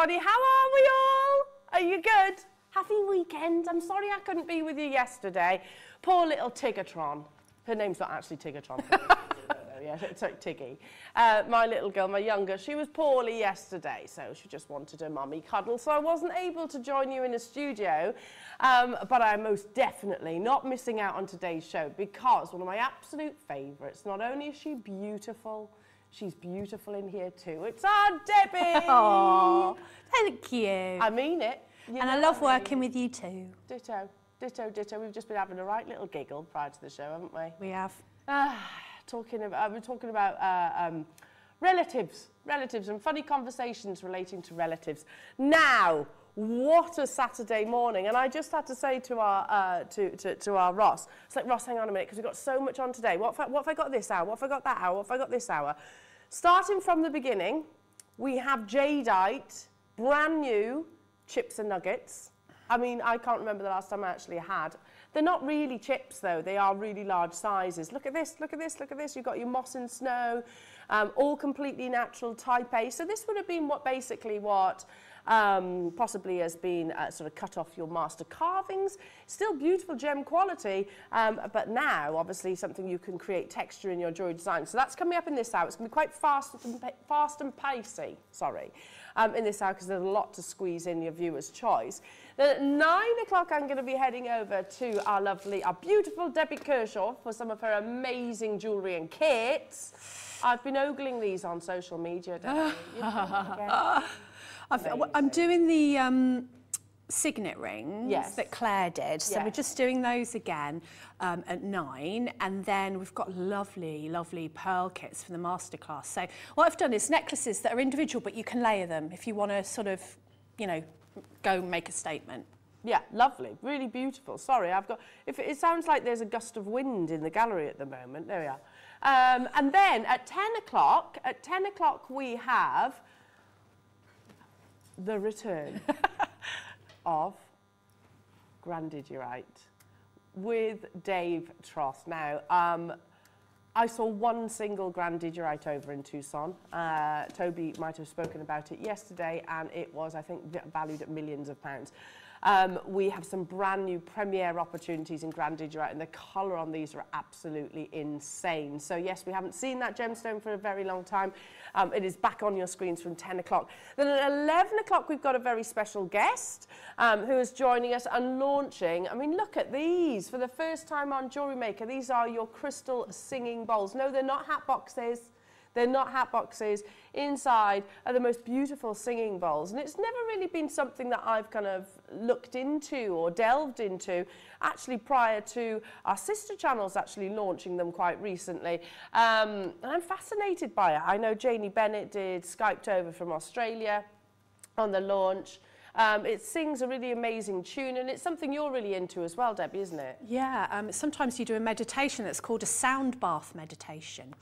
everybody. How are we all? Are you good? Happy weekend. I'm sorry I couldn't be with you yesterday. Poor little Tigatron. Her name's not actually Tigatron. yeah, it's like Tiggy. Uh, my little girl, my younger, she was poorly yesterday, so she just wanted her mummy cuddle. So I wasn't able to join you in the studio, um, but I'm most definitely not missing out on today's show because one of my absolute favourites, not only is she beautiful, she's beautiful in here too. It's our Debbie. Oh, thank you. I mean it. You and I love working with you too. Ditto, ditto, ditto. We've just been having a right little giggle prior to the show, haven't we? We have. Ah, talking about, we're talking about uh, um, relatives, relatives and funny conversations relating to relatives. Now, what a Saturday morning. And I just had to say to our, uh, to, to, to our Ross, it's like, Ross, hang on a minute, because we've got so much on today. What have, I, what have I got this hour? What have I got that hour? What have I got this hour? Starting from the beginning, we have Jadeite, brand new chips and nuggets. I mean, I can't remember the last time I actually had. They're not really chips, though. They are really large sizes. Look at this, look at this, look at this. You've got your moss and snow, um, all completely natural type A. So this would have been what basically what um, possibly has been uh, sort of cut off your master carvings. Still beautiful gem quality, um, but now obviously something you can create texture in your jewelry design. So that's coming up in this hour. It's going to be quite fast and, fast and pacey, sorry, um, in this hour because there's a lot to squeeze in your viewer's choice. Then at nine o'clock, I'm going to be heading over to our lovely, our beautiful Debbie Kershaw for some of her amazing jewellery and kits. I've been ogling these on social media, Debbie. You've done it again. I've, I'm doing the um, signet rings Yes. that Claire did. So we're just doing those again um, at nine. And then we've got lovely, lovely pearl kits for the masterclass. So what I've done is necklaces that are individual, but you can layer them if you want to sort of, you know, go make a statement. Yeah, lovely, really beautiful. Sorry, I've got. If it, it sounds like there's a gust of wind in the gallery at the moment. There we are. Um, and then at ten o'clock, at ten o'clock we have the return of Grandidierite with Dave Tross. Now, um, I saw one single Grandidierite over in Tucson. Uh, Toby might have spoken about it yesterday, and it was, I think, valued at millions of pounds. Um, we have some brand new premiere opportunities in Grand Grandidierite, and the colour on these are absolutely insane. So, yes, we haven't seen that gemstone for a very long time. Um, it is back on your screens from 10 o'clock. Then at 11 o'clock, we've got a very special guest um, who is joining us and launching. I mean, look at these for the first time on JewelleryMaker. These are your crystal singing bowls. No, they're not hat boxes. They're not hat boxes. Inside are the most beautiful singing bowls. And it's never really been something that I've kind of looked into or delved into, actually prior to our sister channels actually launching them quite recently. Um, and I'm fascinated by it. I know Janie Bennett did, Skyped over from Australia on the launch. Um, it sings a really amazing tune, and it's something you're really into as well, Debbie, isn't it? Yeah, um, sometimes you do a meditation that's called a sound bath meditation.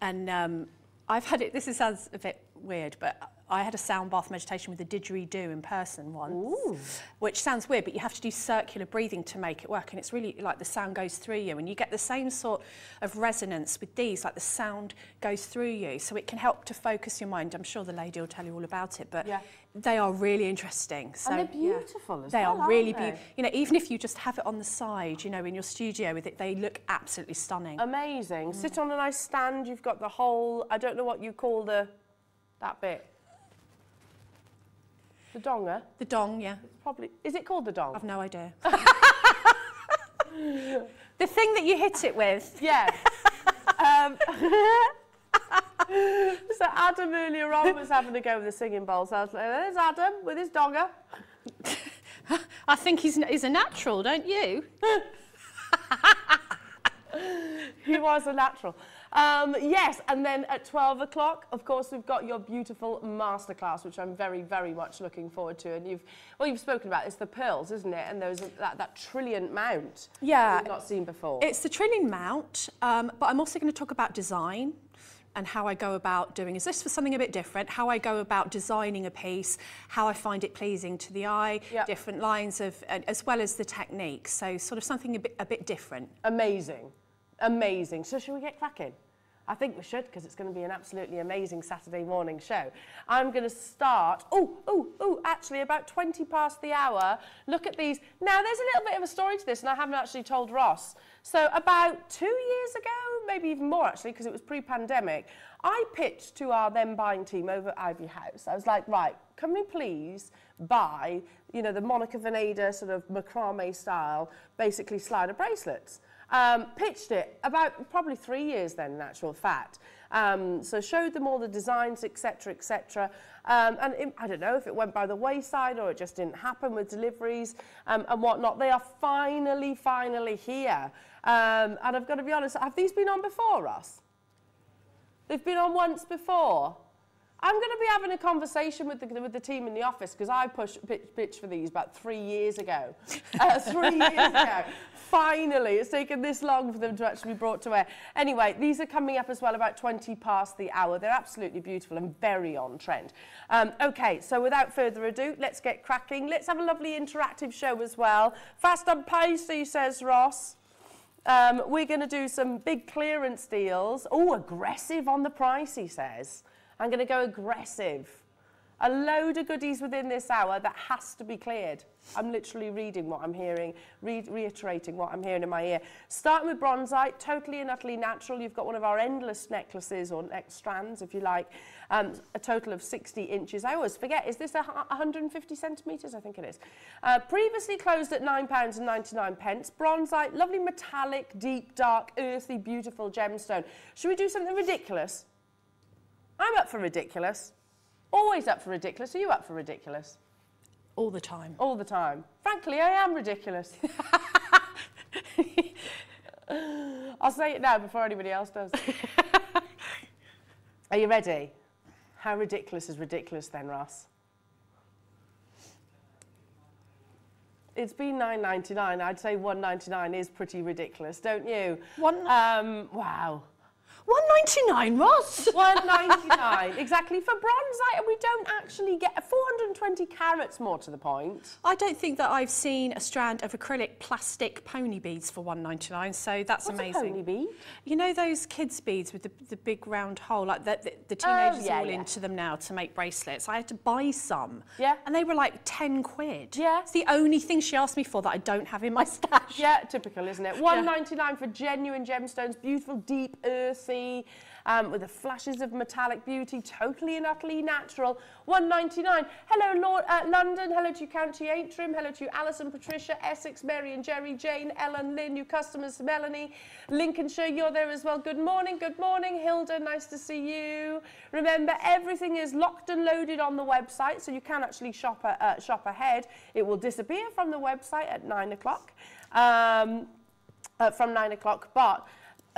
And um, I've had it, this is, sounds a bit weird, but I had a sound bath meditation with a didgeridoo in person once, which sounds weird, but you have to do circular breathing to make it work. And it's really like the sound goes through you, and you get the same sort of resonance with these, like the sound goes through you. So it can help to focus your mind. I'm sure the lady will tell you all about it, but Yeah. they are really interesting. So, they're yeah. beautiful as well. They well, are really beautiful. You know, even if you just have it on the side, you know, in your studio with it, they look absolutely stunning. Amazing. Mm. Sit on a nice stand. You've got the whole. I don't know what you call the that bit. The donger. the dong, yeah, Probably. Is it called the dong? I've no idea. the thing that you hit it with. Yeah. um, so Adam earlier on was having a go with the singing bowl. So I was like, there's Adam with his donger. I think he's, he's a natural, don't you? He was a natural. Um, yes, and then at 12 o'clock, of course, we've got your beautiful masterclass, which I'm very, very much looking forward to. And you've, well, you've spoken about it's the pearls, isn't it? And there's that, that trilliant mount Yeah. we've not seen before. It's the trilling mount, um, but I'm also going to talk about design and how I go about doing. Is this for something a bit different? How I go about designing a piece, how I find it pleasing to the eye, Yep. different lines of, as well as the technique. So sort of something a bit, a bit different. Amazing. Amazing. So, shall we get cracking? I think we should because it's going to be an absolutely amazing Saturday morning show. I'm going to start, oh, oh, oh, actually about 20 past the hour. Look at these. Now, there's a little bit of a story to this and I haven't actually told Ross. So about two years ago, maybe even more actually, because it was pre-pandemic, I pitched to our then buying team over at Ivy House. I was like, right, can we please buy, you know, the Monica Vinader sort of macrame style, basically slider bracelets? Um, pitched it about probably three years then, in actual fact. Um, so showed them all the designs, etc., etc. Um, and it, I don't know if it went by the wayside or it just didn't happen with deliveries um, and whatnot. They are finally, finally here. Um, and I've got to be honest, have these been on before us? They've been on once before. I'm going to be having a conversation with the, with the team in the office because I pushed pitch, pitch for these about three years ago. Uh, three years ago. Finally, it's taken this long for them to actually be brought to air. Anyway, these are coming up as well about 20 past the hour. They're absolutely beautiful and very on trend. Um, okay, so without further ado, let's get cracking. Let's have a lovely interactive show as well. Fast and pacey, says Ross. Um, we're going to do some big clearance deals. Oh, aggressive on the price, he says. I'm going to go aggressive. A load of goodies within this hour that has to be cleared. I'm literally reading what I'm hearing, re reiterating what I'm hearing in my ear. Starting with bronzite, totally and utterly natural. You've got one of our endless necklaces or neck strands, if you like, um, a total of 60 inches. I always forget, is this a 150 centimetres? I think it is. Uh, previously closed at £9 and 99 pence. Bronzite, lovely metallic, deep, dark, earthy, beautiful gemstone. Should we do something ridiculous? I'm up for ridiculous. Always up for ridiculous. Are you up for ridiculous? All the time. All the time. Frankly, I am ridiculous. I'll say it now before anybody else does. Are you ready? How ridiculous is ridiculous then, Ross? It's been 9.99. I'd say 1.99 is pretty ridiculous, don't you? One. Um, wow. 199, Ross. 199 exactly for bronzite, and we don't actually get 420 carats more to the point. I don't think that I've seen a strand of acrylic plastic pony beads for 199, so that's What's amazing. A pony bead? You know those kids beads with the, the big round hole, like the, the, the teenagers Oh, yeah, are all yeah. into them now to make bracelets. I had to buy some. Yeah. And they were like 10 quid. Yeah. It's the only thing she asked me for that I don't have in my stash. Yeah, typical, isn't it? 199 for genuine gemstones, beautiful, deep, earthy, um, with the flashes of metallic beauty, totally and utterly natural. 199. Hello, Lord, uh, London. Hello to County Antrim. Hello to Alison, Patricia, Essex, Mary and Jerry, Jane, Ellen, Lynn, new customers, Melanie, Lincolnshire. You're there as well. Good morning. Good morning, Hilda. Nice to see you. Remember, everything is locked and loaded on the website, so you can actually shop, a, uh, shop ahead. It will disappear from the website at nine o'clock. Um, uh, from nine o'clock, but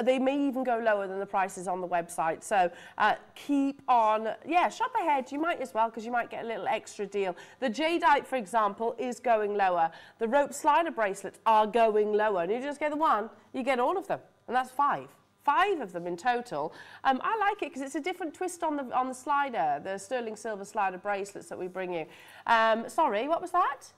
they may even go lower than the prices on the website. So uh, keep on, yeah, shop ahead. You might as well because you might get a little extra deal. The jadeite, for example, is going lower. The rope slider bracelets are going lower. And you just get the one, you get all of them, and that's five. Five of them in total. Um, I like it because it's a different twist on the on the slider, the sterling silver slider bracelets that we bring you. Um, sorry, what was that?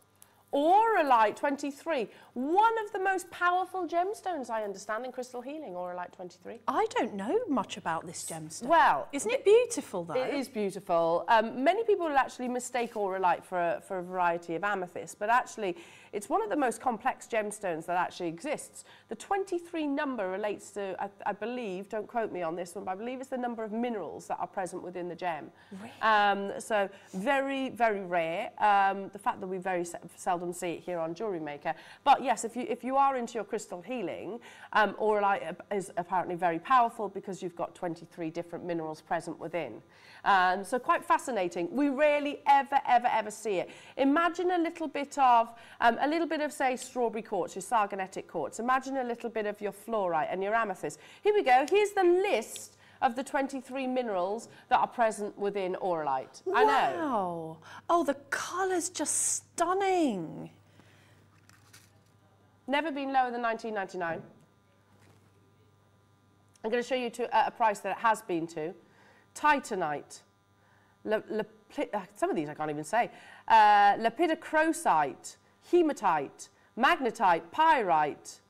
Auralite 23, one of the most powerful gemstones I understand in crystal healing, Auralite 23. I don't know much about this gemstone. Well, Isn't it beautiful though? It is beautiful. Um, many people will actually mistake auralite for a, for a variety of amethyst, but actually it's one of the most complex gemstones that actually exists. The 23 number relates to, I, I believe, don't quote me on this one, but I believe it's the number of minerals that are present within the gem. Um, so very, very rare. Um, the fact that we very se- seldom see it here on JewelleryMaker. But yes, if you, if you are into your crystal healing, um, is apparently very powerful because you've got 23 different minerals present within. Um, so quite fascinating. We rarely ever, ever, ever see it. Imagine a little bit of, um, a little bit of, say, strawberry quartz, your sagenitic quartz. Imagine a little bit of your fluorite and your amethyst. Here we go. Here's the list of the 23 minerals that are present within auralite. I know. Wow. Oh, the colour's just stunning. Never been lower than 19.99. I'm going to show you to, uh, a price that it has been to. Titanite. Le, lepi- uh, some of these I can't even say. Uh, lepidocrocite, hematite, magnetite, pyrite,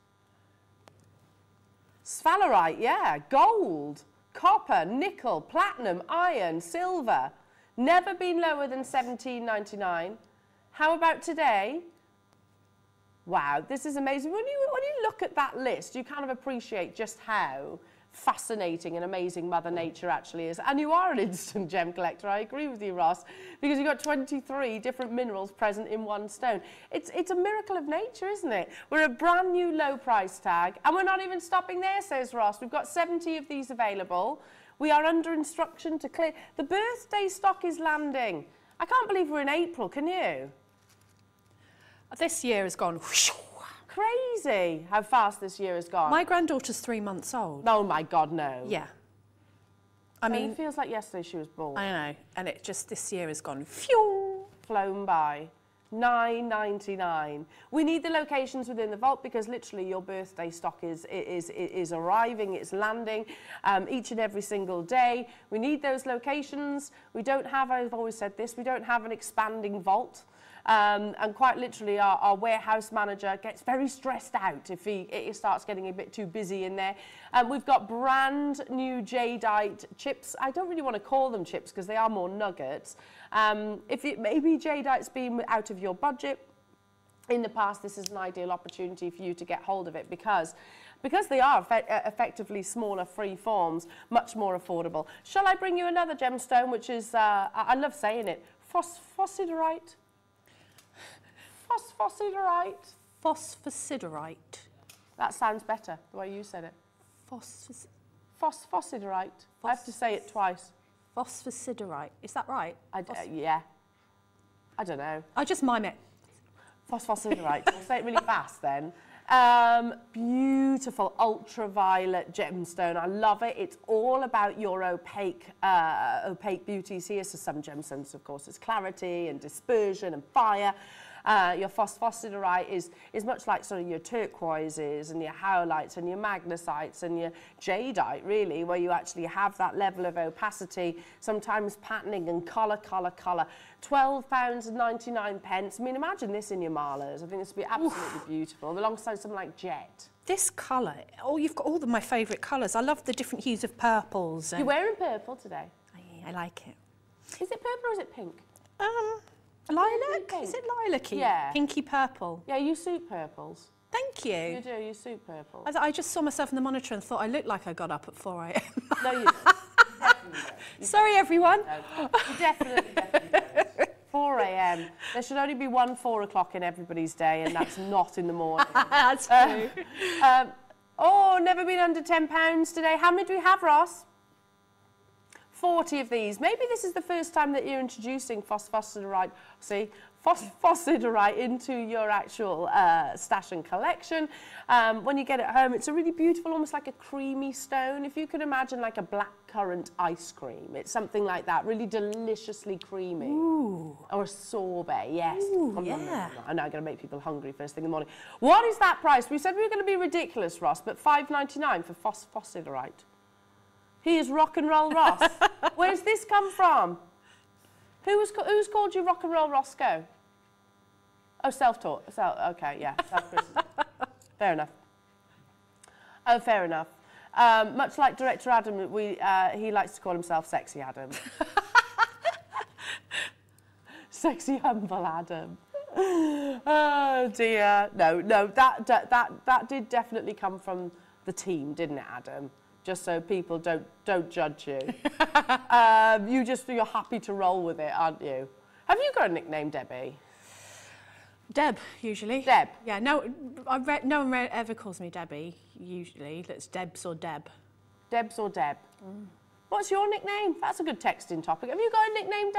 sphalerite, yeah, gold, copper, nickel, platinum, iron, silver. Never been lower than 17.99. How about today? Wow, this is amazing. When you, when you look at that list, you kind of appreciate just how fascinating and amazing Mother Nature actually is. And you are an instant gem collector, I agree with you, Ross, because you've got 23 different minerals present in one stone. It's, it's a miracle of nature, isn't it? We're a brand new low price tag, and we're not even stopping there, says Ross. We've got 70 of these available. We are under instruction to clear. The birthday stock is landing. I can't believe we're in April, can you? This year has gone. whoosh. Crazy how fast this year has gone. My granddaughter's three months old. oh my God, no. Yeah. I mean, it feels like yesterday she was born. I know, and it just this year has gone. Phew. flown by. 9.99. We need the locations within the vault because literally your birthday stock is is is arriving, it's landing um, each and every single day. We need those locations. We don't have, I've always said this, we don't have an expanding vault. Um, and quite literally, our, our warehouse manager gets very stressed out if he, it starts getting a bit too busy in there. Um, we've got brand new jadeite chips. I don't really want to call them chips because they are more nuggets. Um, if it maybe jadeite's been out of your budget, in the past, this is an ideal opportunity for you to get hold of it because because they are uh, effectively smaller free forms, much more affordable. Shall I bring you another gemstone, which is, uh, I love saying it, phosphosiderite? Phosphosiderite. Phosphosiderite. That sounds better, the way you said it. Phosphos- Phosphosiderite. I have to say it twice. phosphosiderite. Is that right? I d- uh, yeah. I don't know. I just mime it. Phosphosiderite. I'll say it really fast then. Um, beautiful ultraviolet gemstone. I love it. It's all about your opaque, uh, opaque beauties here. So some gemstones, of course, is clarity and dispersion and fire. Uh, your phosphosiderite is, is much like sort of your turquoises and your howlites and your magnesites and your jadeite, really, where you actually have that level of opacity, sometimes patterning and colour, colour, colour. £12.99. pence. I mean, imagine this in your malas. I think this would be absolutely beautiful, alongside something like jet. This colour, oh, you've got all of my favourite colours. I love the different hues of purples. You're wearing purple today. I, I like it. Is it purple or is it pink? Um, lilac? Is it lilac-y? Yeah. Pinky purple. Yeah, you suit purples. Thank You you. do, you suit purple. I, I just saw myself in the monitor and thought I looked like I got up at 4 a.m. No, you don't. Sorry, everyone. You definitely, definitely 4 a.m. There should only be one 4 o'clock in everybody's day, and that's not in the morning. That's true. Um, oh, never been under £10 today. How many do we have, Ross? 40 of these. Maybe this is the first time that you're introducing phosphosiderite, see, phosphosiderite into your actual uh, stash and collection. Um, when you get it home, it's a really beautiful, almost like a creamy stone. If you could imagine like a black currant ice cream, it's something like that, really deliciously creamy. Ooh. Or a sorbet, yes. Ooh, nom, yeah. I know I'm going to make people hungry first thing in the morning. What is that price? We said we were going to be ridiculous, Ross, but five ninety nine for phosphosiderite. He is rock and roll Ross. Where's this come from? Who was who's called you rock and roll Roscoe? Oh, self-taught. Self, okay, yeah. self-christened. fair enough. Oh, fair enough. Um, much like director Adam, we, uh, he likes to call himself Sexy Adam. Sexy humble Adam. Oh dear. No, no, that, that, that, that did definitely come from the team, didn't it, Adam? Just so people don't, don't judge you. um, you just, you're happy to roll with it, aren't you? Have you got a nickname, Debbie? Deb, usually. Deb. Yeah, no, I re- no one re- ever calls me Debbie, usually. It's Debs or Deb. Debs or Deb? What's your nickname? That's a good texting topic. Have you got a nickname,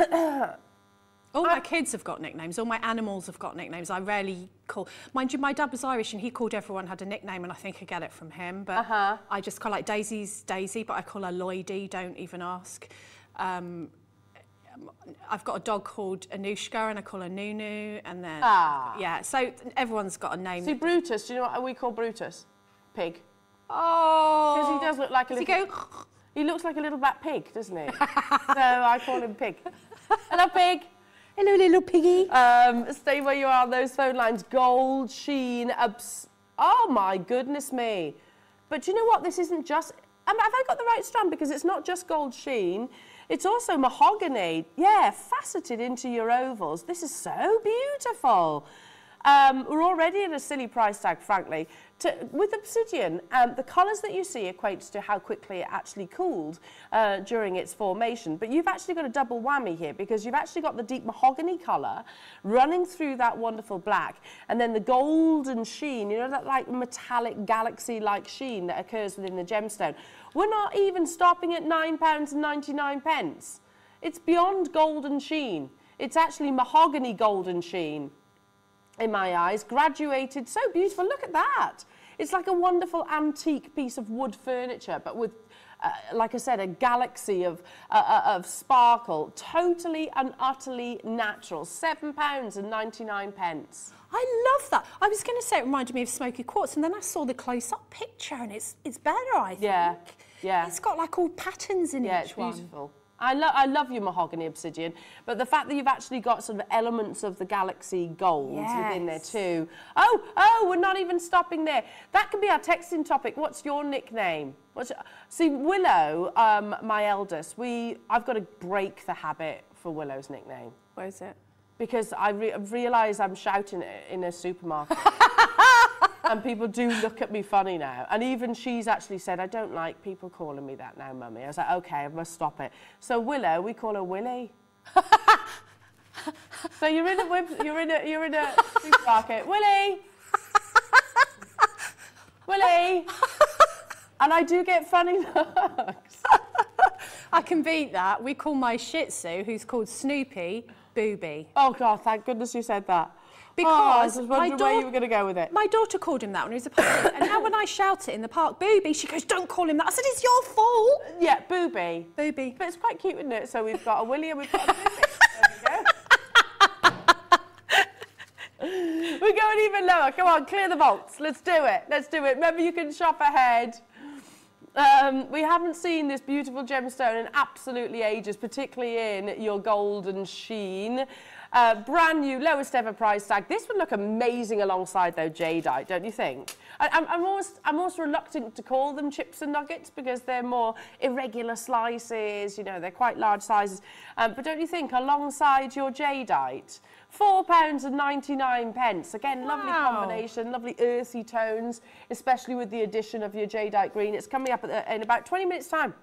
Dan? All my kids have got nicknames. All my animals have got nicknames. I rarely call. Mind you, my dad was Irish and he called everyone had a nickname, and I think I get it from him. But Uh-huh. I just call like Daisy's Daisy, but I call her Lloydie. Don't even ask. Um, I've got a dog called Anushka, and I call her Nunu. And then Ah. yeah, so everyone's got a name. See, Brutus, do you know what we call Brutus? Pig. oh, Because he does look like a Does little... he go? He looks like a little black pig, doesn't he? so I call him Pig. Hello, Pig. Hello, little piggy. Um, stay where you are on those phone lines. Gold, sheen, abs- oh my goodness me. But you know what? This isn't just. Um, have I got the right strand? Because it's not just gold sheen. It's also mahogany. Yeah, faceted into your ovals. This is so beautiful. Um, we're already at a silly price tag, frankly. To, with obsidian, um, the colours that you see equates to how quickly it actually cooled uh, during its formation. But you've actually got a double whammy here because you've actually got the deep mahogany colour running through that wonderful black and then the golden sheen, you know, that like metallic galaxy-like sheen that occurs within the gemstone. We're not even stopping at £9.99. pence. It's beyond golden sheen. It's actually mahogany golden sheen in my eyes, graduated, so beautiful. Look at that. It's like a wonderful antique piece of wood furniture, but with, uh, like I said, a galaxy of, uh, uh of sparkle. Totally and utterly natural. Seven pounds and 99 pence. I love that. I was going to say it reminded me of smoky quartz, and then I saw the close-up picture, and it's it's better. I think. Yeah, yeah. It's got like all patterns in yeah, each it's one. I, lo I love your mahogany obsidian, but the fact that you've actually got sort of elements of the galaxy gold within there too. Oh, oh, we're not even stopping there. That can be our texting topic. What's your nickname? What's See, Willow, um, my eldest, we, I've got to break the habit for Willow's nickname Where is it? because I re realise I'm shouting it in a supermarket. and people do look at me funny now. And even she's actually said, I don't like people calling me that now, mummy. I was like, okay, I must stop it. So Willow, we call her Willie. so you're in a whip- you're in a you're in a supermarket, Willie. Willie. And I do get funny looks. I can beat that. We call my Shih Tzu, who's called Snoopy, Booby. Oh God, thank goodness you said that. Because oh, I was wondering where you were going to go with it. My daughter called him that when he was a puppy, and now when I shout it in the park, Booby, she goes, "Don't call him that." I said, "It's your fault." Yeah, booby. Booby. But it's quite cute, isn't it? So we've got a Willie and we've got a we We're going even lower. Come on, clear the vaults. Let's do it. Let's do it. Remember, you can shop ahead. Um, we haven't seen this beautiful gemstone in absolutely ages, particularly in your golden sheen. Uh, brand new, lowest ever price tag. This would look amazing alongside though jadeite, don't you think? I, I'm, I'm, almost, I'm almost reluctant to call them chips and nuggets because they're more irregular slices, you know, they're quite large sizes. Um, but don't you think alongside your jadeite, four pounds and ninety nine pence. Again, lovely combination, lovely earthy tones, especially with the addition of your jadeite green. It's coming up the, in about 20 minutes time.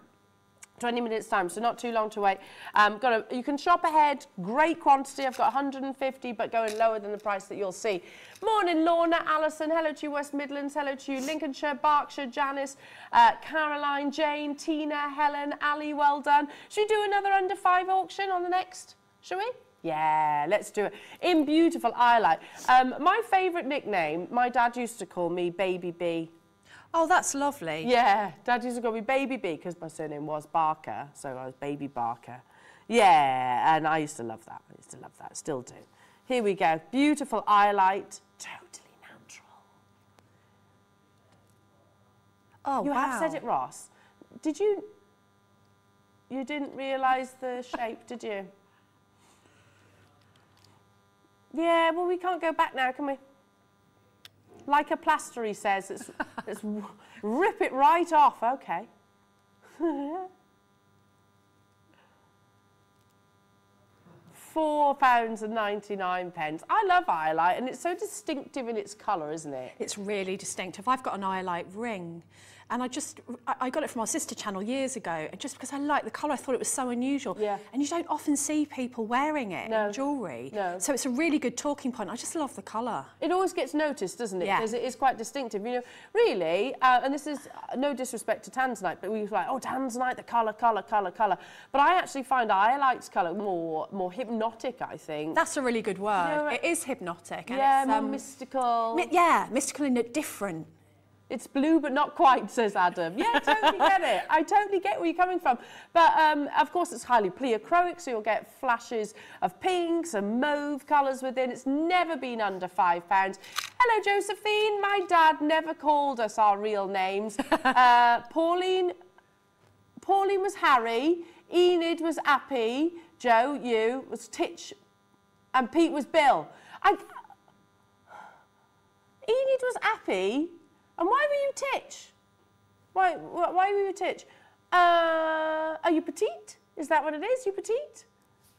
20 minutes time, so not too long to wait. Um, got a, you can shop ahead, great quantity. I've got 150, but going lower than the price that you'll see. Morning, Lorna, Alison. Hello to you, West Midlands. Hello to you, Lincolnshire, Berkshire, Janice, uh, Caroline, Jane, Tina, Helen, Ali. Well done. Should we do another under five auction on the next? Shall we? Yeah, let's do it. In beautiful iolite. Um, my favourite nickname, my dad used to call me Baby B. Oh, that's lovely. Yeah, Dad used to call me Baby B because my surname was Barker, so I was Baby Barker. Yeah, and I used to love that. I used to love that. Still do. Here we go. Beautiful iolite, Totally natural. Oh, You wow. have said it, Ross. Did you? You didn't realise the shape, did you? Yeah, well, we can't go back now, can we? Like a plaster, he says. Let's, let's rip it right off. Okay. Four pounds and ninety-nine pence. I love iolite, and it's so distinctive in its colour, isn't it? It's really distinctive. I've got an iolite ring, and I just I I got it from our sister channel years ago, and just because I like the colour, I thought it was so unusual. Yeah. And you don't often see people wearing it No. in jewellery. No. So it's a really good talking point. I just love the colour. It always gets noticed, doesn't it? Yeah. Because it is quite distinctive. You know, really, uh, and this is uh, no disrespect to Tanzanite, but we were like, oh, Tanzanite, the colour, colour, colour, colour. But I actually find Iolite's colour more, more hypnotic, I think. That's a really good word. know, it is hypnotic. And yeah, it's, um, mystical. mi- yeah, mystical and different. It's blue, but not quite, says Adam. Yeah, I totally get it. I totally get where you're coming from. But um, of course, it's highly pleochroic, so you'll get flashes of pinks and mauve colours within. It's never been under £5. Hello, Josephine. My dad never called us our real names. uh, Pauline, Pauline was Harry. Enid was Appy. Joe, you, was Titch. And Pete was Bill. I, Enid was Appy. And why were you Titch? Why, why are you titch? Uh, are you petite? Is that what it is? You petite?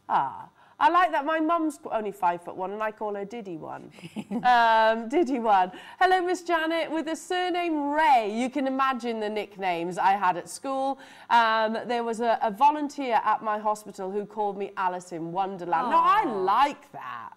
Ah, I like that. My mum's only five foot one, and I call her Diddy one. um, Diddy one. Hello, Miss Janet. With the surname Ray, you can imagine the nicknames I had at school. Um, there was a, a volunteer at my hospital who called me Alice in Wonderland. No, I like that.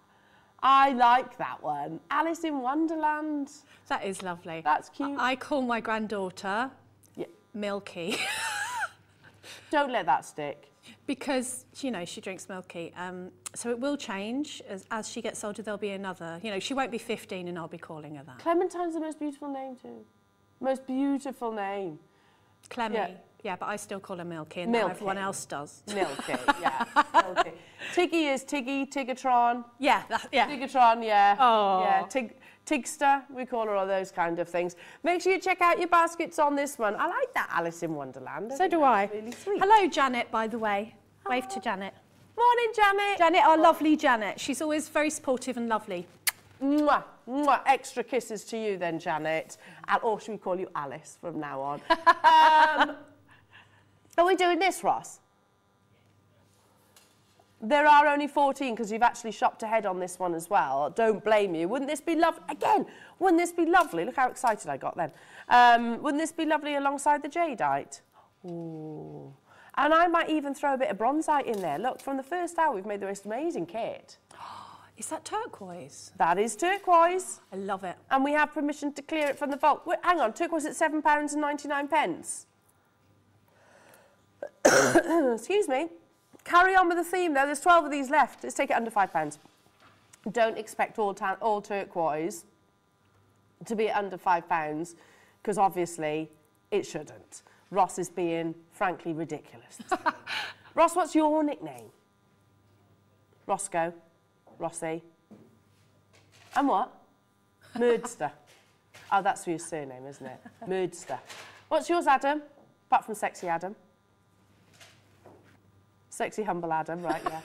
I like that one. Alice in Wonderland. That is lovely. That's cute. I call my granddaughter Yeah. Milky Don't let that stick. because, you know, she drinks Milky. Um, so it will change. As, as she gets older, there'll be another. You know, she won't be 15 and I'll be calling her that. Clementine's the most beautiful name too. Most beautiful name. Clemmy. Yeah. Yeah. but I still call her Milky and Milky. everyone else does. Milky, yeah. Milky. Tiggy is Tiggy, Tigatron. Yeah, that, yeah. Tigatron, yeah. Oh. Yeah, Tig, Tigster, we call her all those kind of things. Make sure you check out your baskets on this one. I like that Alice in Wonderland. So do I. Really sweet. Hello, Janet, by the way. Wave to Janet. Morning, Janet. Janet, our lovely Janet. She's always very supportive and lovely. Mwah, mwah. Extra kisses to you then, Janet. Or should we call you Alice from now on? um, are we doing this, Ross? There are only 14 because you've actually shopped ahead on this one as well. Don't blame you. Wouldn't this be lovely? Again, wouldn't this be lovely? Look how excited I got then. Um, wouldn't this be lovely alongside the jadeite? Ooh. And I might even throw a bit of bronzite in there. Look, from the first hour, we've made the most amazing kit. Is that turquoise? That is turquoise. I love it. And we have permission to clear it from the vault. Wait, hang on, turquoise at £7.99. Excuse me. Carry on with the theme though. There's twelve of these left. Let's take it under five pounds. Don't expect all all turquoise to be under five pounds, because obviously it shouldn't. Ross is being frankly ridiculous. Ross, what's your nickname? Roscoe, Rossi, and what? Murdster. Oh, that's your surname, isn't it? Murdster. What's yours, Adam? Apart from Sexy Adam. Sexy Humble Adam, right, yeah.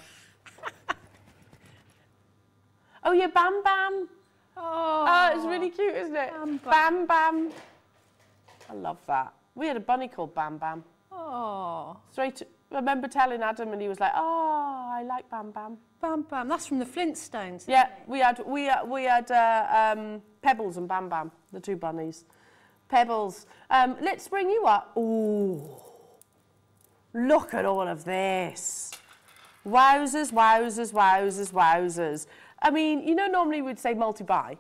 oh, yeah, Bam Bam. Oh, Oh, it's really cute, isn't it? Bam Bam Bam. I love that. We had a bunny called Bam Bam. oh. Straight. I remember telling Adam, and he was like, "Oh, I like Bam Bam." Bam Bam. That's from the Flintstones. Yeah, we had we uh, we had uh, um, Pebbles and Bam Bam, the two bunnies. Pebbles. Um, let's bring you up. Ooh, look at all of this. Wowzers, wowzers, wowzers, wowzers. I mean, you know, normally we'd say multi-buy.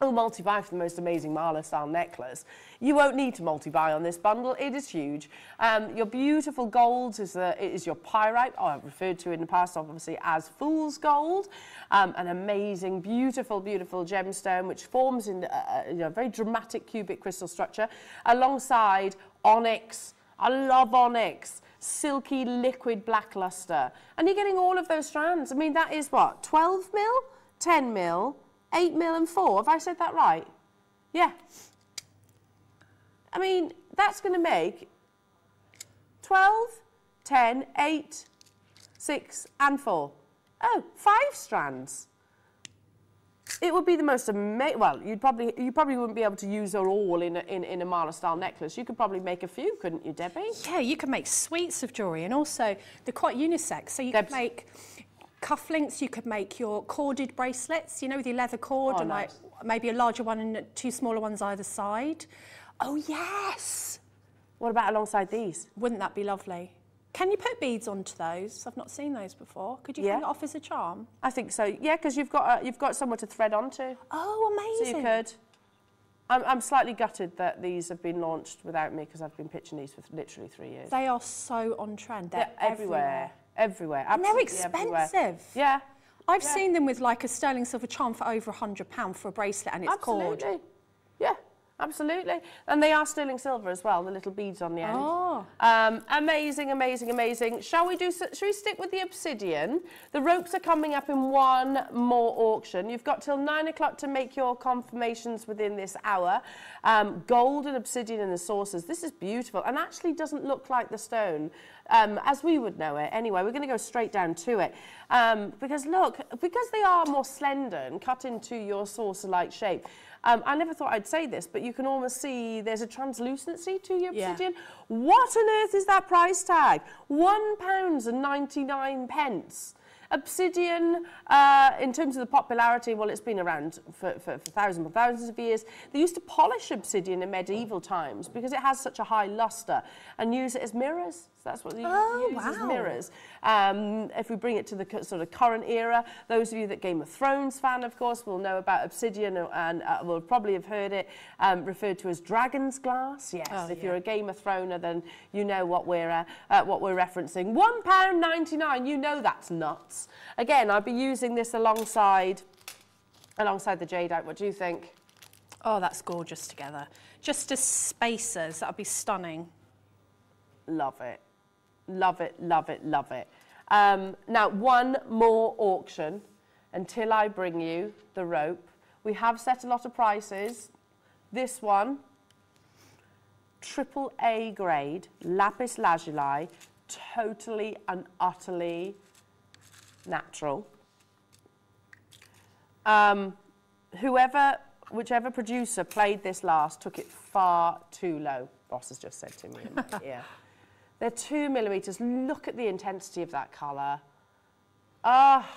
Oh, multi-buy for the most amazing mala style necklace. You won't need to multi-buy on this bundle. It is huge. Um, your beautiful gold is, the, is your pyrite. Oh, I've referred to in the past, obviously, as fool's gold. Um, an amazing, beautiful, beautiful gemstone which forms in a, a you know, very dramatic cubic crystal structure alongside onyx. I love onyx. Silky liquid black luster. And you're getting all of those strands. I mean, that is what? 12 mil? 10 mil? 8 mil and 4. Have I said that right? Yeah. I mean, that's going to make 12, 10, 8, 6 and 4. Oh, five strands. It would be the most amazing. Well, you'd probably you probably wouldn't be able to use her all in a, in, in a mala style necklace. You could probably make a few, couldn't you, Debbie? Yeah, you can make suites of jewellery and also they're quite unisex. So you Debs. could make cufflinks, you could make your corded bracelets, you know, with your leather cord Oh, and nice. like maybe a larger one and two smaller ones either side. Oh, yes. What about alongside these? Wouldn't that be lovely? Can you put beads onto those? I've not seen those before. Could you Yeah. hang it off as a charm? I think so. Yeah, because you've got you've got somewhere to thread onto. Oh, amazing! So you could. I'm, I'm slightly gutted that these have been launched without me because I've been pitching these for literally three years. They are so on trend. They're, They're everywhere, everywhere. And they're absolutely everywhere. expensive. Yeah, I've Yeah. seen them with like a sterling silver charm for over a £100 for a bracelet and it's cord. absolutely. Yeah, absolutely. And they are sterling silver as well. The little beads on the end. Oh. Um, amazing, amazing, amazing. Shall we do? Shall we stick with the obsidian? The ropes are coming up in one more auction. You've got till nine o'clock to make your confirmations within this hour. Um, gold and obsidian in the sources. This is beautiful, and actually doesn't look like the stone um, as we would know it. Anyway, we're going to go straight down to it. Um, because look, because they are more slender and cut into your saucer-like shape, um, I never thought I'd say this, but you can almost see there's a translucency to your Yeah. obsidian. What on earth is that price tag? One pounds and 99 pence. Obsidian, uh, in terms of the popularity, well, it's been around for, for, for thousands and thousands of years. They used to polish obsidian in medieval times because it has such a high luster and use it as mirrors. That's what they Oh, use as mirrors. Um, if we bring it to the sort of current era, those of you that Game of Thrones fan, of course, will know about obsidian and uh, will probably have heard it um, referred to as dragon's glass. Yes, Oh, if yeah. you're a Game of Throner, then you know what we're uh, uh, what we're referencing. One pound ninety nine. You know that's nuts. Again, I'd be using this alongside alongside the jadeite. What do you think? Oh, that's gorgeous together. Just as spacers, that would be stunning. Love it. Love it, love it, love it. Um, now, one more auction until I bring you the rope. We have set a lot of prices. This one, triple A grade, lapis lazuli, totally and utterly natural. Um, whoever, whichever producer played this last took it far too low. Boss has just said to me in my ear. They're two millimeters. Look at the intensity of that colour. Ah,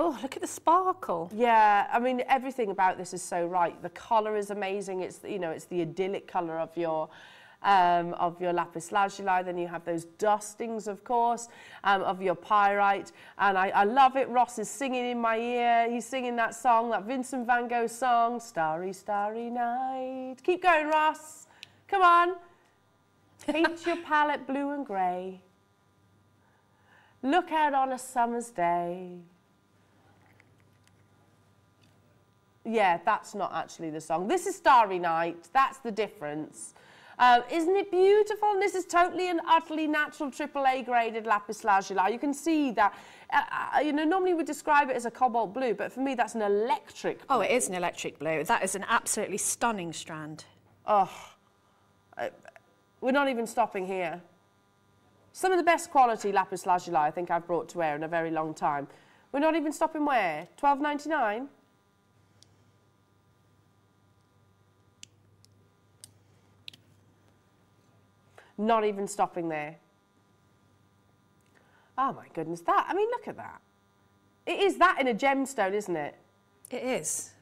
Oh, look at the sparkle. yeah. I mean, everything about this is so right. The colour is amazing. It's you know, it's the idyllic colour of your. Um, of your lapis lazuli, then you have those dustings, of course, um, of your pyrite, and I, I love it. Ross is singing in my ear. He's singing that song, that Vincent Van Gogh song, "Starry, Starry Night." Keep going, Ross. Come on. Paint your palette blue and grey. Look out on a summer's day. Yeah, that's not actually the song. This is Starry Night. That's the difference. Uh, isn't it beautiful? And this is totally and utterly natural AAA graded lapis lazuli. You can see that, uh, uh, you know, normally we describe it as a cobalt blue, but for me that's an electric Oh, it is an electric blue. That is an absolutely stunning strand. Oh, we're not even stopping here. Some of the best quality lapis lazuli I think I've brought to air in a very long time. We're not even stopping where? Twelve ninety nine. Not even stopping there. Oh my goodness, that, I mean, look at that. It is that in a gemstone, isn't it? It is.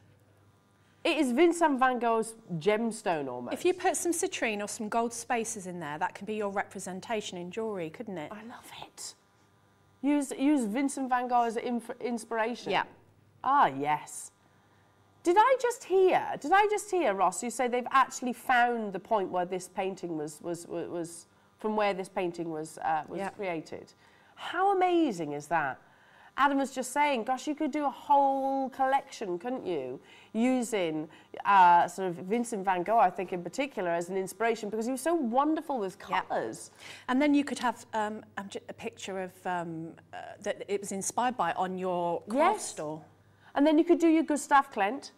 It is Vincent van Gogh's gemstone almost. If you put some citrine or some gold spaces in there, that can be your representation in jewellery, couldn't it? I love it. Use, use Vincent van Gogh as inf- inspiration. Yeah. Ah, yes. Did I just hear, did I just hear, Ross, you say they've actually found the point where this painting was, was, was, was from where this painting was, uh, was Yeah. created? How amazing is that? Adam was just saying, gosh, you could do a whole collection, couldn't you? Using uh, sort of Vincent van Gogh, I think in particular, as an inspiration because he was so wonderful with Yeah. colours. And then you could have um, a picture of um, uh, that it was inspired by on your craft Yes. store. And then you could do your Gustav Klimt.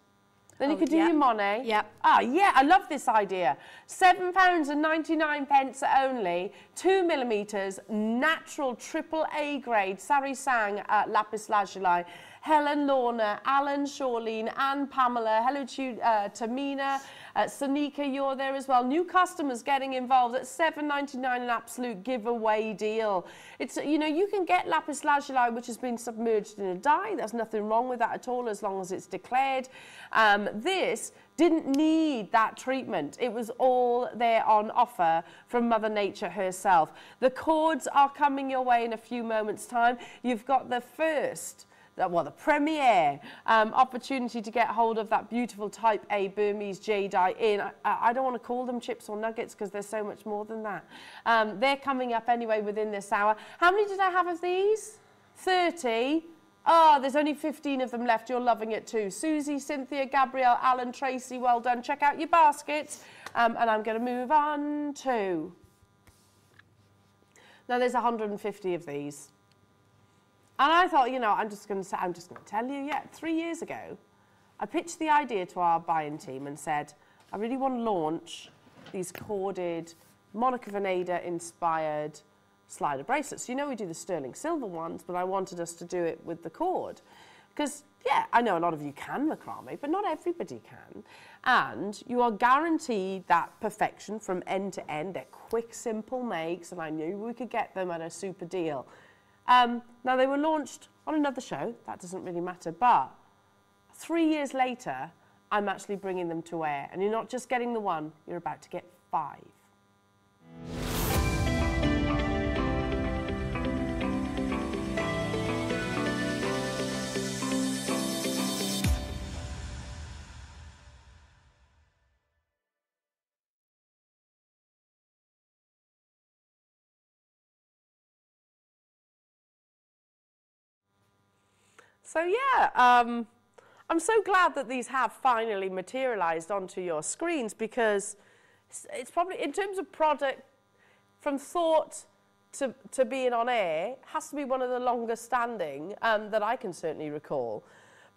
Then you Oh, could do yeah. your Monet. Yeah. Ah, yeah, I love this idea. Seven pounds and 99 pence only, two millimetres, natural triple A grade, Sar-e-Sang uh, lapis lazuli. Helen Lorna, Alan Shawleen, Anne Pamela, hello to uh, Tamina, uh, Sanika, you're there as well. New customers getting involved at 7.99, an absolute giveaway deal. It's you know you can get lapis lazuli which has been submerged in a dye. There's nothing wrong with that at all as long as it's declared. Um, this didn't need that treatment. It was all there on offer from Mother Nature herself. The cords are coming your way in a few moments' time. You've got the first well, the premiere um, opportunity to get hold of that beautiful Type A Burmese jadeite in. I, I don't want to call them chips or nuggets because there's so much more than that. Um, they're coming up anyway within this hour. How many did I have of these? 30. Oh, there's only 15 of them left. You're loving it too. Susie, Cynthia, Gabrielle, Alan, Tracy, well done. Check out your baskets. Um, and I'm going to move on to. Now, there's 150 of these. And I thought, you know, I'm just going to I'm just going to tell you, yeah, three years ago, I pitched the idea to our buying team and said, I really want to launch these corded Monica Vinader inspired slider bracelets. You know we do the sterling silver ones, but I wanted us to do it with the cord. Because, yeah, I know a lot of you can macrame, but not everybody can. And you are guaranteed that perfection from end to end. They're quick, simple makes, and I knew we could get them at a super deal. Um, now, they were launched on another show. That doesn't really matter. But three years later, I'm actually bringing them to air. And you're not just getting the one, you're about to get five. So yeah, um, I'm so glad that these have finally materialized onto your screens because it's, it's probably, in terms of product, from thought to, to being on air, has to be one of the longest standing um, that I can certainly recall.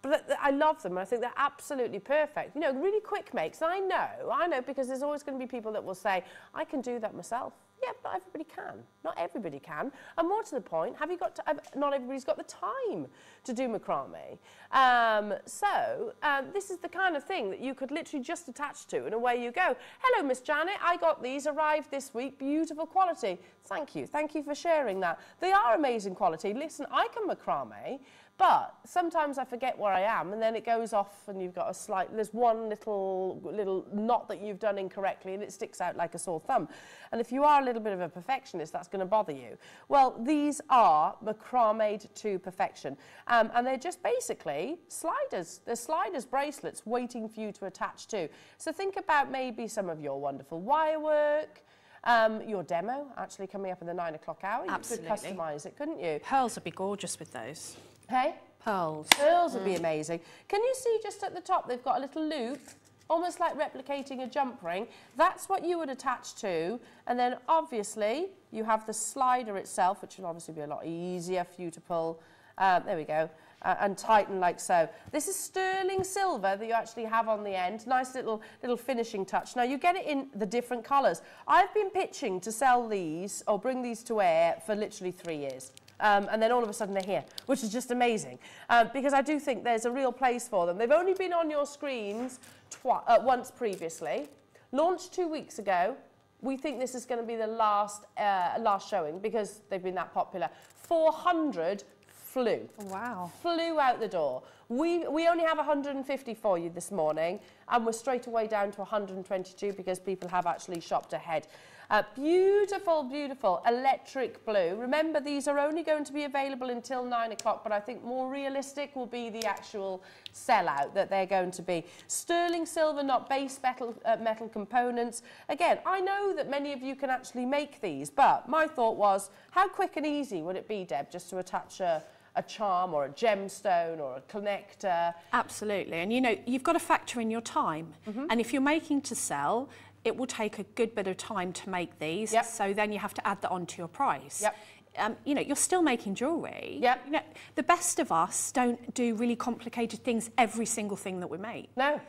But I love them. I think they're absolutely perfect. You know, really quick makes. I know, I know, because there's always going to be people that will say, I can do that myself. Yeah, but everybody can. Not everybody can. And more to the point, have you got to, not everybody's got the time to do macrame. Um, so um, this is the kind of thing that you could literally just attach to and away you go. Hello, Miss Janet. I got these, arrived this week. Beautiful quality. Thank you. Thank you for sharing that. They are amazing quality. Listen, I can macrame. But sometimes I forget where I am and then it goes off and you've got a slight, there's one little, little knot that you've done incorrectly and it sticks out like a sore thumb. And if you are a little bit of a perfectionist, that's going to bother you. Well, these are macrame to perfection. Um, and they're just basically sliders. They're sliders bracelets waiting for you to attach to. So think about maybe some of your wonderful wire work, um, your demo actually coming up in the nine o'clock hour. Absolutely. You could customise it, couldn't you? Pearls would be gorgeous with those. Hey? Pearls. Pearls would be amazing. Can you see just at the top, they've got a little loop, almost like replicating a jump ring. That's what you would attach to. And then obviously you have the slider itself, which will obviously be a lot easier for you to pull. Uh, there we go. Uh, and tighten like so. This is sterling silver that you actually have on the end. Nice little, little finishing touch. Now you get it in the different colours. I've been pitching to sell these or bring these to air for literally three years. Um, and then all of a sudden they're here, which is just amazing. Um, because I do think there's a real place for them. They've only been on your screens uh, once previously, launched two weeks ago. We think this is going to be the last, uh, last showing because they've been that popular. 400 flew. Wow. Flew out the door. We, we only have 150 for you this morning, and we're straight away down to 122 because people have actually shopped ahead. Uh, beautiful, beautiful electric blue. Remember, these are only going to be available until nine o'clock, but I think more realistic will be the actual sellout that they're going to be. Sterling silver, not base metal, uh, metal components. Again, I know that many of you can actually make these, but my thought was, how quick and easy would it be, Deb, just to attach a, a charm or a gemstone or a connector. Absolutely. And you know, you've got to factor in your time. Mm -hmm. And if you're making to sell, it will take a good bit of time to make these. Yep. So then you have to add that onto your price. Yep. Um, you know, you're still making jewellery. Yep. You know, the best of us don't do really complicated things every single thing that we make. No.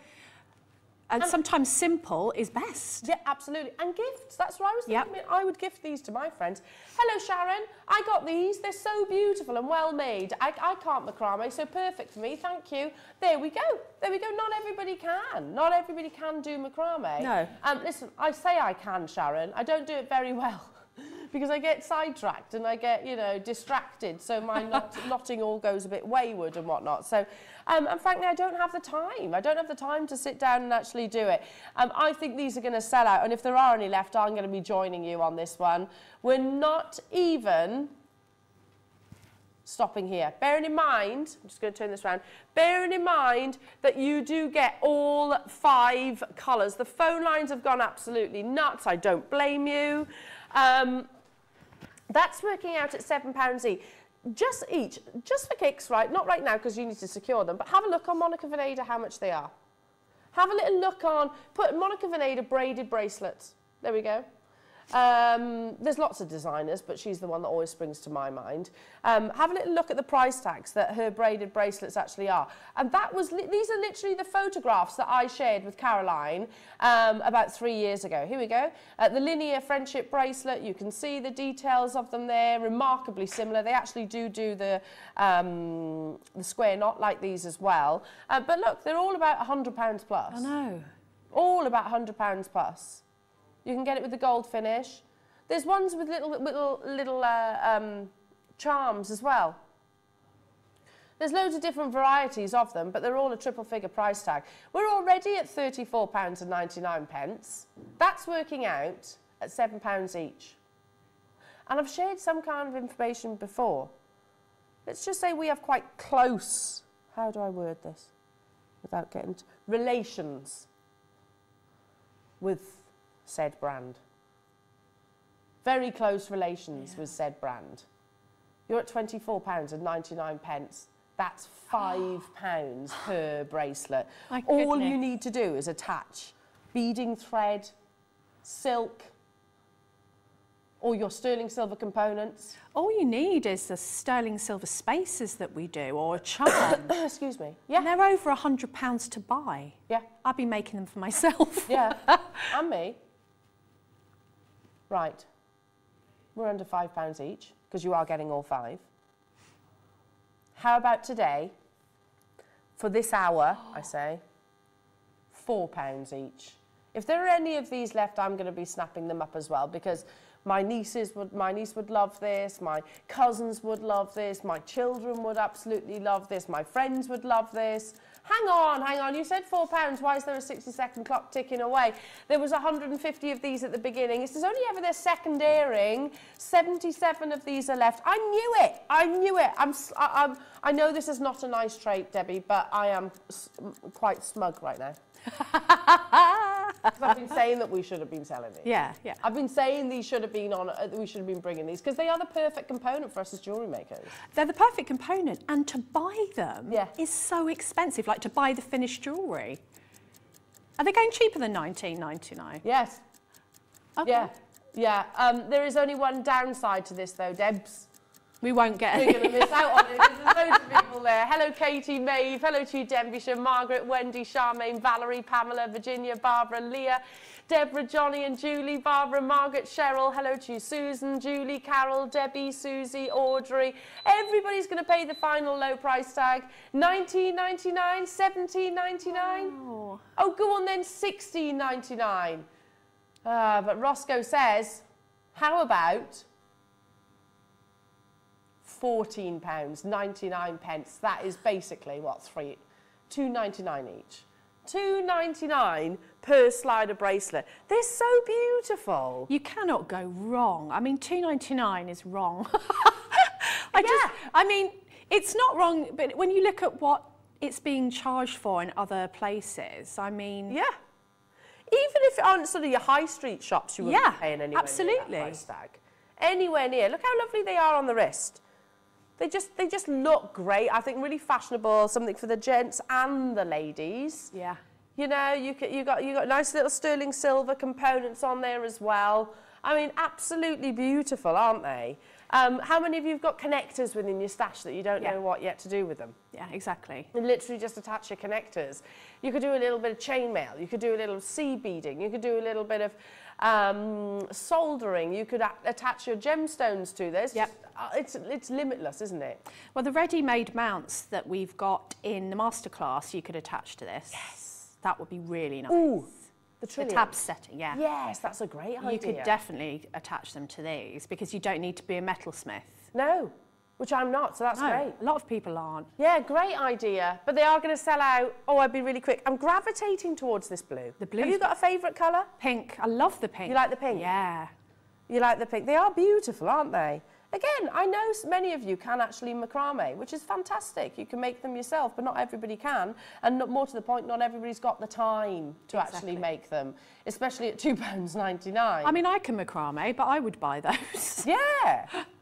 And, and sometimes simple is best. Yeah, absolutely. And gifts. That's what I was thinking. Yep. I would gift these to my friends. Hello, Sharon. I got these. They're so beautiful and well made. I, I can't macrame, so perfect for me. Thank you. There we go. There we go. Not everybody can. Not everybody can do macrame. No. Um, listen, I say I can, Sharon. I don't do it very well. because I get sidetracked and I get, you know, distracted. So my knot, knotting all goes a bit wayward and whatnot. So, um, and frankly, I don't have the time. I don't have the time to sit down and actually do it. Um, I think these are going to sell out. And if there are any left, I'm going to be joining you on this one. We're not even stopping here. Bearing in mind, I'm just going to turn this around, bearing in mind that you do get all five colours. The phone lines have gone absolutely nuts. I don't blame you. Um, that's working out at £7 each. Just each, just for kicks, right? Not right now because you need to secure them, but have a look on Monica Vinader how much they are. Have a little look on, put Monica Vinader braided bracelets. There we go. Um, there's lots of designers, but she's the one that always springs to my mind. Um, have a little look at the price tags that her braided bracelets actually are. And that was these are literally the photographs that I shared with Caroline um, about three years ago. Here we go. Uh, the linear friendship bracelet, you can see the details of them there, remarkably similar. They actually do do the, um, the square knot like these as well. Uh, but look, they're all about £100 plus. I know. All about £100 plus. You can get it with the gold finish. There's ones with little little little uh, um, charms as well. There's loads of different varieties of them, but they're all a triple figure price tag. We're already at £34.99. pence. That's working out at £7 each. And I've shared some kind of information before. Let's just say we have quite close, how do I word this without getting, relations with said brand. Very close relations yeah. with said brand. You're at £24 and 99 pence. That's £5 per bracelet. All you need to do is attach beading thread, silk, or your sterling silver components. All you need is the sterling silver spaces that we do, or a charm. Excuse me. Yeah. And they're over a hundred pounds to buy. Yeah. I'd be making them for myself. yeah. and me. Right, we're under five pounds each because you are getting all five. How about today, for this hour, I say, four pounds each. If there are any of these left, I'm going to be snapping them up as well because my nieces would, my niece would love this, my cousins would love this, my children would absolutely love this, my friends would love this. Hang on, hang on, you said four pounds, why is there a 60 second clock ticking away? There was 150 of these at the beginning. This is only ever their second airing. 77 of these are left. I knew it, I knew it. I'm, I, I'm, I know this is not a nice trait, Debbie, but I am quite smug right now. I've been saying that we should have been selling these. Yeah, yeah. I've been saying these should have been on. Uh, we should have been bringing these because they are the perfect component for us as jewellery makers. They're the perfect component, and to buy them yeah. is so expensive. Like to buy the finished jewellery. Are they going cheaper than 19.99? Yes. Okay. Yeah, yeah. Um, there is only one downside to this though, Debs. We won't get We're going to miss out on it. There's loads of people there. Hello, Katie, Maeve. Hello to you, Denbighshire, Margaret, Wendy, Charmaine, Valerie, Pamela, Virginia, Barbara, Leah, Deborah, Johnny and Julie, Barbara, Margaret, Cheryl. Hello to you, Susan, Julie, Carol, Debbie, Susie, Audrey. Everybody's going to pay the final low price tag. 19.99, 17.99. Oh. oh, go on then, 16.99. Uh, but Roscoe says, how about £14, 99 pence. That is basically, what, three, 2.99 each. 2.99 per slider bracelet. They're so beautiful. You cannot go wrong. I mean, 2.99 is wrong. I yeah. just, I mean, it's not wrong, but when you look at what it's being charged for in other places, I mean... Yeah. Even if it aren't sort of your high street shops, you wouldn't yeah, be paying anywhere absolutely. near that price tag. Anywhere near. Look how lovely they are on the wrist. They just, they just look great. I think really fashionable, something for the gents and the ladies. Yeah. You know, you, you, got, you got nice little sterling silver components on there as well. I mean, absolutely beautiful, aren't they? Um, how many of you have got connectors within your stash that you don't yeah. know what yet to do with them? Yeah, exactly. And literally just attach your connectors. You could do a little bit of chainmail. You could do a little seed beading. You could do a little bit of um, soldering. You could attach your gemstones to this. Yep. Uh, it's, it's limitless, isn't it? Well, the ready-made mounts that we've got in the masterclass, you could attach to this. Yes. That would be really nice. Ooh. The, the tab setting, yeah. Yes, that's a great idea. You could definitely attach them to these because you don't need to be a metalsmith. No, which I'm not, so that's no, great. A lot of people aren't. Yeah, great idea. But they are going to sell out. Oh, I'd be really quick. I'm gravitating towards this blue. The blue. Have you got a favourite colour? Pink. I love the pink. You like the pink? Yeah. You like the pink? They are beautiful, aren't they? Again, I know many of you can actually macrame, which is fantastic. You can make them yourself, but not everybody can. And more to the point, not everybody's got the time to exactly. actually make them, especially at £2.99. I mean, I can macrame, but I would buy those. Yeah.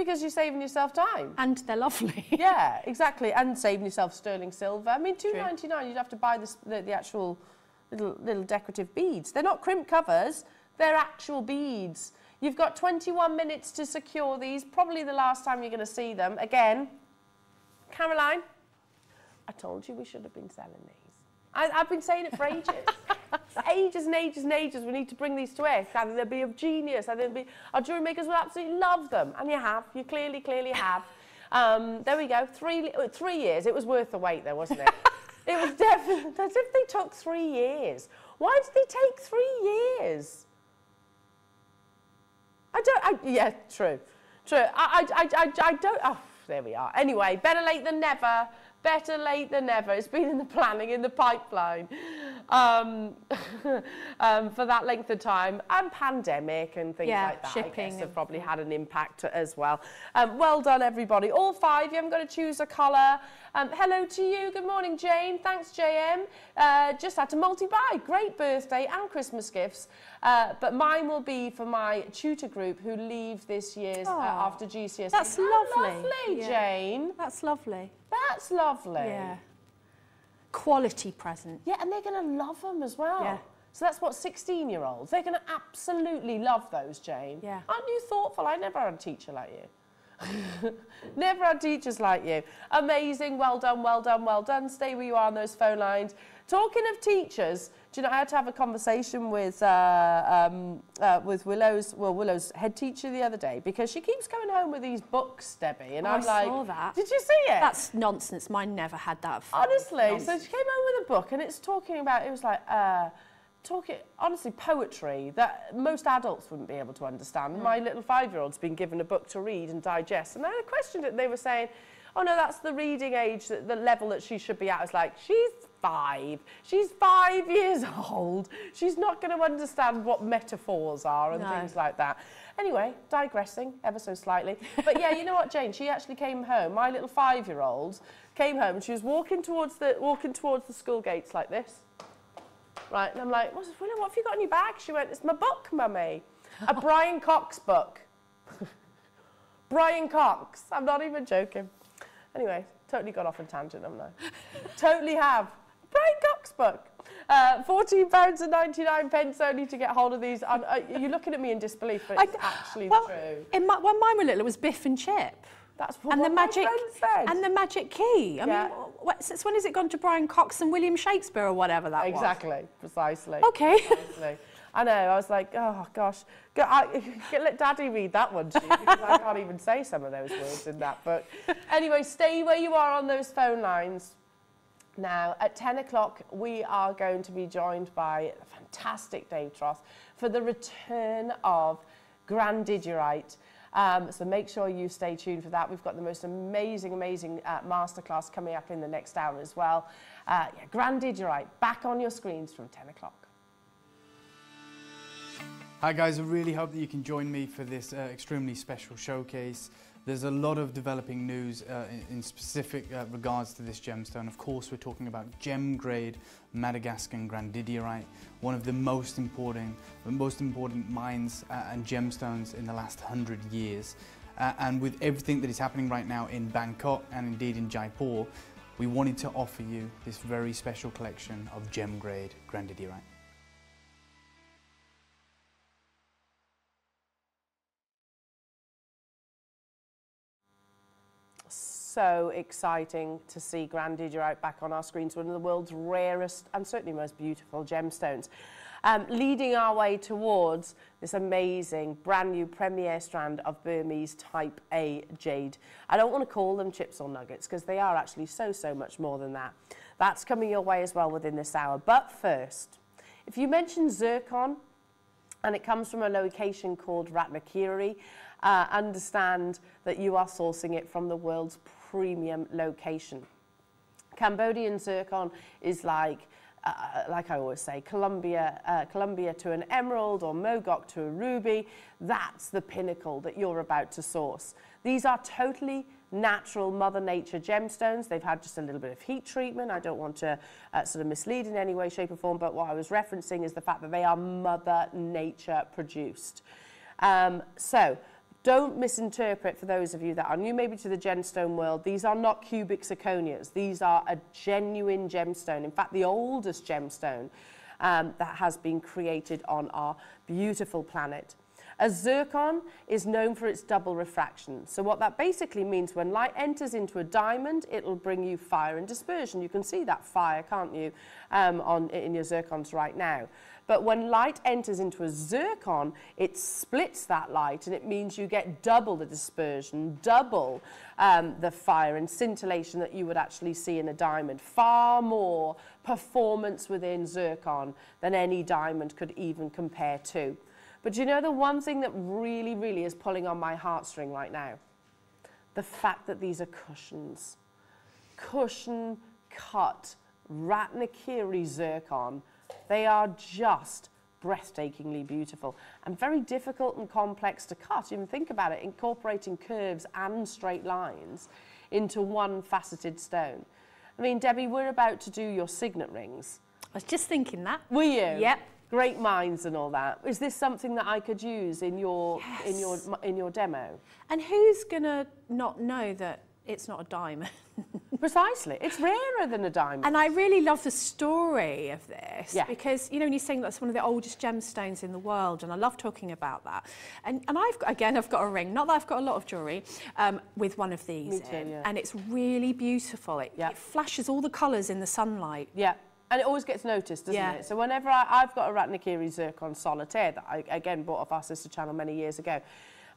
Because you're saving yourself time. And they're lovely. yeah, exactly. And saving yourself sterling silver. I mean, two ninety nine. you'd have to buy this, the, the actual little, little decorative beads. They're not crimp covers, They're actual beads. You've got 21 minutes to secure these, probably the last time you're going to see them. Again, Caroline, I told you we should have been selling these. I, I've been saying it for ages. ages and ages and ages. We need to bring these to us. Either they'll be of genius, either they'll be, our jewellery makers will absolutely love them. And you have. You clearly, clearly have. Um, there we go. Three, uh, three years. It was worth the wait, though, wasn't it? it was definitely, as if they took three years. Why did they take three years? I don't, I, yeah, true, true. I, I, I, I, I don't, oh, there we are. Anyway, better late than never. Better late than never. It's been in the planning, in the pipeline um, um, for that length of time. And pandemic and things Yeah, like that, I guess, have probably had an impact as well. Um, well done, everybody. All five, you haven't got to choose a colour. Um, hello to you. Good morning, Jane. Thanks, JM. Uh, just had to multi-buy. Great birthday and Christmas gifts. Uh, but mine will be for my tutor group who leave this year's uh, after GCSE. that's How lovely. lovely, Yeah. Jane. That's lovely. That's lovely. Yeah. Quality present. Yeah, and they're going to love them as well. Yeah. So that's what 16 year olds, they're going to absolutely love those, Jane. Yeah. Aren't you thoughtful? I never had a teacher like you. never had teachers like you. Amazing, well done, well done, well done. Stay where you are on those phone lines. Talking of teachers, do you know, I had to have a conversation with, uh, um, uh, with Willow's, well, Willow's head teacher the other day because she keeps coming home with these books, Debbie. And Oh, I'm I like, saw that. did you see it? That's nonsense. Mine never had that. Honestly, so she came home with a book and it's talking about, it was like, uh, talking, honestly, poetry that most adults wouldn't be able to understand. My little five-year-old's been given a book to read and digest. And I questioned it. They were saying, oh no, that's the reading age, the, the level that she should be at. I was like, she's five. She's five years old. She's not going to understand what metaphors are and No. things like that. Anyway, digressing ever so slightly. But yeah, you know what, Jane? She actually came home. My little five-year-old came home and she was walking towards the walking towards the school gates like this. Right, and I'm like, Willow, what have you got in your bag? She went, it's my book, mummy. A Brian Cox book. Brian Cox. I'm not even joking. Anyway, totally got off a tangent, haven't I? totally have. Brian Cox book. Uh, £14.99 pence only to get hold of these. I'm, uh, you're looking at me in disbelief, but it's I- actually well, true. In my, when mine were little, it was Biff and Chip. That's what and the one of my magic and the magic key. I Yeah. mean, what, since when has it gone to Brian Cox and William Shakespeare or whatever that was? Exactly, precisely. Okay. Precisely. I know, I was like, oh gosh, Go, I, let Daddy read that one to you because I can't even say some of those words in that book. Anyway, stay where you are on those phone lines. Now, at 10 o'clock, we are going to be joined by a fantastic Dave Tross for the return of Grandidierite. Um, so make sure you stay tuned for that. We've got the most amazing, amazing uh, masterclass coming up in the next hour as well. Uh, yeah, Grandidierite, back on your screens from 10 o'clock. Hi guys, I really hope that you can join me for this uh, extremely special showcase. There's a lot of developing news uh, in, specific uh, regards to this gemstone. Of course, we're talking about gem grade Madagascan grandidierite, one of the most important, the most important mines uh, and gemstones in the last hundred years. Uh, and with everything that is happening right now in Bangkok and indeed in Jaipur, we wanted to offer you this very special collection of gem grade grandidierite. So exciting to see Grandidierite back on our screens, one of the world's rarest and certainly most beautiful gemstones. Um, leading our way towards this amazing brand new premier strand of Burmese type A jade. I don't want to call them chips or nuggets because they are actually so, so much more than that. That's coming your way as well within this hour. But first, if you mention zircon, and it comes from a location called Ratnakiri. Uh, understand that you are sourcing it from the world's premium location. Cambodian zircon is like, uh, like I always say, Colombia, uh, Colombia to an emerald or Mogok to a ruby. That's the pinnacle that you're about to source. These are totally natural Mother Nature gemstones. They've had just a little bit of heat treatment. I don't want to uh, sort of mislead in any way, shape or form, but what I was referencing is the fact that they are Mother Nature produced. Um, so don't misinterpret for those of you that are new maybe to the gemstone world. These are not cubic zirconias. These are a genuine gemstone. In fact, the oldest gemstone um, that has been created on our beautiful planet. A zircon is known for its double refraction. So what that basically means, when light enters into a diamond, it'll bring you fire and dispersion. You can see that fire, can't you, um, on, in your zircons right now. But when light enters into a zircon, it splits that light and it means you get double the dispersion, double um, the fire and scintillation that you would actually see in a diamond. Far more performance within zircon than any diamond could even compare to. But you know the one thing that really, really is pulling on my heartstring right now? The fact that these are cushions. Cushion cut Ratnakiri zircon. They are just breathtakingly beautiful and very difficult and complex to cut. Even think about it, incorporating curves and straight lines into one faceted stone. I mean, Debbie, we're about to do your signet rings. I was just thinking that. Were you? Yep. Great minds and all that. Is this something that I could use in your in your in your demo? And who's going to not know that it's not a diamond? Precisely. It's rarer than a diamond. And I really love the story of this Yeah. because you know when you're saying that's one of the oldest gemstones in the world, and I love talking about that. And and I've got, again I've got a ring, not that I've got a lot of jewellery, um, with one of these, Me too, in, yeah. and it's really beautiful. It, Yeah. it flashes all the colours in the sunlight. Yeah. And it always gets noticed, doesn't Yeah. it? So whenever I, I've got a Ratnakiri zircon solitaire that I again bought off our sister channel many years ago,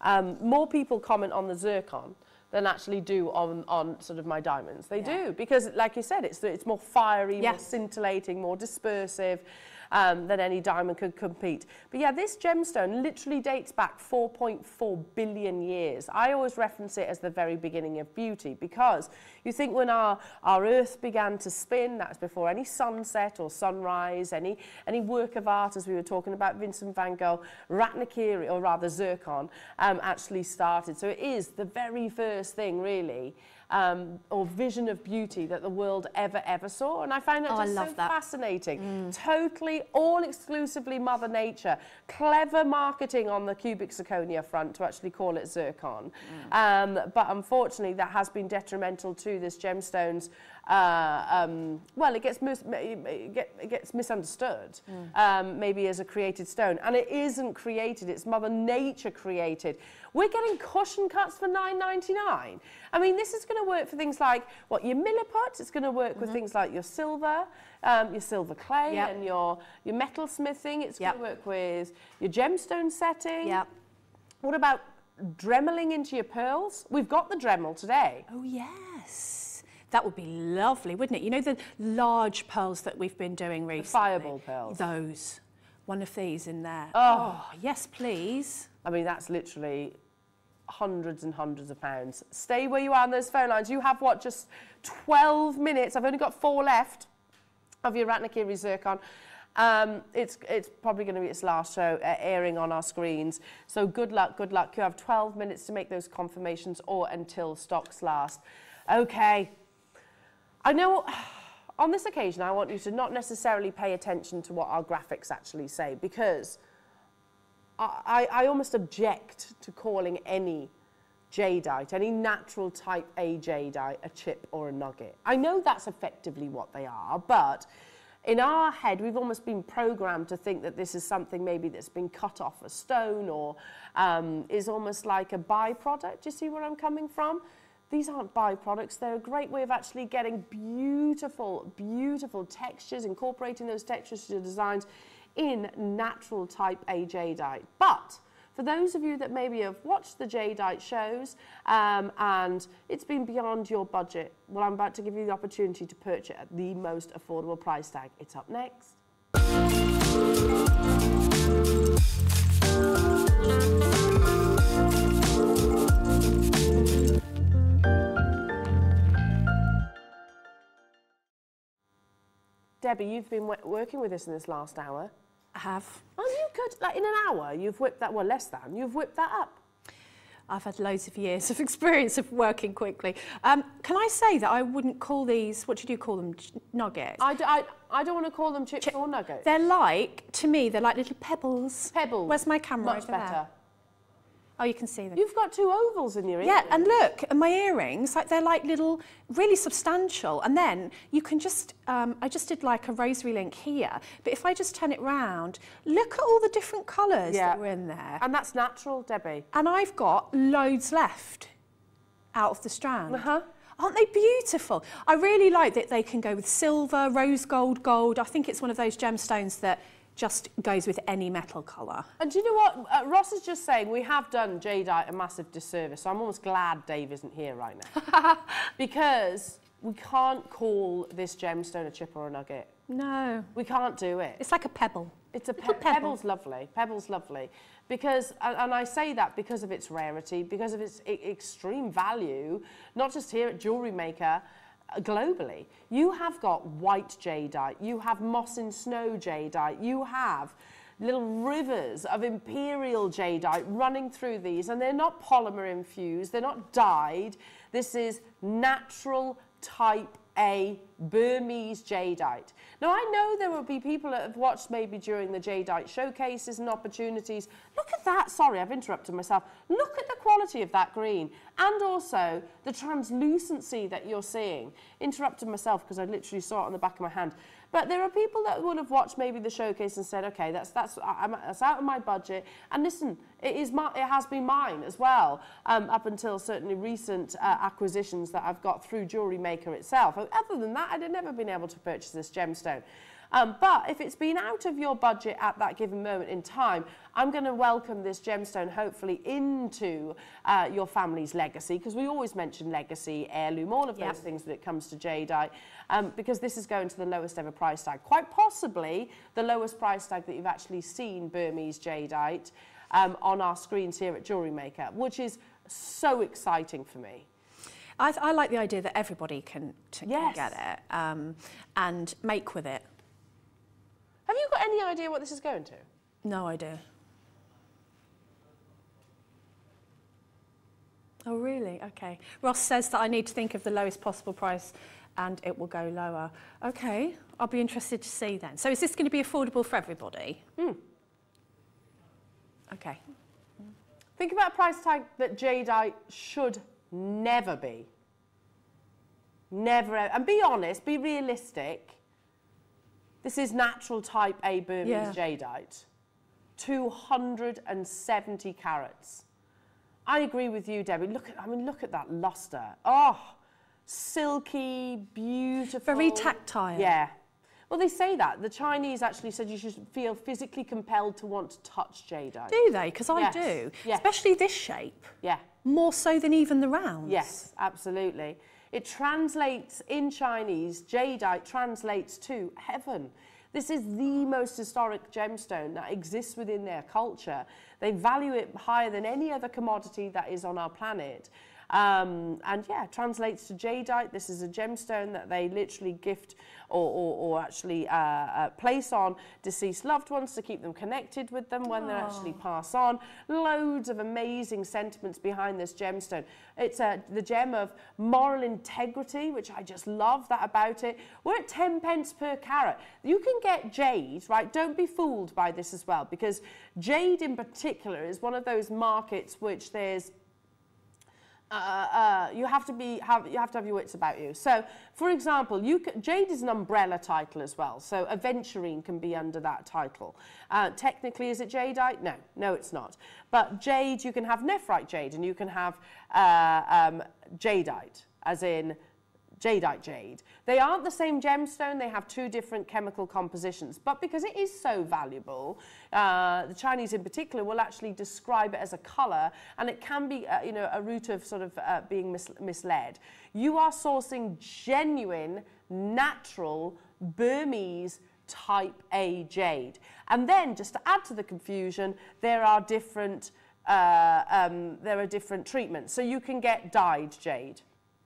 um, more people comment on the zircon than actually do on, on sort of my diamonds. They Yeah. do because, like you said, it's it's more fiery, Yeah. more scintillating, more dispersive. Um, than any diamond could compete. But yeah, this gemstone literally dates back 4.4 billion years. I always reference it as the very beginning of beauty because you think when our, our earth began to spin, that's before any sunset or sunrise, any, any work of art, as we were talking about Vincent van Gogh, Ratnakiri, or rather zircon, um, actually started. So it is the very first thing, really, um, or vision of beauty that the world ever, ever saw. And I find that Oh, I just love so that. fascinating. Totally, all exclusively Mother Nature. Clever marketing on the cubic zirconia front to actually call it zircon. Um, but unfortunately, that has been detrimental to this gemstone's. Uh, um, well, it gets, mis- it gets misunderstood, um, maybe as a created stone. And it isn't created, it's Mother Nature created. We're getting cushion cuts for 9.99. I mean, this is going to work for things like what your milliput. It's going to work with things like your silver, um, your silver clay, Yep. and your your metal smithing. It's Yep. going to work with your gemstone setting. Yeah. What about dremeling into your pearls? We've got the Dremel today. Oh yes. That would be lovely, wouldn't it? You know the large pearls that we've been doing recently? fireball pearls. Those. One of these in there. Oh, yes, please. I mean, that's literally hundreds and hundreds of pounds. Stay where you are on those phone lines. You have what, just 12 minutes? I've only got four left of your Ratnakiri Zircon. Um, it's, it's probably going to be its last show uh, airing on our screens. So good luck, good luck. You have 12 minutes to make those confirmations or until stocks last. Okay. I know on this occasion I want you to not necessarily pay attention to what our graphics actually say because I, I almost object to calling any jadeite, any natural type A jadeite, a chip or a nugget. I know that's effectively what they are, but in our head, we've almost been programmed to think that this is something maybe that's been cut off a stone or um, is almost like a byproduct. Do you see where I'm coming from? These aren't byproducts. They're a great way of actually getting beautiful, beautiful textures, incorporating those textures to your designs in natural type A jadeite. But for those of you that maybe have watched the jadeite shows um, and it's been beyond your budget, well, I'm about to give you the opportunity to purchase at the most affordable price tag. It's up next. Debbie, you've been working with us in this last hour. I have. Oh, you could, like in an hour, you've whipped that, well, less than, you've whipped that up. I've had loads of years of experience of working quickly. Um, can I say that I wouldn't call these, what do you call them, ch- nuggets? I, d- I, I don't want to call them chips or nuggets. They're like, to me, they're like little pebbles. Pebbles. Where's my camera Much better. there? Oh, you can see them. You've got two ovals in your ear. Yeah, and look, and my earrings, like they're like little, really substantial. And then you can just, um, I just did like a rosary link here, but if I just turn it round, look at all the different colours Yeah. that were in there. And that's natural, Debbie. And I've got loads left out of the strand. Uh-huh. Aren't they beautiful? I really like that they can go with silver, rose gold, gold. I think it's one of those gemstones that just goes with any metal colour. And do you know what? Uh, Ross is just saying we have done jadeite a massive disservice, so I'm almost glad Dave isn't here right now. because we can't call this gemstone a chip or a nugget. No, We can't do it. it's like a pebble. It's a pe- pebble. pebble's lovely. Pebble's lovely because, and I say that because of its rarity, because of its extreme value, not just here at JewelleryMaker, globally. You have got white jadeite, you have moss and snow jadeite, you have little rivers of imperial jadeite running through these, and they're not polymer infused, they're not dyed. This is natural type A Burmese jadeite. Now, I know there will be people that have watched maybe during the jadeite showcases and opportunities. Look at that. Sorry, I've interrupted myself. Look at the quality of that green and also the translucency that you're seeing. Interrupted myself because I literally saw it on the back of my hand. But there are people that would have watched maybe the showcase and said, okay, that's, that's, I'm, that's out of my budget. And listen, it, is my, it has been mine as well, um, up until certainly recent uh, acquisitions that I've got through JewelleryMaker itself. Other than that, I'd have never been able to purchase this gemstone. Um, but if it's been out of your budget at that given moment in time, I'm going to welcome this gemstone hopefully into uh, your family's legacy because we always mention legacy, heirloom, all of those Yep. things when it comes to jadeite um, because this is going to the lowest ever price tag. Quite possibly the lowest price tag that you've actually seen Burmese jadeite um, on our screens here at JewelleryMaker, which is so exciting for me. I, th- I like the idea that everybody can, to, can get it um, and make with it. Have you got any idea what this is going to? No idea. Oh, really? Okay. Ross says that I need to think of the lowest possible price and it will go lower. Okay, I'll be interested to see then. So is this going to be affordable for everybody? Hmm. Okay. Think about a price tag that jadeite should never be. Never, ever. And be honest, be realistic. This is natural type A Burmese Yeah. jadeite. 270 carats. I agree with you, Debbie. Look at, I mean, look at that luster. Oh, silky, beautiful. Very tactile. Yeah. Well, they say that. The Chinese actually said you should feel physically compelled to want to touch jadeite. Do they? Because I Yes. do. Yes. Especially this shape. Yeah. More so than even the rounds. Yes, absolutely. It translates in Chinese, jadeite translates to heaven. This is the most historic gemstone that exists within their culture. They value it higher than any other commodity that is on our planet. Um, and yeah, translates to jadeite. This is a gemstone that they literally gift or, or, or actually uh, uh, place on deceased loved ones to keep them connected with them when they actually pass on. Loads of amazing sentiments behind this gemstone. It's uh, the gem of moral integrity, which I just love that about it. We're at 10 pence per carat. You can get jade, right? Don't be fooled by this as well, because jade in particular is one of those markets which there's uh, uh, you have to be have you have to have your wits about you. So, for example, you can, Jade is an umbrella title as well. So, aventurine can be under that title. Uh, technically, is it jadeite? No, no, it's not. But jade, you can have nephrite jade, and you can have uh, um, jadeite, as in jadeite jade. They aren't the same gemstone, they have two different chemical compositions, but because it is so valuable, uh, the Chinese in particular will actually describe it as a color and it can be uh, you know, a route of sort of uh, being mis misled. You are sourcing genuine, natural, Burmese type A jade. And then just to add to the confusion, there are different, uh, um, there are different treatments. So you can get dyed jade.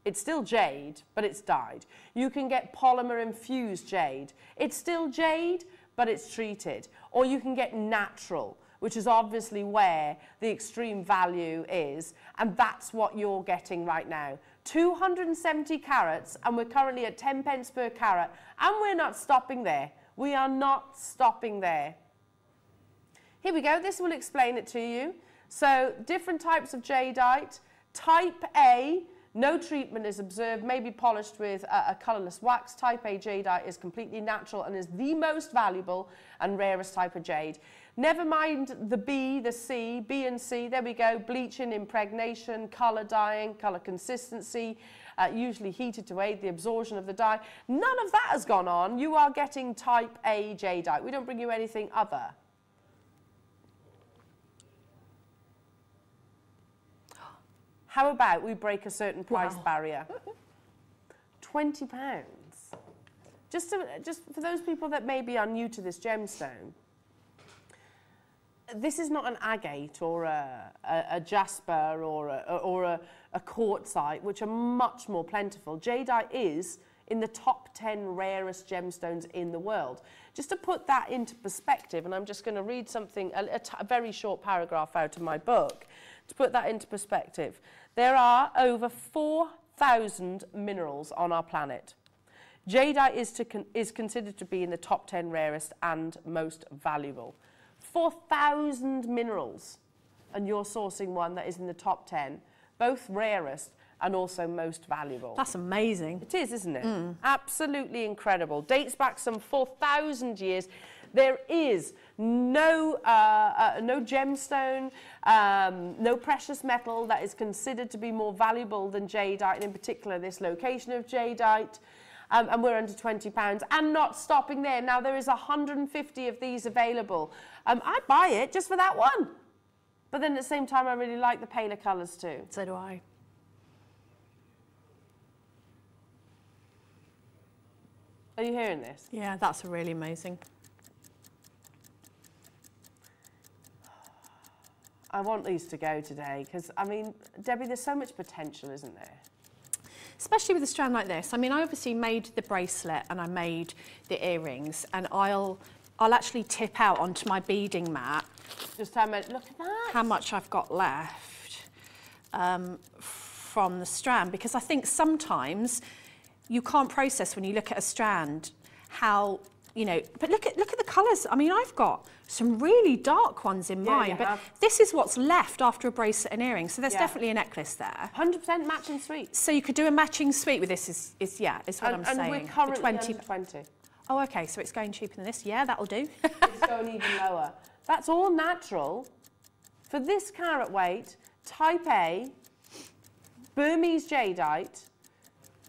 It's still jade, but it's dyed. You can get polymer infused jade. It's still jade, but it's treated. Or you can get natural, which is obviously where the extreme value is. And that's what you're getting right now. 270 carats, and we're currently at 10 pence per carat. And we're not stopping there. We are not stopping there. Here we go. This will explain it to you. So different types of jadeite. Type A, no treatment is observed, may be polished with a, a colourless wax. Type A jadeite is completely natural and is the most valuable and rarest type of jade. Never mind the B, the C, B and C, there we go, bleaching, impregnation, colour dyeing, colour consistency, uh, usually heated to aid the absorption of the dye. None of that has gone on. You are getting type A jadeite. We don't bring you anything other. How about we break a certain price Wow. barrier? Twenty pounds. Just to, just for those people that maybe are new to this gemstone. This is not an agate or a, a, a jasper or a, or a, a quartzite, which are much more plentiful. Jadeite is in the top 10 rarest gemstones in the world. Just to put that into perspective, and I'm just going to read something, a, a, t- a very short paragraph out of my book, to put that into perspective. There are over 4,000 minerals on our planet. Jadeite is, to con- is considered to be in the top 10 rarest and most valuable. 4,000 minerals, and you're sourcing one that is in the top 10, both rarest and also most valuable. That's amazing. It is, isn't it? Hmm. Absolutely incredible. Dates back some 4,000 years. There is no, uh, uh, no gemstone, um, no precious metal that is considered to be more valuable than jadeite, and in particular this location of jadeite. Um, and we're under 20 pounds and not stopping there. Now there is 150 of these available. Um, I'd buy it just for that one. But then at the same time, I really like the paler colours too. So do I. Are you hearing this? Yeah, that's really amazing. I want these to go today because, I mean, Debbie, there's so much potential, isn't there? Especially with a strand like this. I mean, I obviously made the bracelet and I made the earrings and I'll, I'll actually tip out onto my beading mat Just how much, look at that. how much I've got left um, from the strand because I think sometimes you can't process when you look at a strand how you know but look at look at the colors I mean I've got some really dark ones in Yeah, mine but have. this is what's left after a bracelet and earring so there's Yeah. definitely a necklace there 100% matching sweet. so you could do a matching suite with this is, is yeah is what And, I'm and saying we're for currently 20 under 20. oh okay so it's going cheaper than this yeah that'll do it's going even lower. That's all natural. For this carat weight, type A, Burmese jadeite,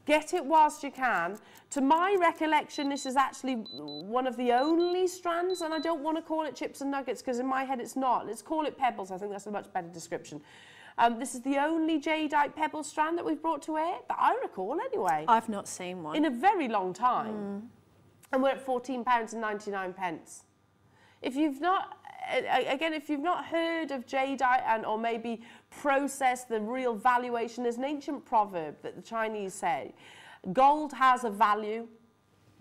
get it whilst you can. To my recollection, this is actually one of the only strands, and I don't want to call it chips and nuggets because in my head it's not. Let's call it pebbles. I think that's a much better description. Um, this is the only jadeite pebble strand that we've brought to air, that I recall anyway, I've not seen one in a very long time. And we're at £14 and 99 pence. If you've not, again, if you've not heard of jadeite and or maybe processed the real valuation, there's an ancient proverb that the Chinese say, gold has a value,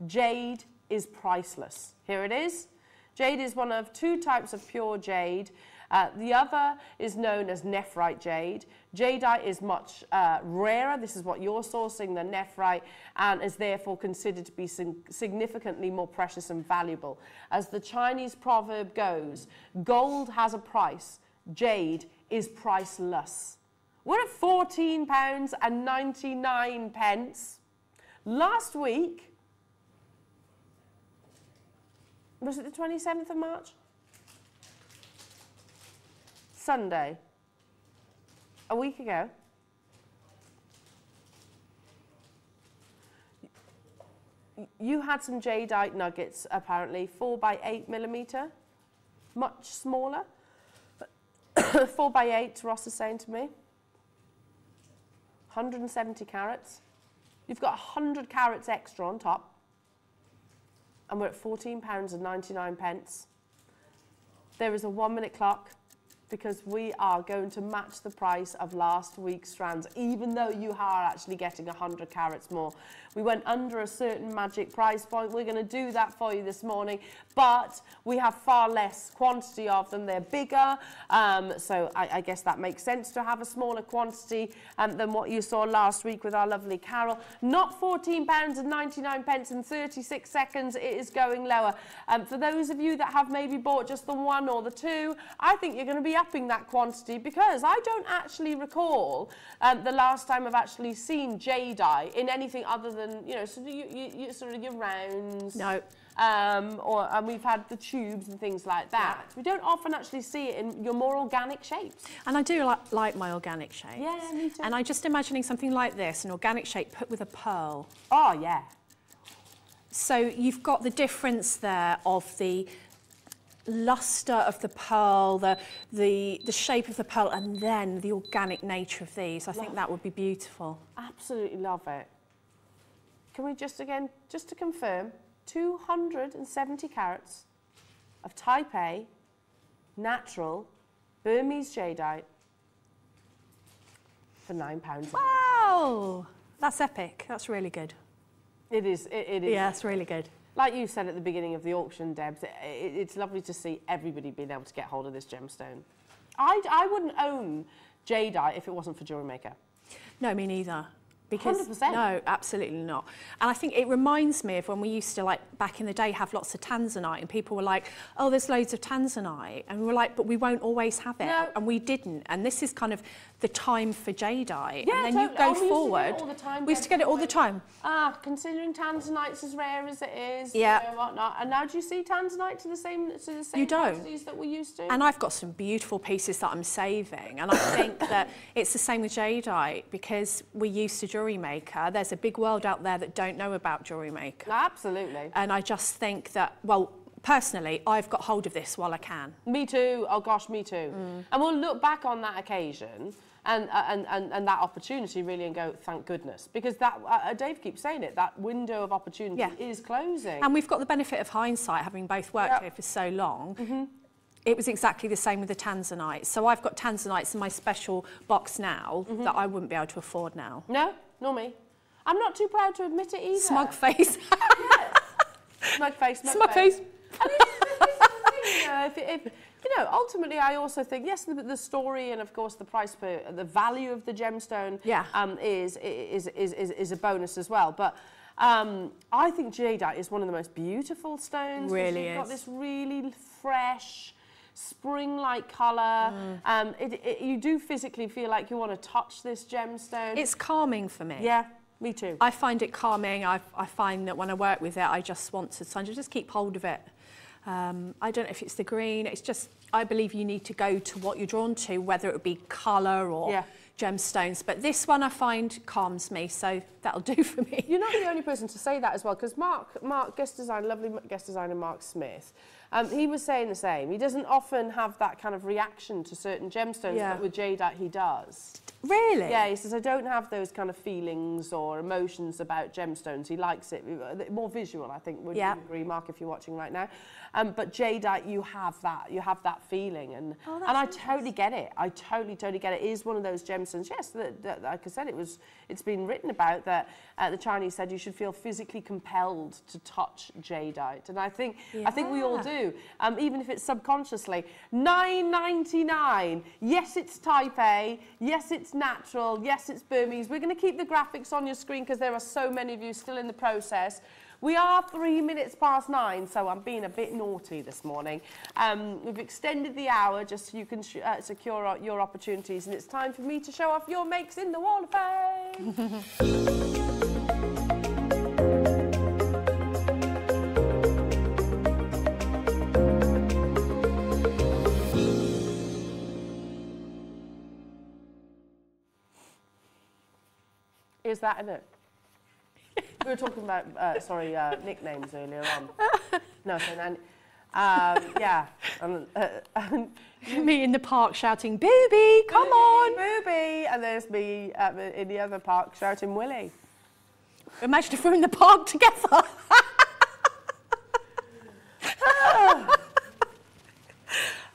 jade is priceless. Here it is. Jade is one of two types of pure jade. Uh, the other is known as nephrite jade. Jadeite is much uh, rarer. This is what you're sourcing, the nephrite, and is therefore considered to be sig- significantly more precious and valuable. As the Chinese proverb goes, gold has a price, jade is priceless. We're at £14 and 99 pence. Last week, was it the 27th of March? Sunday. A week ago. You had some jadeite nuggets, apparently, four by eight millimeter, much smaller. four by eight, Ross is saying to me. 170 carats. You've got 100 carats extra on top. And we're at 14 pounds and 99 pence. There is a one minute clock because we are going to match the price of last week's strands, even though you are actually getting 100 carats more. We went under a certain magic price point. We're going to do that for you this morning, but we have far less quantity of them. They're bigger, um, so I, I guess that makes sense to have a smaller quantity um, than what you saw last week with our lovely Carol. Not 14 pounds and 99 pence in 36 seconds. It is going lower. Um, for those of you that have maybe bought just the one or the two, I think you're going to be upping that quantity because I don't actually recall um, the last time I've actually seen jadeite in anything other than, you know, so you, you, you, sort of your rounds. No. Um, or, and we've had the tubes and things like that. We don't often actually see it in your more organic shapes. And I do like, like my organic shapes. Yeah, me too. And I'm just imagining something like this, an organic shape put with a pearl. Oh, yeah. So you've got the difference there of the luster of the pearl, the, the, the shape of the pearl, and then the organic nature of these. I think that would be beautiful. Absolutely love it. Can we just again, just to confirm, 270 carats of type A, natural, Burmese jadeite for nine pounds. Wow! That's epic. That's really good. It is, it, it is. Yeah, that's really good. Like you said at the beginning of the auction, Debs, it, it, it's lovely to see everybody being able to get hold of this gemstone. I, I wouldn't own jadeite if it wasn't for jewelry maker. No, me neither. Because 100%. no, absolutely not. And I think it reminds me of when we used to like back in the day have lots of tanzanite and people were like, "Oh, there's loads of tanzanite." And we were like, "But we won't always have it." No. And we didn't. And this is kind of the time for jadeite. Yeah, and then totally. you go Oh, we used to get it forward. all the time, we used to get it all the time. Ah, considering tanzanite's as rare as it is, Yeah. know, whatnot. And now do you see tanzanite to the same to the same You don't. that we used to? And I've got some beautiful pieces that I'm saving. And I think that it's the same with jadeite because we're used to jewelry maker. There's a big world out there that don't know about jewelry maker. Absolutely. And I just think that, well, personally, I've got hold of this while I can. Me too. Oh gosh, me too. Mm. And we'll look back on that occasion and, uh, and, and, and that opportunity really and go, thank goodness. Because that, uh, Dave keeps saying it, that window of opportunity Yeah. is closing. And we've got the benefit of hindsight, having both worked Yep. here for so long. It was exactly the same with the tanzanite. So I've got tanzanites in my special box now that I wouldn't be able to afford now. no, nor me. I'm not too proud to admit it either. Smug face. Smug face, smug, Smug face. I mean, this is the thing, you know, if, if, you know, ultimately, I also think yes, the, the story and of course the price per the value of the gemstone Yeah. um, is, is, is is is a bonus as well. But um, I think jadeite is one of the most beautiful stones. Really You've got this really fresh. Spring-like colour. Mm. Um, it, it, you do physically feel like you want to touch this gemstone. It's calming for me. yeah, me too. I find it calming. I, I find that when I work with it, I just want to kind of just keep hold of it. Um, I don't know if it's the green. It's just, I believe you need to go to what you're drawn to, whether it would be colour or Yeah. gemstones. But this one I find calms me, so that'll do for me. You're not the only person to say that as well, because Mark, Mark, guest design, lovely guest designer Mark Smith, um, he was saying the same. He doesn't often have that kind of reaction to certain gemstones, Yeah. but with jadeite he does. Really? Yeah, he says, I don't have those kind of feelings or emotions about gemstones. He likes it, uh, more visual, I think, would Yeah. you agree, Mark, if you're watching right now? Um, but jadeite, you have that, you have that feeling. And, Oh, and I totally get it. I totally, totally get it. It is one of those gemstones, yes, that, that, like I said, it was, it's been written about that uh, the Chinese said you should feel physically compelled to touch jadeite. And I think, I think we all do, um, even if it's subconsciously. 9.99. Yes, it's Type A. Yes, it's natural. Yes, it's Burmese. We're going to keep the graphics on your screen because there are so many of you still in the process. We are three minutes past nine, so I'm being a bit naughty this morning. Um, we've extended the hour just so you can uh, secure your opportunities, and it's time for me to show off your makes in the Wall of Fame. Is that in it? we were talking about, uh, sorry, uh, nicknames earlier on. No, so then, um, yeah. Um, uh, and Me in the park shouting, Booby, come on. Booby, and there's me uh, in the other park shouting Willie. Imagine if we're in the park together.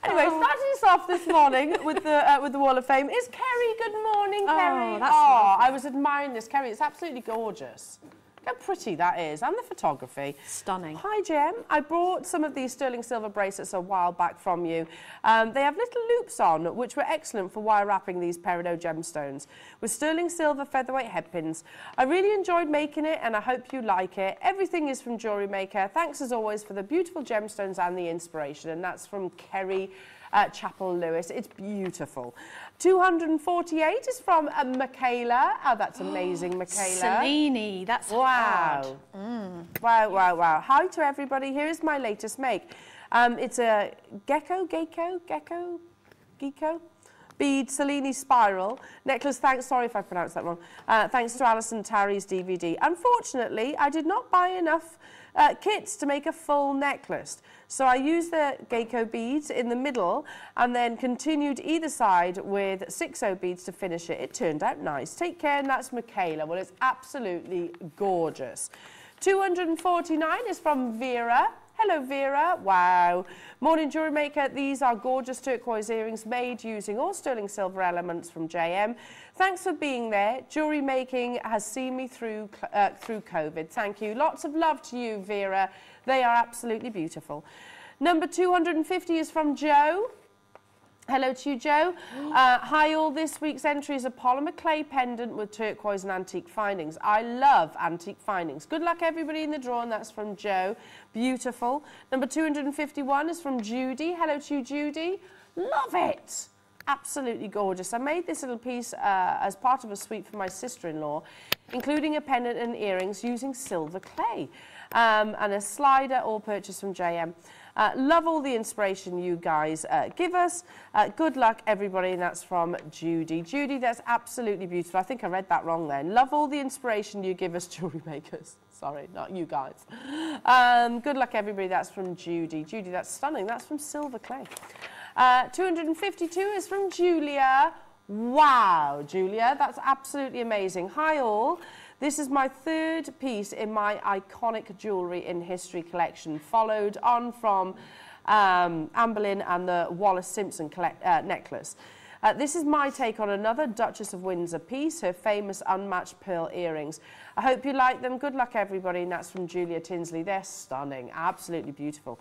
Anyway, Off this morning with the uh, with the Wall of Fame is Kerry. Good morning, Oh, Kerry. that's oh, I was admiring this, Kerry. It's absolutely gorgeous. Look how pretty that is, and the photography. Stunning. Hi, Jem. I brought some of these sterling silver bracelets a while back from you. Um, they have little loops on, which were excellent for wire wrapping these peridot gemstones with sterling silver featherweight headpins. I really enjoyed making it, and I hope you like it. Everything is from Jewelry Maker. Thanks as always for the beautiful gemstones and the inspiration. And that's from Kerry. Uh, Chapel Lewis. It's beautiful. 248 is from uh, Michaela. Oh, that's amazing, Michaela. Cellini, that's Wow. hard. Wow, wow, wow. Hi to everybody. Here is my latest make. Um, it's a gecko, gecko, gecko, gecko bead Cellini spiral necklace. Thanks, sorry if I pronounced that wrong. Uh, thanks to Alison Tarry's DVD. Unfortunately, I did not buy enough uh, kits to make a full necklace. So I used the gecko beads in the middle and then continued either side with 6O beads to finish it. It turned out nice. Take care, and that's Michaela. Well, it's absolutely gorgeous. 249 is from Vera. Hello Vera, wow. Morning Jewelry Maker, these are gorgeous turquoise earrings made using all sterling silver elements from JM. Thanks for being there. Jewelry making has seen me through, uh, through COVID. Thank you. Lots of love to you Vera. They are absolutely beautiful. Number 250 is from Joe. Hello to you, Joe. Uh, hi, all. This week's entry is a polymer clay pendant with turquoise and antique findings. I love antique findings. Good luck, everybody in the draw, and that's from Joe. Beautiful. Number 251 is from Judy. Hello to you, Judy. Love it. Absolutely gorgeous. I made this little piece uh, as part of a suite for my sister-in-law, including a pendant and earrings using silver clay um, and a slider all purchased from JM. Uh, love all the inspiration you guys uh, give us. Uh, good luck, everybody. And that's from Judy. Judy, that's absolutely beautiful. I think I read that wrong then. Love all the inspiration you give us, jewelry makers. Sorry, not you guys. Um, good luck, everybody. That's from Judy. Judy, that's stunning. That's from Silver Clay. Uh, 252 is from Julia. Wow, Julia, that's absolutely amazing. Hi, all. This is my third piece in my iconic jewellery in history collection, followed on from um, Boleyn and the Wallis Simpson uh, necklace. Uh, this is my take on another Duchess of Windsor piece, her famous unmatched pearl earrings. I hope you like them. Good luck, everybody. And that's from Julia Tinsley. They're stunning, absolutely beautiful.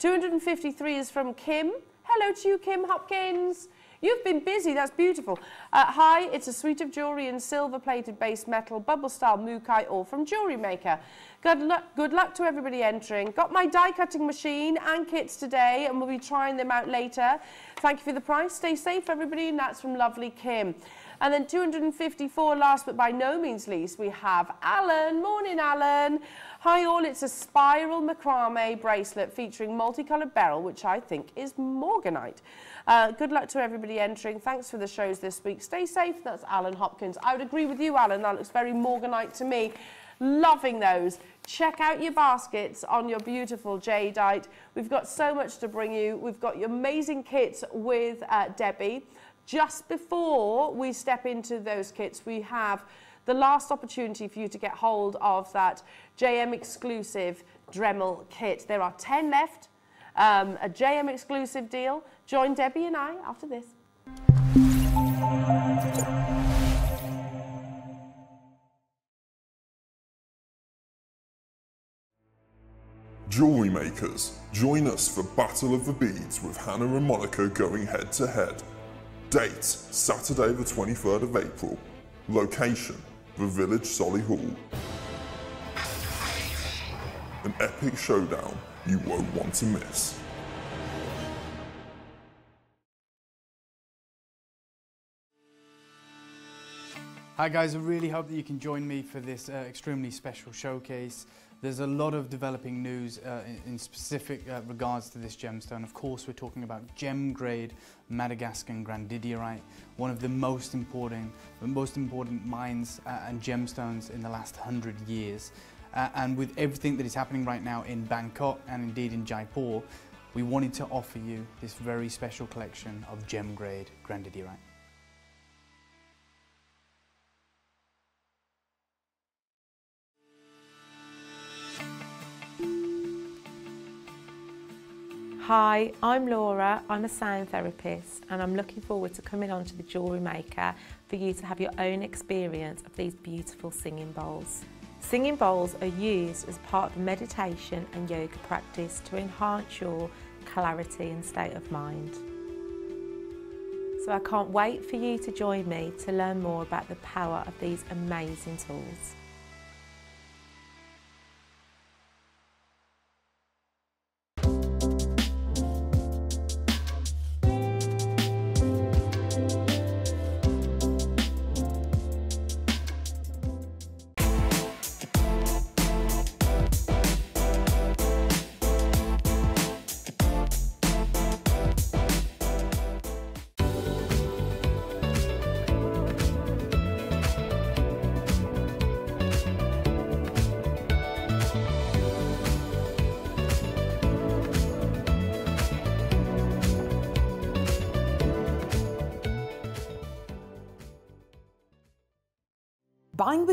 253 is from Kim. Hello to you, Kim Hopkins. You've been busy, that's beautiful. Uh, hi, it's a suite of jewellery in silver-plated base metal, bubble-style mukai, all from Jewellery Maker. Good luck, good luck to everybody entering. Got my die-cutting machine and kits today, and we'll be trying them out later. Thank you for the price. Stay safe, everybody, and that's from lovely Kim. And then 254, last but by no means least, we have Alan. Morning, Alan. Hi all, it's a spiral macrame bracelet featuring multicoloured beryl, which I think is morganite. Uh, good luck to everybody entering. Thanks for the shows this week. Stay safe. That's Alan Hopkins. I would agree with you, Alan. That looks very morganite to me. Loving those. Check out your baskets on your beautiful jadeite. We've got so much to bring you. We've got your amazing kits with uh, Debbie. Just before we step into those kits, we have the last opportunity for you to get hold of that JM exclusive Dremel kit. There are 10 left, um, a JM exclusive deal. Join Debbie and I after this. Jewelry makers, join us for Battle of the Beads with Hannah and Monica going head to head. Date Saturday, the 23rd of April. Location The Village Solihull. An epic showdown you won't want to miss. Hi guys, I really hope that you can join me for this uh, extremely special showcase. There's a lot of developing news uh, in, specific uh, regards to this gemstone. Of course, we're talking about gem grade Madagascan grandidierite, one of the most important, most important mines uh, and gemstones in the last hundred years. Uh, and with everything that is happening right now in Bangkok and indeed in Jaipur, we wanted to offer you this very special collection of gem grade grandidierite. Hi, I'm Laura. I'm a sound therapist and I'm looking forward to coming on to the Jewellery Maker for you to have your own experience of these beautiful singing bowls. Singing bowls are used as part of meditation and yoga practice to enhance your clarity and state of mind. So I can't wait for you to join me to learn more about the power of these amazing tools.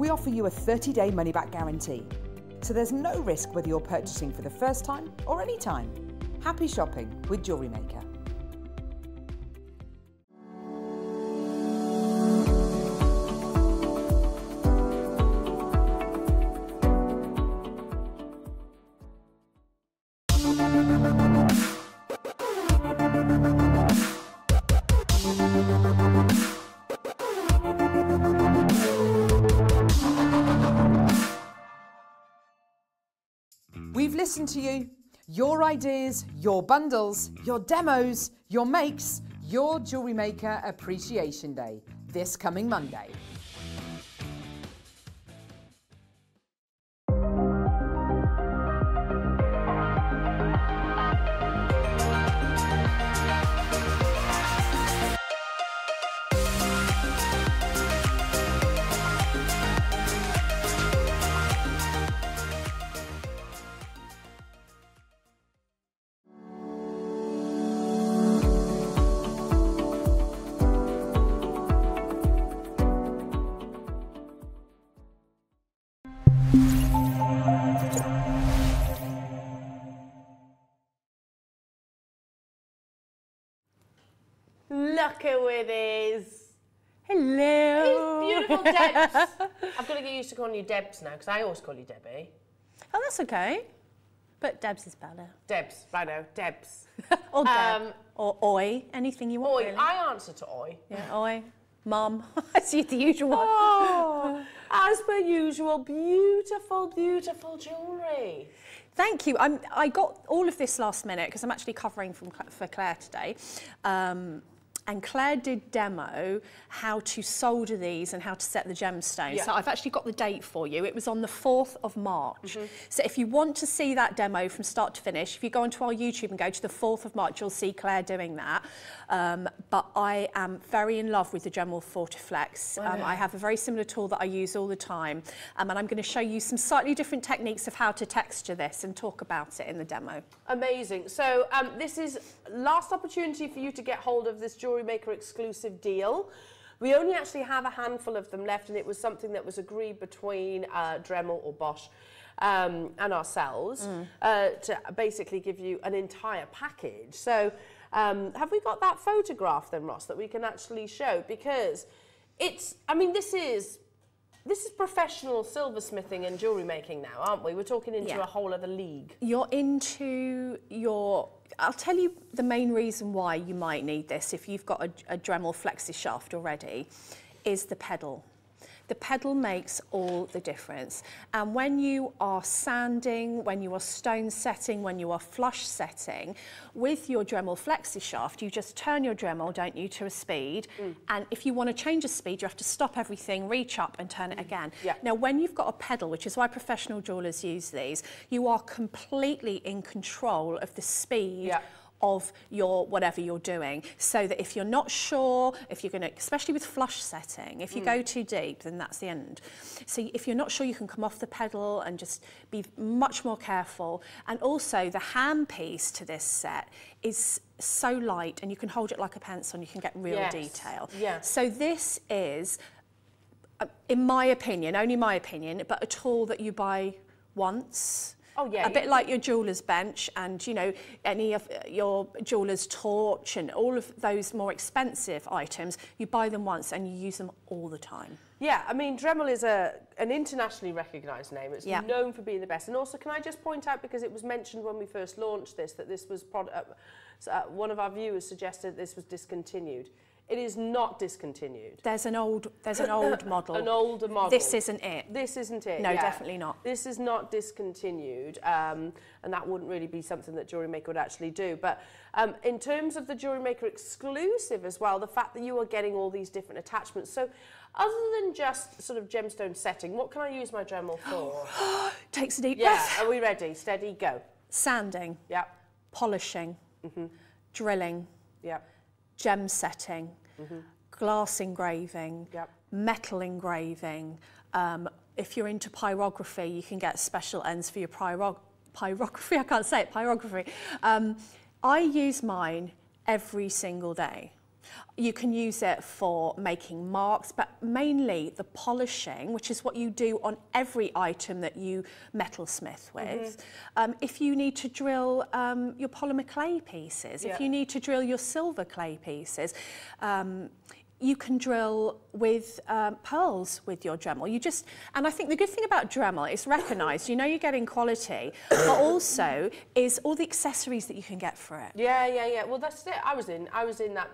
We offer you a 30-day money-back guarantee. So there's no risk whether you're purchasing for the first time or any time. Happy shopping with Jewellery Maker. We've to you. Your ideas, your bundles, your demos, your makes, your Jewellery Maker Appreciation Day, this coming Monday. Look who it is. Hello. It's beautiful Debs. I've got to get used to calling you Debs now because I always call you Debbie. Oh, that's okay. But Debs is better. Debs, I know, Debs. Or Deb. Um, or Oi. Anything you want, Oi, really. I answer to Oi. Yeah, Oi. Mum. I see the usual one. Oh, as per usual, beautiful, beautiful jewellery. Thank you. I'm, I got all of this last minute because I'm actually covering from, for Claire today. Um, and Claire did demo how to solder these and how to set the gemstones. Yeah. So I've actually got the date for you. It was on the 4th of March. So if you want to see that demo from start to finish, if you go onto our YouTube and go to the 4th of March, you'll see Claire doing that. Um, but I am very in love with the Dremel Fortiflex. Um, I have a very similar tool that I use all the time. Um, and I'm going to show you some slightly different techniques of how to texture this and talk about it in the demo. Amazing. So um, this is last opportunity for you to get hold of this Jewelry Maker exclusive deal. We only actually have a handful of them left, and it was something that was agreed between uh, Dremel or Bosch um, and ourselves uh, to basically give you an entire package. So um, have we got that photograph then, Ross, that we can actually show? Because it's, I mean, this is this is professional silversmithing and jewelry making now, aren't we? We're talking into Yeah. a whole other league. You're into your. I'll tell you the main reason why you might need this if you've got a, a Dremel flexi shaft already, is the pedal. The pedal makes all the difference. And when you are sanding, when you are stone setting, when you are flush setting, with your Dremel flexi shaft, you just turn your Dremel, don't you, to a speed. Mm. And if you want to change a speed, you have to stop everything, reach up and turn it mm. again. Yeah. Now, when you've got a pedal, which is why professional jewelers use these, you are completely in control of the speed Yeah. Of your whatever you're doing so that if you're not sure if you're going to especially with flush setting if you go too deep then that's the end so if you're not sure you can come off the pedal and just be much more careful and also the hand piece to this set is so light and you can hold it like a pencil and you can get real Yes. detail Yeah. so this is uh, in my opinion, only my opinion, but a tool that you buy once. Oh, yeah, A bit like your jeweler's bench and, you know, any of uh, your jeweler's torch and all of those more expensive items, you buy them once and you use them all the time. Yeah, I mean, Dremel is a an internationally recognised name. It's Yeah. known for being the best. And also, can I just point out, because it was mentioned when we first launched this, that this was product, uh, one of our viewers suggested this was discontinued. It is not discontinued. There's an old there's an old model. An older model. This isn't it. This isn't it. No, yeah. definitely not. This is not discontinued, um, and that wouldn't really be something that Jewelry Maker would actually do. But um, in terms of the Jewelry Maker exclusive as well, the fact that you are getting all these different attachments. So, other than just sort of gemstone setting, what can I use my Dremel for? Takes a deep yeah, breath. are we ready? Steady, go. Sanding, Yeah, polishing, Mm-hmm. drilling, yeah, gem setting, glass engraving. Yep. metal engraving. Um, if you're into pyrography, you can get special ends for your pyro- pyrography. I can't say it, pyrography. Um, I use mine every single day. You can use it for making marks, but mainly the polishing, which is what you do on every item that you metalsmith with. Um, if you need to drill um, your polymer clay pieces, Yeah. if you need to drill your silver clay pieces, um, you can drill with um, pearls with your Dremel. You just, and I think the good thing about Dremel is recognised. You know you're getting quality, but also is all the accessories that you can get for it. yeah, yeah, yeah. Well, that's it. I was in. I was in that.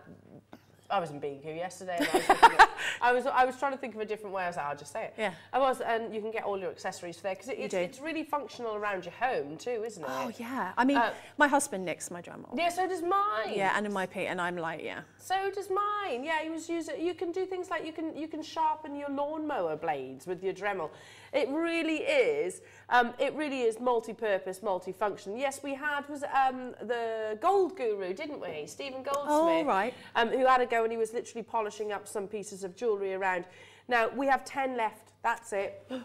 I was in BQ yesterday. I, was at- I was I was trying to think of a different way. I was like, I'll just say it. Yeah. I was, and you can get all your accessories there because it, it's, it's really functional around your home too, isn't it? Oh yeah, I mean, Uh, my husband nicks my Dremel. Yeah, so does mine. Yeah, and in my P, and I'm like, yeah. So does mine. Yeah, you was use it. You can do things like you can you can sharpen your lawnmower blades with your Dremel. It really is. Um, it really is multi-purpose, multi-function. Yes, we had was um, the Gold Guru, didn't we? Stephen Goldsmith. Oh, right. Um, who had a go and he was literally polishing up some pieces of jewellery around. Now we have ten left. That's it.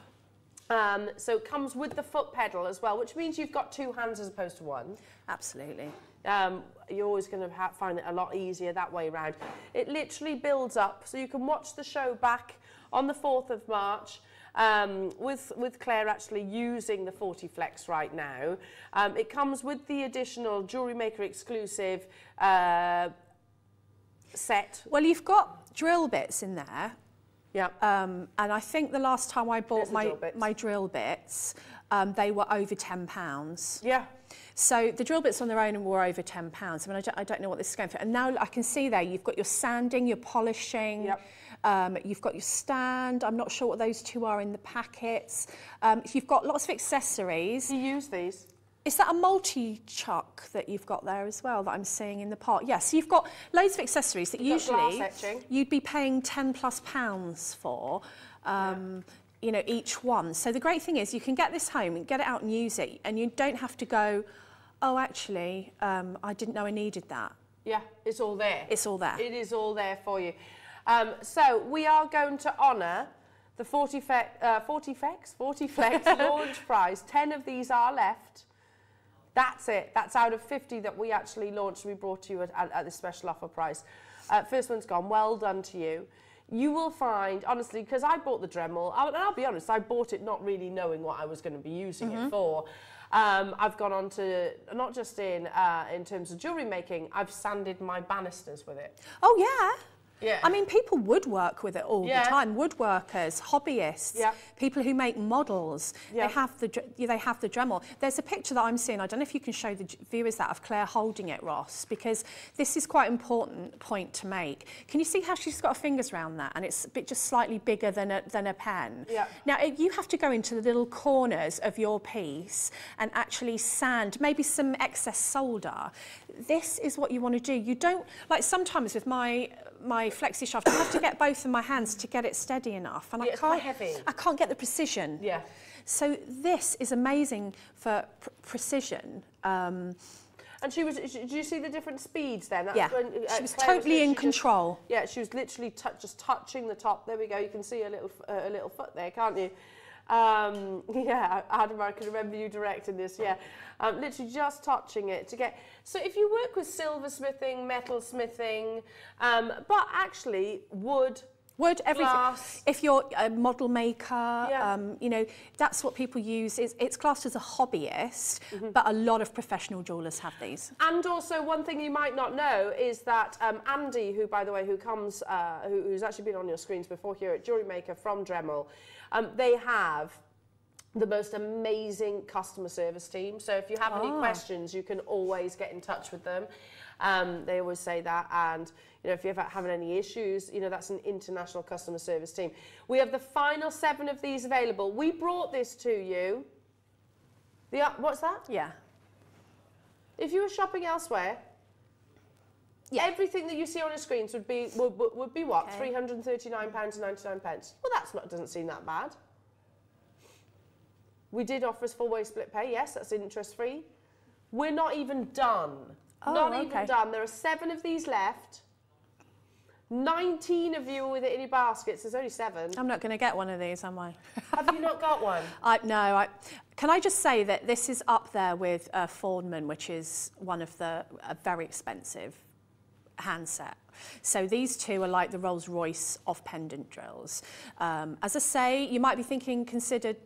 Um, so it comes with the foot pedal as well, which means you've got two hands as opposed to one. Absolutely. um, you're always going to ha- find it a lot easier that way round. It literally builds up, so you can watch the show back on the 4th of March. Um, with, with Claire actually using the Fortiflex right now. Um, it comes with the additional Jewelry Maker exclusive uh, set. Well, you've got drill bits in there, Yeah. um, and I think the last time I bought my drill bits. my drill bits, um, they were over ten pounds. yeah. So the drill bits on their own were over ten pounds. I mean, I don't, I don't know what this is going for. And now I can see there you've got your sanding, your polishing. Yep. Um, you've got your stand. I'm not sure what those two are in the packets. Um, you've got lots of accessories. Do you use these? Is that a multi-chuck that you've got there as well that I'm seeing in the pot? Yes, so you've got loads of accessories that You've usually you'd be paying 10 plus pounds for. Um, You know, each one. So the great thing is you can get this home and get it out and use it, and you don't have to go, oh, actually, um, I didn't know I needed that. Yeah, it's all there. It's all there. It is all there for you. Um, so we are going to honour the 40 fe- uh, Fortiflex, 40 Flex launch prize. 10 of these are left. That's it. That's out of 50 that we actually launched. We brought to you at, at, at this special offer price. Uh, first one's gone. Well done to you. You will find, honestly, because I bought the Dremel, I- and I'll be honest, I bought it not really knowing what I was going to be using it for. Um, I've gone on to, not just in, uh, in terms of jewellery making, I've sanded my banisters with it. Oh, yeah. Yeah. I mean, people would work with it all Yeah. the time. Woodworkers, hobbyists, Yeah. people who make models. Yeah. They have the they have the Dremel. There's a picture that I'm seeing. I don't know if you can show the viewers that of Claire holding it, Ross, because this is quite an important point to make. Can you see how she's got her fingers around that, and it's a bit just slightly bigger than a than a pen? Yeah. Now it- you have to go into the little corners of your piece and actually sand, maybe some excess solder. This is what you want to do. You don't like sometimes with my my flexi shaft, I have to get both of my hands to get it steady enough, and Yeah, I can't. heavy. I can't get the precision. Yeah. So this is amazing for pr- precision. Um, And she was, did you see the different speeds then? That's yeah, when, uh, she was Claire totally in literally just- control. Yeah, she was literally just touching the top. There we go. You can see a little uh, a little foot there, can't you? Um, yeah, Adam, I can remember you directing this. Yeah, um, literally just touching it to get. So if you work with silversmithing, metal smithing, um, but actually wood. Wood, everything. Glass. If you're a model maker, Yeah. um, you know, that's what people use. It's, it's classed as a hobbyist, Mm-hmm. but a lot of professional jewelers have these. And also, one thing you might not know is that um, Andy, who, by the way, who comes, uh, who, who's actually been on your screens before here at Jewelry Maker from Dremel, um, they have the most amazing customer service team. So if you have any Ah. questions, you can always get in touch with them. Um, they always say that, and you know if you're ever having any issues, you know that's an international customer service team. We have the final seven of these available. We brought this to you. The uh, what's that? Yeah. If you were shopping elsewhere, everything that you see on your screens would be would, would, be what? Okay. Three hundred and thirty nine pounds and ninety nine pence. Well, that's not doesn't seem that bad. We did offer us full way split pay. Yes, that's interest free. We're not even done. Oh, not even done. There are seven of these left. 19 of you with it in your baskets. There's only seven. I'm not going to get one of these, am I? Have you not got one? I, no, I, can I just say that this is up there with uh, Foredom, which is one of the a very expensive handset. So these two are like the Rolls Royce of pendant drills. Um, as I say, you might be thinking considered.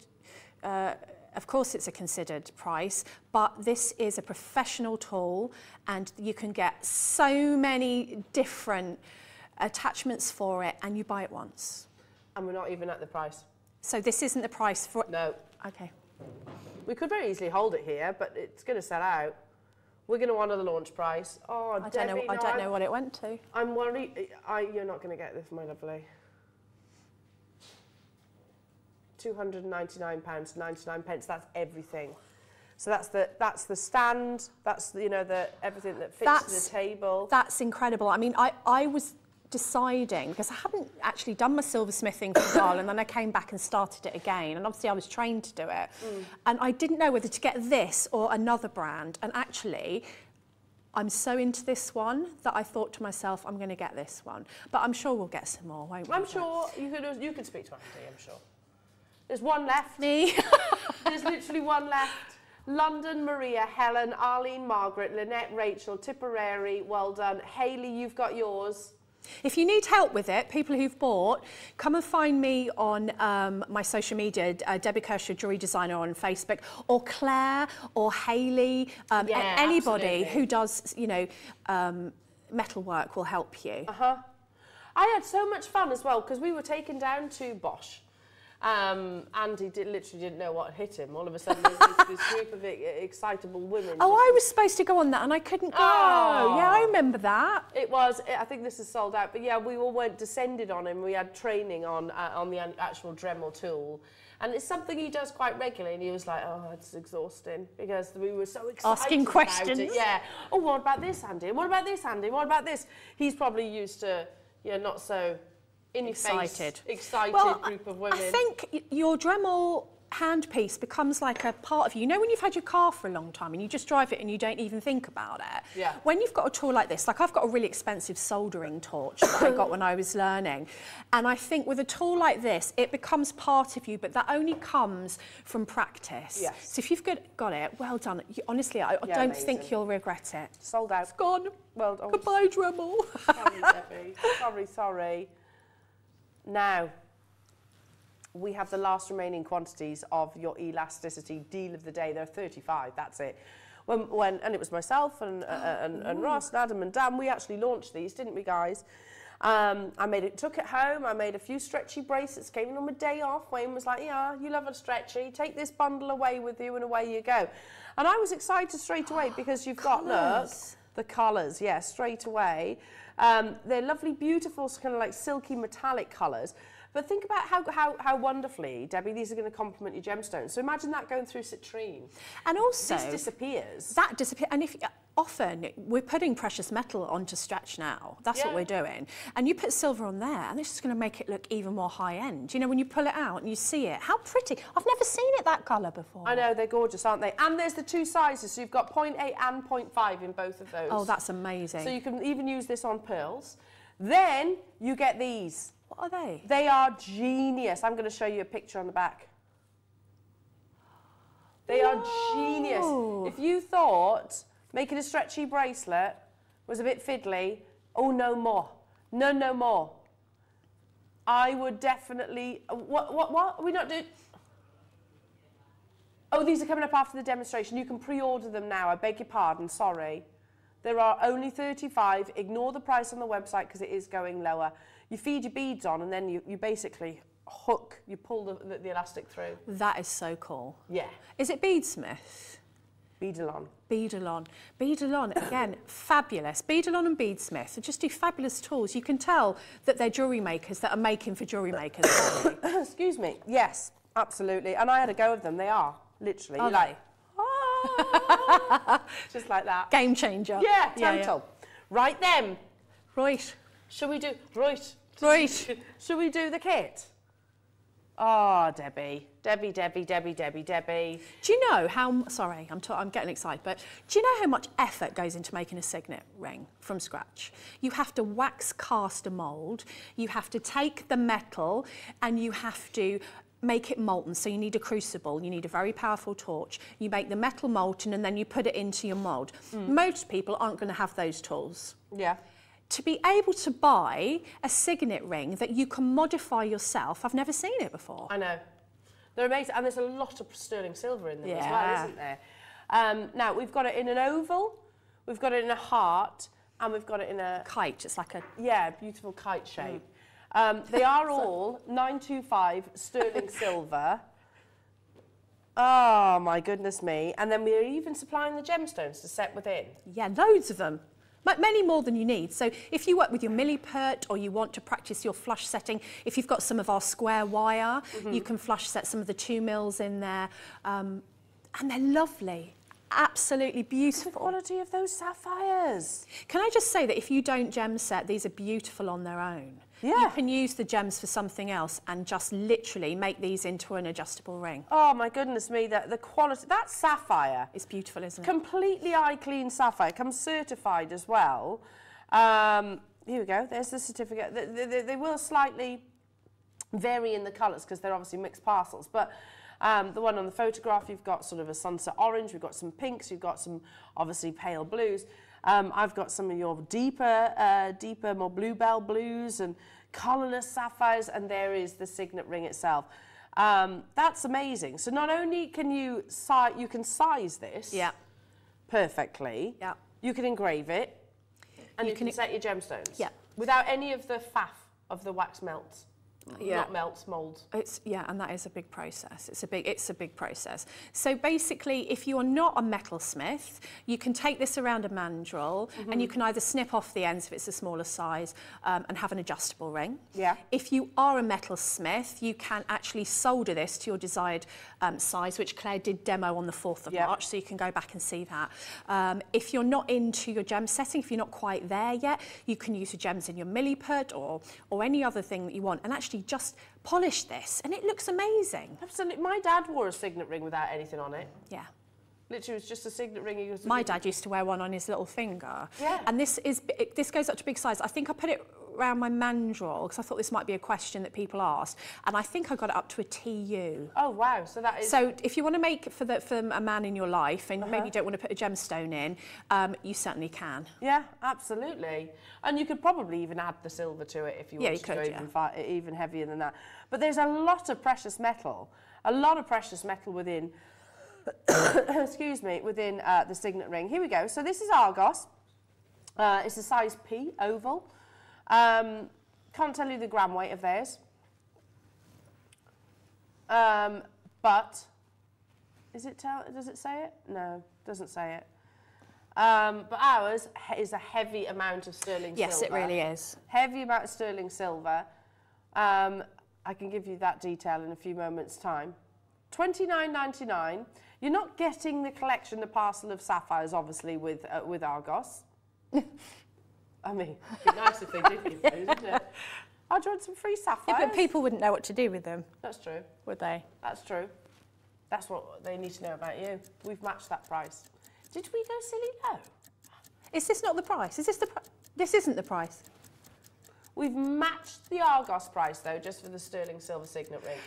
Uh, of course, it's a considered price, but this is a professional tool, and you can get so many different attachments for it, and you buy it once. And we're not even at the price. So this isn't the price for. No. Okay. We could very easily hold it here, but it's going to sell out. We're going to honour the launch price. Oh, I don't Debbie, know. I don't know what it went to. I'm worried. I, you're not going to get this, my lovely. £299, 99 pence, that's everything. So that's the, that's the stand, that's, the, you know, the, everything that fits That's- the table. That's incredible. I mean, I, I was deciding because I hadn't actually done my silversmithing for a while and then I came back and started it again and obviously I was trained to do it mm. and I didn't know whether to get this or another brand and actually I'm so into this one that I thought to myself I'm going to get this one but I'm sure we'll get some more won't we I'm sure you could, you could speak to Andy, I'm sure. There's one left. me There's literally one left. London, Maria, Helen, Arlene, Margaret, Lynette, Rachel, Tipperary, well done. Hayley, you've got yours. If you need help with it, people who've bought, come and find me on um, my social media, uh, Debbie Kershaw, jewelry designer on Facebook, or Claire, or Hayley, um, Yeah, anybody absolutely. who does, you know, um, metal work will help you. Uh-huh. I had so much fun as well because we were taken down to Bosch. Um, Andy did, literally didn't know what hit him. All of a sudden, there's this, this group of excitable women. Oh, I was supposed to go on that and I couldn't go. Oh. Yeah, I remember that. It was. I think this is sold out. But yeah, we all went descended on him. We had training on uh, on the actual Dremel tool, and it's something he does quite regularly. And he was like, "Oh, it's exhausting," because we were so excited. Asking questions. Yeah. Oh, what about this, Andy? What about this, Andy? What about this? He's probably used to, yeah, not so Excited. face, excited Well, group of women. I think your Dremel handpiece becomes like a part of you. You know when you've had your car for a long time and you just drive it and you don't even think about it? Yeah. When you've got a tool like this, like I've got a really expensive soldering torch that I got when I was learning. And I think with a tool like this, it becomes part of you, but that only comes from practice. Yes. So if you've got, got it, well done. You, honestly, I, I Yeah, don't amazing. think you'll regret it. sold out. It's gone. Well, oh, Goodbye, Dremel. sorry, Debbie. Sorry, sorry. Now, we have the last remaining quantities of your elasticity deal of the day. There are 35, that's it. When, when, and it was myself and, uh, and, and Ross and Adam and Dan, we actually launched these, didn't we, guys? Um, I made it, took it home, I made a few stretchy bracelets, came in on my day off. Wayne was like, yeah, you love a stretchy, take this bundle away with you and away you go. And I was excited straight away because you've got, look. The colours, yeah, straight away. Um, they're lovely, beautiful, kind of like silky metallic colours. But think about how, how, how wonderfully, Debbie, these are going to complement your gemstones. So imagine that going through citrine. And also, This disappears. that disappear and if often we're putting precious metal onto stretch now that's what we're doing and you put silver on there and it's just going to make it look even more high end you know when you pull it out and you see it how pretty i've never seen it that color before I know, they're gorgeous, aren't they? And there's the two sizes. So you've got 0.8 and 0.5 in both of those. oh that's amazing So you can even use this on pearls. Then you get these. what are they They are genius. I'm going to show you a picture on the back. They are genius. If you thought making a stretchy bracelet was a bit fiddly, oh, no more. No, no more. I would definitely. What? What? What? Are we not doing? Oh, these are coming up after the demonstration. You can pre-order them now. I beg your pardon. Sorry. There are only 35. Ignore the price on the website because it is going lower. You feed your beads on and then you, you basically hook, you pull the, the, the elastic through. That is so cool. Yeah, Is it Beadsmith? beadalon. Beadalon. Beadalon, again, fabulous. Beadalon and Beadsmith just do fabulous tools. You can tell that they're jewellery makers that are making for jewellery makers. Excuse me. Yes, absolutely. And I had a go of them. They are literally Are like, "Ah," just like that. Game changer. Yeah, total. Right then, Right. shall we do right? Right. Shall we do the kit? Oh, Debbie, Debbie, Debbie, Debbie, Debbie, Debbie. Do you know how, sorry, I'm, I'm getting excited, but do you know how much effort goes into making a signet ring from scratch? You have to wax cast a mould, you have to take the metal and you have to make it molten. So you need a crucible, you need a very powerful torch. You make the metal molten and then you put it into your mould. Mm. Most people aren't going to have those tools. Yeah. To be able to buy a signet ring that you can modify yourself, I've never seen it before. I know. They're amazing. And there's a lot of sterling silver in them as well, isn't there? Um, now, we've got it in an oval, we've got it in a heart, and we've got it in a, Kite, it's like a yeah, beautiful kite shape. Um, they are all 925 sterling silver. Oh, my goodness me. And then we're even supplying the gemstones to set within. Yeah, loads of them. Ma- Many more than you need. So if you work with your milliput or you want to practice your flush setting, if you've got some of our square wire, you can flush set some of the two mils in there. Um, and they're lovely, absolutely The beautiful. quality of those sapphires. Can I just say that if you don't gem set, these are beautiful on their own. You can use the gems for something else and just literally make these into an adjustable ring. Oh, my goodness me. The, the quality, that sapphire. It's beautiful, isn't it? completely eye clean sapphire comes certified as well um, here we go there's the certificate they, they- they, they will slightly vary in the colours because they're obviously mixed parcels but um, the one on the photograph you've got sort of a sunset orange we've got some pinks you've got some obviously pale blues um, I've got some of your deeper uh, deeper more bluebell blues and colourless sapphires and there is the signet ring itself um, that's amazing so not only can you si- you can size this Yeah. perfectly. Yeah. You can engrave it, and You you, can, can- set your gemstones. Yeah. Without any of the faff of the wax melts. Yeah. Not melts, molds. It's yeah, and that is a big process. It's a big it's a big process. So basically, if you are not a metalsmith, you can take this around a mandrel and you can either snip off the ends if it's a smaller size um, and have an adjustable ring. Yeah. If you are a metalsmith, you can actually solder this to your desired um, size, which Claire did demo on the 4th of Yeah. March, so you can go back and see that. Um, if you're not into your gem setting, if you're not quite there yet, you can use your gems in your milliput or, or any other thing that you want and actually just polish this and it looks amazing. Absolutely. My dad wore a signet ring without anything on it. Yeah. Literally, it was just a signet ring. My dad used to wear one on his little finger. Yeah. And this is this goes up to big size. I think I put it around my mandrel because I thought this might be a question that people asked, and I think I got it up to a TU. Oh wow! So that is. So if you want to make for the for a man in your life and maybe you don't want to put a gemstone in, um, you certainly can. yeah, absolutely. And you could probably even add the silver to it if you Yeah, wanted you to go could, even, yeah. fi- even heavier than that. But there's a lot of precious metal, a lot of precious metal within. excuse me, within uh, the signet ring. Here we go. So this is Argos. Uh, it's a size P oval. Um, can't tell you the gram weight of theirs. Um, but is it tell? Does it say it? No, doesn't say it. Um, but ours is a heavy amount of sterling Yes, silver. it really is. Heavy amount of sterling silver. Um, I can give you that detail in a few moments' time. Twenty nine ninety nine. You're not getting the collection, the parcel of sapphires, obviously, with uh, with Argos. I mean, it'd be nice if they did give those, wouldn't it? Do you want some free sapphires? Yeah, but people wouldn't know what to do with them, That's true. would they? That's true. That's what they need to know about you. We've matched that price. Did we go silly low? Is this not the price? Is this the price? This isn't the price. We've matched the Argos price though, just for the sterling silver signet ring.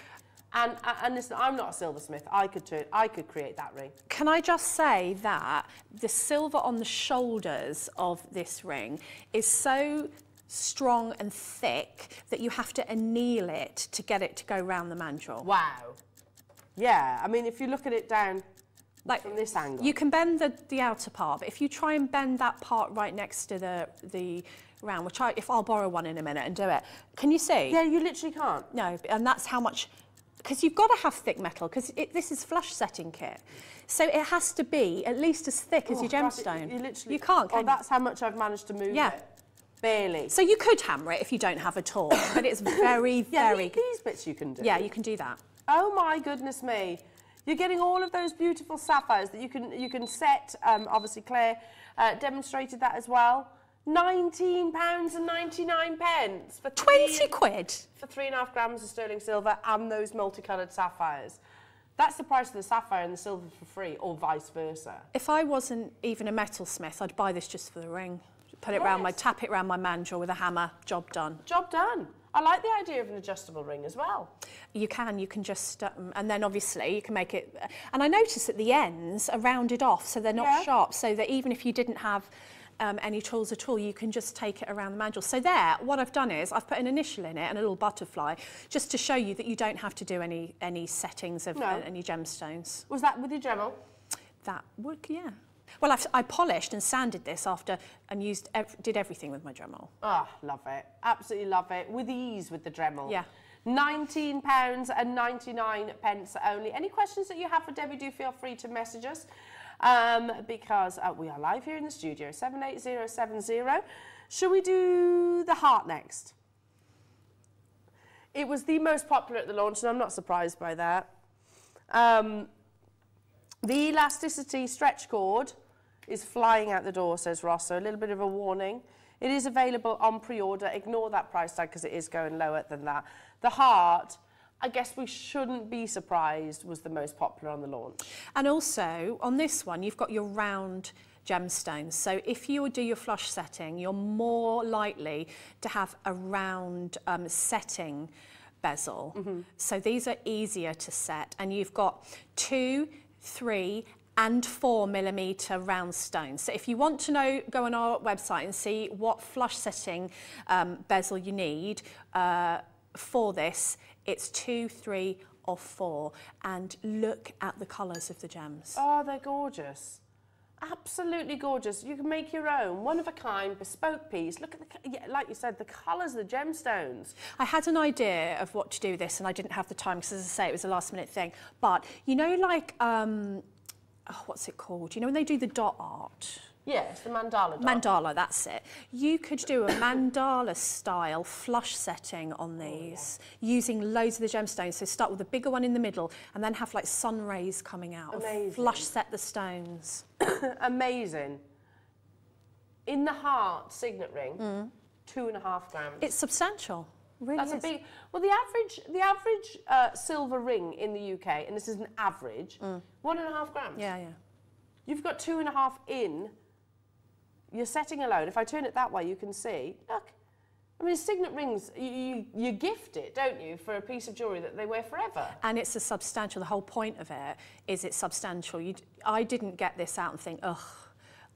And uh, and listen, I'm not a silversmith. I could turn, I could create that ring. Can I just say that the silver on the shoulders of this ring is so strong and thick that you have to anneal it to get it to go round the mandrel. Wow. Yeah, I mean, if you look at it down Like From this angle? You can bend the, the outer part, but if you try and bend that part right next to the the round, we'll try. If I'll borrow one in a minute and do it. Can you see? Yeah, you literally can't. No, and that's how much, because you've got to have thick metal, because this is flush setting kit. So it has to be at least as thick as Oh, your gemstone. You literally You can't, Oh, can you? that's how much I've managed to move Yeah. it. Barely. So you could hammer it if you don't have a tool, but it's very, yeah, very... the- these bits you can do. Yeah, you can do that. Oh my goodness me. You're getting all of those beautiful sapphires that you can you can set. Um, obviously, Claire uh, demonstrated that as well. Nineteen pounds and ninety nine pence for 20 three, quid. for three and a half grams of sterling silver and those multicoloured sapphires. That's the price of the sapphire and the silver for free, or vice versa. If I wasn't even a metalsmith, I'd buy this just for the ring. Put it round my, tap it round my mandrel with a hammer, job done. Job done. I like the idea of an adjustable ring as well. You can, you can just, um, and then obviously you can make it, and I notice that the ends are rounded off so they're not Yeah. sharp, so that even if you didn't have um, any tools at all, you can just take it around the mandrel. So there, what I've done is I've put an initial in it and a little butterfly, just to show you that you don't have to do any, any settings of No. uh, any gemstones. Was that with your Dremel? That would, yeah. Well, I've, I polished and sanded this after and used, ev- did everything with my Dremel. Ah, love it. Absolutely love it. With ease with the Dremel. Yeah. £19 and 99 pence only. Any questions that you have for Debbie, do feel free to message us um, because uh, we are live here in the studio, 78070. Shall we do the heart next? It was the most popular at the launch, and I'm not surprised by that. Um, the elasticity stretch cord is flying out the door, says Ross, so a little bit of a warning. It is available on pre-order. Ignore that price tag because it is going lower than that. The heart, I guess we shouldn't be surprised, was the most popular on the launch. And also, on this one, you've got your round gemstones. So if you do your flush setting, you're more likely to have a round um, setting bezel. So these are easier to set. And you've got two, three, and four millimetre round stones. So if you want to know, go on our website and see what flush setting um, bezel you need uh, for this. It's two, three, or four. And look at the colours of the gems. Oh, they're gorgeous. Absolutely gorgeous. You can make your own, one of a kind, bespoke piece. Look at the, yeah, like you said, the colours of the gemstones. I had an idea of what to do this and I didn't have the time because as I say it was a last minute thing but you know like um oh, what's it called you know when they do the dot art Yes, the mandala. dot. mandala that's it you could do a mandala style flush setting on these using loads of the gemstones so start with a bigger one in the middle and then have like sun rays coming out Amazing. flush set the stones Amazing. In the heart signet ring, two and a half grams. it's substantial really That's a big. Well, the average, the average uh, silver ring in the UK, and this is an average, one and a half grams. yeah yeah You've got two and a half in. You're setting alone. If I turn it that way, you can see. Look. I mean, signet rings, you, you, you gift it, don't you, for a piece of jewellery that they wear forever. And it's a substantial, the whole point of it is it's substantial. You, I didn't get this out and think, ugh,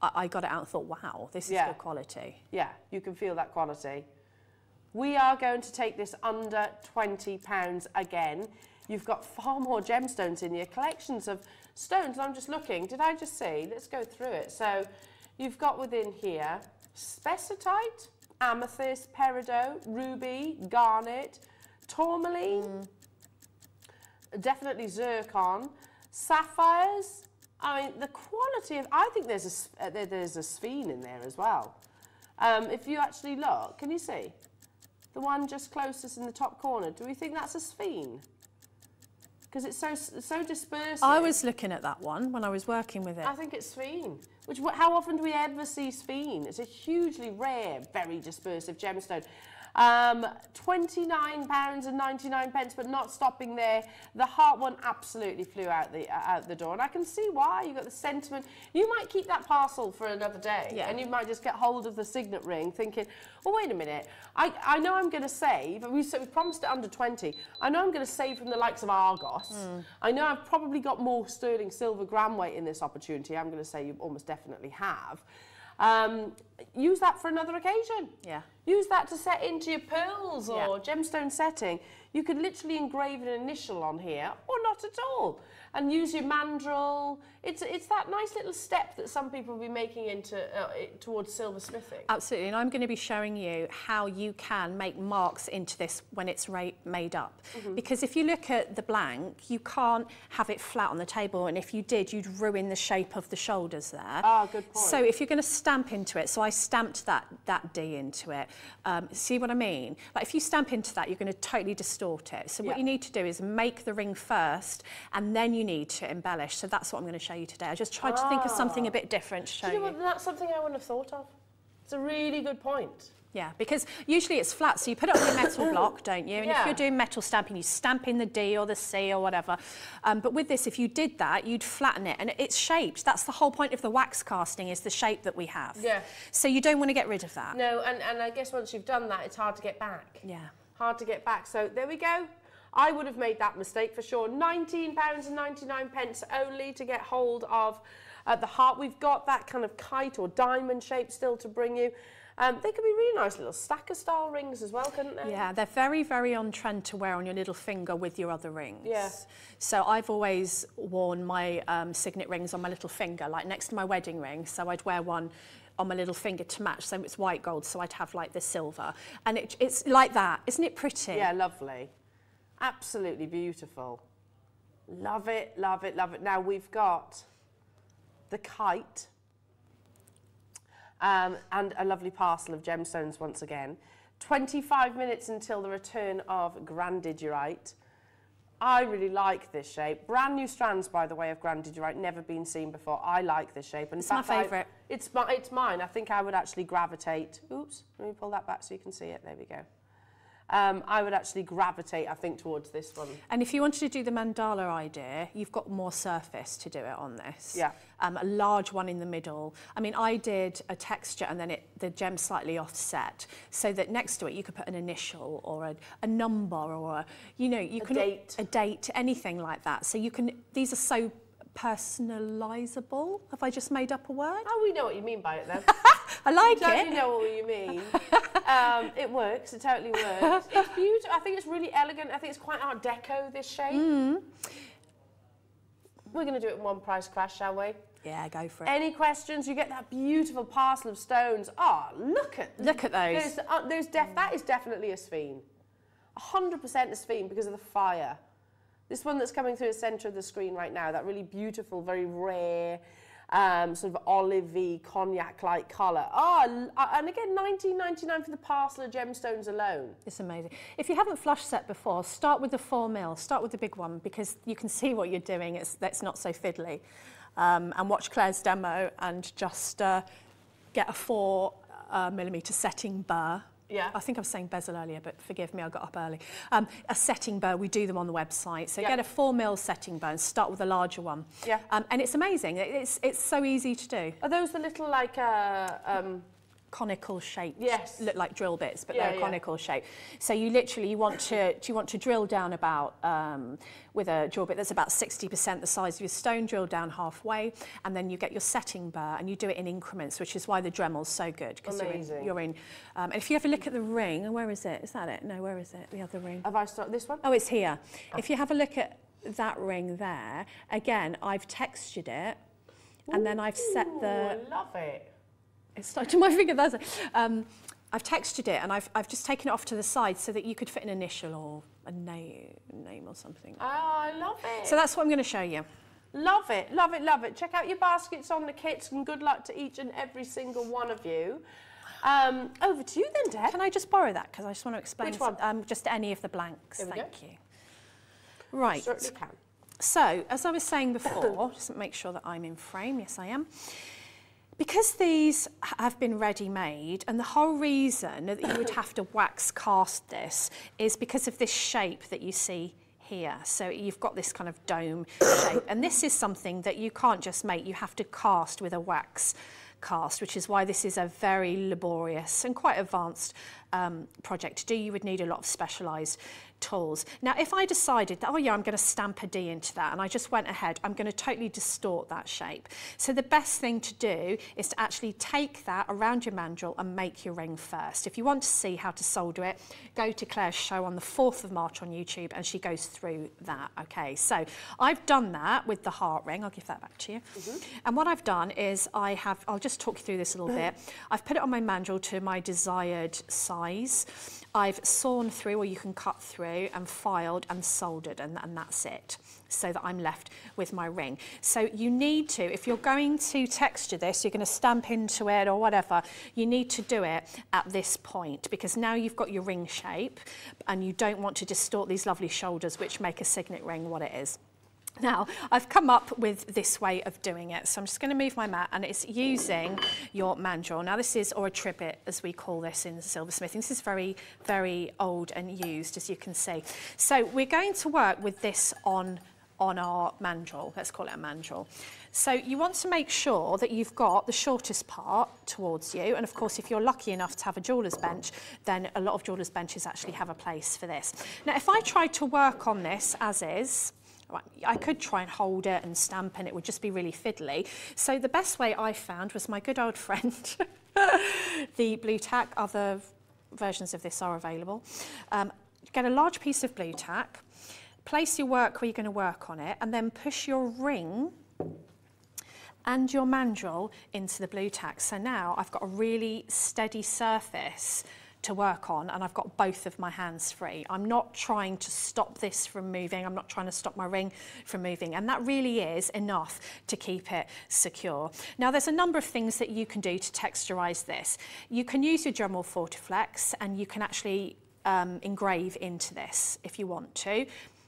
I, I got it out and thought, wow, this is Yeah. good quality. Yeah, you can feel that quality. We are going to take this under £20 again. You've got far more gemstones in your collections of stones. I'm just looking. Did I just see? Let's go through it. So you've got within here spessartite, amethyst, peridot, ruby, garnet, tourmaline, definitely zircon, sapphires. I mean, the quality of, I think there's a, uh, there- there's a sphene in there as well. Um, if you actually look, can you see? The one just closest in the top corner, do we think that's a sphene? Because it's so, so dispersive. I was looking at that one when I was working with it. I think it's sphene. Which, how often do we ever see sphene? It's a hugely rare, very dispersive gemstone. Um, £29 and 99 pence, but not stopping there. The heart one absolutely flew out the, uh, out the door. And I can see why. You've got the sentiment. You might keep that parcel for another day. Yeah. And you might just get hold of the signet ring thinking, oh, wait a minute. I, I know I'm going to save. We, so we promised it under 20. I know I'm going to save from the likes of Argos. I know I've probably got more sterling silver gram weight in this opportunity. I'm going to say you almost definitely have. Um, use that for another occasion. Yeah. Use that to set into your pearls or Yeah. gemstone setting. You could literally engrave an initial on here or not at all. And use your mandrel. It's it's that nice little step that some people will be making into uh, towards silversmithing. Absolutely, and I'm going to be showing you how you can make marks into this when it's made up. Mm-hmm. Because if you look at the blank, you can't have it flat on the table, and if you did, you'd ruin the shape of the shoulders there. Ah, good point. So if you're going to stamp into it, so I stamped that that D into it. Um, see what I mean? Like if you stamp into that, you're going to totally distort it. So what Yeah. you need to do is make the ring first, and then you need to embellish. So that's what I'm going to show you today. I just tried to think of something a bit different to show you know you. what? That's something I wouldn't have thought of. It's a really good point. Yeah, because usually it's flat, so you put it on your metal block, don't you? And Yeah. if you're doing metal stamping, you stamp in the D or the C or whatever. Um, but with this, if you did that, you'd flatten it, and it's shaped. That's the whole point of the wax casting, is the shape that we have. Yeah. So you don't want to get rid of that. No, and, and I guess once you've done that, it's hard to get back. Yeah. Hard to get back. So there we go. I would have made that mistake for sure. £19.99 pence only to get hold of uh, the heart. We've got that kind of kite or diamond shape still to bring you. Um, they could be really nice little stacker style rings as well, couldn't they? Yeah, they're very, very on trend to wear on your little finger with your other rings. Yeah. So I've always worn my um, signet rings on my little finger, like next to my wedding ring. So I'd wear one on my little finger to match. So it's white gold, so I'd have like the silver. And it, it's like that. Isn't it pretty? Yeah, lovely. Absolutely beautiful. Love it, love it, love it. Now we've got the kite um, and a lovely parcel of gemstones once again. 25 minutes until the return of Grandidierite. I really like this shape. Brand new strands, by the way, of Grandidierite, never been seen before. I like this shape. And It's my favourite. It's, my, it's mine. I think I would actually gravitate. Oops, let me pull that back so you can see it. There we go. Um, I would actually gravitate, I think, towards this one. And if you wanted to do the mandala idea, you've got more surface to do it on this. Yeah. Um, a large one in the middle. I mean, I did a texture and then it, the gem slightly offset so that next to it you could put an initial or a, a number or, a, you know, you A can... date. A date, anything like that. So you can, these are so personalisable. Have I just made up a word? Oh, we know what you mean by it then. I like it. you know what you mean? um, it works. It totally works. It's beautiful. I think it's really elegant. I think it's quite Art Deco. This shape. Mm. We're going to do it in one price crash, shall we? Yeah, go for it. Any questions? You get that beautiful parcel of stones. Oh, look at Look at those. There's, uh, there's def- that is definitely a sphene. 100% a sphene because of the fire. This one that's coming through the centre of the screen right now, that really beautiful, very rare, um, sort of olivey, cognac-like colour. Oh, l- uh, and again, 19.99 for the parcel of gemstones alone. It's amazing. If you haven't flush set before, start with the four mil. Start with the big one because you can see what you're doing. It's that's not so fiddly. Um, and watch Claire's demo and just uh, get a four uh, millimeter setting burr. Yeah. I think I was saying bezel earlier, but forgive me, I got up early. Um, a setting burr, we do them on the website. So Yeah. get a four mil setting burr and start with a larger one. Yeah. Um, and it's amazing. It's, it's so easy to do. Are those the little, like, uh, um, conical shaped Yes. look like drill bits but Yeah, they're yeah. conical shape so you literally you want to you want to drill down about um, with a drill bit that's about 60% the size of your stone drill down halfway and then you get your setting burr and you do it in increments which is why the Dremel's so good because you're in, Amazing. you're in um, and if you have a look at the ring where is it is that it no where is it the other ring have I started this one? Oh, it's here. If you have a look at that ring there, again, I've textured it, and then I've set Ooh, the... I love it. It's stuck to my finger, that's it. Um, I've textured it, and I've, I've just taken it off to the side so that you could fit an initial or a name, name or something. Oh, I love it. So that's what I'm going to show you. Love it, love it, love it. Check out your baskets on the kits and good luck to each and every single one of you. Um, over to you then, Deb. Can I just borrow that? Because I just want to explain Which one? Um, just any of the blanks. Thank go. you. Right. Certainly can. So, as I was saying before, just make sure that I'm in frame. Yes, I am. Because these have been ready-made, and the whole reason that you would have to wax cast this is because of this shape that you see here. So you've got this kind of dome shape, and this is something that you can't just make. You have to cast with a wax cast, which is why this is a very laborious and quite advanced um, project to do, you would need a lot of specialised tools. Now, if I decided that, oh yeah, I'm going to stamp a D into that, and I just went ahead, I'm going to totally distort that shape. So the best thing to do is to actually take that around your mandrel and make your ring first. If you want to see how to solder it, go to Claire's show on the 4th of March on YouTube, and she goes through that. Okay, so I've done that with the heart ring. I'll give that back to you. Mm -hmm. And what I've done is I have, I'll just talk you through this a little bit. I've put it on my mandrel to my desired size. I've sawn through, or you can cut through, and filed and soldered, and, and that's it, so that I'm left with my ring. So you need to, if you're going to texture this, you're going to stamp into it or whatever, you need to do it at this point, because now you've got your ring shape, and you don't want to distort these lovely shoulders, which make a signet ring what it is. Now, I've come up with this way of doing it. So I'm just going to move my mat and it's using your mandrel. Now this is, or a trivet as we call this in silversmithing. This is very, very old and used as you can see. So we're going to work with this on, on our mandrel. Let's call it a mandrel. So you want to make sure that you've got the shortest part towards you. And of course, if you're lucky enough to have a jeweler's bench, then a lot of jeweler's benches actually have a place for this. Now, if I tried to work on this as is, I could try and hold it and stamp and it would just be really fiddly. So the best way I found was my good old friend, the Blu Tack. Other versions of this are available. Um, get a large piece of Blu Tack, place your work where you're going to work on it, and then push your ring and your mandrel into the Blu Tack. So now I've got a really steady surface to work on and I've got both of my hands free. I'm not trying to stop this from moving. I'm not trying to stop my ring from moving. And that really is enough to keep it secure. Now, there's a number of things that you can do to texturize this. You can use your Dremel Fortiflex and you can actually um, engrave into this if you want to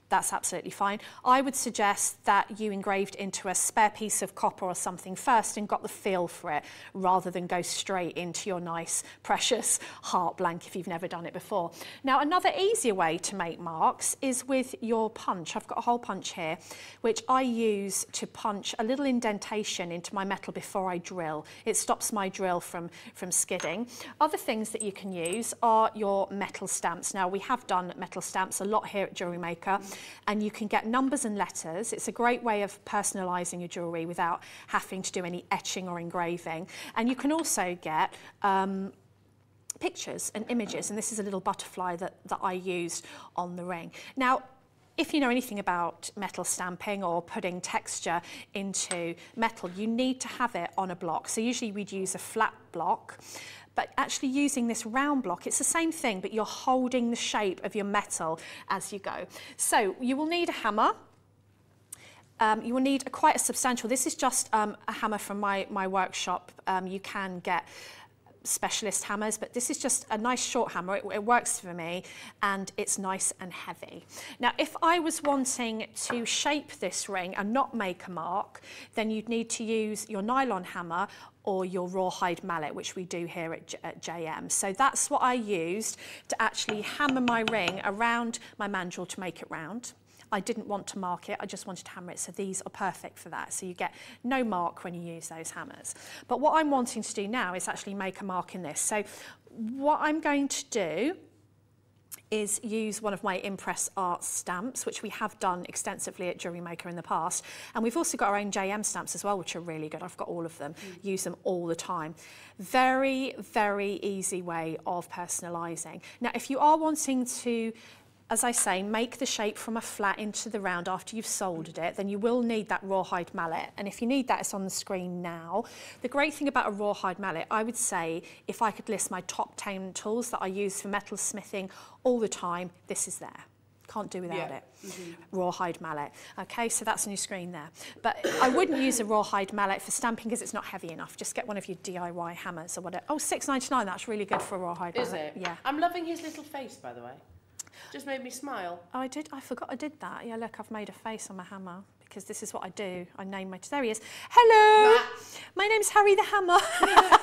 that's absolutely fine. I would suggest that you engraved into a spare piece of copper or something first and got the feel for it rather than go straight into your nice, precious heart blank if you've never done it before. Now, another easier way to make marks is with your punch. I've got a hole punch here, which I use to punch a little indentation into my metal before I drill. It stops my drill from, from skidding. Other things that you can use are your metal stamps. Now, we have done metal stamps a lot here at JewelleryMaker and you can get numbers and letters. It's a great way of personalising your jewellery without having to do any etching or engraving. And you can also get um, pictures and images, and this is a little butterfly that, that I used on the ring. Now, if you know anything about metal stamping or putting texture into metal, you need to have it on a block. So usually we'd use a flat block but actually using this round block, it's the same thing, but you're holding the shape of your metal as you go. So you will need a hammer. Um, you will need a, quite a substantial, this is just um, a hammer from my, my workshop. Um, you can get specialist hammers, but this is just a nice short hammer. It, it, works for me and it's nice and heavy. Now, if I was wanting to shape this ring and not make a mark, then you'd need to use your nylon hammer or your rawhide mallet, which we do here at, at JM. So that's what I used to actually hammer my ring around my mandrel to make it round. I didn't want to mark it, I just wanted to hammer it. So these are perfect for that. So you get no mark when you use those hammers. But what I'm wanting to do now is actually make a mark in this. So what I'm going to do is use one of my Impress Art stamps, which we have done extensively at JewelleryMaker in the past. And we've also got our own JM stamps as well, which are really good. I've got all of them, mm. use them all the time. Very, very easy way of personalising. Now, if you are wanting to as I say, make the shape from a flat into the round after you've soldered it, then you will need that rawhide mallet. And if you need that, it's on the screen now. The great thing about a rawhide mallet, I would say, if I could list my top 10 tools that I use for metal smithing all the time, this is there. Can't do without yeah. it. Mm -hmm. Rawhide mallet. Okay, so that's on your screen there. But I wouldn't use a rawhide mallet for stamping because it's not heavy enough. Just get one of your DIY hammers or whatever. Oh, six ninety nine. that's really good for a rawhide Is mallet. Is it? Yeah. I'm loving his little face, by the way. Just made me smile. Oh, I did. I forgot I did that. Yeah, look, I've made a face on my hammer because this is what I do. I name my. There he is. Hello. Matt. My name's Harry the Hammer.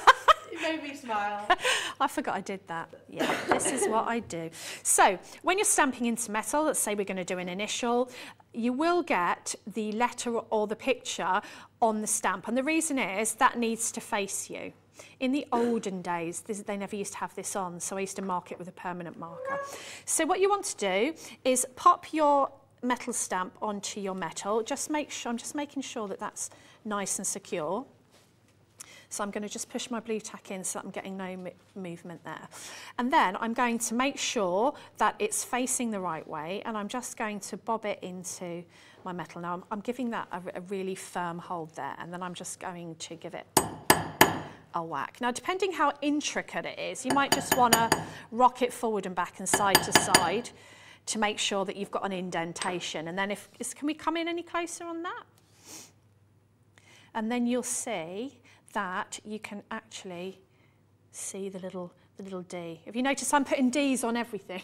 it made me smile. I forgot I did that. Yeah, this is what I do. So, when you're stamping into metal, let's say we're going to do an initial, you will get the letter or the picture on the stamp. And the reason is that needs to face you In the olden days, this, they never used to have this on, so I used to mark it with a permanent marker. So what you want to do is pop your metal stamp onto your metal. Just make sure, I'm just making sure that that's nice and secure. So I'm going to just push my Blu Tack in so that I'm getting no movement there. And then I'm going to make sure that it's facing the right way and I'm just going to bob it into my metal. Now I'm, I'm giving that a, a really firm hold there and then I'm just going to give it a whack. Now, depending how intricate it is, you might just want to rock it forward and back and side to side to make sure that you've got an indentation. And then if, can we come in any closer on that? And then you'll see that you can actually see the little, the little D. Have you noticed I'm putting D's on everything?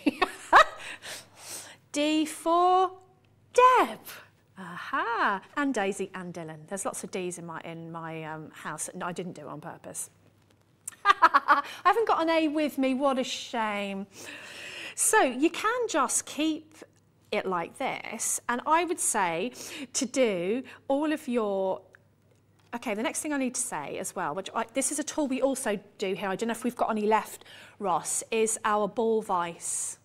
D for Deb. Aha, and Daisy and Dylan. There's lots of D's in my, in my um, house. No, I didn't do it on purpose. I haven't got an A with me, what a shame. So you can just keep it like this. And I would say to do all of your Okay, the next thing I need to say as well, which I, this is a tool we also do here, I don't know if we've got any left, Ross, is our ball vise.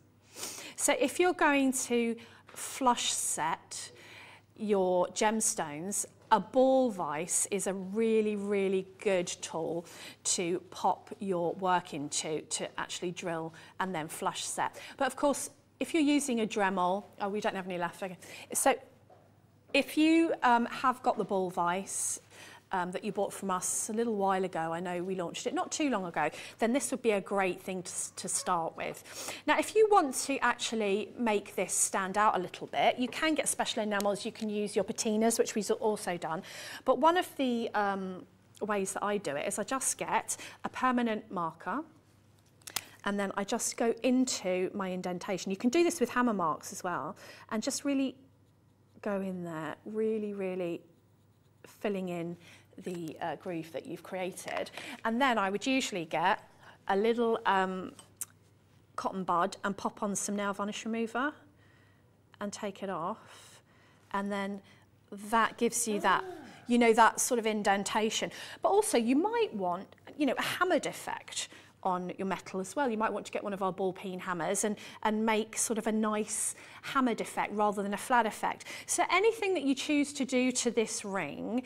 So if you're going to flush set your gemstones, a ball vise is a really, really good tool to pop your work into to actually drill and then flush set. But of course, if you're using a Dremel, oh, we don't have any left. Okay. So if you um, have got the ball vise, um, that you bought from us a little while ago, I know we launched it not too long ago, then this would be a great thing to, to start with. Now, if you want to actually make this stand out a little bit, you can get special enamels, you can use your patinas, which we've also done. But one of the um, ways that I do it is I just get a permanent marker, and then I just go into my indentation. You can do this with hammer marks as well, and just really go in there, really, really filling in the uh, groove that you've created. And then I would usually get a little um, cotton bud and pop on some nail varnish remover and take it off. And then that gives you that, you know, that sort of indentation. But also you might want, you know, a hammered effect on your metal as well. You might want to get one of our ball peen hammers and, and make sort of a nice hammered effect rather than a flat effect. So anything that you choose to do to this ring,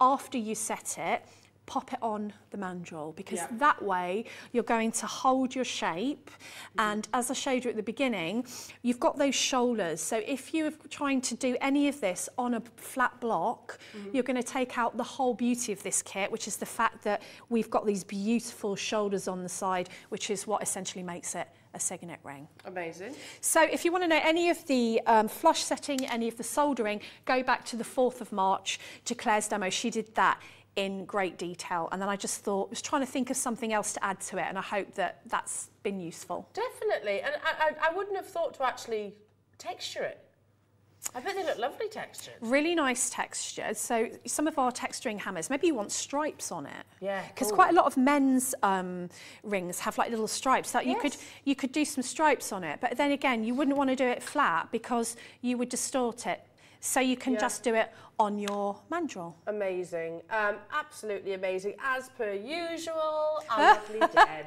after you set it, pop it on the mandrel because yeah. that way you're going to hold your shape mm. and as I showed you at the beginning you've got those shoulders so if you're trying to do any of this on a flat block mm -hmm. you're going to take out the whole beauty of this kit which is the fact that we've got these beautiful shoulders on the side which is what essentially makes it a signet ring. Amazing. So if you want to know any of the um, flush setting, any of the soldering, go back to the 4th of March to Claire's demo. She did that in great detail. And then I just thought, was trying to think of something else to add to it. And I hope that that's been useful. Definitely. And I, I, I wouldn't have thought to actually texture it. I bet they look lovely textured. Really nice texture. So some of our texturing hammers, maybe you want stripes on it. Yeah. Because cool. quite a lot of men's um, rings have like little stripes that yes. you could you could do some stripes on it. But then again, you wouldn't want to do it flat because you would distort it. So you can yeah. just do it on your mandrel. Amazing. Um, absolutely amazing. As per usual, our lovely Deb.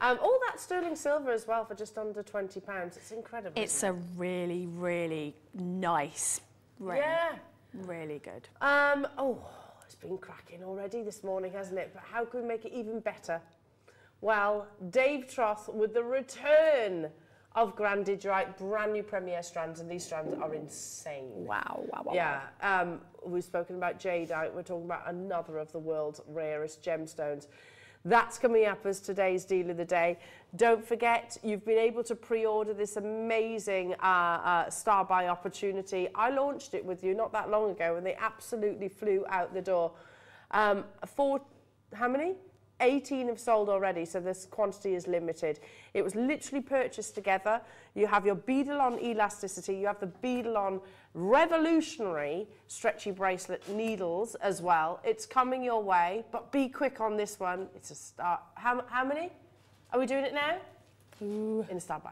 Um, all that sterling silver as well for just under £20. It's incredible. It's a really, really nice ring. Yeah. Really good. Um, oh, it's been cracking already this morning, hasn't it? But how can we make it even better? Well, Dave Troth with the return of Grandidierite, brand new Premier strands, and these strands are insane. Wow, wow, wow. Yeah, um, we've spoken about jadeite, we're talking about another of the world's rarest gemstones. That's coming up as today's deal of the day. Don't forget, you've been able to pre-order this amazing uh, uh, Star Buy opportunity. I launched it with you not that long ago, and they absolutely flew out the door. Um, for how many? 18 have sold already, so this quantity is limited. It was literally purchased together. You have your Beadalon elasticity, you have the Beadalon revolutionary stretchy bracelet needles as well. It's coming your way, but be quick on this one. It's a start. How, how many? Are we doing it now? Ooh. In a start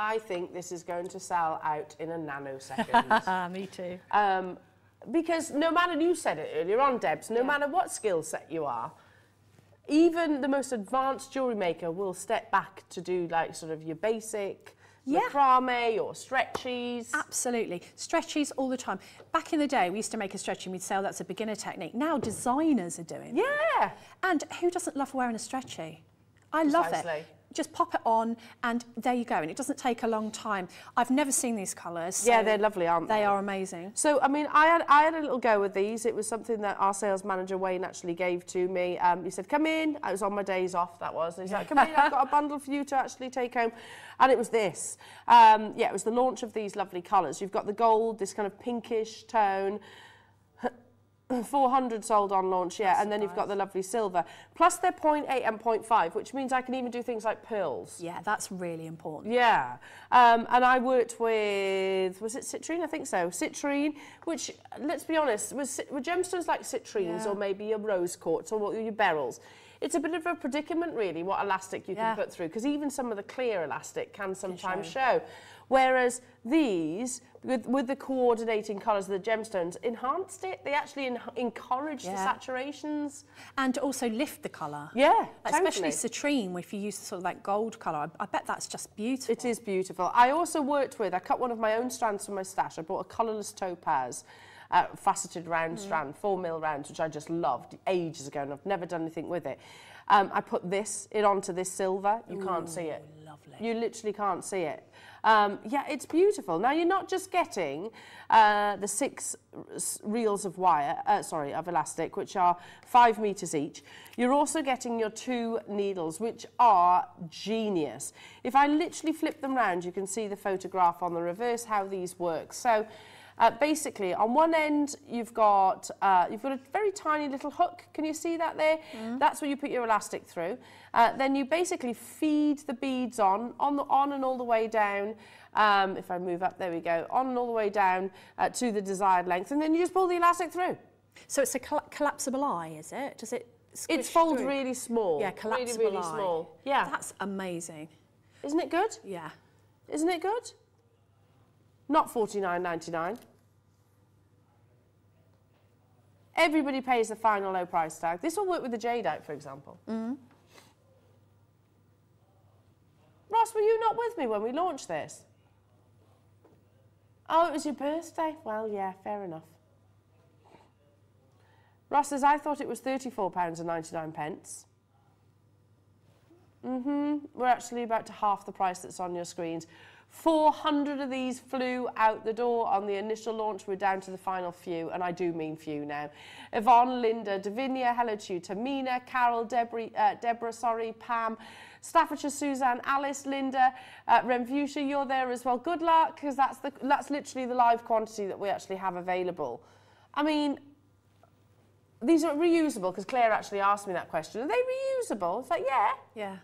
I think this is going to sell out in a nanosecond. Ah, me too. um, because no matter, you said it earlier on, Debs, no matter what skill set you are, even the most advanced jewellery maker will step back to do like sort of your basic Yeah. macrame or stretchies. Absolutely. Stretchies all the time. Back in the day, we used to make a stretchy and we'd say, oh, that's a beginner technique. Now designers are doing it. Yeah. And who doesn't love wearing a stretchy? I love it. Just pop it on and there you go. And it doesn't take a long time. I've never seen these colours. Yeah, they're lovely, aren't they? They are amazing. So, I mean, I had, I had a little go with these. It was something that our sales manager, Wayne, actually gave to me. Um, he said, come in. I was on my days off, that was. And he's like, come in, I've got a bundle for you to actually take home. And it was this. Um, yeah, it was the launch of these lovely colours. You've got the gold, this kind of pinkish tone. 400 sold on launch, yeah, and then you've got the lovely silver. Plus they're 0.8 and 0.5, which means I can even do things like pearls. Yeah, that's really important. Yeah, um, and I worked with was it citrine? I think so. Citrine, which let's be honest, was were gemstones like citrines Yeah. or maybe your rose quartz or your beryls. It's a bit of a predicament, really, what elastic you Yeah. can put through, because even some of the clear elastic can sometimes show. show. Whereas these, with, with the coordinating colours of the gemstones, enhanced it. They actually en- encouraged the saturations. And also lift the colour. Yeah, Like, Especially citrine, if you use sort of like gold colour. I, I bet that's just beautiful. It is beautiful. I also worked with, I cut one of my own strands from my stash. I bought a colourless topaz, uh, faceted round strand, four mil rounds, which I just loved ages ago, and I've never done anything with it. Um, I put this it onto this silver. You can't see it. lovely. You literally can't see it. Um, yeah, it's beautiful. Now you're not just getting uh, the six reels of wire, uh, sorry, of elastic, which are five meters each. You're also getting your two needles, which are genius. If I literally flip them round, you can see the photograph on the reverse how these work. So. Uh, basically, on one end, you've got uh, you've got a very tiny little hook. Can you see that there? That's where you put your elastic through. Uh, then you basically feed the beads on, on, the, on and all the way down. Um, if I move up, there we go, on and all the way down uh, to the desired length, and then you just pull the elastic through. So it's a colla- collapsible eye, is it? Does it? It squish folds through? really small. Yeah, collapsible really, really eye. small. Yeah, That's amazing. isn't it good? Yeah. Isn't it good? Not forty nine ninety nine. Everybody pays the final low price tag. This will work with the jadeite, for example. Ross, were you not with me when we launched this? Oh, it was your birthday. Well, yeah, fair enough. Ross says, I thought it was £34.99. pence. Mm-hmm. We're actually about to half the price that's on your screens. 400 of these flew out the door on the initial launch. We're down to the final few, and I do mean few now. Yvonne, Linda, Davinia, hello to you, Tamina, Carol, Deborah, uh, Deborah, sorry, Pam, Staffordshire, Suzanne, Alice, Linda, uh, you're there as well. Good luck, because that's, the, that's literally the live quantity that we actually have available. I mean, these are reusable, because Claire actually asked me that question. Are they reusable? It's like, yeah, Yeah.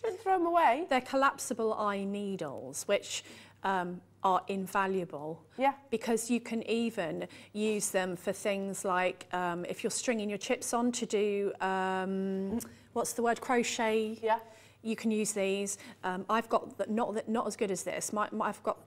Shouldn't throw them away. They're collapsible eye needles, which um, are invaluable. Yeah. Because you can even use them for things like um, if you're stringing your chips on to do, um, what's the word, crochet. Yeah. You can use these. Um, I've got, the, not, that not as good as this. My, my, I've got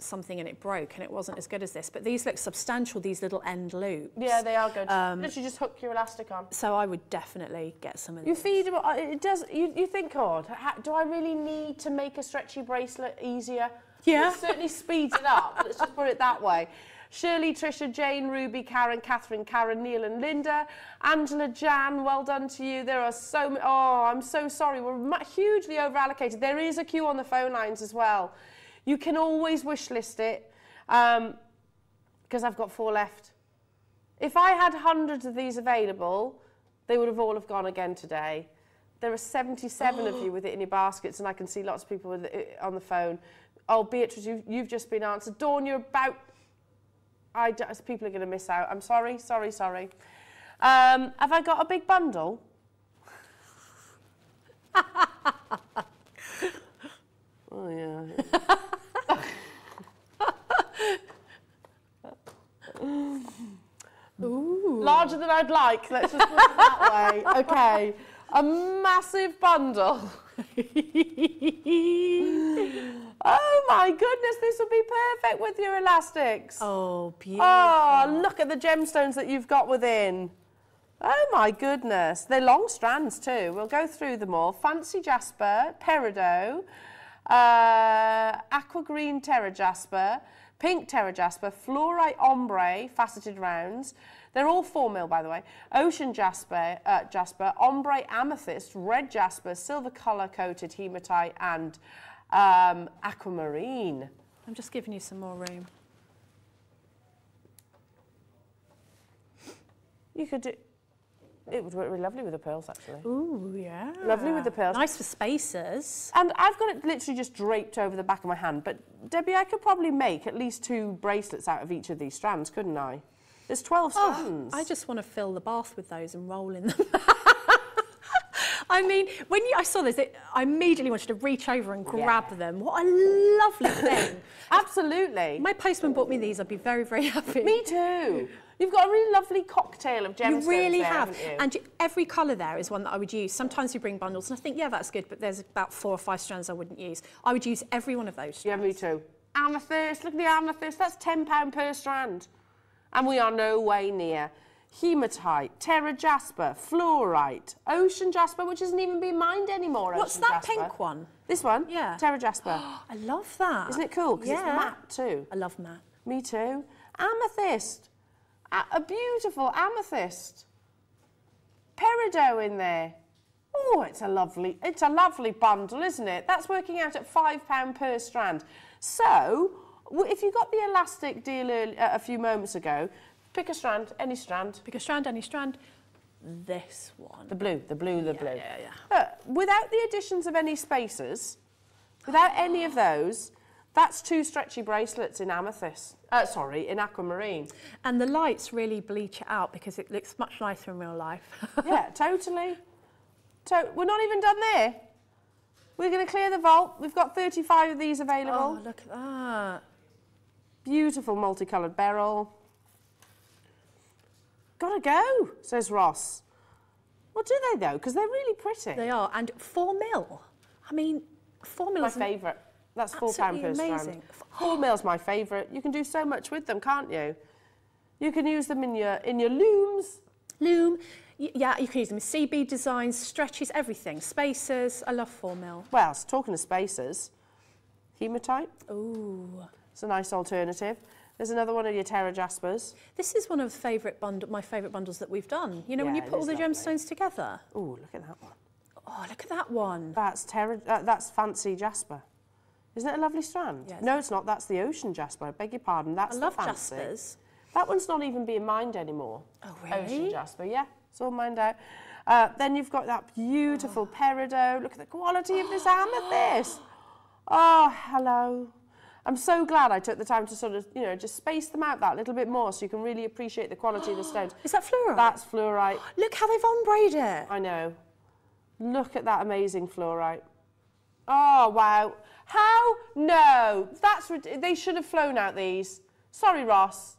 something and it broke and it wasn't as good as this. But these look substantial, these little end loops. Yeah, they are good. Um, Literally just hook your elastic on. So I would definitely get some of these. You feed them. uh, It does. You, you think, ha- do I really need to make a stretchy bracelet easier? Yeah. It certainly speeds it up. Let's just put it that way. Shirley, Trisha, Jane, Ruby, Karen, Catherine, Karen, Neil, and Linda. Angela, Jan, well done to you. There are so many. Oh, I'm so sorry. We're hugely over allocated. There is a queue on the phone lines as well. You can always wish list it because I've got four left. If I had hundreds of these available, they would have all have gone again today. There are 77 of you with it in your baskets, and I can see lots of people with it on the phone. Oh, Beatrice, you've, you've just been answered. Dawn, you're about. I just, people are going to miss out. I'm sorry, sorry, sorry. Um, have I got a big bundle? oh yeah. Larger than I'd like, let's just put it that way. Okay. A massive bundle. oh my goodness, this would be perfect with your elastics. Oh, ah, beautiful. Oh, look at the gemstones that you've got within. Oh my goodness. They're long strands too. We'll go through them all. Fancy Jasper, Peridot, uh, Aqua Green Terra Jasper, Pink Terra Jasper, Fluorite Ombre, faceted rounds. They're all 4 mil, by the way. Ocean Jasper, uh, Jasper, Ombre Amethyst, Red Jasper, Silver Colour Coated Hematite, and um, Aquamarine. I'm just giving you some more room. You could do... It would work really lovely with the pearls, actually. Ooh, yeah. Lovely with the pearls. Nice for spacers. And I've got it literally just draped over the back of my hand. But Debbie, I could probably make at least two bracelets out of each of these strands, couldn't I? There's 12 strands. Oh, I just want to fill the bath with those and roll in them. I mean, when you, I saw this, it, I immediately wanted to reach over and grab Yeah. them. What a lovely thing. Absolutely. My postman bought me these, I'd be very, very happy. Me too. You've got a really lovely cocktail of gemstones You really there, have. And you- every colour there is one that I would use. Sometimes we bring bundles and I think, yeah, that's good, but there's about four or five strands I wouldn't use. I would use every one of those. yeah, me too. Amethyst, look at the amethyst. That's £10 per strand. And we are no way near. Hematite, Terra Jasper, Fluorite, Ocean Jasper, which isn't even being mined anymore. What's that Jasper. pink one? This one? Yeah. Terra Jasper. I love that. Isn't it cool? Because yeah. it's matte too. I love matte. Me too. Amethyst. A, a beautiful amethyst. Peridot in there. Oh, it's a lovely, it's a lovely bundle, isn't it? That's working out at £5 per strand. So, if you got the elastic deal uh, a few moments ago, pick a strand, any strand. Pick a strand, any strand. This one. The blue, the blue, the blue. yeah, yeah. But without the additions of any spacers, without any of those, that's two stretchy bracelets in amethyst. Uh, sorry, in aquamarine. And the lights really bleach it out because it looks much nicer in real life. yeah, totally. To- we're not even done there. We're going to clear the vault. We've got 35 of these available. oh, look at that. Beautiful multicoloured beryl. Gotta go, says Ross. Well, do they though? Because they're really pretty. They are. And four mil. I mean, four mil my favourite. That's four pound per Absolutely strand. amazing. Four mil's my favourite. You can do so much with them, can't you? You can use them in your in your looms. loom. Yeah, you can use them. In CB designs, stretches, everything. Spacers. I love four mil. Well, s- talking of spacers, hematite. Ooh. It's a nice alternative. There's another one of your Terra Jaspers. This is one of the favourite bundle, my favourite bundles that we've done. You know, when you put all the lovely. gemstones together. Oh, look at that one. Oh, look at that one. That's Terra. Uh, that's Fancy Jasper. Isn't it a lovely strand? Yes. No, it's not. That's the Ocean Jasper. I beg your pardon. That's I the love fancy. jaspers. That one's not even being mined anymore. Oh, really? Ocean? Jasper, yeah. It's all mined out. Uh, then you've got that beautiful peridot. Look at the quality of this amethyst. Oh, hello. I'm so glad I took the time to sort of, you know, just space them out that little bit more so you can really appreciate the quality of the stones. Is that fluorite? That's fluorite. Look how they've ombrayed it. I know. Look at that amazing fluorite. Oh, wow. How? No. That's They should have flown out these. Sorry, Ross.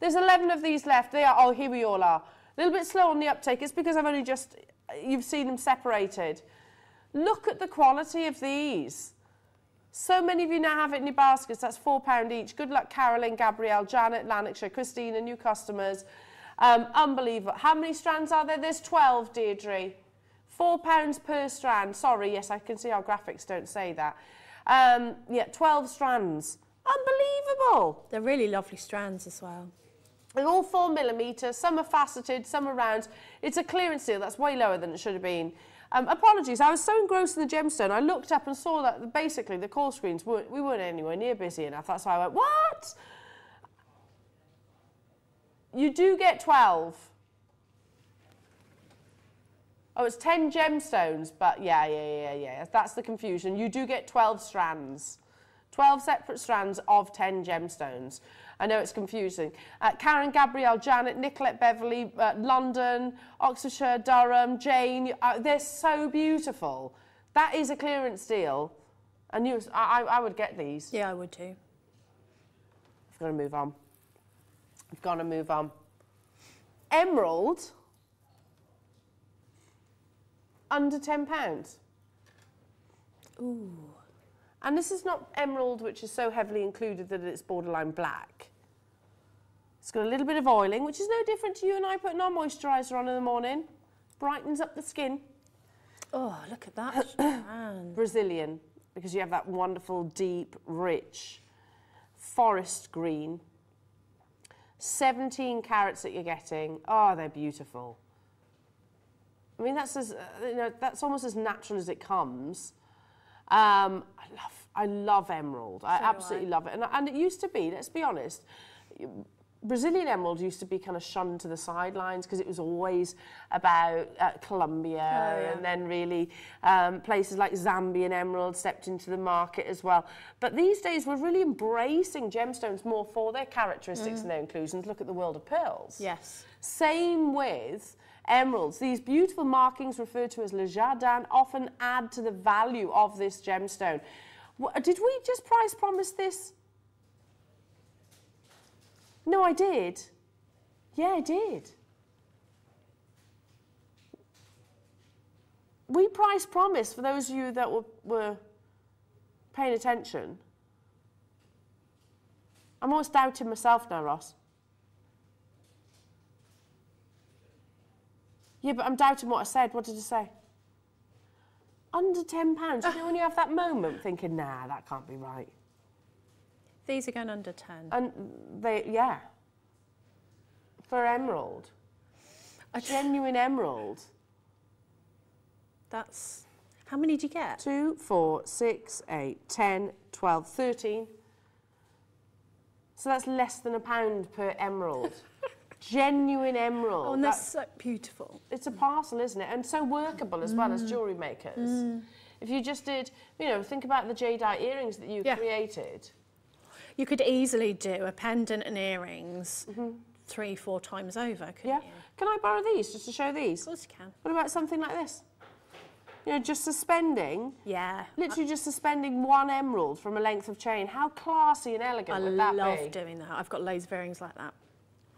There's 11 of these left. They are, oh, here we all are. A little bit slow on the uptake. It's because I've only just, you've seen them separated. Look at the quality of these. So many of you now have it in your baskets. That's £4 each. Good luck, Carolyn, Gabrielle, Janet, Lanarkshire, Christina, new customers. Um, unbelievable. How many strands are there? There's 12, Deirdre. £4 per strand. Sorry, yes, I can see our graphics don't say that. Um, yeah, 12 strands. Unbelievable. They're really lovely strands as well. They're all four millimetres, some are faceted, some are round. It's a clearance deal, that's way lower than it should have been. Um, apologies, I was so engrossed in the gemstone, I looked up and saw that basically the call screens, weren't, we weren't anywhere near busy enough. That's why I went, what? You do get 12. Oh, it's 10 gemstones, but yeah, yeah, yeah, yeah. That's the confusion. You do get 12 strands. 12 separate strands of 10 gemstones. I know it's confusing. Uh, Karen, Gabrielle, Janet, Nicolette Beverly, uh, London, Oxfordshire, Durham, Jane, uh, they're so beautiful. That is a clearance deal. And you, I, I I would get these. Yeah, I would too. I've got to move on. I've got to move on. Emerald, under £10. Ooh. And this is not emerald, which is so heavily included that it's borderline black. It's got a little bit of oiling, which is no different to you and I putting our moisturiser on in the morning. Brightens up the skin. Oh, look at that. Brazilian, because you have that wonderful, deep, rich forest green. 17 carats that you're getting. Oh, they're beautiful. I mean, that's as uh, you know, that's almost as natural as it comes. Um, I love, I love emerald. I So do absolutely I. love it, and, and it used to be. Let's be honest. Brazilian emerald used to be kind of shunned to the sidelines because it was always about uh, Colombia Oh, yeah. and then really um, places like Zambian emerald stepped into the market as well. But these days we're really embracing gemstones more for their characteristics and their inclusions. Look at the world of pearls. Yes. Same with emeralds. These beautiful markings referred to as le jardin often add to the value of this gemstone. Did we just price promise this? No, I did. Yeah, I did. We price promise for those of you that were, were paying attention. I'm almost doubting myself now, Ross. Yeah, but I'm doubting what I said. What did I say? Under £10. You know when you have that moment thinking, nah, that can't be right. These are going under 10. And they, yeah. For emerald. A genuine emerald. That's. How many do you get? Two, four, six, eight, ten, twelve, thirteen. So that's less than a pound per emerald. Genuine emerald. Oh, and they're so beautiful. it's a parcel, isn't it? And so workable as well Mm. as jewellery makers. If you just did, you know, think about the jadeite earrings that you Yeah. created. You could easily do a pendant and earrings three, four times over, couldn't. Yeah. you? Can I borrow these just to show these? Of course you can. What about something like this? You know, just suspending, Yeah. literally just suspending one emerald from a length of chain. How classy and elegant I would that be? I love doing that. I've got loads of earrings like that.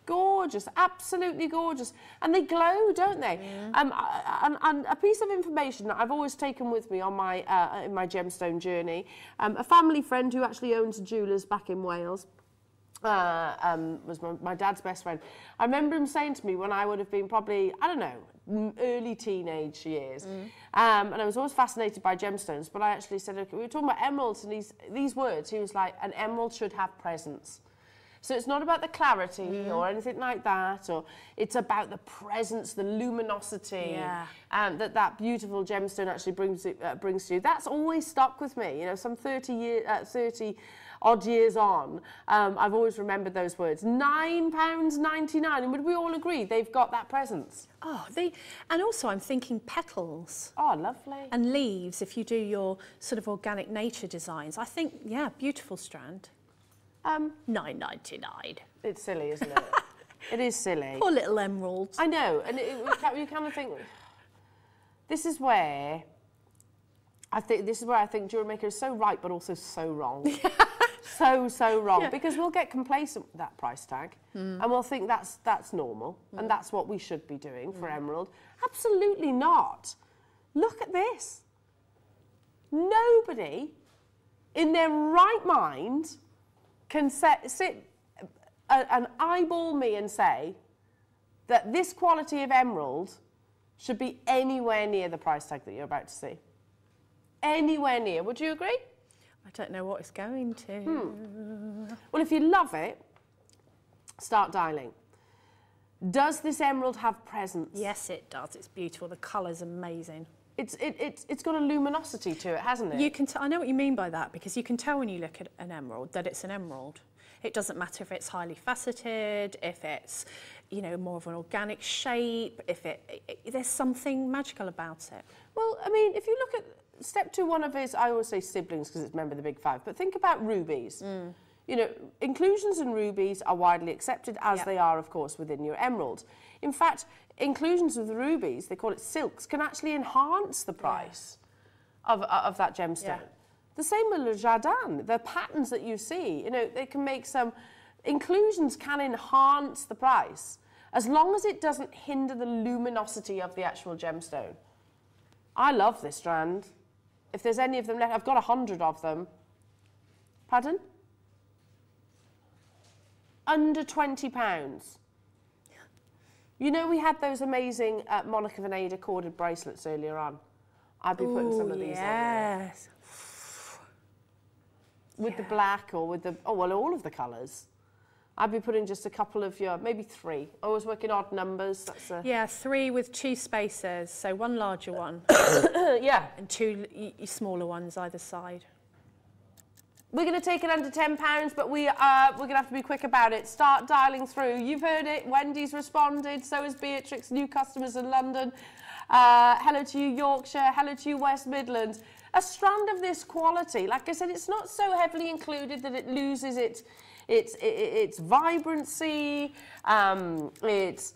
Gorgeous, absolutely gorgeous. And they glow, don't they? Um, and, and a piece of information that I've always taken with me on my, uh, in my gemstone journey, um, a family friend who actually owns a jeweller's back in Wales, uh, um, was my, my dad's best friend. I remember him saying to me when I would have been probably, I don't know, early teenage years. Um, and I was always fascinated by gemstones, but I actually said, okay, we were talking about emeralds and these, these words. He was like, an emerald should have presence. So it's not about the clarity or anything like that, or it's about the presence, the luminosity Yeah. um, that that beautiful gemstone actually brings it, uh, brings to you. That's always stuck with me. You know, some 30 year, uh, 30 odd years on, um, I've always remembered those words. Nine pounds 99, and would we all agree they've got that presence? Oh, they, and also I'm thinking petals Oh, lovely. and leaves if you do your sort of organic nature designs. I think, yeah, beautiful strand. Um, Nine ninety nine. it's silly, isn't it? it is silly. Poor little emeralds. I know, and it, it, you kind of think this is where I think this is where I think jewelry maker is so right, but also so wrong. so so wrong because we'll get complacent with that price tag, hmm. and we'll think that's that's normal and hmm. that's what we should be doing for hmm. emerald. Absolutely not. Look at this. Nobody in their right mind can set, sit uh, and eyeball me and say that this quality of emerald should be anywhere near the price tag that you're about to see. Anywhere near. Would you agree? I don't know what it's going to. Hmm. Well, if you love it, start dialing. Does this emerald have presence? Yes, it does. It's beautiful. The colour's amazing. It's, it, it's, it's got a luminosity to it, hasn't it? You can. T- I know what you mean by that because you can tell when you look at an emerald that it's an emerald. It doesn't matter if it's highly faceted, if it's, you know, more of an organic shape, if it, it there's something magical about it. Well, I mean, if you look at step two, one of his, I always say siblings because it's member of the Big Five, but think about rubies. Mm. You know, inclusions in rubies are widely accepted as Yep. they are, of course, within your emeralds. In fact, inclusions of the rubies, they call it silks, can actually enhance the price of, uh, of that gemstone. Yeah. The same with Le Jardin. The patterns that you see, you know, they can make some, inclusions can enhance the price as long as it doesn't hinder the luminosity of the actual gemstone. I love this strand. if there's any of them left, I've got a hundred of them. Pardon? Under twenty pounds. You know, we had those amazing uh, Monica Vinader corded bracelets earlier on. I'd be putting some of these on yes. with the black or with the oh well all of the colours. I'd be putting just a couple of your maybe three. I was working odd numbers. That's a Yeah, three with two spaces, so one larger one yeah. and two smaller ones either side. We're going to take it under ten pounds, but we uh, we're going to have to be quick about it. Start dialing through. You've heard it. Wendy's responded. So has Beatrix. New customers in London. Uh, hello to you, Yorkshire. Hello to you, West Midlands. A strand of this quality, like I said, it's not so heavily included that it loses its its its vibrancy. Um, it's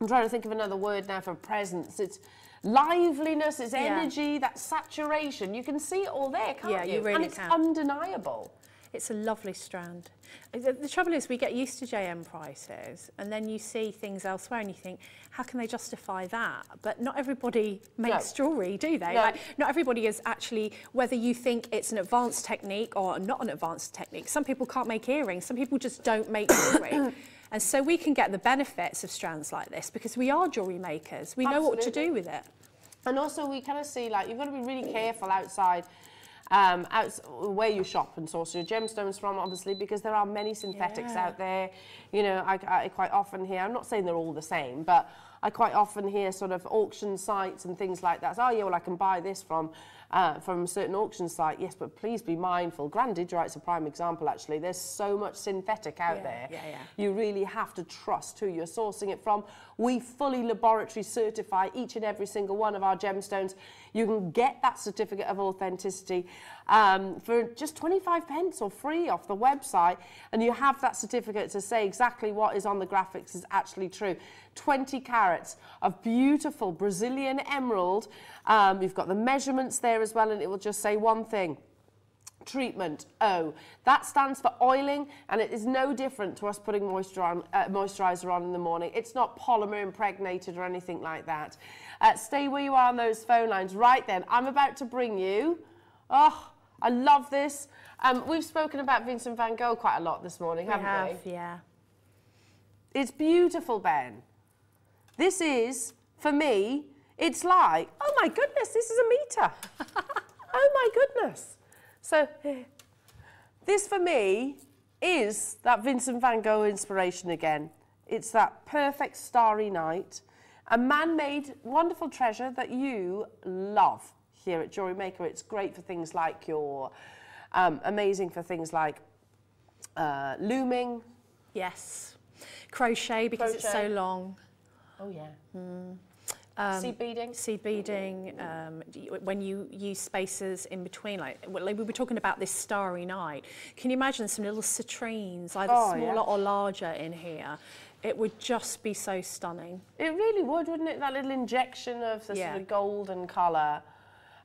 I'm trying to think of another word now for presence. It's liveliness, it's Yeah. energy, that saturation. You can see it all there, can't Yeah, you? you really and it's can. undeniable. It's a lovely strand. The, the trouble is we get used to JM prices and then you see things elsewhere and you think, how can they justify that? But not everybody makes jewellery, do they? No. Like, not everybody is actually, whether you think it's an advanced technique or not an advanced technique. Some people can't make earrings. Some people just don't make jewellery. and so we can get the benefits of strands like this because we are jewellery makers. We know what to do with it. And also, we kind of see like you've got to be really careful outside. Um, outs where you shop and source your gemstones from, obviously, because there are many synthetics Yeah. out there. You know, I, I quite often hear, I'm not saying they're all the same, but I quite often hear sort of auction sites and things like that. So, oh, yeah, well, I can buy this from uh, from a certain auction site. Yes, but please be mindful. It's a prime example, actually. There's so much synthetic out Yeah, there. yeah, yeah. You really have to trust who you're sourcing it from. We fully laboratory certify each and every single one of our gemstones. You can get that certificate of authenticity um, for just 25 pence or free off the website, and you have that certificate to say exactly what is on the graphics is actually true. 20 carats of beautiful Brazilian emerald. Um, you've got the measurements there as well, and it will just say one thing treatment O. That stands for oiling and it is no different to us putting moisture on, uh, moisturizer on in the morning. It's not polymer impregnated or anything like that. Uh, stay where you are on those phone lines. Right then, I'm about to bring you, oh, I love this. Um, we've spoken about Vincent van Gogh quite a lot this morning, We haven't have, we? yeah. It's beautiful, Ben. This is, for me, it's like, oh my goodness, this is a meter. oh my goodness. So, this for me is that Vincent van Gogh inspiration again. It's that perfect starry night, a man made wonderful treasure that you love here at Jewelry Maker. It's great for things like your, um, amazing for things like looming. Yes. Crochet because it's so long. Oh, yeah. Um, Seed beading. seed beading, um, when you use spaces in between, like, like we were talking about this starry night. Can you imagine some little citrines, either Oh, smaller yeah. or larger, in here? It would just be so stunning. It really would, wouldn't it? That little injection of the Yeah. sort of golden colour.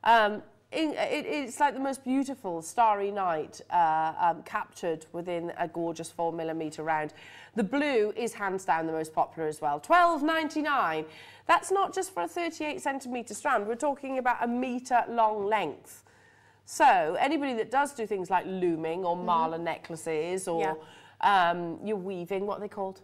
Um, in, it, it's like the most beautiful starry night uh, um, captured within a gorgeous four millimetre round. The blue is hands down the most popular as well. Twelve ninety nine. That's not just for a 38 centimetre strand. We're talking about a metre long length. So anybody that does do things like looming or mala necklaces or Yeah. um, you're weaving, what are they called?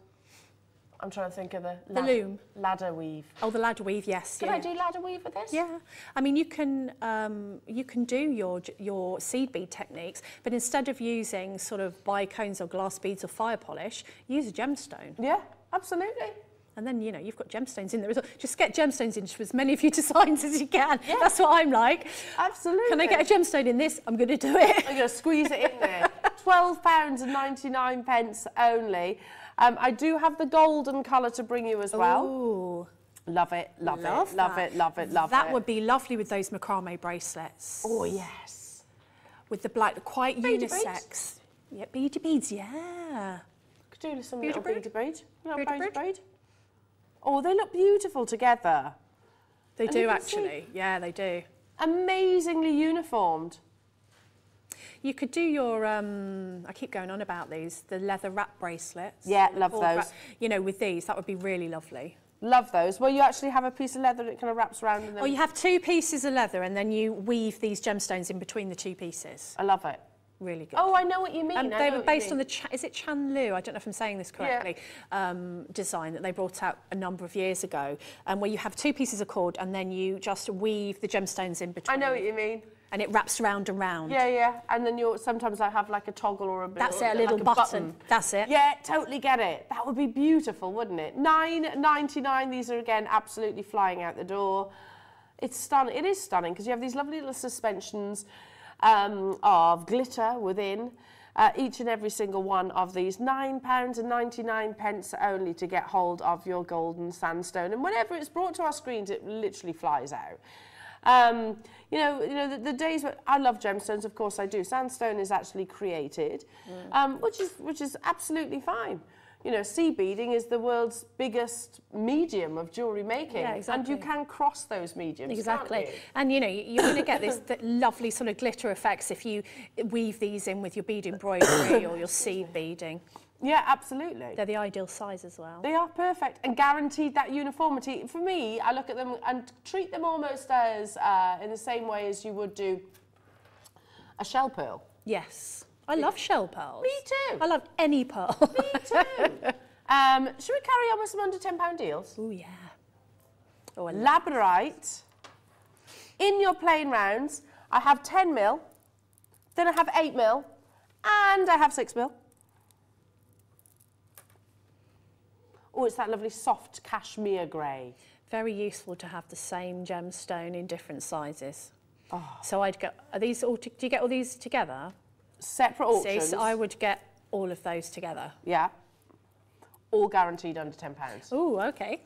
I'm trying to think of the, The loom. ladder weave. Oh, the ladder weave, yes. Can yeah. I do ladder weave with this? Yeah, I mean you can um, you can do your your seed bead techniques, but instead of using sort of bicones or glass beads or fire polish, use a gemstone, Yeah, absolutely. and then you know you've got gemstones in there. Just get gemstones into as many of your designs as you can. Yeah. That's what I'm like. Absolutely. Can I get a gemstone in this? I'm going to do it. I'm going to squeeze it in there. Twelve pounds and ninety nine pence only. Um, I do have the golden colour to bring you as well. Ooh, Love it, love, love it, love it, love it, love that it. That would be lovely with those macrame bracelets. Oh yes. With the black, quite Beady beads? unisex. Yeah, beady beads. Yeah. Could do with some Beady little bead? beady bead. Little Beady bead? bead. Oh, they look beautiful together. They And do can see- actually. Yeah, they do. Amazingly uniformed. You could do your, um, I keep going on about these, the leather wrap bracelets. Yeah, love those. wrap- you know, with these, that would be really lovely. Love those. Well, you actually have a piece of leather that kind of wraps around and then... Or you have two pieces of leather and then you weave these gemstones in between the two pieces. I love it. Really good. Oh, I know what you mean. And they were based on the, is it Chan Luu? I don't know if I'm saying this correctly, um, design that they brought out a number of years ago, um, where you have two pieces of cord and then you just weave the gemstones in between. I know what you mean. And it wraps round and round. Yeah, yeah. And then you're sometimes I have like a toggle or a bit That's or it, a little like button. That's it. Yeah, totally get it. That would be beautiful, wouldn't it? Nine ninety nine. These are again absolutely flying out the door. It's stunning. It is stunning because you have these lovely little suspensions um, of glitter within. Uh, each and every single one of these nine pounds and 99 pence only to get hold of your golden sandstone and whenever it's brought to our screens it literally flies out um, you know, you know the, the days where I love gemstones, of course I do. Sandstone is actually created, um, which is which is absolutely fine. You know, sea beading is the world's biggest medium of jewellery making, Yeah, and you can cross those mediums. Exactly. You? And you know, you- you're going to get this lovely sort of glitter effects if you weave these in with your bead embroidery or your seed beading. Yeah, absolutely. They're the ideal size as well. They are perfect and guaranteed that uniformity. For me, I look at them and treat them almost as uh, in the same way as you would do a shell pearl. Yes. I love shell pearls. Me too. I love any pearl. Me too. um, should we carry on with some under £10 deals? oh, yeah. Oh, Labradorite. In your plain rounds, I have 10 mil, then I have 8 mil, and I have 6 mil. Oh, it's that lovely soft cashmere grey. Very useful to have the same gemstone in different sizes. Oh. So I'd get, are these all, do you get all these together? Separate See, auctions. so I would get all of those together. Yeah. All guaranteed under £10. Oh, okay.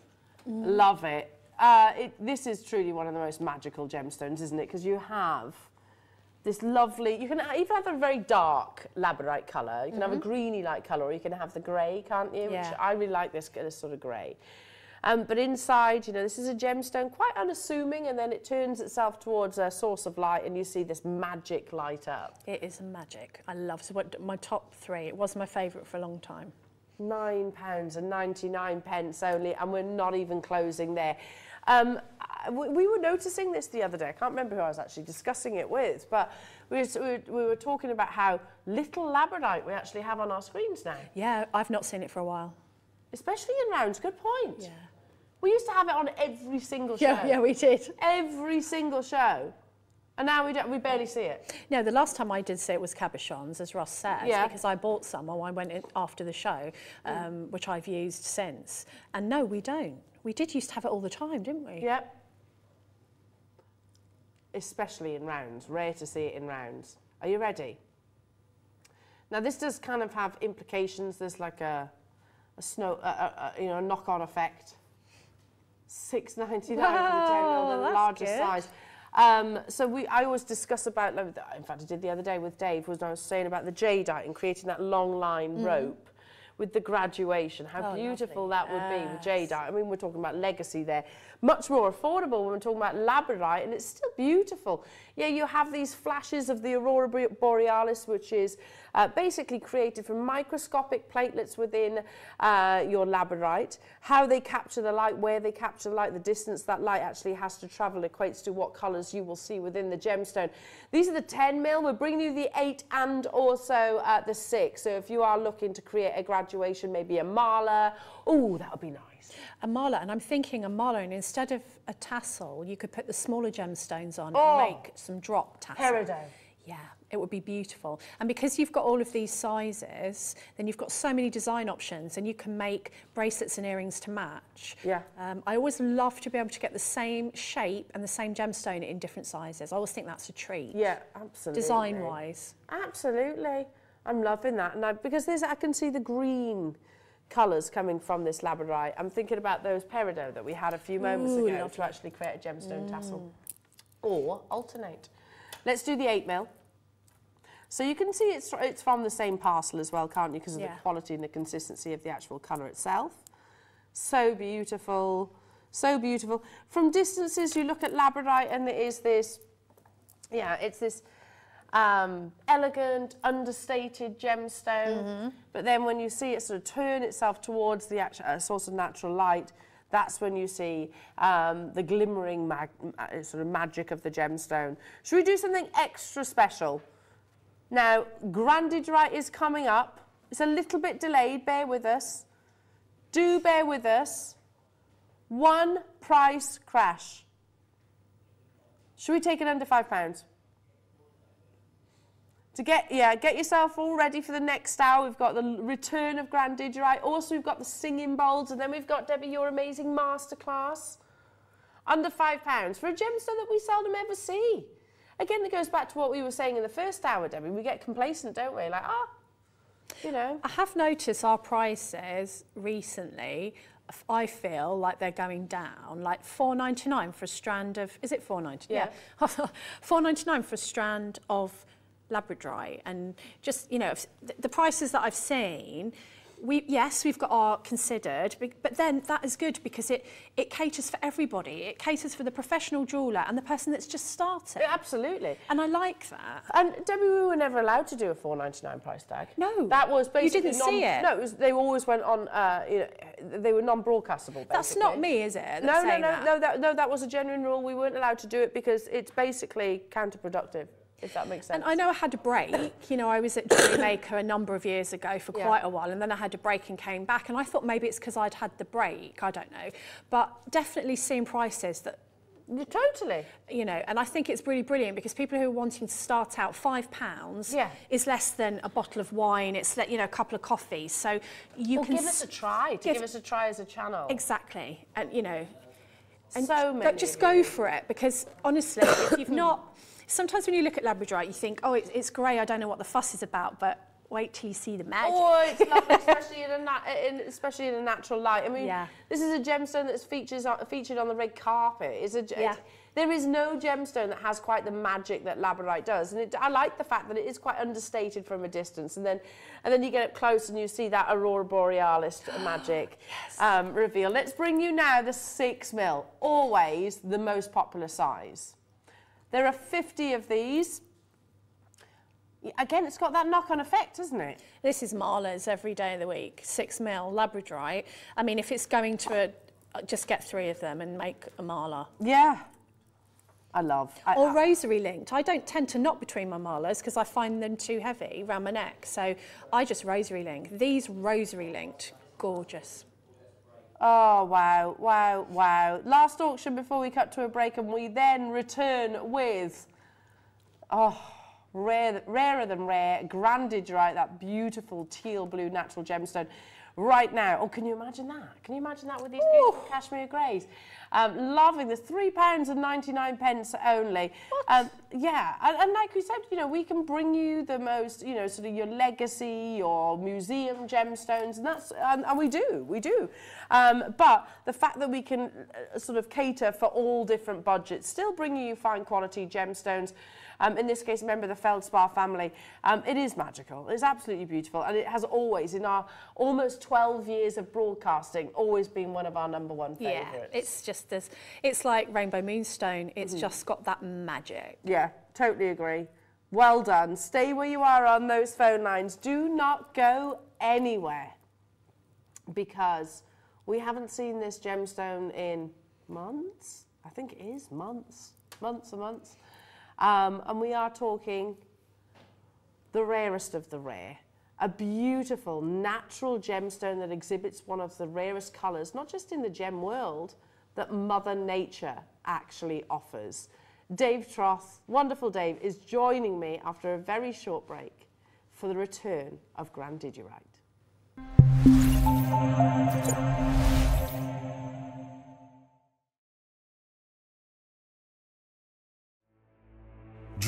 Love it. Uh, it. This is truly one of the most magical gemstones, isn't it? Because you have this lovely, you can even have a very dark labradorite colour. You can have a greeny light colour, or you can have the grey, can't you? Which Yeah. I really like this, this sort of grey. Um, but inside, you know, this is a gemstone, quite unassuming, and then it turns itself towards a source of light, and you see this magic light up. It is magic. I love so what my top three. It was my favourite for a long time. Nine pounds and 99 pence only, and we're not even closing there. Um, we, we were noticing this the other day. I can't remember who I was actually discussing it with, but we were, we were, we were talking about how little labradorite we actually have on our screens now, Yeah, I've not seen it for a while. especially in rounds. Good point. Yeah. We used to have it on every single show. Yeah, yeah, we did. Every single show. And now we, don't, we barely see it. No, the last time I did see it was cabochons, as Ross said, Yeah. because I bought some or I went in after the show, um, which I've used since. And no, we don't. We did used to have it all the time, didn't we? Yep. Especially in rounds. Rare to see it in rounds. Are you ready? Now this does kind of have implications. There's like a, a snow, a, a, you know, a knock-on effect. Six ninety nine for the ten mil, Wow, the that's larger good. size. Um, so we, I always discuss about, like, in fact, I did the other day with Dave, was I was saying about the jadeite and creating that long line rope with the graduation. How Mm. Oh, beautiful lovely. that would be with jadeite. I mean, we're talking about legacy there. Much more affordable when we're talking about labradorite, and it's still beautiful. Yeah, you have these flashes of the aurora borealis, which is uh, basically created from microscopic platelets within uh, your labradorite. How they capture the light, where they capture the light, the distance that light actually has to travel equates to what colours you will see within the gemstone. These are the 10 mil. We're bringing you the 8 and also uh, the 6. So if you are looking to create a graduation, maybe a mala, oh, that would be nice. A mala, and I'm thinking a mala, and instead of a tassel, you could put the smaller gemstones on Oh. and make some drop tassel. Peridot. Yeah, it would be beautiful. And because you've got all of these sizes, then you've got so many design options and you can make bracelets and earrings to match. Yeah. Um, I always love to be able to get the same shape and the same gemstone in different sizes. I always think that's a treat. Yeah, absolutely. Design-wise. Absolutely. I'm loving that. And I, because there's, I can see the green colours coming from this labradorite. I'm thinking about those peridot that we had a few moments Ooh, ago lovely. to actually create a gemstone mm. tassel. Or alternate. Let's do the 8 mil. So you can see it's, it's from the same parcel as well, can't you? Because of Yeah. the quality and the consistency of the actual colour itself. So beautiful. So beautiful. From distances, you look at labradorite and there is this, yeah, it's this um, elegant, understated gemstone. But then when you see it sort of turn itself towards the actual uh, source of natural light, That's when you see um, the glimmering mag- uh, sort of magic of the gemstone. Should we do something extra special? Now, Grandidierite is coming up. It's a little bit delayed, bear with us. Do bear with us. One price crash. Should we take it under five pounds? To get, yeah, get yourself all ready for the next hour. We've got the return of Grandidierite. Also, we've got the singing bowls, and then we've got Debbie, your amazing masterclass. Under five pounds for a gemstone that we seldom ever see. Again, it goes back to what we were saying in the first hour, Debbie. We get complacent, don't we? Like, ah, you know. I have noticed our prices recently. I feel like they're going down, like four ninety nine for a strand of. Is it four ninety? Yeah. four ninety nine for a strand of Labradorite, and just you know the, prices that I've seen. We, yes, we've got our considered, but- but then that is good because it, it caters for everybody. It caters for the professional jeweller and the person that's just started. Yeah, Absolutely. And I like that. And Debbie, we were never allowed to do a four ninety nine price tag. No. that was basically... You didn't non, see it? No, it was, they always went on. Uh, you know, they were non-broadcastable. That's not me, is it? No, no, no, that? no, that, no. That was a genuine rule. We weren't allowed to do it because it's basically counterproductive. If that makes sense. And I know I had a break. You know, I was at Maker a number of years ago for Yeah. quite a while, and then I had a break and came back. And I thought maybe it's because I'd had the break. I don't know, but definitely seeing prices that totally. you know, and I think it's really brilliant because people who are wanting to start out five pounds Yeah. is less than a bottle of wine. It's le- you know a couple of coffees, so you Well, can give us a try. To give- give us a try as a channel. exactly, and you know, and So many just go for it because honestly, if you've not, sometimes when you look at Labradorite, you think, oh, it's, it's grey. I don't know what the fuss is about, but wait till you see the magic. Oh, it's lovely, especially in a nat- in, especially in a natural light. I mean, Yeah. this is a gemstone that's features on, featured on the red carpet. It's a, Yeah. it's- there is no gemstone that has quite the magic that labradorite does, and it, I like the fact that it is quite understated from a distance, and then and then you get up close and you see that aurora borealis magic um, reveal. Let's bring you now the six mil, always the most popular size. There are 50 of these. Again, it's got that knock-on effect, hasn't it? This is mala's every day of the week, six mil Labradorite. I mean, if it's going to a, uh, just get three of them and make a Marla. Yeah. I love. I, Or I- rosary linked. I don't tend to knot between my malas because I find them too heavy around my neck. So I just rosary link. These rosary linked, gorgeous. Oh wow, wow, wow! Last auction before we cut to a break, and we then return with oh, rare, rarer than rare, grandage, right? That beautiful teal blue natural gemstone. Right now, oh, can you imagine that? Can you imagine that with these beautiful cashmere greys? Um, loving this, three pounds and ninety nine pence only. Um, yeah, and, and like we said, you know, we can bring you the most, you know, sort of your legacy, your museum gemstones, and that's, and, and we do, we do. Um, but the fact that we can uh, sort of cater for all different budgets, still bringing you fine quality gemstones. Um, in this case, remember the Feldspar family. Um, it is magical. It's absolutely beautiful, and it has always, in our almost 12 years of broadcasting, always been one of our number one favourites. Yeah, it's just this. It's like Rainbow Moonstone. It's Mm-hmm. just got that magic. Yeah, totally agree. Well done. Stay where you are on those phone lines. Do not go anywhere because we haven't seen this gemstone in months. I think it is months, months and months. Um, and we are talking the rarest of the rare. A beautiful natural gemstone that exhibits one of the rarest colours, not just in the gem world, that Mother Nature actually offers. Dave Troth, wonderful Dave, is joining me after a very short break for the return of Grandidierite.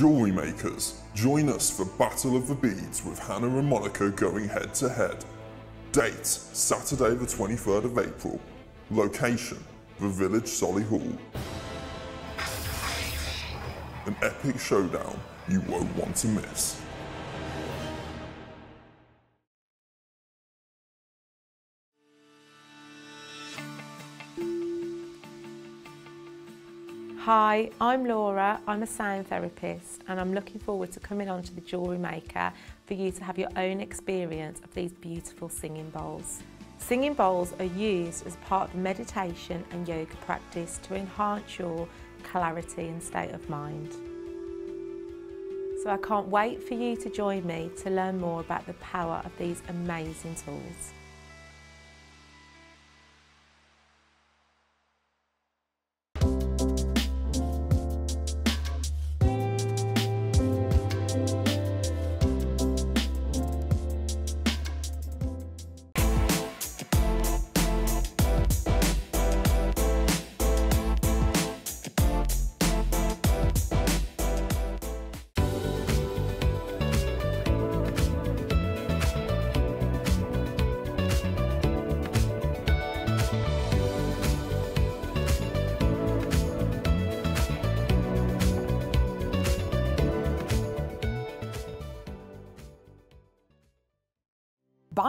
Jewelry makers, join us for Battle of the Beads with Hannah and Monica going head to head. Date Saturday, the 23rd of April. Location the Village Solihull. An epic showdown you won't want to miss. Hi, I'm Laura. I'm a sound therapist and I'm looking forward to coming on to the Jewellery Maker for you to have your own experience of these beautiful singing bowls. Singing bowls are used as part of meditation and yoga practice to enhance your clarity and state of mind. So I can't wait for you to join me to learn more about the power of these amazing tools.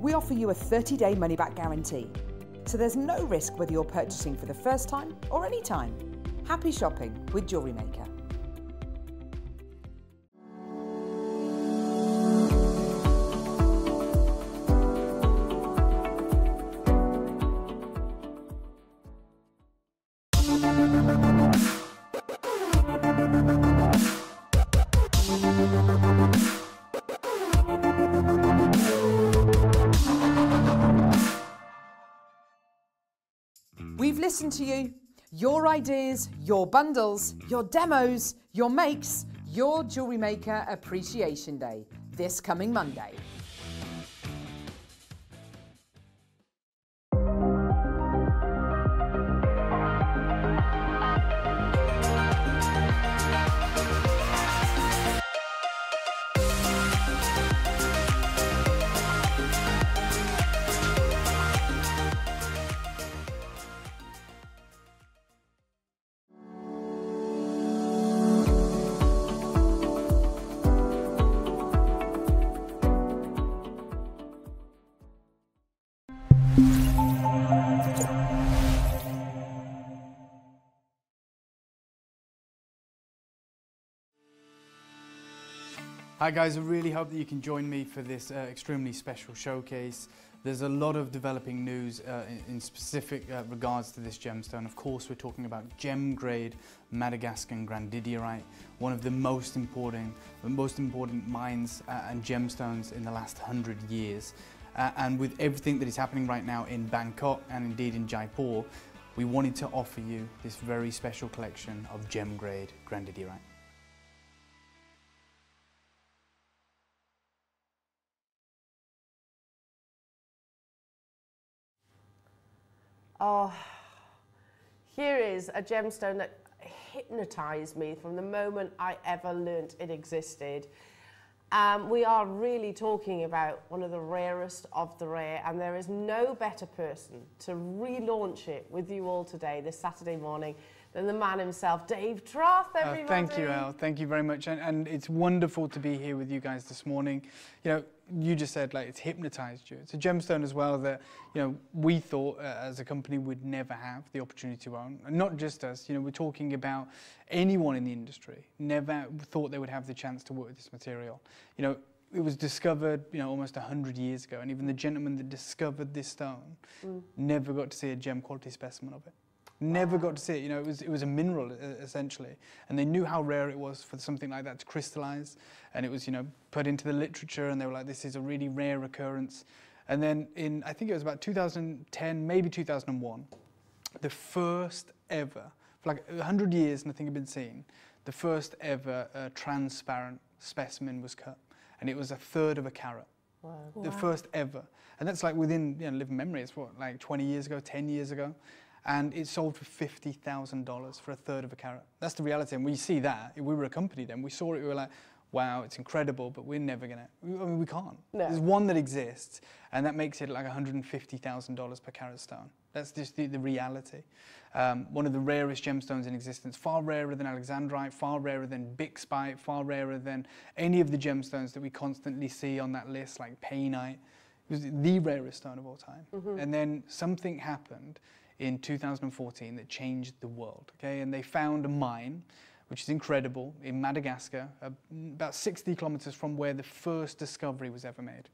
we offer you a 30 day money back guarantee. So there's no risk whether you're purchasing for the first time or any time. Happy shopping with Jewellery Maker. We've to you. Your ideas, your bundles, your demos, your makes, your Jewellery Maker Appreciation Day, this coming Monday. Hi guys, I really hope that you can join me for this uh, extremely special showcase. There's a lot of developing news uh, in, specific uh, regards to this gemstone. Of course, we're talking about gem grade Madagascan grandidierite, one of the most important, most important mines uh, and gemstones in the last hundred years. Uh, and with everything that is happening right now in Bangkok and indeed in Jaipur, we wanted to offer you this very special collection of gem grade grandidierite. Oh, here is a gemstone that hypnotized me from the moment I ever learnt it existed. Um, we are really talking about one of the rarest of the rare, and there is no better person to relaunch it with you all today, this Saturday morning, than the man himself, Dave Troth, everybody. Uh, thank you, Al. Thank you very much. And, and, it's wonderful to be here with you guys this morning. You know, you just said like it's hypnotized you. It's a gemstone as well that, you know, we thought uh, as a company would never have the opportunity to own. And not just us, you know, we're talking about anyone in the industry never thought they would have the chance to work with this material. You know, it was discovered, you know, almost 100 years ago, and even the gentleman that discovered this stone mm. never got to see a gem quality specimen of it. Never got to see it. You know, it was, it was a mineral essentially. And they knew how rare it was for something like that to crystallize. And it was, you know, put into the literature and they were like, this is a really rare occurrence. And then in, I think it was about 2010, maybe 2001, the first ever, for like 100 years nothing had been seen, the first ever uh, transparent specimen was cut. And it was a third of a carat. Wow. The wow. first ever. And that's like within you know, living memory. It's what, like 20 years ago, 10 years ago and it sold for $50,000 for a third of a carat. That's the reality. And we see that. If we were a company then, we saw it, we were like, wow, it's incredible, but we're never gonna. I mean, we can't. No. There's one that exists, and that makes it like $150,000 per carat stone. That's just the, the reality. Um, one of the rarest gemstones in existence, far rarer than alexandrite, far rarer than bixbyite, far rarer than any of the gemstones that we constantly see on that list, like painite. It was the rarest stone of all time. And then something happened in 2014 that changed the world. Okay, and they found a mine, which is incredible, in Madagascar, uh, about 60 kilometers from where the first discovery was ever made.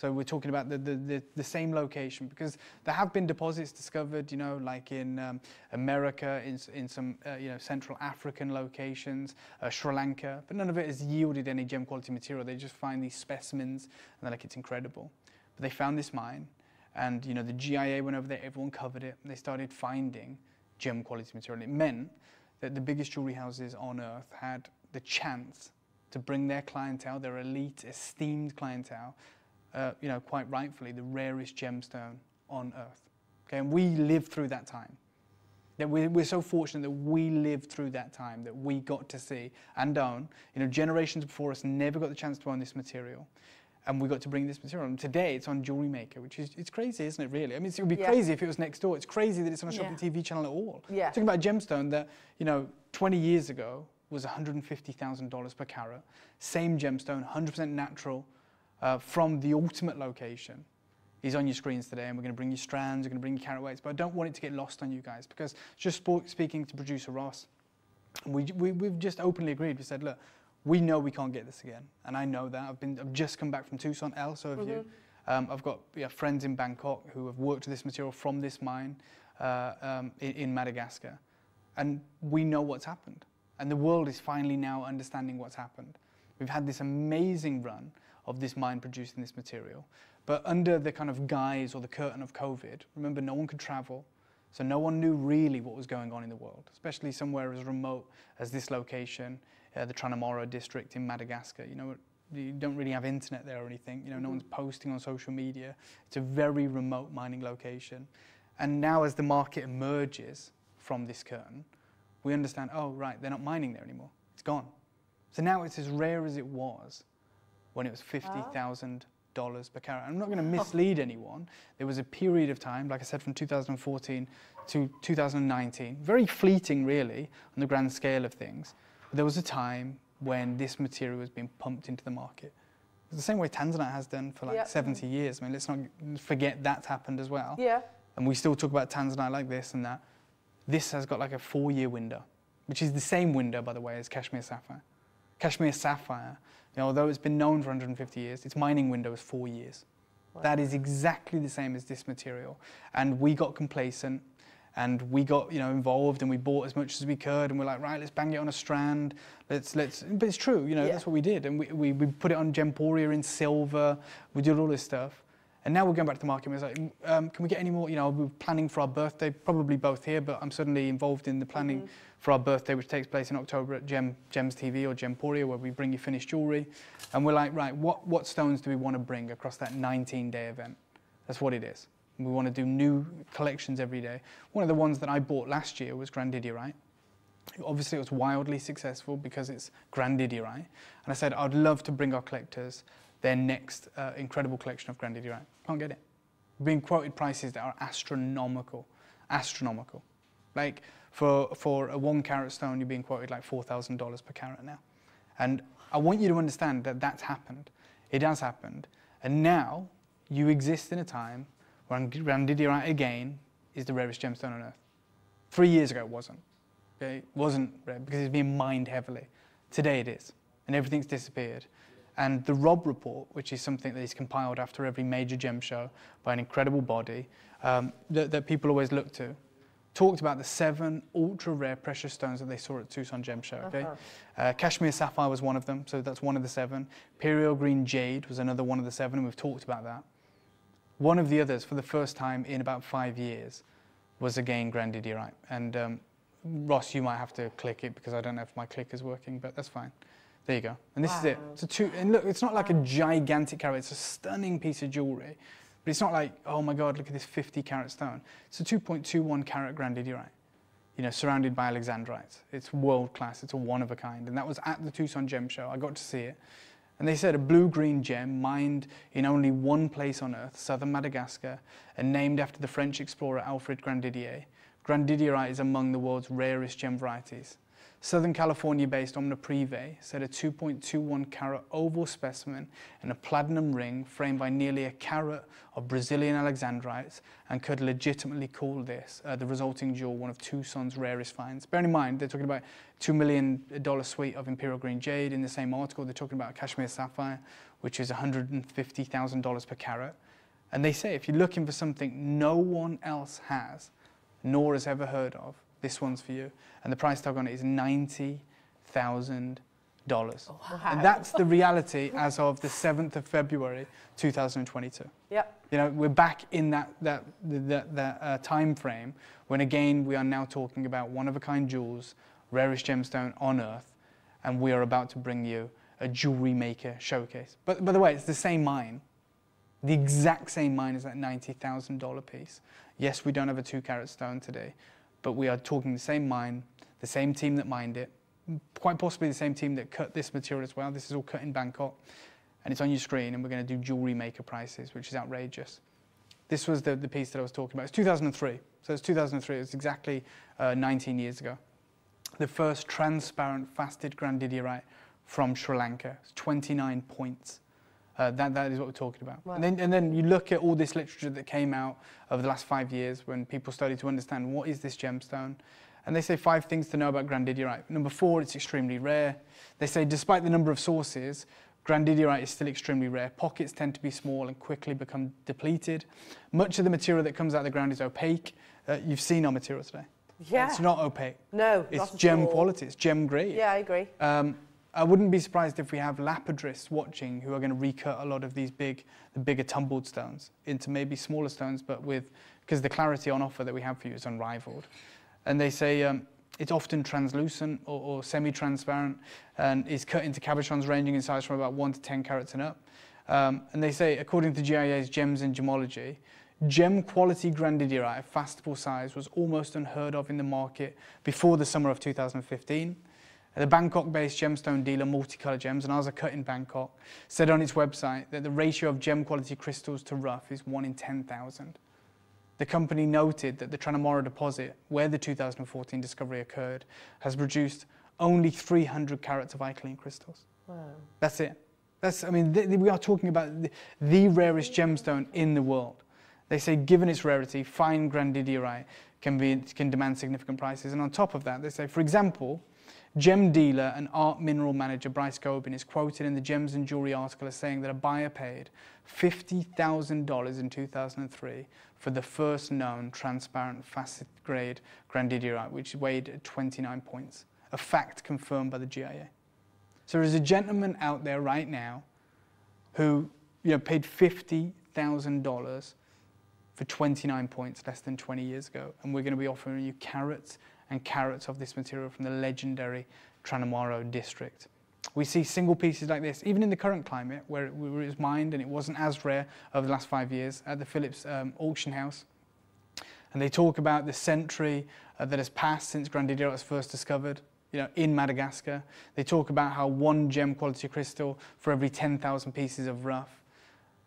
So we're talking about the, the, the, the same location because there have been deposits discovered, you know, like in um, America, in, in some, uh, you know, Central African locations, uh, Sri Lanka, but none of it has yielded any gem quality material. They just find these specimens and they're like, it's incredible. But they found this mine and, you know, the GIA went over there, everyone covered it, they started finding gem quality material. It meant that the biggest jewelry houses on earth had the chance to bring their clientele, their elite, esteemed clientele, uh, you know, quite rightfully, the rarest gemstone on earth. Okay, and we lived through that time. That we're, we're so fortunate that we lived through that time, that we got to see and own. You know, generations before us never got the chance to own this material. And we got to bring this material. And today it's on Jewelry Maker, which is it's crazy, isn't it, really? I mean, it would be Yeah. crazy if it was next door. It's crazy that it's on a shopping Yeah. TV channel at all. Yeah. Talking about a gemstone that, you know, 20 years ago was $150,000 per carat. Same gemstone, 100% natural, uh, from the ultimate location is on your screens today, and we're going to bring you strands, we're going to bring you carat weights, but I don't want it to get lost on you guys because just speaking to producer Ross, we, we, we've just openly agreed. We said, look, we know we can't get this again, and I know that. I've been, I've just come back from Tucson, El, so have you. Um, I've got yeah, friends in Bangkok who have worked with this material from this mine uh, um, in, in Madagascar, and we know what's happened. And the world is finally now understanding what's happened. We've had this amazing run of this mine producing this material, but under the kind of guise or the curtain of COVID, remember, no one could travel. So no one knew really what was going on in the world, especially somewhere as remote as this location, uh, the Tranomaro district in Madagascar. You know, you don't really have internet there or anything. You know, no one's posting on social media. It's a very remote mining location. And now as the market emerges from this curtain, we understand, oh, right, they're not mining there anymore. It's gone. So now it's as rare as it was when it was $50,000 per carat. I'm not going to mislead anyone. There was a period of time, like I said, from 2014 to 2019, very fleeting, really, on the grand scale of things. There was a time when this material was being pumped into the market. It's the same way Tanzanite has done for like Yep. 70 years. I mean, let's not forget that's happened as well. Yeah. And we still talk about Tanzanite like this and that. This has got like a four year window, which is the same window, by the way, as Kashmir Sapphire. Kashmir Sapphire, you know, although it's been known for 150 years, its mining window is four years. Wow. That is exactly the same as this material. And we got complacent and we got you know involved and we bought as much as we could and we're like right let's bang it on a strand. Let's let's but it's true you know Yeah. that's what we did and we, we, we put it on gemporia in silver. We did all this stuff. And now we're going back to the market and we're like um, can we get any more? You know we're planning for our birthday probably both here but i'm suddenly involved in the planning for our birthday which takes place in october at gem gems tv or gemporia where we bring you finished jewelry. And we're like right what what stones do we want to bring across that 19 day event? That's what it is we want to do new collections every day. One of the ones that I bought last year was Grandidierite. Obviously, it was wildly successful because it's Grandidierite. And I said, I'd love to bring our collectors their next uh, incredible collection of Grandidierite. Can't get it. We're being quoted prices that are astronomical. Astronomical. Like, for, for a one carat stone, you're being quoted like $4,000 per carat now. And I want you to understand that that's happened. It has happened. And now you exist in a time where Grandidierite again is the rarest gemstone on earth. Three years ago it wasn't. Okay? It wasn't rare because it's being mined heavily. Today it is. And everything's disappeared. And the Robb Report, which is something that is compiled after every major gem show by an incredible body um, that, that people always look to, talked about the seven ultra rare precious stones that they saw at Tucson Gem Show. Okay, uh Kashmir Sapphire was one of them, so that's one of the seven. Imperial Green Jade was another one of the seven, and we've talked about that. One of the others, for the first time in about five years, was again Grandidierite. And um, Ross, you might have to click it because I don't know if my click is working, but that's fine. There you go. And this is it. It's a two, and look, it's not like a gigantic carat. It's a stunning piece of jewelry, but it's not like, oh my God, look at this 50 carat stone. It's a 2.21 carat Grandidierite. you know, surrounded by alexandrites. It's world class. It's a one of a kind. And that was at the Tucson Gem Show. I got to see it. And they said a blue-green gem mined in only one place on Earth, southern Madagascar, and named after the French explorer Alfred Grandidier. Grandidierite is among the world's rarest gem varieties. Southern California-based Omi Privé said a 2.21 carat oval specimen in a platinum ring framed by nearly a carat of Brazilian alexandrites and could legitimately call this uh, the resulting jewel one of Tucson's rarest finds. Bear in mind, they're talking about $2 million suite of imperial green jade. In the same article, they're talking about a Kashmir sapphire, which is $150,000 per carat. And they say if you're looking for something no one else has, nor has ever heard of, this one's for you. And the price tag on it is $90,000. Wow. And that's the reality as of the 7th of February 2022. Yep. You know, we're back in that, that, that, that uh, time frame when again we are now talking about one of a kind jewels, rarest gemstone on earth, and we are about to bring you a jewelry maker showcase. But by the way, it's the same mine, the exact same mine as that $90,000 piece. Yes, we don't have a two carat stone today, but we are talking the same mine, the same team that mined it, quite possibly the same team that cut this material as well. This is all cut in Bangkok, and it's on your screen, and we're going to do jewelry maker prices, which is outrageous. This was the, the piece that I was talking about. It's 2003, so it's 2003. It's exactly uh, 19 years ago. The first transparent faceted grandidierite from Sri Lanka. It's 29 points. Uh, that, that is what we're talking about. And, then, and then you look at all this literature that came out over the last five years when people started to understand what is this gemstone. And they say five things to know about grandidierite. Number four, it's extremely rare. They say despite the number of sources, grandidierite is still extremely rare. Pockets tend to be small and quickly become depleted. Much of the material that comes out of the ground is opaque. Uh, you've seen our material today. Yeah. It's not opaque. No, It's gem quality. It's gem grade. Yeah, I agree. Um, I wouldn't be surprised if we have lapidarists watching who are going to recut a lot of these big, the bigger tumbled stones into maybe smaller stones, but with, because the clarity on offer that we have for you is unrivaled. And they say um, it's often translucent or, or semi-transparent and is cut into cabochons ranging in size from about 1 to 10 carats and up. Um, and they say, according to GIA's Gems and Gemology, gem quality grandidierite of facetable size was almost unheard of in the market before the summer of 2015. The Bangkok-based gemstone dealer Multicolour Gems, and ours are cut in Bangkok, said on its website that the ratio of gem quality crystals to rough is 1 in 10,000. The company noted that the Tranomaro deposit, where the 2014 discovery occurred, has produced only 300 carats of clean crystals. Wow. That's it. That's, I mean, th- we are talking about the, the, rarest gemstone in the world. They say, given its rarity, fine grandidierite can, be, can demand significant prices. And on top of that, they say, for example, Gem dealer and art mineral manager Bryce Gobin is quoted in the Gems and Jewelry article as saying that a buyer paid $50,000 in 2003 for the first known transparent facet grade grandidierite, which weighed 29 points, a fact confirmed by the GIA. So there's a gentleman out there right now who you know, paid $50,000 for 29 points less than 20 years ago, and we're going to be offering you carats and carats of this material from the legendary Tranomaro district. We see single pieces like this, even in the current climate, where it was mined and it wasn't as rare over the last five years at the Phillips um, auction house. And they talk about the century uh, that has passed since Grandidierite was first discovered you know, in Madagascar. They talk about how one gem quality crystal for every 10,000 pieces of rough.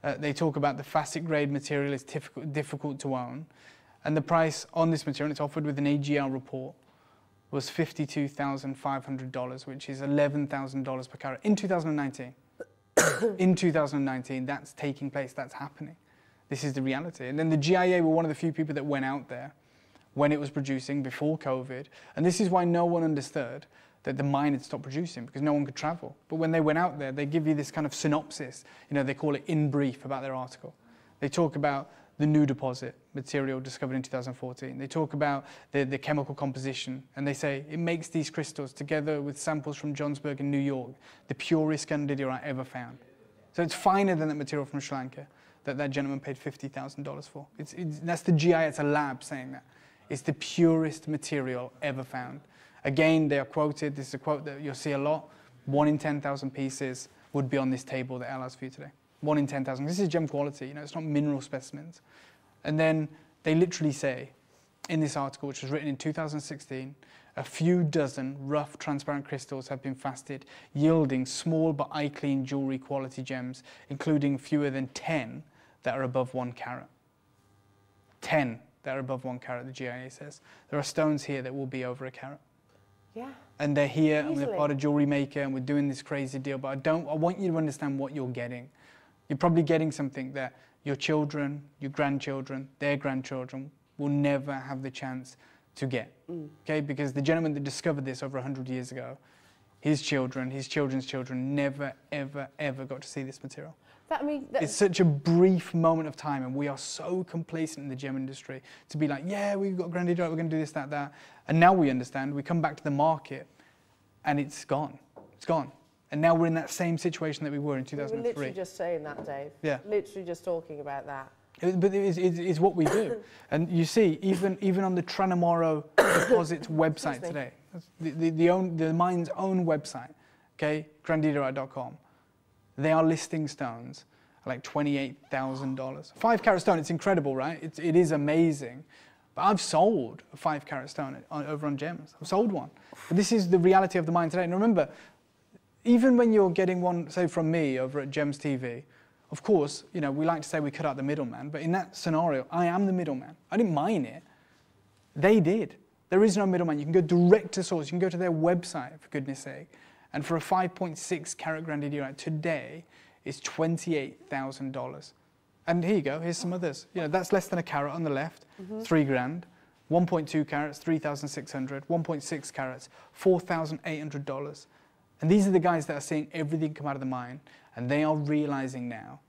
Uh, they talk about the facet grade material is difficult to own. And the price on this material, it's offered with an AGL report, was $52,500, which is $11,000 per carat in 2019. in 2019, that's taking place, that's happening. This is the reality. And then the GIA were one of the few people that went out there when it was producing before COVID. And this is why no one understood that the mine had stopped producing because no one could travel. But when they went out there, they give you this kind of synopsis. You know, they call it in brief about their article. They talk about the new deposit material discovered in 2014. They talk about the, the chemical composition and they say it makes these crystals together with samples from Johnsburg in New York the purest grandidierite ever found. So it's finer than that material from Sri Lanka that that gentleman paid $50,000 for. It's, it's, that's the GI, it's a lab saying that. It's the purest material ever found. Again, they are quoted, this is a quote that you'll see a lot, one in 10,000 pieces would be on this table that allows for you today one in 10,000. This is gem quality, you know, it's not mineral specimens. And then they literally say in this article, which was written in 2016, a few dozen rough, transparent crystals have been faceted, yielding small but eye clean jewellery quality gems, including fewer than 10 that are above one carat. 10 that are above one carat, the GIA says. There are stones here that will be over a carat. Yeah. And they're here, and we're part of JewelleryMaker, and we're doing this crazy deal. But I don't. I want you to understand what you're getting. You're probably getting something that your children, your grandchildren, their grandchildren will never have the chance to get. Mm. Okay, because the gentleman that discovered this over 100 years ago, his children, his children's children, never, ever, ever got to see this material. That, I mean, It's such a brief moment of time, and we are so complacent in the gem industry to be like, yeah, we've got Grandy we're going to do this, that, that. And now we understand. We come back to the market, and it's gone. It's gone. And now we're in that same situation that we were in 2003. we were 2003. literally just saying that, Dave. Yeah. Literally just talking about that. It- But it is, it is what we do. and you see, even, even on the Tranomaro Deposits website today, the, the, the, own, the mine's own website, okay, grandidorite.com, they are listing stones at like $28,000. Five carat stone, it's incredible, right? It's, it is amazing. But I've sold a five carat stone on, over on gems. I've sold one. But this is the reality of the mine today. And remember, even when you're getting one, say from me over at Gems TV, of course, you know, we like to say we cut out the middleman, but in that scenario, I am the middleman. I didn't mine it. They did. There is no middleman. You can go direct to source. You can go to their website, for goodness sake. And for a 5.6 carat grandidierite today, it's $28,000. And here you go, here's some others. You know, that's less than a carat on the left, mm-hmm. three grand. 1.2 carats, 3,600. 1.6 carats, $4,800. And these are the guys that are seeing everything come out of the mine, and they are realizing now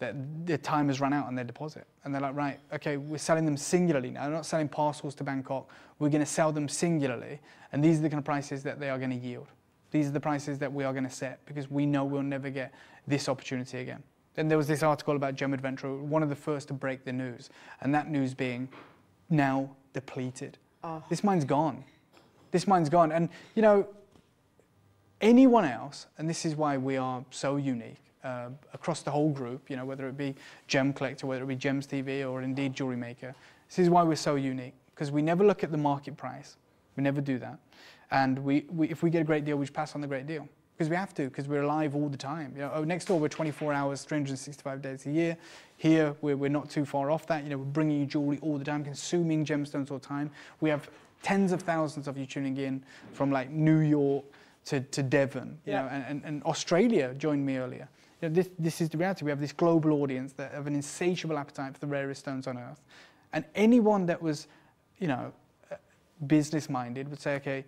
that their time has run out on their deposit. And they're like, right, okay, we're selling them singularly now. We're not selling parcels to Bangkok. We're going to sell them singularly. And these are the kind of prices that they are going to yield. These are the prices that we are going to set because we know we'll never get this opportunity again. Then there was this article about Gem Adventure, one of the first to break the news, and that news being now depleted. Ah. This mine's gone. This mine's gone. And, you know, anyone else, and this is why we are so unique uh, across the whole group, you know, whether it be Gem Collector, whether it be Gems TV, or indeed JewelleryMaker, this is why we're so unique because we never look at the market price. We never do that. And we, we, if we get a great deal, we just pass on the great deal because we have to because we're alive all the time. You know, oh, next door we're 24 hours, 365 days a year. Here we're, we're not too far off that. You know, we're bringing you jewelry all the time, consuming gemstones all the time. We have tens of thousands of you tuning in from like New York to, to Devon, you Yeah. know, and, and, and Australia joined me earlier. You know, this, this is the reality. We have this global audience that have an insatiable appetite for the rarest stones on earth. And anyone that was, you know, uh, business minded would say, okay,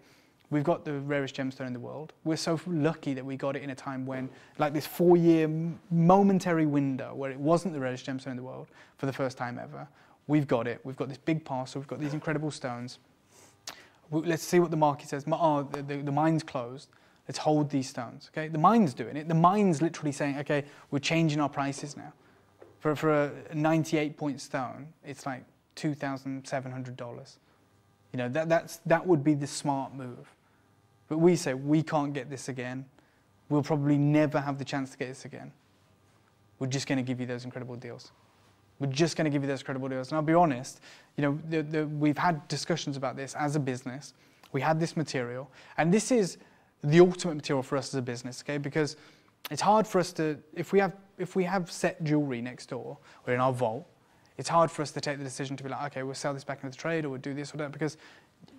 we've got the rarest gemstone in the world. We're so lucky that we got it in a time when, like this four year momentary window where it wasn't the rarest gemstone in the world for the first time ever. We've got it. We've got this big parcel. We've got these incredible stones. Let's see what the market says. Oh, the, the, the mine's closed. Let's hold these stones. Okay, the mine's doing it. The mine's literally saying, okay, we're changing our prices now. For, for a 98 point stone, it's like $2,700. You know, that, that's, that would be the smart move. But we say, we can't get this again. We'll probably never have the chance to get this again. We're just going to give you those incredible deals. We're just going to give you those credible deals. And I'll be honest, you know, the, the, we've had discussions about this as a business. We had this material, and this is the ultimate material for us as a business, okay? Because it's hard for us to, if we have, if we have set jewelry next door or in our vault, it's hard for us to take the decision to be like, okay, we'll sell this back into the trade or we'll do this or that because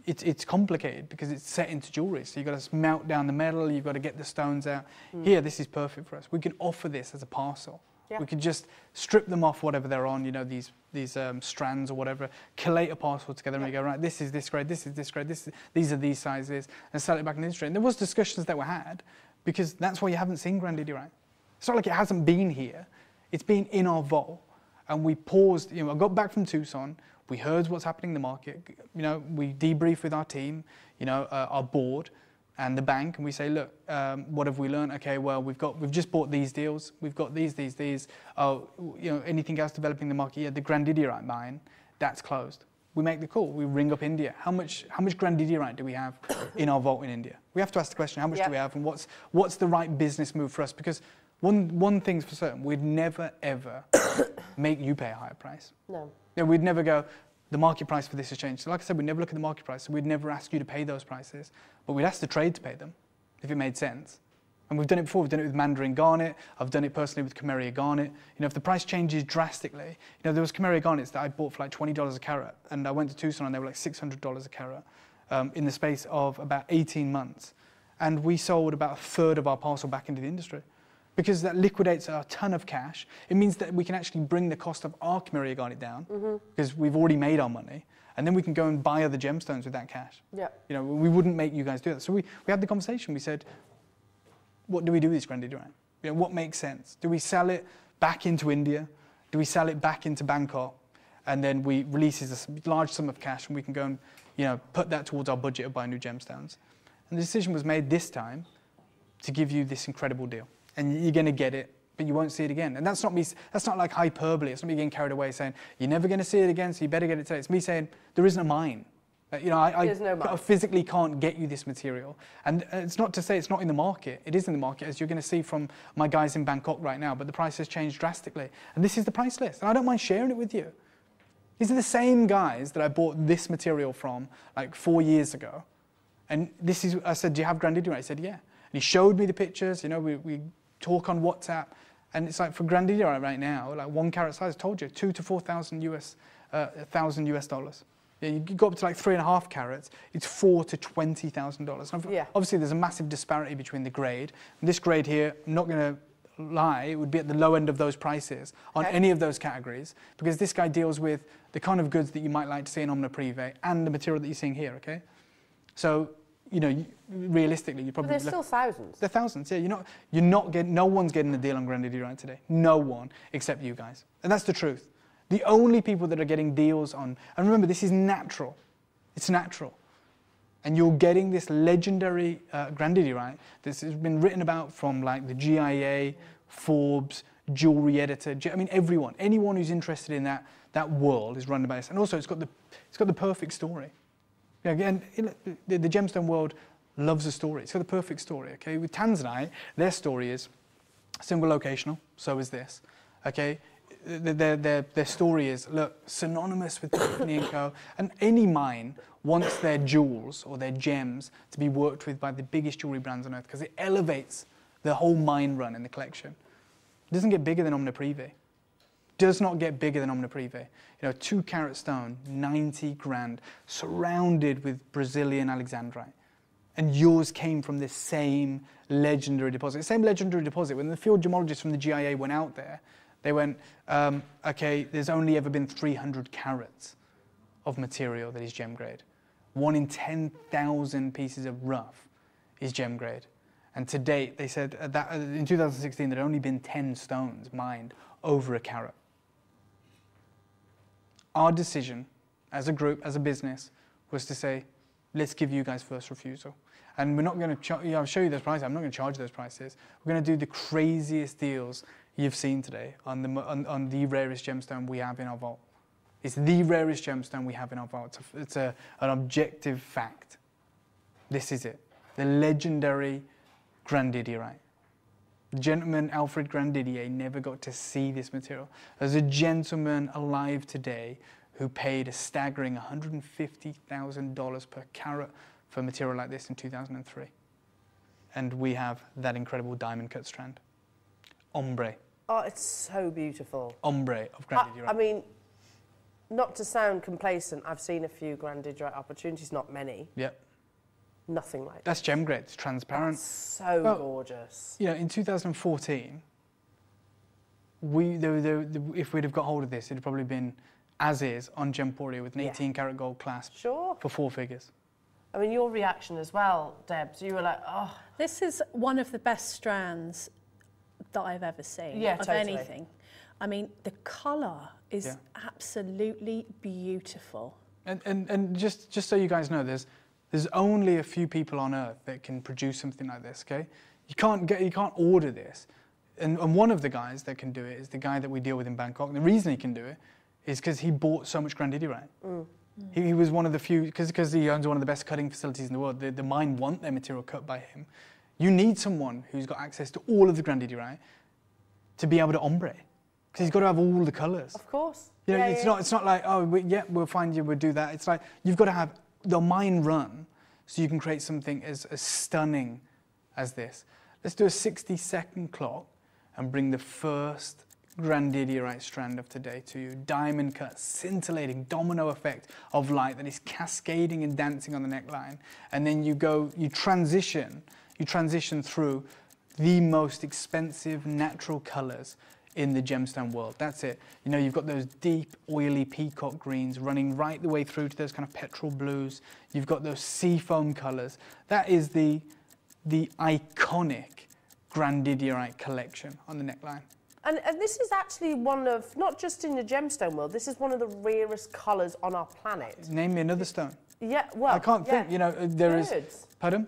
it's, it's complicated because it's set into jewelry. So you've got to melt down the metal, you've got to get the stones out. Mm. Here, this is perfect for us. We can offer this as a parcel. Yeah. We could just strip them off whatever they're on, you know, these, these um, strands or whatever, collate a parcel together and we go, right, this is this grade, this is this grade, this is, these are these sizes, and sell it back in the industry. And there was discussions that were had because that's why you haven't seen Grandidierite. It's not like it hasn't been here. It's been in our vault. And we paused, you know, I got back from Tucson, we heard what's happening in the market, you know, we debrief with our team, you know, uh, our board and the bank, and we say, look, um, what have we learned? Okay, well, we've got, we've just bought these deals, we've got these, these, these. Oh, you know, anything else developing the market? Yeah, the Grandidierite mine, that's closed. We make the call. We ring up India. How much, how much Grandidierite do we have in our vault in India? We have to ask the question, how much Yeah. do we have, and what's, what's the right business move for us? Because one, one thing's for certain, we'd never, ever make you pay a higher price. No. You know, we'd never go, the market price for this has changed. So like I said, we never look at the market price, so we'd never ask you to pay those prices, but we'd ask the trade to pay them if it made sense. And we've done it before. We've done it with Mandarin garnet. I've done it personally with Camellia garnet. You know, if the price changes drastically, you know, there was Camellia garnets that I bought for like $20 a carat, and I went to Tucson and they were like $600 a carat um, in the space of about 18 months. And we sold about a third of our parcel back into the industry because that liquidates a ton of cash. It means that we can actually bring the cost of our Camellia garnet down mm-hmm. because we've already made our money. And then we can go and buy other gemstones with that cash. Yeah. You know, we wouldn't make you guys do that. So we, we had the conversation. We said, what do we do with this Grandidierite? You know, what makes sense? Do we sell it back into India? Do we sell it back into Bangkok? And then we release a large sum of cash and we can go and, you know, put that towards our budget of buying new gemstones. And the decision was made this time to give you this incredible deal. And you're going to get it, but you won't see it again. And that's not me, that's not like hyperbole. It's not me getting carried away saying, you're never going to see it again, so you better get it today. It's me saying, there isn't a mine. Uh, You know, I, I, no. I physically can't get you this material. And it's not to say it's not in the market. It is in the market, as you're going to see from my guys in Bangkok right now, but the price has changed drastically. And this is the price list. And I don't mind sharing it with you. These are the same guys that I bought this material from like four years ago. And this is, I said, do you have Grandidierite? I said, yeah. And he showed me the pictures, you know, we, we talk on WhatsApp. And it's like for Grandidierite right now, like one carat size, I told you, two to 4,000 US, uh, thousand US dollars. Yeah, you go up to like three and a half carats, it's four to twenty thousand dollars. Yeah. Obviously, there's a massive disparity between the grade. And this grade here, I'm not going to lie, it would be at the low end of those prices on Okay. any of those categories because this guy deals with the kind of goods that you might like to see in Omi Privé and the material that you're seeing here. Okay, so you know, realistically, you But probably there's look- still thousands. they're thousands. Yeah, you're not. You're not getting. No one's getting a deal on Grandidierite today. No one except you guys, and that's the truth. The only people that are getting deals on, and remember, this is natural. It's natural, and you're getting this legendary uh, Grandidierite. This has been written about from like the GIA, Forbes, Jewelry Editor. I mean, everyone, anyone who's interested in that that world is run about this, and also it's got the it's got the perfect story. Yeah, again, the, the gemstone world loves a story. It's got the perfect story. Okay, with Tanzanite, their story is single locational. So is this. Okay, their, their, their, story is look synonymous with Tiffany and Co. And any mine wants their jewels or their gems to be worked with by the biggest jewelry brands on earth because it elevates the whole mine run in the collection. It doesn't get bigger than Omi Privé does not get bigger than Omi Privé. You know, two carat stone, 90 grand, surrounded with Brazilian Alexandrite. And yours came from this same legendary deposit. Same legendary deposit. When the field gemologists from the GIA went out there, they went, um, okay, there's only ever been 300 carats of material that is gem grade. One in 10,000 pieces of rough is gem grade. And to date, they said that uh, in 2016 there had only been 10 stones mined over a carat. Our decision as a group, as a business, was to say, let's give you guys first refusal. And we're not going to, yeah, I'll show you those prices. I'm not going to charge those prices. We're going to do the craziest deals you've seen today on the, on, on the rarest gemstone we have in our vault. It's the rarest gemstone we have in our vault. It's, a, it's a, an objective fact. This is it. The legendary Grandidierite. The gentleman Alfred Grandidier never got to see this material. There's a gentleman alive today who paid a staggering $150,000 per carat for material like this in 2003. And we have that incredible diamond cut strand. Ombre. Oh, it's so beautiful. Ombre of I, I mean, not to sound complacent, I've seen a few Grandidierite opportunities, not many. yep. Nothing like that. That's gem grade. It's transparent. So Well, gorgeous. you know, in 2014, we, there, there, if we'd have got hold of this, it'd have probably been as is on Gemporia with an Yeah. 18 karat gold clasp Sure. for four figures. I mean, your reaction as well, Debs. You were like, oh, This is one of the best strands that I've ever seen Yeah, of totally. anything. I mean, the colour is Yeah. absolutely beautiful. And, and, and just, just so you guys know, there's, there's only a few people on earth that can produce something like this, okay? You can't, get, you can't order this. And, and one of the guys that can do it is the guy that we deal with in Bangkok. The reason he can do it is because he bought so much Grandidierite. Mm. He, he was one of the few, because because he owns one of the best cutting facilities in the world. The, the mine want their material cut by him. You need someone who's got access to all of the Grandidierite to be able to ombre. because he's got to have all the colours. Of course. You know, Yeah, it's yeah. not. It's not like oh, we, yeah, we'll find you. We'll do that. It's like you've got to have the mind run, so you can create something as, as stunning as this. Let's do a 60-second clock and bring the first grandidierite strand of today to you. Diamond cut, scintillating domino effect of light that is cascading and dancing on the neckline, and then you go, you transition, you transition through the most expensive natural colours in the gemstone world. That's it. You know, you've got those deep, oily peacock greens running right the way through to those kind of petrol blues. You've got those seafoam colours. That is the, the iconic grandidierite collection on the neckline. And, and this is actually one of, not just in the gemstone world, this is one of the rarest colours on our planet. Name me another stone. Yeah, well, I can't yeah. think, you know, uh, there is. Birds. Pardon?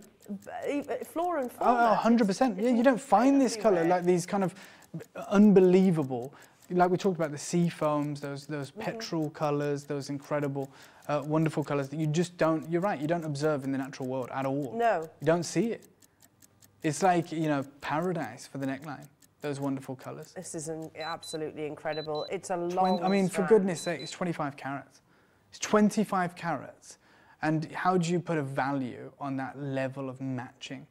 B- uh, Flora and Oh, fauna. oh, 100%. Yeah, you don't find this colour, like these kind of unbelievable, like we talked about the sea foams, those, those Mm-hmm. petrol colours, those incredible, uh, wonderful colours that you just don't, you're right, you don't observe in the natural world at all. No. You don't see it. It's like, you know, paradise for the neckline, those wonderful colours. This is an, absolutely incredible. It's a long Twen- I mean, for goodness sake, it's 25 carats. It's 25 carats. And how do you put a value on that level of matching?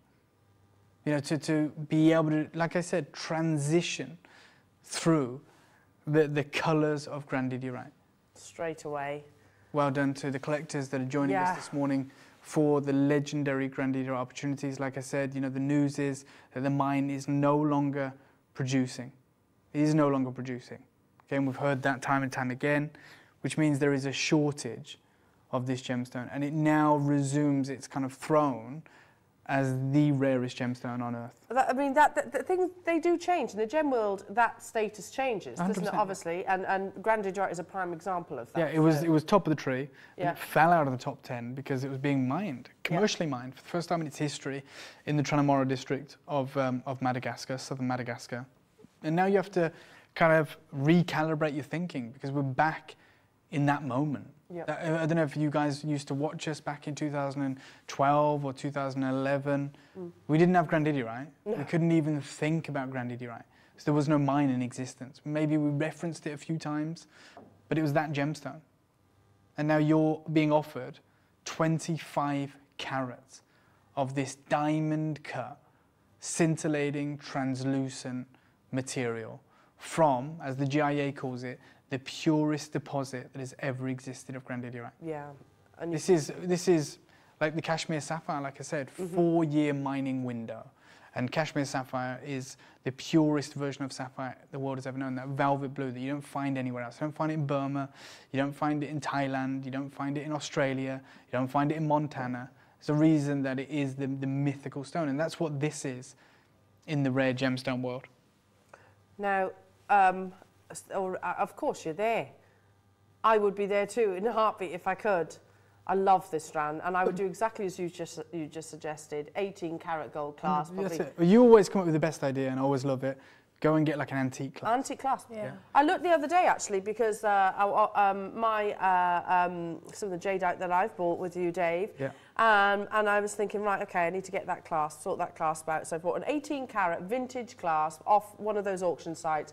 You know, to, to be able to, like I said, transition through the, the colours of grandidierite. Straight away. Well done to the collectors that are joining Yeah. us this morning for the legendary grandidierite opportunities. Like I said, you know, the news is that the mine is no longer producing. It is no longer producing. Okay, and we've heard that time and time again, which means there is a shortage of this gemstone, and it now resumes its kind of throne as the rarest gemstone on earth. That, I mean, that, that, the things they do change in the gem world. That status changes, doesn't it? Obviously, and and grandidierite is a prime example of that. Yeah, it was so- it was top of the tree. Yeah. It fell out of the top ten because it was being mined, commercially mined for the first time in its history, in the Tranomaro district of um, of Madagascar, southern Madagascar. And now you have to kind of recalibrate your thinking because we're back in that moment. Yep. Uh, I, I don't know if you guys used to watch us back in 2012 or 2011. We didn't have grandidierite. We couldn't even think about grandidierite. So there was no mine in existence. Maybe we referenced it a few times, but it was that gemstone. And now you're being offered 25 carats of this diamond cut, scintillating, translucent material from, as the GIA calls it, the purest deposit that has ever existed of grandidierite. Yeah, and This is this is like the Kashmir sapphire, like I said, Mm-hmm. four-year mining window, and Kashmir sapphire is the purest version of sapphire the world has ever known. That velvet blue that you don't find anywhere else. You don't find it in Burma, you don't find it in Thailand, you don't find it in Australia, you don't find it in Montana. There's a reason that it is the, the mythical stone, and that's what this is in the rare gemstone world. now, um, or, uh, of course, you're there. I would be there too in a heartbeat if I could. I love this strand, and I would do exactly as you just you just suggested. 18 karat gold clasp, That's it. You always come up with the best idea, and I always love it. Go and get like an antique clasp. Antique clasp. Yeah. I looked the other day actually because uh, I, um, my uh, um, some of the jadeite that I've bought with you, Dave. Yeah. Um, and I was thinking, right, okay, I need to get that clasp, sort that clasp out. So I bought an 18 carat vintage clasp off one of those auction sites.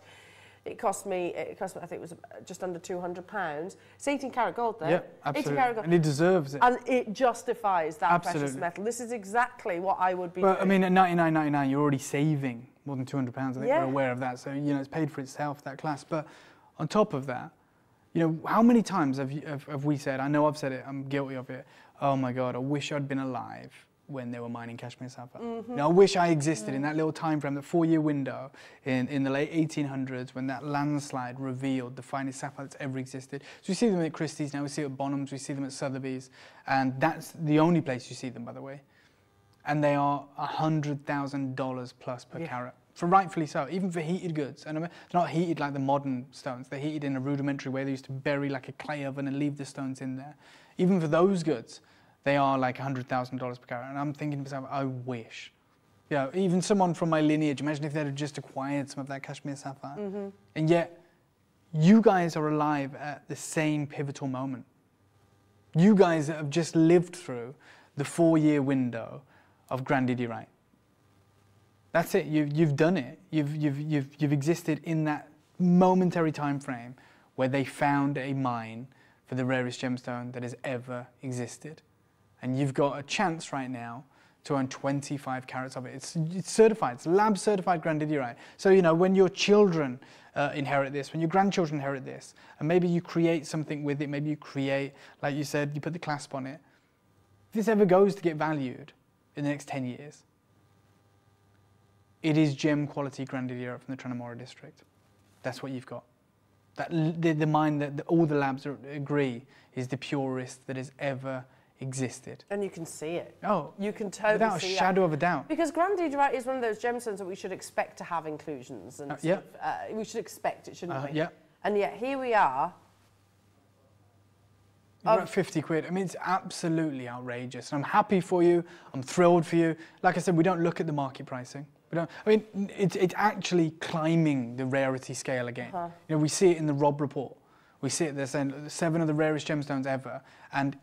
It cost me, it cost me, I think it was uh, just under 200 pounds. It's 18 carat gold though. Yeah, 18 absolutely. gold. And he deserves it. And it justifies that precious metal. This is exactly what I would be Well, doing. I mean, at 99.99, you're already saving more than 200 pounds. I think Yeah. we're aware of that. So you know, it's paid for itself that class. But on top of that, you know, how many times have, you, have, have we said? I know I've said it. I'm guilty of it. Oh my God, I wish I'd been alive when they were mining Kashmir sapphire. Mm-hmm. You know, I wish I existed Mm. in that little time frame, that four-year window in, in the late 1800s when that landslide revealed the finest sapphire that's ever existed. So we see them at Christie's now, we see them at Bonhams, we see them at Sotheby's, and that's the only place you see them, by the way and they are $100,000 plus per Yeah. carat. For rightfully so, even for heated goods. And I mean, they're not heated like the modern stones. They're heated in a rudimentary way. They used to bury like a clay oven and leave the stones in there. Even for those goods, they are like $100,000 per carat. And I'm thinking to myself, I wish. You know, even someone from my lineage, imagine if they'd have just acquired some of that Kashmir sapphire. Mm-hmm. And yet, you guys are alive at the same pivotal moment. You guys have just lived through the four-year window of Grandidierite. That's it. You've, you've done it. You've, you've, you've, you've existed in that momentary time frame where they found a mine for the rarest gemstone that has ever existed. And you've got a chance right now to own 25 carats of it. It's, it's certified, it's lab certified grandidierite. So, you know, when your children uh, inherit this, when your grandchildren inherit this, and maybe you create something with it, maybe you create, like you said, you put the clasp on it. If this ever goes to get valued in the next 10 years, it is gem quality grandidierite from the Tranomaro district. That's what you've got. That, the, the mine that the, all the labs are, agree is the purest that has ever existed. And you can see it. Oh, You can totally without a shadow that. of a doubt. Because grandidierite is one of those gemstones that we should expect to have inclusions, and Uh, yeah. of, uh, we should expect it, shouldn't Uh, we? yeah. And yet here we are. You're at 50 quid. I mean, it's absolutely outrageous. And I'm happy for you. I'm thrilled for you. Like I said, we don't look at the market pricing. We don't, I mean, it's, it's actually climbing the rarity scale again. Uh-huh. You know, we see it in the Robb Report. We see it, they're saying seven of the rarest gemstones ever. And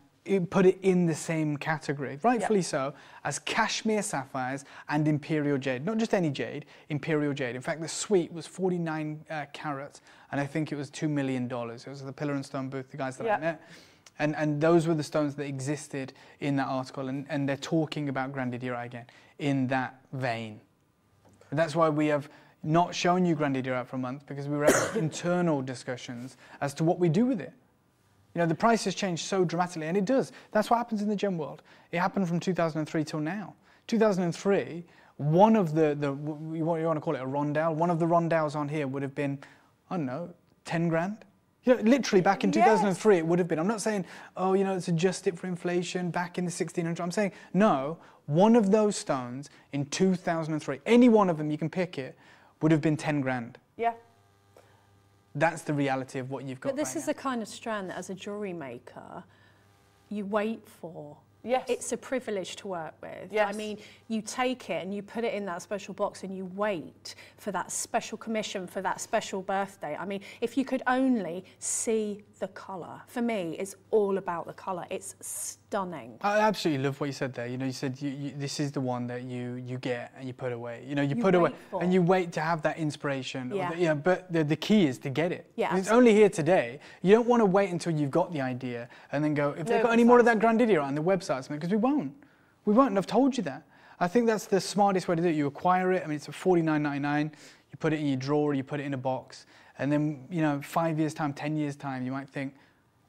put it in the same category, rightfully so, as Kashmir sapphires and imperial jade. Not just any jade, imperial jade. In fact, the suite was 49 uh, carats, and I think it was $2 million. It was the Pillar and Stone booth, the guys that Yeah. I met. And, and those were the stones that existed in that article, and, and they're talking about Grandidierite again in that vein. And that's why we have not shown you Grandidierite for a month, because we were having internal discussions as to what we do with it. You know, the price has changed so dramatically, and it does. That's what happens in the gem world. It happened from 2003 till now. 2003, one of the, the you want, you want to call it a rondelle, one of the rondelles on here would have been, I don't know, 10 grand. You know, literally back in Yes. 2003, it would have been. I'm not saying, oh, you know, it's adjusted for inflation back in the 1600s. I'm saying, no, one of those stones in 2003, any one of them, you can pick it, would have been 10 grand. Yeah. That's the reality of what you've got. But this right is now. the kind of strand that, as a jewellery maker, you wait for. Yes. It's a privilege to work with. Yes. I mean, you take it and you put it in that special box and you wait for that special commission for that special birthday. I mean, if you could only see the colour. For me, it's all about the colour. It's stunning. I absolutely love what you said there. You know, you said you, you, this is the one that you you get and you put away. You know, you, You put away for. and you wait to have that inspiration. Yeah. the- you know, but the, the key is to get it. Yeah, It's only here today. You don't want to wait until you've got the idea and then go, if they've No, got any more of that grandidierite on the website, because we won't. We won't, and I've told you that. I think that's the smartest way to do it. You acquire it. I mean, it's a $49.99. You put it in your drawer, you put it in a box, and then you know, five years time, ten years time, you might think,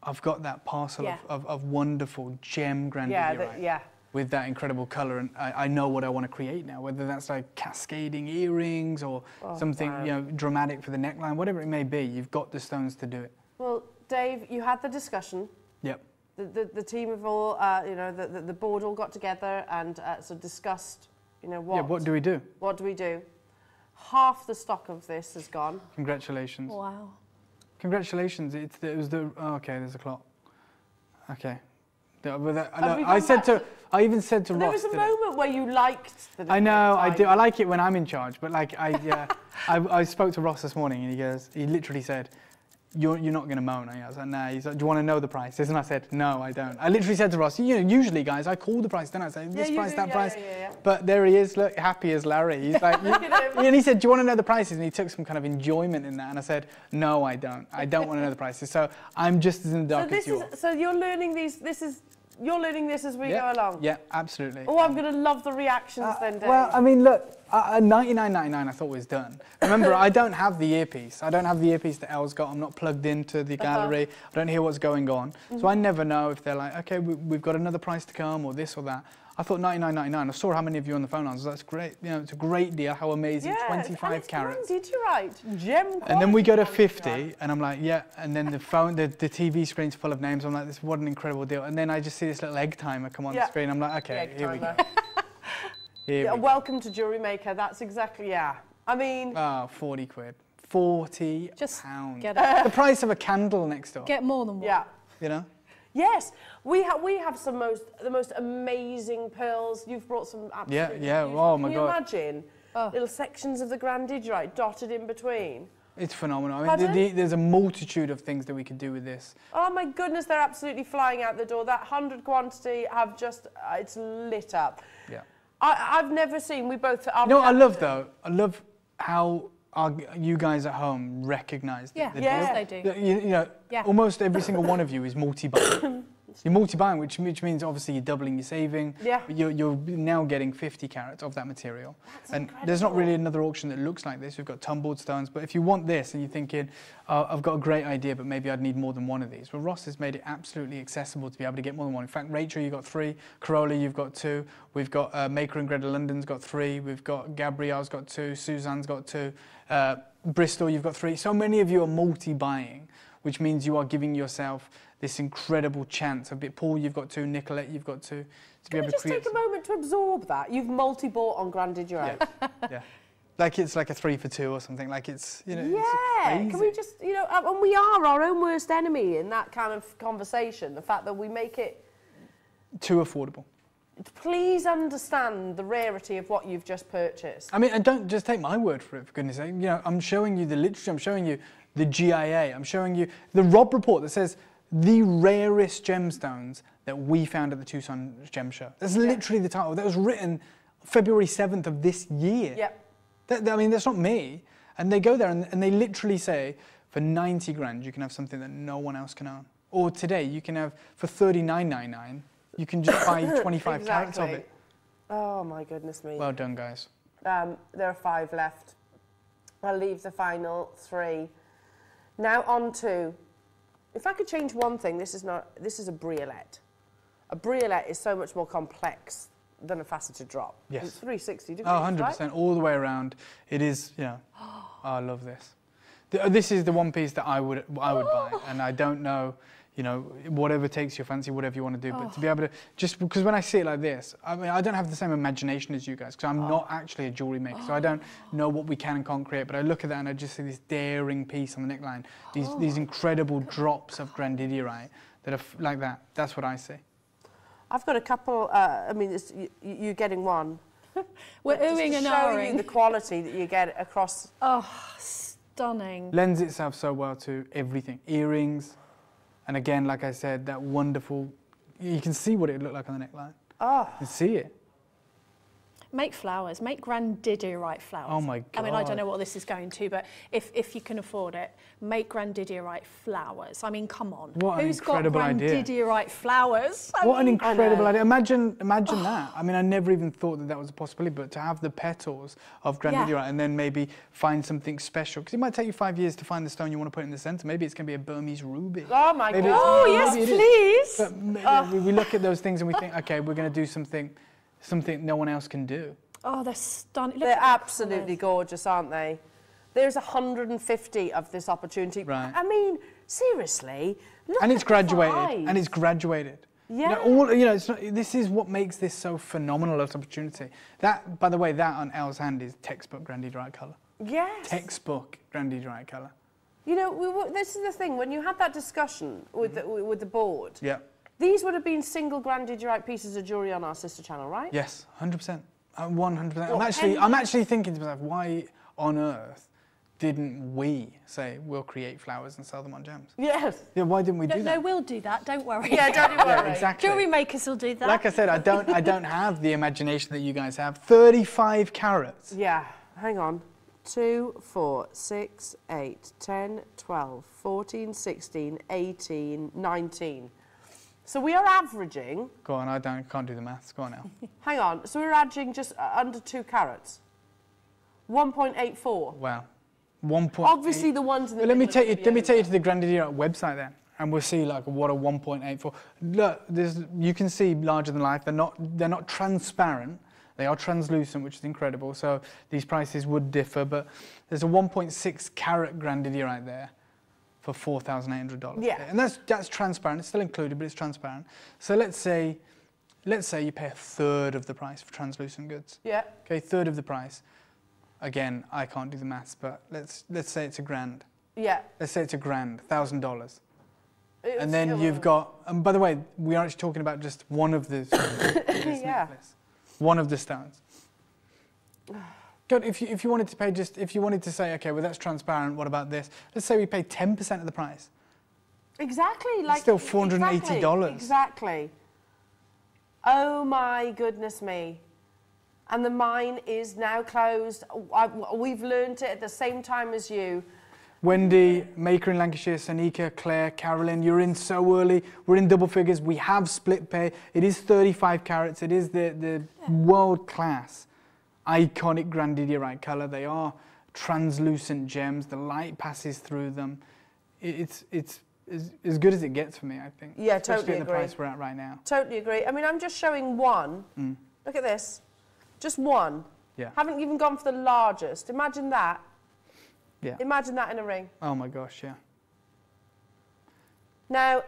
I've got that parcel Yeah. of, of, of wonderful gem grandidierite Yeah, yeah. with that incredible color, and I, I know what I want to create now. Whether that's like cascading earrings or something wow. you know dramatic for the neckline, whatever it may be, you've got the stones to do it. Well, Dave, you had the discussion. Yep. The, the, the team of all, uh, you know, the, the, board all got together and uh, sort of discussed, you know, what, Yeah. What do we do? what do we do? Half the stock of this has gone. Congratulations. Wow. Congratulations. It's the, it was the. Oh, okay, there's a clock. Okay. The- but that- I, Have know- we I said back? to. I even said to There Ross. There was a today- moment where you liked the I know, I do. I like it when I'm in charge, but like I, yeah, I, I spoke to Ross this morning, and he goes, he literally said, "You're you're not going to moan." I was like, "Nah." He's like, "Do you want to know the prices?" And I said, "No, I don't." I literally said to Ross, "You know, usually, guys, I call the price, don't I? I say this you price, do, that yeah, price." yeah, yeah, yeah. But there he is, look, happy as Larry. He's like, and he said, "Do you want to know the prices?" And he took some kind of enjoyment in that, and I said, "No, I don't. I don't want to know the prices." So I'm just as in the So dark this as you is so you're learning these. This is you're learning this as we yeah, go along. yeah, absolutely. Oh, I'm gonna love the reactions then, Dave. Uh, Well, I mean, look, uh, 99.99 I thought was done. Remember, I don't have the earpiece. I don't have the earpiece that Elle's got. I'm not plugged into the gallery. I don't hear what's going on. So I never know if they're like, okay, we, we've got another price to come or this or that. I thought 99.99. I saw how many of you on the phone. I was like, that's great. You know, it's a great deal. How amazing. yeah, 25 and it's carats. Did you right? Gem. And then we go to 50, and I'm like, yeah. And then the phone, the, the TV screen's full of names. I'm like, this what an incredible deal. And then I just see this little egg timer come on Yeah. the screen. I'm like, okay, Egg here we go. Here Yeah, we go. welcome to JewelleryMaker. That's exactly yeah. I mean, Oh, 40 quid. 40 Just pounds. get it. The price of a candle next door. Get more than one. yeah. You know? Yes, we have we have some most the most amazing pearls. You've brought some absolutely Yeah, yeah, beautiful- oh my Can you imagine Oh. little sections of the grandidierite dotted in between? It's phenomenal. I mean, the, the, there's a multitude of things that we could do with this. Oh my goodness, they're absolutely flying out the door. That hundred quantity have just uh, it's lit up. Yeah. I, I've never seen. We both. Are You know we what I love though? I love how are, you guys at home recognize the, Yeah, the yes, deal? they do. You, you know, Yeah. almost every single one of you is you're multi-buying, which, which means obviously you're doubling your saving. Yeah. You're, you're now getting 50 carats of that material. and there's not really another auction that looks like this. We've got tumbled stones, but if you want this and you're thinking, oh, I've got a great idea, but maybe I'd need more than one of these. Well, Ross has made it absolutely accessible to be able to get more than one. In fact, Rachel, you've got three. Corolla, you've got two. We've got uh, Maker and Greta London's got three. We've got Gabrielle's got two. Suzanne's got two. Uh, Bristol, you've got three. So many of you are multi-buying, which means you are giving yourself this incredible chance. A bit, Paul, you've got two. Nicolette, you've got two. To Can we just take a moment to absorb that? You've multi-bought on Grandidierite. Yeah, yeah. Like it's like a three for two or something. Like it's you know. it's Yeah, can we just, you know, uh, and we are our own worst enemy in that kind of conversation. The fact that we make it, too affordable? please understand the rarity of what you've just purchased. I mean, and don't just take my word for it. For goodness' sake, you know, I'm showing you the literature. I'm showing you the GIA. I'm showing you the Robb Report that says the rarest gemstones that we found at the Tucson Gem Show. That's literally the title. That was written February 7th of this year. Yep. That, I mean, that's not me. And they go there and, and they literally say, for 90 grand, you can have something that no one else can own. Or today, you can have, for 39.99, you can just buy 25 carats of it. Oh my goodness me. Well done, guys. Um, there are five left. I'll leave the final three. Now on to, if I could change one thing, this is not, this is a briolette. A briolette is so much more complex than a faceted drop. Yes. It's 360 degrees, Oh, 100%, right? all the way around. It is, yeah. oh, I love this. Th- uh, This is the one piece that I would, I would buy, and I don't know, you know, whatever takes your fancy, whatever you want to do, but to be able to, just because when I see it like this, I mean, I don't have the same imagination as you guys, because I'm not actually a jewellery maker, so I don't know what we can and can't create, but I look at that and I just see this daring piece on the neckline, these, these incredible drops of grandidierite that are f- like that. That's what I see. I've got a couple, uh, I mean, it's, you, you're getting one. We're Just oohing to and show you the quality that you get across. Oh, stunning. lends itself so well to everything earrings and again like i said that wonderful you can see what it looked like on the neckline. Oh, you can see it Make flowers, make grandidierite flowers. Oh my god! I mean, I don't know what this is going to, but if, if you can afford it, make grandidierite flowers. I mean, come on. What an Who's incredible got idea. grandidierite flowers? I what an incredible idea imagine imagine that i mean i never even thought that that was a possibility but to have the petals of grandidierite Yeah. and then maybe find something special because it might take you five years to find the stone you want to put in the center maybe it's going to be a burmese ruby oh my Maybe God. Oh, yes, maybe please. But m- yeah, we, we look at those things and we think, okay, we're going to do something, something no one else can do. Oh, they're stunning. Look They're absolutely colours. gorgeous, aren't they? There's 150 of this opportunity. Right. I mean, seriously. Look and it's at graduated. size. And it's graduated. You know, Yeah. all, you know, it's not, this is what makes this so phenomenal as opportunity. That, by the way, that on Elle's hand is textbook grandidierite colour. Yes. Textbook grandidierite colour. You know, we were, this is the thing. When you had that discussion with mm-hmm. the, with the board, Yeah. These would have been single grandidierite pieces of jewellery on our sister channel, right? Yes, 100%. Uh, 100%. I'm actually, I'm actually thinking to myself, why on earth didn't we say we'll create flowers and sell them on gems? Yes. Yeah, why didn't we No, do no, we'll do that. Don't worry. Yeah, don't you worry. exactly. Jewelry makers will do that. Like I said, I don't, I don't have the imagination that you guys have. 35 carats. Yeah, hang on. 2, 4, 6, 8, 10, 12, 14, 16, 18, 19. So we are averaging, Go on, I don't, can't do the maths. Go on now. hang on, so we're averaging just uh, under 2 carats. 1.84. Wow. One point. Obviously the ones in the let me take you. Let me take you to the Grandidierite website then, and we'll see like what a 1.84. Look, there's you can see larger than life. They're not. They're not transparent. They are translucent, which is incredible. So these prices would differ, but there's a 1.6 carat Grandidierite there for four thousand eight hundred dollars. Yeah. And that's that's transparent. It's still included, but it's transparent. So let's say, let's say you pay a third of the price for translucent goods. Yeah. Okay, third of the price. Again, I can't do the maths, but let's let's say it's a grand. Yeah. Let's say it's a grand, thousand dollars. It's And then still- you've got, and by the way, we are actually talking about just one of the Yeah. necklace, one of the stones. God, if you, if you wanted to pay just, if you wanted to say, okay, well that's transparent, what about this? Let's say we pay 10% of the price. Exactly. Like still $480. Exactly, exactly. Oh my goodness me. and the mine is now closed. I, we've learned it at the same time as you. Wendy, Maker in Lancashire, Sanika, Claire, Carolyn, you're in so early. We're in double figures. We have split pay. It is 35 carats. It is the, the world class, iconic grandidierite colour. They are translucent gems. The light passes through them. It's, it's as, as good as it gets for me, I think. Yeah, Especially totally at the agree. price we're at right now. Totally agree. I mean, I'm just showing one. Mm. Look at this. Just one. Yeah. Haven't even gone for the largest. Imagine that. Yeah. Imagine that in a ring. Oh my gosh, yeah. Now,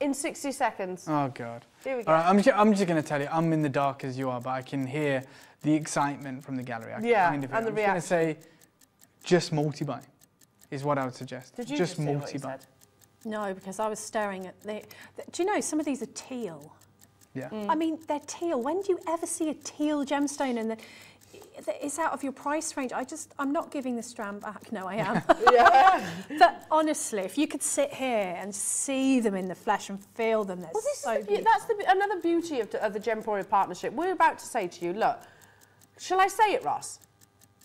in 60 seconds. Oh God. Here we go. All right, I'm, ju- I'm just going to tell you, I'm in the dark as you are, but I can hear the excitement from the gallery. I yeah, kind of and it. the I'm just going to say, just multi-buy is what I would suggest. Did you just just, say what you multi-buy. No, because I was staring at the. the do you know some of these are teal? Yeah. I mean, they're teal. When do you ever see a teal gemstone and the, it's out of your price range? I just, I'm not giving the strand back. No, I am. Yeah. but honestly, if you could sit here and see them in the flesh and feel them, they're Well, this so is the beautiful. that's the, another beauty of, of the Gemporia partnership. We're about to say to you, look, shall I say it, Ross?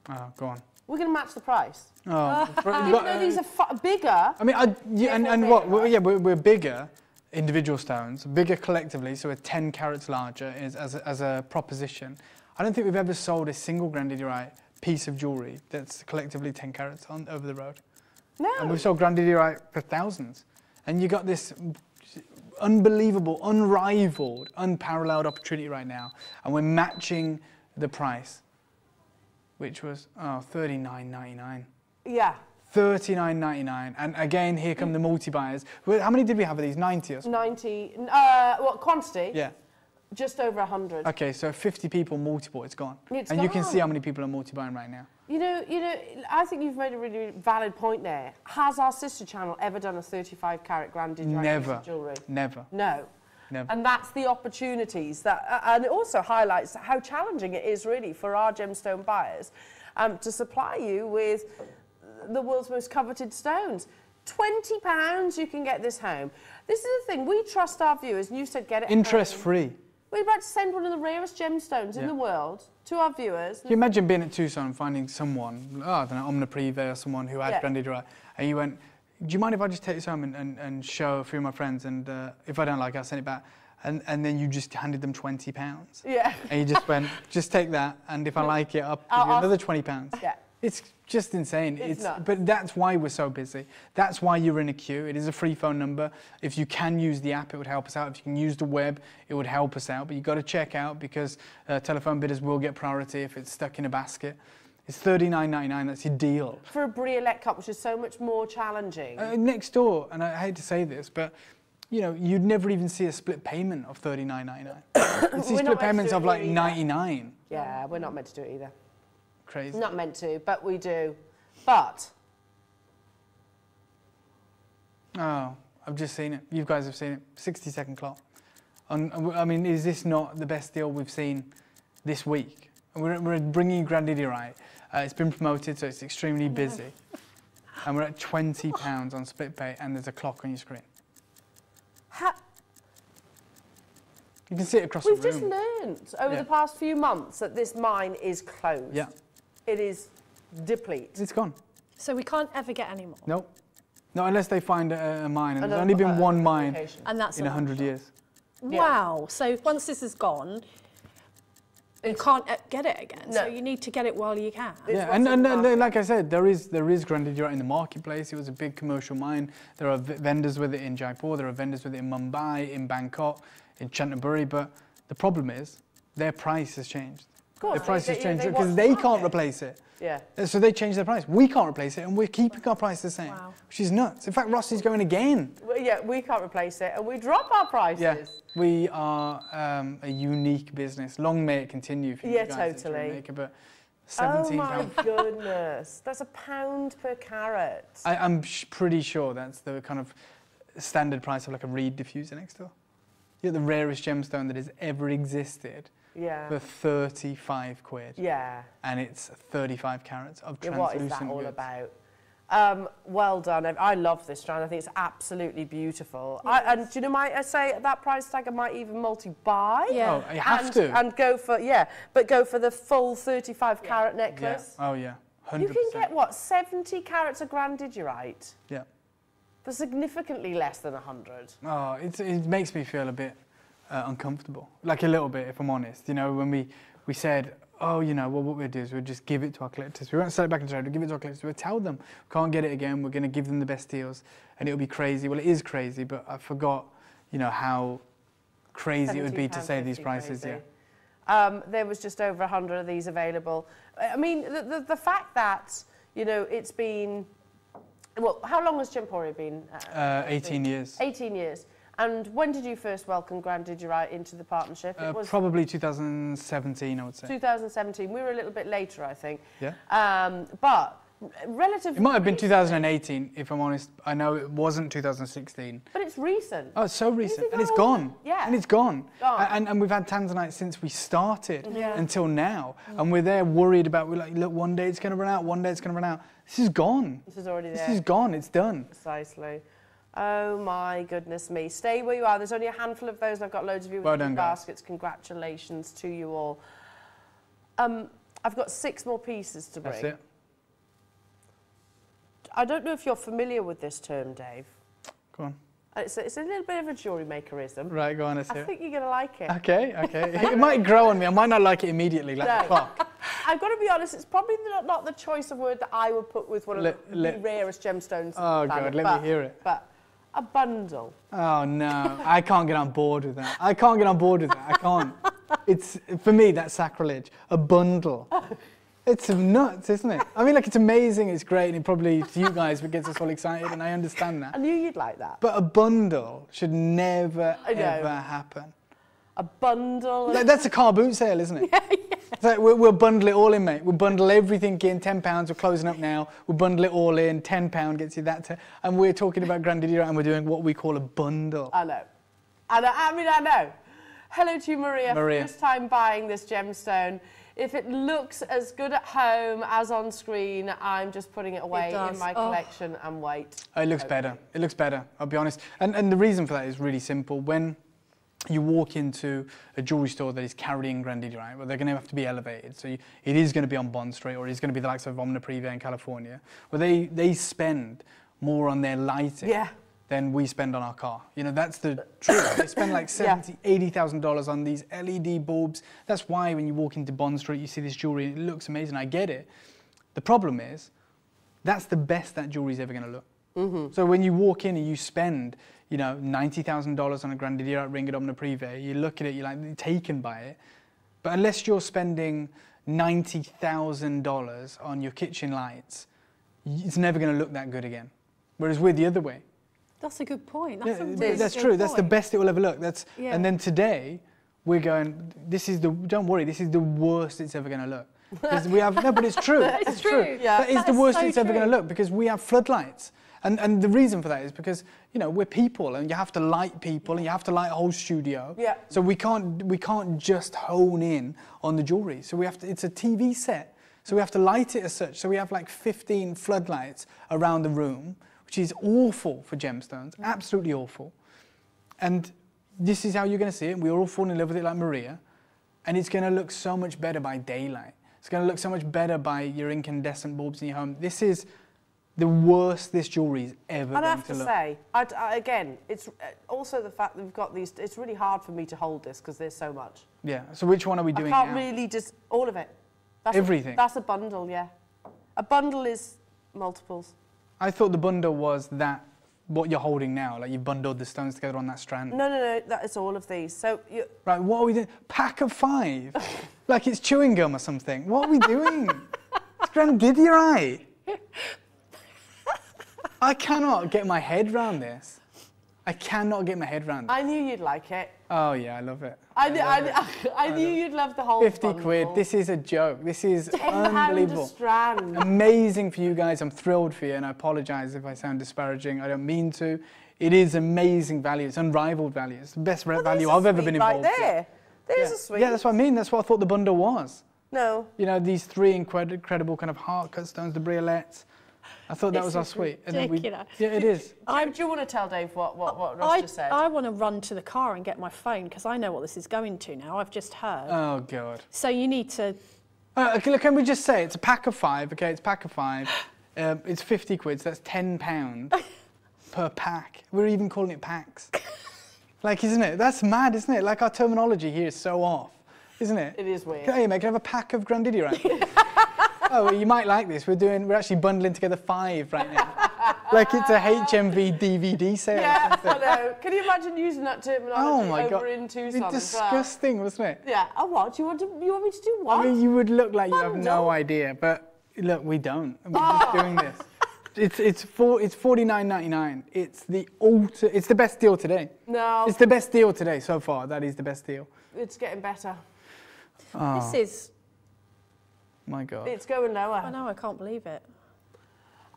Oh, go on. We're going to match the price. Oh, but- Even though these are fu- bigger. I mean, I, yeah, and, and what? bigger, We're, yeah, we're, we're bigger individual stones, bigger collectively, so we're 10 carats larger is, as, a, as a proposition. I don't think we've ever sold a single grandidierite piece of jewellery that's collectively 10 carats on over the road. No. And we've sold grandidierite for thousands. And you got this unbelievable, unrivaled, unparalleled opportunity right now. And we're matching the price, which was, oh, 39.99. Yeah. 39.99. And again, here come the multi-buyers. How many did we have of these? 90 or something? 90. Uh, what quantity? Yeah. Just over 100. Okay, so 50 people multi-bought, it's gone. It's and you can see how many people are multi-buying right now. You know, you know, I think you've made a really valid point there. Has our sister channel ever done a 35 carat grandid Never. jewellery? Never. No. Never. And that's the opportunities that, uh, and it also highlights how challenging it is really for our gemstone buyers um, to supply you with the world's most coveted stones. 20 pounds you can get this home. This is the thing, we trust our viewers, and you said get it home. Interest free. We're about to send one of the rarest gemstones in the world to our viewers. Can you imagine being at Tucson and finding someone, oh, I don't know, Omi Privé or someone who had Yeah. grandidierite, and you went, do you mind if I just take this home and, and, and show a few of my friends, and uh, if I don't like it, I'll send it back. And, and then you just handed them 20 pounds. Yeah. And you just went, just take that, and if I like it, I'll give I'll you another 20 pounds. Yeah. It's just insane. It's nuts. but that's why we're so busy. That's why you're in a queue. It is a free phone number. If you can use the app, it would help us out. If you can use the web, it would help us out. But you've got to check out because uh, telephone bidders will get priority if it's stuck in a basket. It's $39.99. That's your deal. For a Briolette cut, which is so much more challenging. Uh, next door, and I hate to say this, but you know, you'd never even see a split payment of $39.99. you see split payments of like 99. yeah, we're not meant to do it either. Crazy. Not meant to, but we do. But Oh, I've just seen it. You guys have seen it. 60 second clock. I mean, is this not the best deal we've seen this week? We're, we're bringing Grandidierite. Uh, it's been promoted, so it's extremely busy. And we're at £20 on split pay, and there's a clock on your screen. ha- You can see it across the room. we've just room. learnt over Yeah. the past few months that this mine is closed. Yeah, It is deplete. it's gone. So we can't ever get any more. Nope. Not unless they find a, a mine, and there's only been uh, one mine location. And that's in a- 100 years. Yeah. Wow. So once this is gone, you can't get it again. No. So you need to get it while you can. Yeah, what's and, and the market. like I said, there is there is grandidierite in the marketplace. It was a big commercial mine. There are v- vendors with it in Jaipur. There are vendors with it in Mumbai, in Bangkok, in Chantaburi. But the problem is their price has changed. Course, Their price they- has they- changed they because watch they can't replace it. Yeah. Uh, So they change their price. We can't replace it, and we're keeping our price the same, Wow. which is nuts. In fact, Ross is going again. Well, yeah, we can't replace it, and we drop our prices. Yeah, we are um, a unique business. Long may it continue for Yeah, you guys at totally. JewelleryMaker, but Oh my pounds. goodness, that's a pound per carat. I, I'm sh- pretty sure that's the kind of standard price of like a reed diffuser next door. You're the rarest gemstone that has ever existed Yeah. for 35 quid. Yeah. And it's 35 carats of Yeah, translucent what is that all goods. about? Um, well done. I love this strand. I think it's absolutely beautiful. I, and do you know, might I say at that price tag, I might even multi-buy. Yeah. Oh, you have and, to. And go for, yeah, but go for the full 35 carat Yeah. necklace. Oh yeah. 100%. You can get, what, 70 carats of grandidierite Yeah. for significantly less than 100. Oh, it's, it makes me feel a bit uh, uncomfortable, like a little bit, if I'm honest. You know, when we, we said, oh, you know, well, what we'll do is we'll just give it to our collectors. We won't sell it back into trade, we'll give it to our collectors. We'll tell them, we can't get it again, we're going to give them the best deals, and it'll be crazy. Well, it is crazy, but I forgot, you know, how crazy it would be to say these prices, crazy. yeah. Um, there was just over 100 of these available. I mean, the, the, the fact that, you know, it's been, well, how long has Gemporia been? uh, Uh, 18 years. 18 years. And when did you first welcome Grand Grandidierite into the partnership? Uh, it was probably 2017, I would say. 2017. We were a little bit later, I think. Yeah. Um, but relatively. It might have been recent. 2018, if I'm honest. I know it wasn't 2016. But it's recent. Oh, it's so recent, think and it's gone. yeah. and it's gone. Gone. And, and we've had Tanzanite since we started Yeah. until now, and we're there worried about. We're like, look, one day it's going to run out. One day it's going to run out. This is gone. This is already there. This is gone. It's done. Precisely. Oh my goodness me. Stay where you are. There's only a handful of those, and I've got loads of you with Well done, guys. baskets. Congratulations to you all. Um, I've got six more pieces to bring. That's it. I don't know if you're familiar with this term, Dave. Go on. It's a, it's a little bit of a jewellery makerism. Right, go on. Let's I hear think you're going to like it. Okay, okay. it might grow on me. I might not like it immediately, like No. the clock. I've got to be honest, it's probably not, not the choice of word that I would put with one of Let- the let- rarest gemstones. Oh, God, let me hear it. But a bundle. Oh no, I can't get on board with that. I can't get on board with that. I can't. It's for me that's sacrilege. A bundle. It's nuts, isn't it? I mean, like it's amazing, it's great, and it probably to you guys it gets us all excited, and I understand that. I knew you'd like that. But a bundle should never ever happen. A bundle. Like, that's a car boot sale, isn't it? It's like we'll, we'll bundle it all in, mate. We'll bundle everything in. Ten pounds. We're closing up now. We'll bundle it all in. Ten pound gets you that. T- and we're talking about Grandidierite, and we're doing what we call a bundle. I know. I know. I mean, I know. Hello to you, Maria. Maria. First time buying this gemstone. If it looks as good at home as on screen, I'm just putting it away in does. my Oh. collection and wait. Oh, it looks better. It looks better. I'll be honest. And and the reason for that is really simple. When you walk into a jewelry store that is carrying Grandidierite, well, they're going to have to be elevated. So you, it is going to be on Bond Street, or it's going to be the likes of Omi Privé in California, where they they spend more on their lighting. Yeah. Than we spend on our car. You know, that's the truth. They spend like Yeah. seventy, eighty thousand dollars on these LED bulbs. That's why when you walk into Bond Street, you see this jewelry, and it looks amazing. I get it. The problem is, that's the best that jewelry's ever going to look. Mm-hmm. So when you walk in and you spend, you know, ninety thousand dollars on a Grandidierite ring at Omi Privé, you look at it, you're like taken by it. But unless you're spending ninety thousand dollars on your kitchen lights, it's never going to look that good again. Whereas we're the other way. That's a good point. That's, Yeah, really that's good true. That's the best it will ever look. That's Yeah. and then today we're going. This is the. Don't worry. This is the worst it's ever going to look. 'Cause we have no, but it's true. It's true. Yeah. That is That the worst so it's ever going to look because we have floodlights. And, and the reason for that is because you know we're people and you have to light people and you have to light a whole studio. Yeah. So we can't we can't just hone in on the jewelry. So we have to. It's a TV set. So we have to light it as such. So we have like 15 floodlights around the room, which is awful for gemstones. Mm. Absolutely awful. And this is how you're going to see it. We're all falling in love with it like Maria. And it's going to look so much better by daylight. It's going to look so much better by your incandescent bulbs in your home. This is the worst this is ever And I going have to to say, I, again, it's uh, also the fact that we've got these. It's really hard for me to hold this because there's so much. Yeah. So which one are we doing I can't now? really just all of it. That's Everything? A, that's a bundle, yeah. A bundle is multiples. I thought the bundle was that what you're holding now. Like you've bundled the stones together on that strand. No, no, no. That is all of these. So you, Right. What are we doing? Pack of five. like it's chewing gum or something. What are we doing? it's Grandidierite. I cannot get my head round this. I cannot get my head round it. I knew you'd like it. Oh yeah, I love it. I, knew, I, knew- I knew you'd love the whole 50 bundle. quid. This is a joke. This is unbelievable. strand. Amazing for you guys. I'm thrilled for you, and I apologise if I sound disparaging. I don't mean to. It is amazing value. It's unrivaled value. It's the best Well, value I've ever been sweet right there. in. There's yeah. a sweet. Yeah, that's what I mean. That's what I thought the bundle was. No. You know, these three incredible, incredible kind of heart cut stones, the briolets. I thought that This was our is sweet. And then we, ridiculous. yeah, it is. I, do you want to tell Dave what, what, what Ross I, just said? I want to run to the car and get my phone because I know what this is going to now. I've just heard. Oh god. so you need to. Uh, okay, can we just say it's a pack of five? Okay, it's a pack of five. Um, it's 50 quid, so that's 10 pound per pack. We're even calling it packs. like, isn't it? That's mad, isn't it? Like our terminology here is so off, isn't it? It is weird. Hey, mate, can I have a pack of Grandidierite? Oh, well, you might like this. We're doing, we're actually bundling together five right now. like it's a HMV DVD sale. or yeah, something. I know. Can you imagine using that terminology Oh my over god. in It's Tucson as well? disgusting, wasn't it? Yeah. Oh, what? You want to? You want me to do what? I mean, you would look like you have no idea, but look, we don't. We're just oh. doing this. It's it's four, it's forty nine ninety nine. It's the alter, It's the best deal today. no, It's the best deal today so far. That is the best deal. it's getting better. Oh This is. My god. It's going lower. I know. I can't believe it.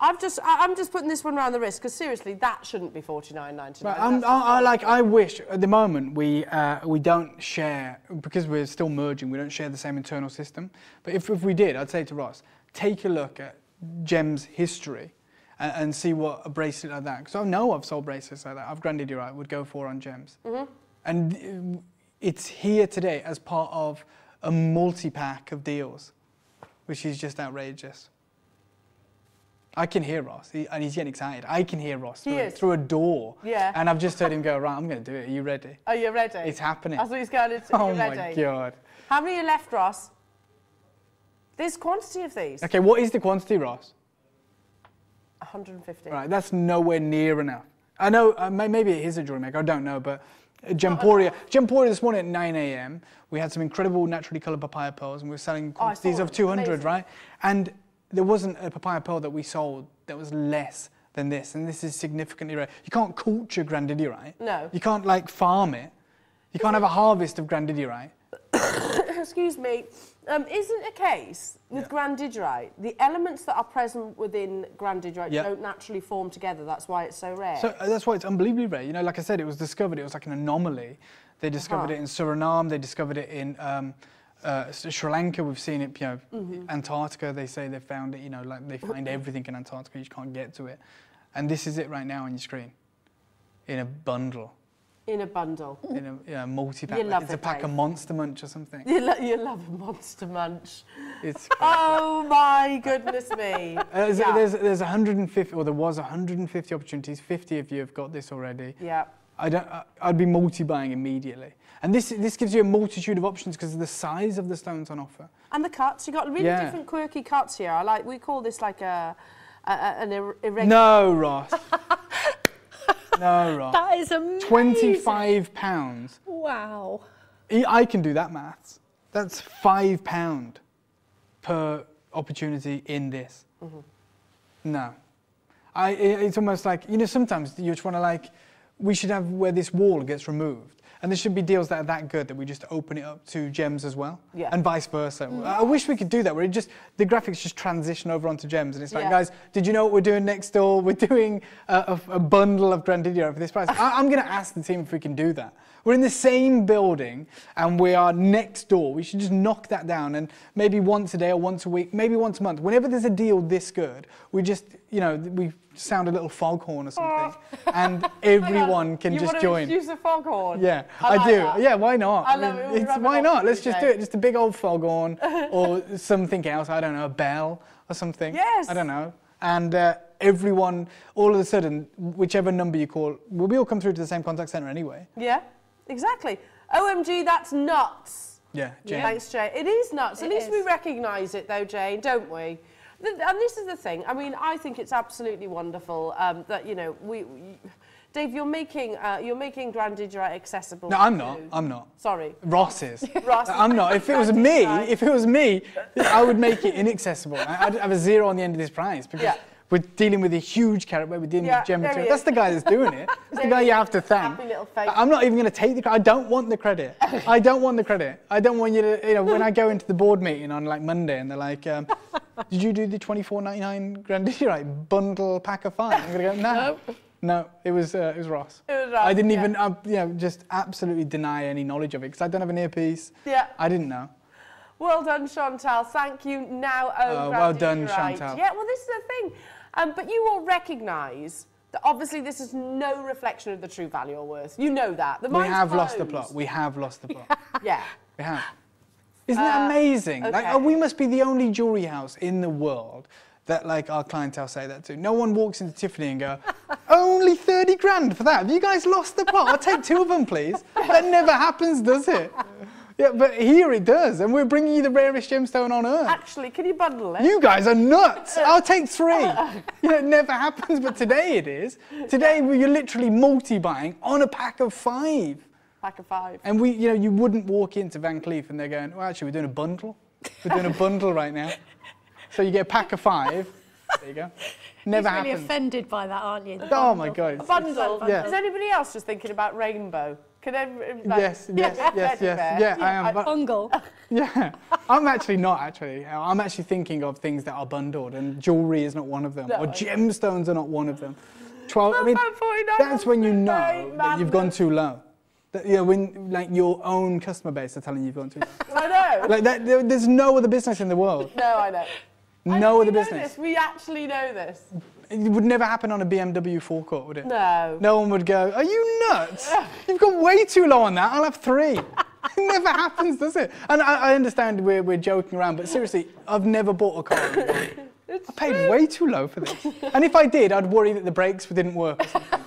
I've just, I, I'm just putting this one around the wrist because seriously, that shouldn't be 49.99. Right, I'm, I, I like. I wish at the moment we uh, we don't share because we're still merging. We don't share the same internal system. But if, if we did, I'd say to Ross, take a look at Gem's history and, and see what a bracelet like that. Because I know I've sold bracelets like that. I've grandidierite would go for on Gems, and uh, it's here today as part of a multi pack of deals, which is just outrageous. I can hear Ross, he, and he's getting excited. I can hear Ross through, through a door. Yeah. And I've just heard him go, right, I'm going to do it. Are you ready? Are you ready? It's happening. That's what he's going into. oh Are you my ready? God. How many are left, Ross? There's quantity of these. Okay, what is the quantity, Ross? 150. Right, that's nowhere near enough. I know, uh, maybe it is a JewelleryMaker, I don't know, but Gemporia, Gemporia this morning at 9 a.m., we had some incredible naturally coloured papaya pearls and we were selling Oh, quantities saw of 200, Amazing. right? And there wasn't a papaya pearl that we sold that was less than this, and this is significantly rare. You can't culture Grandidierite. No. You can't, like, farm it. You can't have a harvest of Grandidierite. Excuse me. Um, isn't a case with Grandidierite, the elements that are present within Grandidierite Yeah. don't naturally form together. That's why it's so rare. So uh, that's why it's unbelievably rare. You know, like I said, it was discovered. It was like an anomaly. They discovered Uh-huh. it in Suriname. They discovered it in um, uh, Sri Lanka. We've seen it. You know, Mm-hmm. Antarctica. They say they found it. You know, like they find everything in Antarctica. You just can't get to it. And this is it right now on your screen, in a bundle, in a bundle. in a know, multi-pack. You like love it's it, a pack Dave. of Monster Munch or something. You, lo- you love a monster munch. It's Oh my goodness me. Uh, there's, Yeah. there's, there's 150, or there was 150 opportunities. 50 of you have got this already. Yeah. I don't, I'd be multi-buying immediately. And this, this gives you a multitude of options because of the size of the stones on offer. And the cuts, You've got really Yeah. different quirky cuts here. I like, we call this like a, a, an ir- irregular. No, Ross. no, Ross. That is amazing. 25 pounds. Wow. I can do that maths. That's five pound per opportunity in this. Mm-hmm. No. I, i- it's almost like, you know, sometimes you just want to like, we should have where this wall gets removed. And there should be deals that are that good that we just open it up to gems as well. Yeah. And vice versa. Mm-hmm. I wish we could do that where it just, the graphics just transition over onto gems. And it's like, Yeah. guys, did you know what we're doing next door? We're doing a, a, a bundle of Grandidio for this price. I, I'm going to ask the team if we can do that. We're in the same building and we are next door. We should just knock that down and maybe once a day or once a week, maybe once a month. Whenever there's a deal this good, we just, you know, we sound a little foghorn or something and everyone can you just want join. to use a foghorn? Yeah, I I, like do. that. Yeah, why not? I love it. We'll it's- it why not? Let's just do it. Just a big old foghorn or something else. I don't know, a bell or something. Yes. I don't know. And uh, everyone, all of a sudden, whichever number you call, will we all come through to the same contact center anyway? Yeah, exactly. OMG, that's nuts. Yeah, Jane. Thanks, Jane. It is nuts. At It least we recognise it, though, Jane, don't we? And this is the thing. I mean, I think it's absolutely wonderful um, that you know we. we Dave, you're making uh, you're making Grandidra accessible. No, I'm not. I'm not. Sorry, Ross is. Ross. I'm not. If it was me, if it was me, I would make it inaccessible. I'd have a zero on the end of this prize because Yeah. we're dealing with a huge carrot where we're dealing Yeah, with gem there material. That's the guy that's doing it. That's the guy you have to thank. Happy little face. I'm not even going to take the credit. I don't want the credit. I don't want the credit. I don't want you to, you know, when I go into the board meeting on like Monday and they're like, um, did you do the 24.99 Grandidierite bundle pack of five? I'm to go, no. No, it was, uh, it was Ross. It was Ross, I didn't yeah. even, uh, you know, just absolutely deny any knowledge of it because I don't have an earpiece. Yeah. I didn't know. Well done, Chantal. Thank you. Now, oh, Oh, well done, Grandidra. Chantal. Yeah, well, this is the thing. Um, but you will recognise that obviously this is no reflection of the true value or worth. You know that. The We have lost the plot. We have lost the plot. Yeah. We have. Isn't that amazing? Like, okay. uh, we must be the only jewelry house in the world that, like, our clientele say that to. No one walks into Tiffany and go, only 30 grand for that. Have you guys lost the plot? I'll take two of them, please. That never happens, does it? Yeah, but here it does, and we're bringing you the rarest gemstone on earth. Actually, can you bundle it? You guys are nuts. I'll take three. You know, it never happens, but today it is. Today we- you're literally multi-buying on a pack of five. Pack of five. And we, you know, you wouldn't walk into Van Cleef and they're going, well, actually, we're doing a bundle. We're doing a bundle right now. So you get a pack of five. There you go. Never He's really happens. offended by that, aren't you? Oh my God. it's- Bundle. Yeah. Is anybody else just thinking about rainbow? Can every, like, Yes, yes, yes, yes. teddy bear? Yeah, I am. But, Bungle. yeah, I'm actually not actually. I'm actually thinking of things that are bundled, and jewelry is not one of them, No, or gemstones are not one of them. Twelve. I mean, that's when you know that you've gone too low. That, you know, when like your own customer base are telling you you've gone too low. I know. like that, there, there's no other business in the world. no, I know. No we other know business. This. We actually know this. It would never happen on a BMW forecourt, would it? No. No one would go, Are you nuts? You've gone way too low on that. I'll have three. it never happens, does it? And I, I understand we're, we're joking around, but seriously, I've never bought a car. It's I paid way too low for this. And if I did, I'd worry that the brakes didn't work. or something.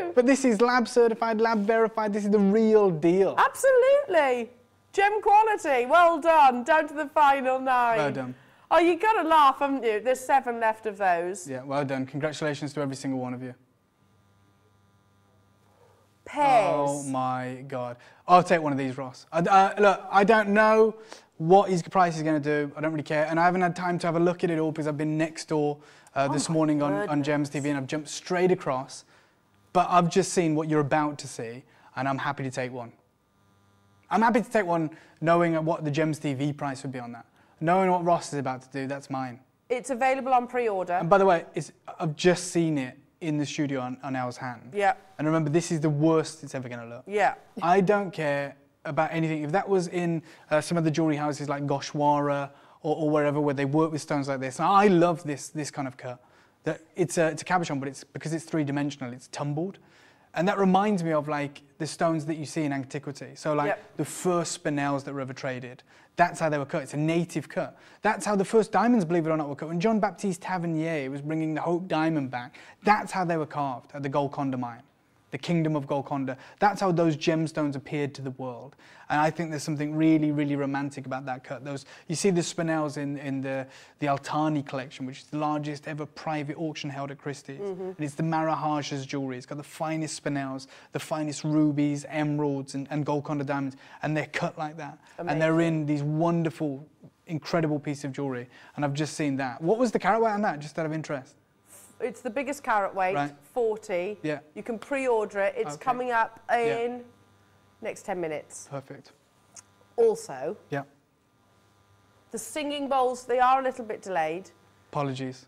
True. But this is lab certified, lab verified. This is the real deal. Absolutely. Gem quality. Well done. Down to the final nine. Well done. Oh, you got to laugh, haven't you? There's seven left of those. Yeah, well done. Congratulations to every single one of you. Pairs. Oh my God. I'll take one of these, Ross. I, uh, look, I don't know what his price is going to do. I don't really care. And I haven't had time to have a look at it all because I've been next door uh, this morning on, on Gems TV and I've jumped straight across. But I've just seen what you're about to see and I'm happy to take one. I'm happy to take one knowing what the Gems TV price would be on that. Knowing what Ross is about to do, that's mine. It's available on pre-order. And by the way, it's, I've just seen it in the studio on, on Elle's hand. Yeah. And remember, this is the worst it's ever going to look. yeah. I don't care about anything. If that was in uh, some of the jewelry houses like Goshwara or, or wherever where they work with stones like this, I love this this kind of cut. That it's a it's a cabochon, but it's because it's three dimensional. It's tumbled, and that reminds me of like the stones that you see in antiquity. So like Yep. the first spinels that were ever traded. That's how they were cut. It's a native cut. That's how the first diamonds, believe it or not, were cut. When John Baptiste Tavernier was bringing the Hope diamond back, that's how they were carved at the Golconda mine the kingdom of Golconda. That's how those gemstones appeared to the world. And I think there's something really, really romantic about that cut. Those, you see the spinels in, in the, the Al Thani collection, which is the largest ever private auction held at Christie's. Mm-hmm. And it's the Maharaja's jewelry. It's got the finest spinels, the finest rubies, emeralds, and, and Golconda diamonds. And they're cut like that. And they're in these wonderful, incredible piece of jewelry. And I've just seen that. What was the carat weight on that, just out of interest? It's the biggest carrot weight, Right. 40. Yeah. You can pre-order it. It's Okay. coming up Yeah. in next 10 minutes. Perfect. Also, Yeah. the singing bowls, they are a little bit delayed. Apologies.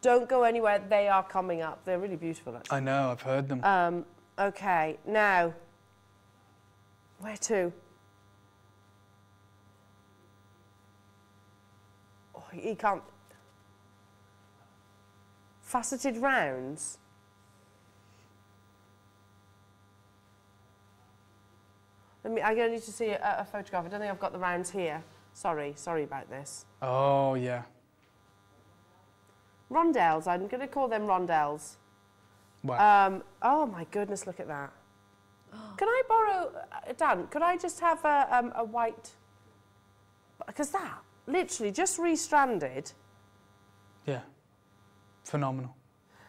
Don't go anywhere. They are coming up. They're really beautiful, actually. I know, I've heard them. Um, okay, now, where to? Oh, he can't. Faceted rounds. Let me, I'm going to need to see a, a photograph. I don't think I've got the rounds here. Sorry, sorry about this. oh, yeah. Rondelles, I'm going to call them rondelles. Wow. Um, oh my goodness, look at that. Can I borrow, uh, Dan, could I just have a, um, a white, because that, literally just restranded. Phenomenal.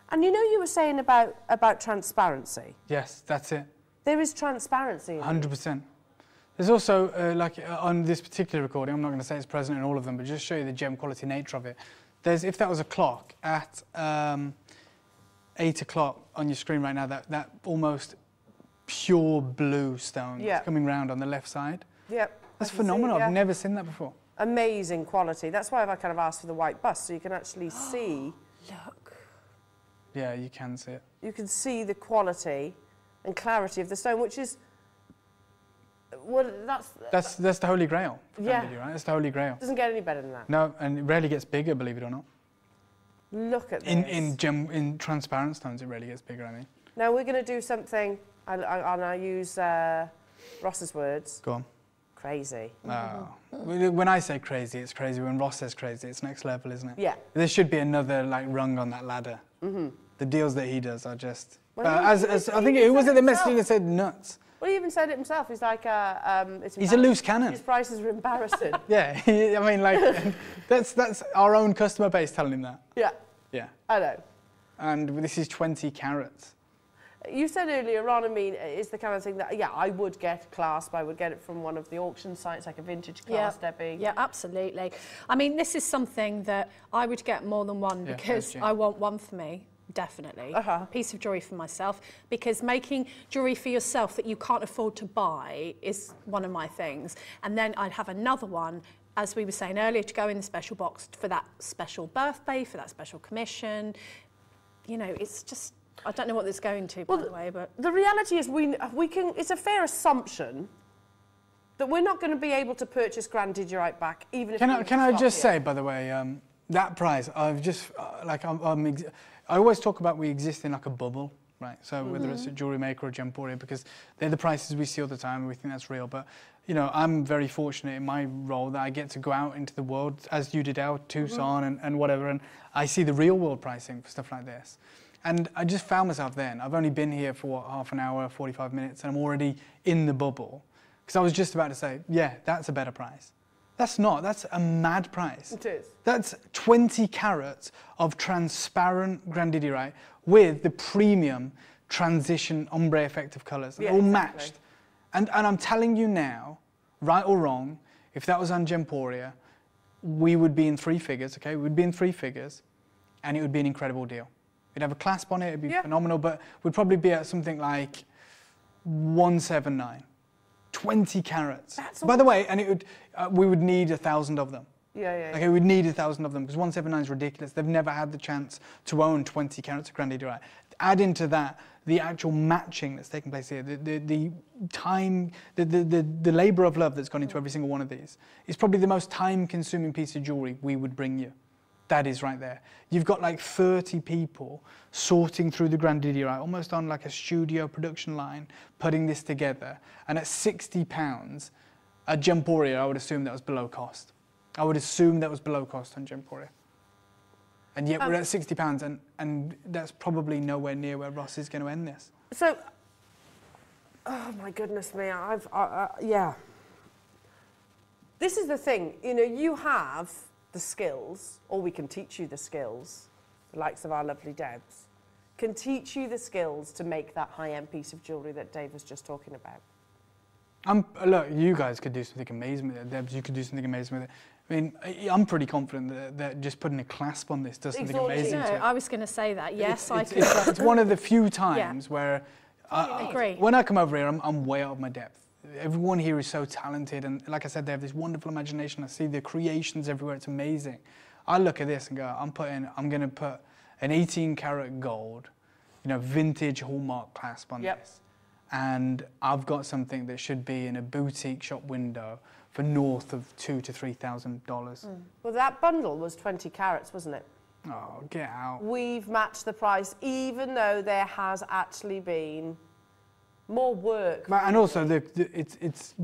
And you know you were saying about, about transparency. Yes, that's it. There is transparency 100%. There's also, uh, like uh, on this particular recording, I'm not going to say it's present in all of them, but just show you the gem quality nature of it. There's, if that was a clock at um, 8 o'clock on your screen right now, that, that almost pure blue stone Yeah. coming round on the left side. Yep. That's can see it, phenomenal. yeah. I've never seen that before. Amazing quality. That's why I've kind of asked for the white bust, so you can actually see, Look. Yeah, you can see it. you can see the quality and clarity of the stone, which is, well, that's, That's, that's the Holy Grail for Yeah. Family, right? That's the Holy Grail. doesn't get any better than that. No, and it rarely gets bigger, believe it or not. Look at this. In in gem in transparent stones, it really gets bigger. I mean, Now we're going to do something, and I, and I use uh, Ross's words, go on. Crazy. Oh. When I say crazy, it's crazy. When Ross says crazy, it's next level, isn't it? Yeah. There should be another like rung on that ladder. The deals that he does are just. Well, uh, as, as, I think just it was it the it message that said nuts. Well, he even said it himself. He's like, uh, um, it's He's a loose cannon. His prices are embarrassing. Yeah, I mean, like, that's that's our own customer base telling him that. yeah, Yeah, I know. and this is 20 carats. You said earlier on, I mean, it's the kind of thing that, yeah, I would get a clasp. I would get it from one of the auction sites, like a vintage clasp, Debbie. Yeah, absolutely. I mean, this is something that I would get more than one Yeah, because. I want one for me, definitely. Uh-huh. A piece of jewellery for myself because making jewellery for yourself that you can't afford to buy is one of my things. And then I'd have another one, as we were saying earlier, to go in the special box for that special birthday, for that special commission. You know, it's just, I don't know what this is going to, by Well, the way, but... The reality is, we, we can, it's a fair assumption that we're not going to be able to purchase Grandidierite back, even if Can we I, can I just here. say, by the way, um, that price, I've just, uh, like, I'm, I'm I always talk about we exist in like a bubble, right? So whether it's a JewelleryMaker or a gemporia, because they're the prices we see all the time and we think that's real. But, you know, I'm very fortunate in my role that I get to go out into the world, as you did out, Tucson and, and whatever, and I see the real world pricing for stuff like this. And I just found myself then. I've only been here for what, half an hour, 45 minutes, and I'm already in the bubble. Because I was just about to say, yeah, that's a better price. That's not. That's a mad price. It is. That's 20 carats of transparent grandidierite with the premium transition ombre effect of colours. Yeah, all exactly. matched. And, and I'm telling you now, right or wrong, if that was on Gemporia, we would be in three figures, okay? We'd be in three figures, and it would be an incredible deal. We'd have a clasp on it, it'd be Yeah. phenomenal, but we'd probably be at something like 179. 20 carats. That's By the way, and it would, uh, we would need a thousand of them. Yeah, yeah, yeah. Okay, we'd need a thousand of them because 179 is ridiculous. They've never had the chance to own 20 carats of grandidierite. Add into that the actual matching that's taking place here, the, the, the time, the, the, the, the labour of love that's gone into every single one of these. It's probably the most time consuming piece of jewellery we would bring you. That is right there. You've got like 30 people sorting through the grandidierite, almost on like a studio production line, putting this together. And at 60 pounds, a Gemporia, I would assume that was below cost. I would assume that was below cost on Gemporia. And yet we're Um, at 60 pounds, and, and that's probably nowhere near where Ross is going to end this. So, oh my goodness me, I've, uh, uh, yeah. This is the thing, you know, you have the skills, or we can teach you the skills, the likes of our lovely Debs, can teach you the skills to make that high-end piece of jewellery that Dave was just talking about. I'm, look, you guys could do something amazing with it. Debs, you could do something amazing with it. I mean, I- I'm pretty confident that, that just putting a clasp on this does something Exalted. amazing No, to it. I was going to say that. Yes, it's, I it's, could. it's, it's one of the few times where I, Agree. when I come over here, I'm, I'm way out of my depth. Everyone here is so talented, and like I said, they have this wonderful imagination. I see the creations everywhere; it's amazing. I look at this and go, "I'm putting, I'm going to put an 18 karat gold, you know, vintage hallmark clasp on Yep. this, and I've got something that should be in a boutique shop window for north of two to three thousand dollars. Mm. Well, that bundle was 20 carats, wasn't it? Oh, get out! We've matched the price, even though there has actually been more work. But- And also, the, the, it's it's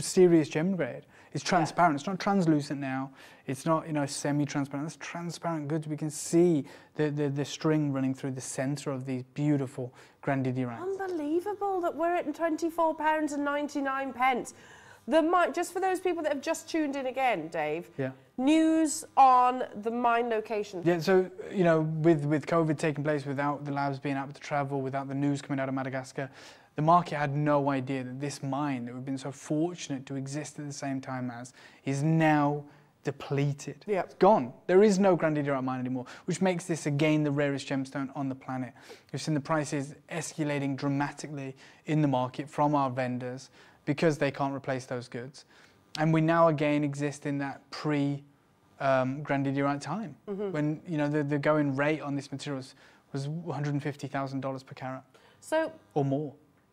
serious gem grade. It's transparent. It's not translucent now. It's not you know semi-transparent. It's transparent goods. We can see the, the, the string running through the centre of these beautiful grandidierite. Unbelievable that we're at 24 pounds and 99 pence. The mi- just for those people that have just tuned in again, Dave. Yeah. News on the mine location. Yeah, so you know, with with COVID taking place, without the labs being able to travel, without the news coming out of Madagascar, the market had no idea that this mine that we've been so fortunate to exist at the same time as is now depleted. Yeah. It's gone. There is no grandidierite mine anymore, which makes this again the rarest gemstone on the planet. We've seen the prices escalating dramatically in the market from our vendors because they can't replace those goods. And we now again exist in that pre um, grandidierite time when you know the, the going rate on this material was, was $150,000 per carat So or more.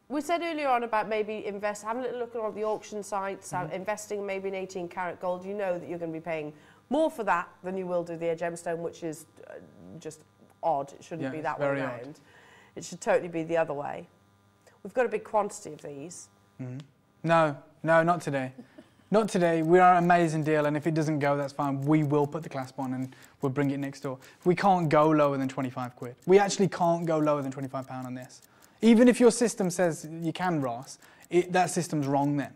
We said earlier on about maybe invest, having a little look at all the auction sites, uh, investing maybe in 18 karat gold. You know that you're going to be paying more for that than you will do the gemstone, which is uh, just odd. It shouldn't Yeah, be that way very odd. around. It should totally be the other way. We've got a big quantity of these. No, no, not today. not today. We are an amazing deal, and if it doesn't go, that's fine. We will put the clasp on and we'll bring it next door. We can't go lower than 25 quid. We actually can't go lower than 25 pound on this. Even if your system says you can, Ross, it, that system's wrong then.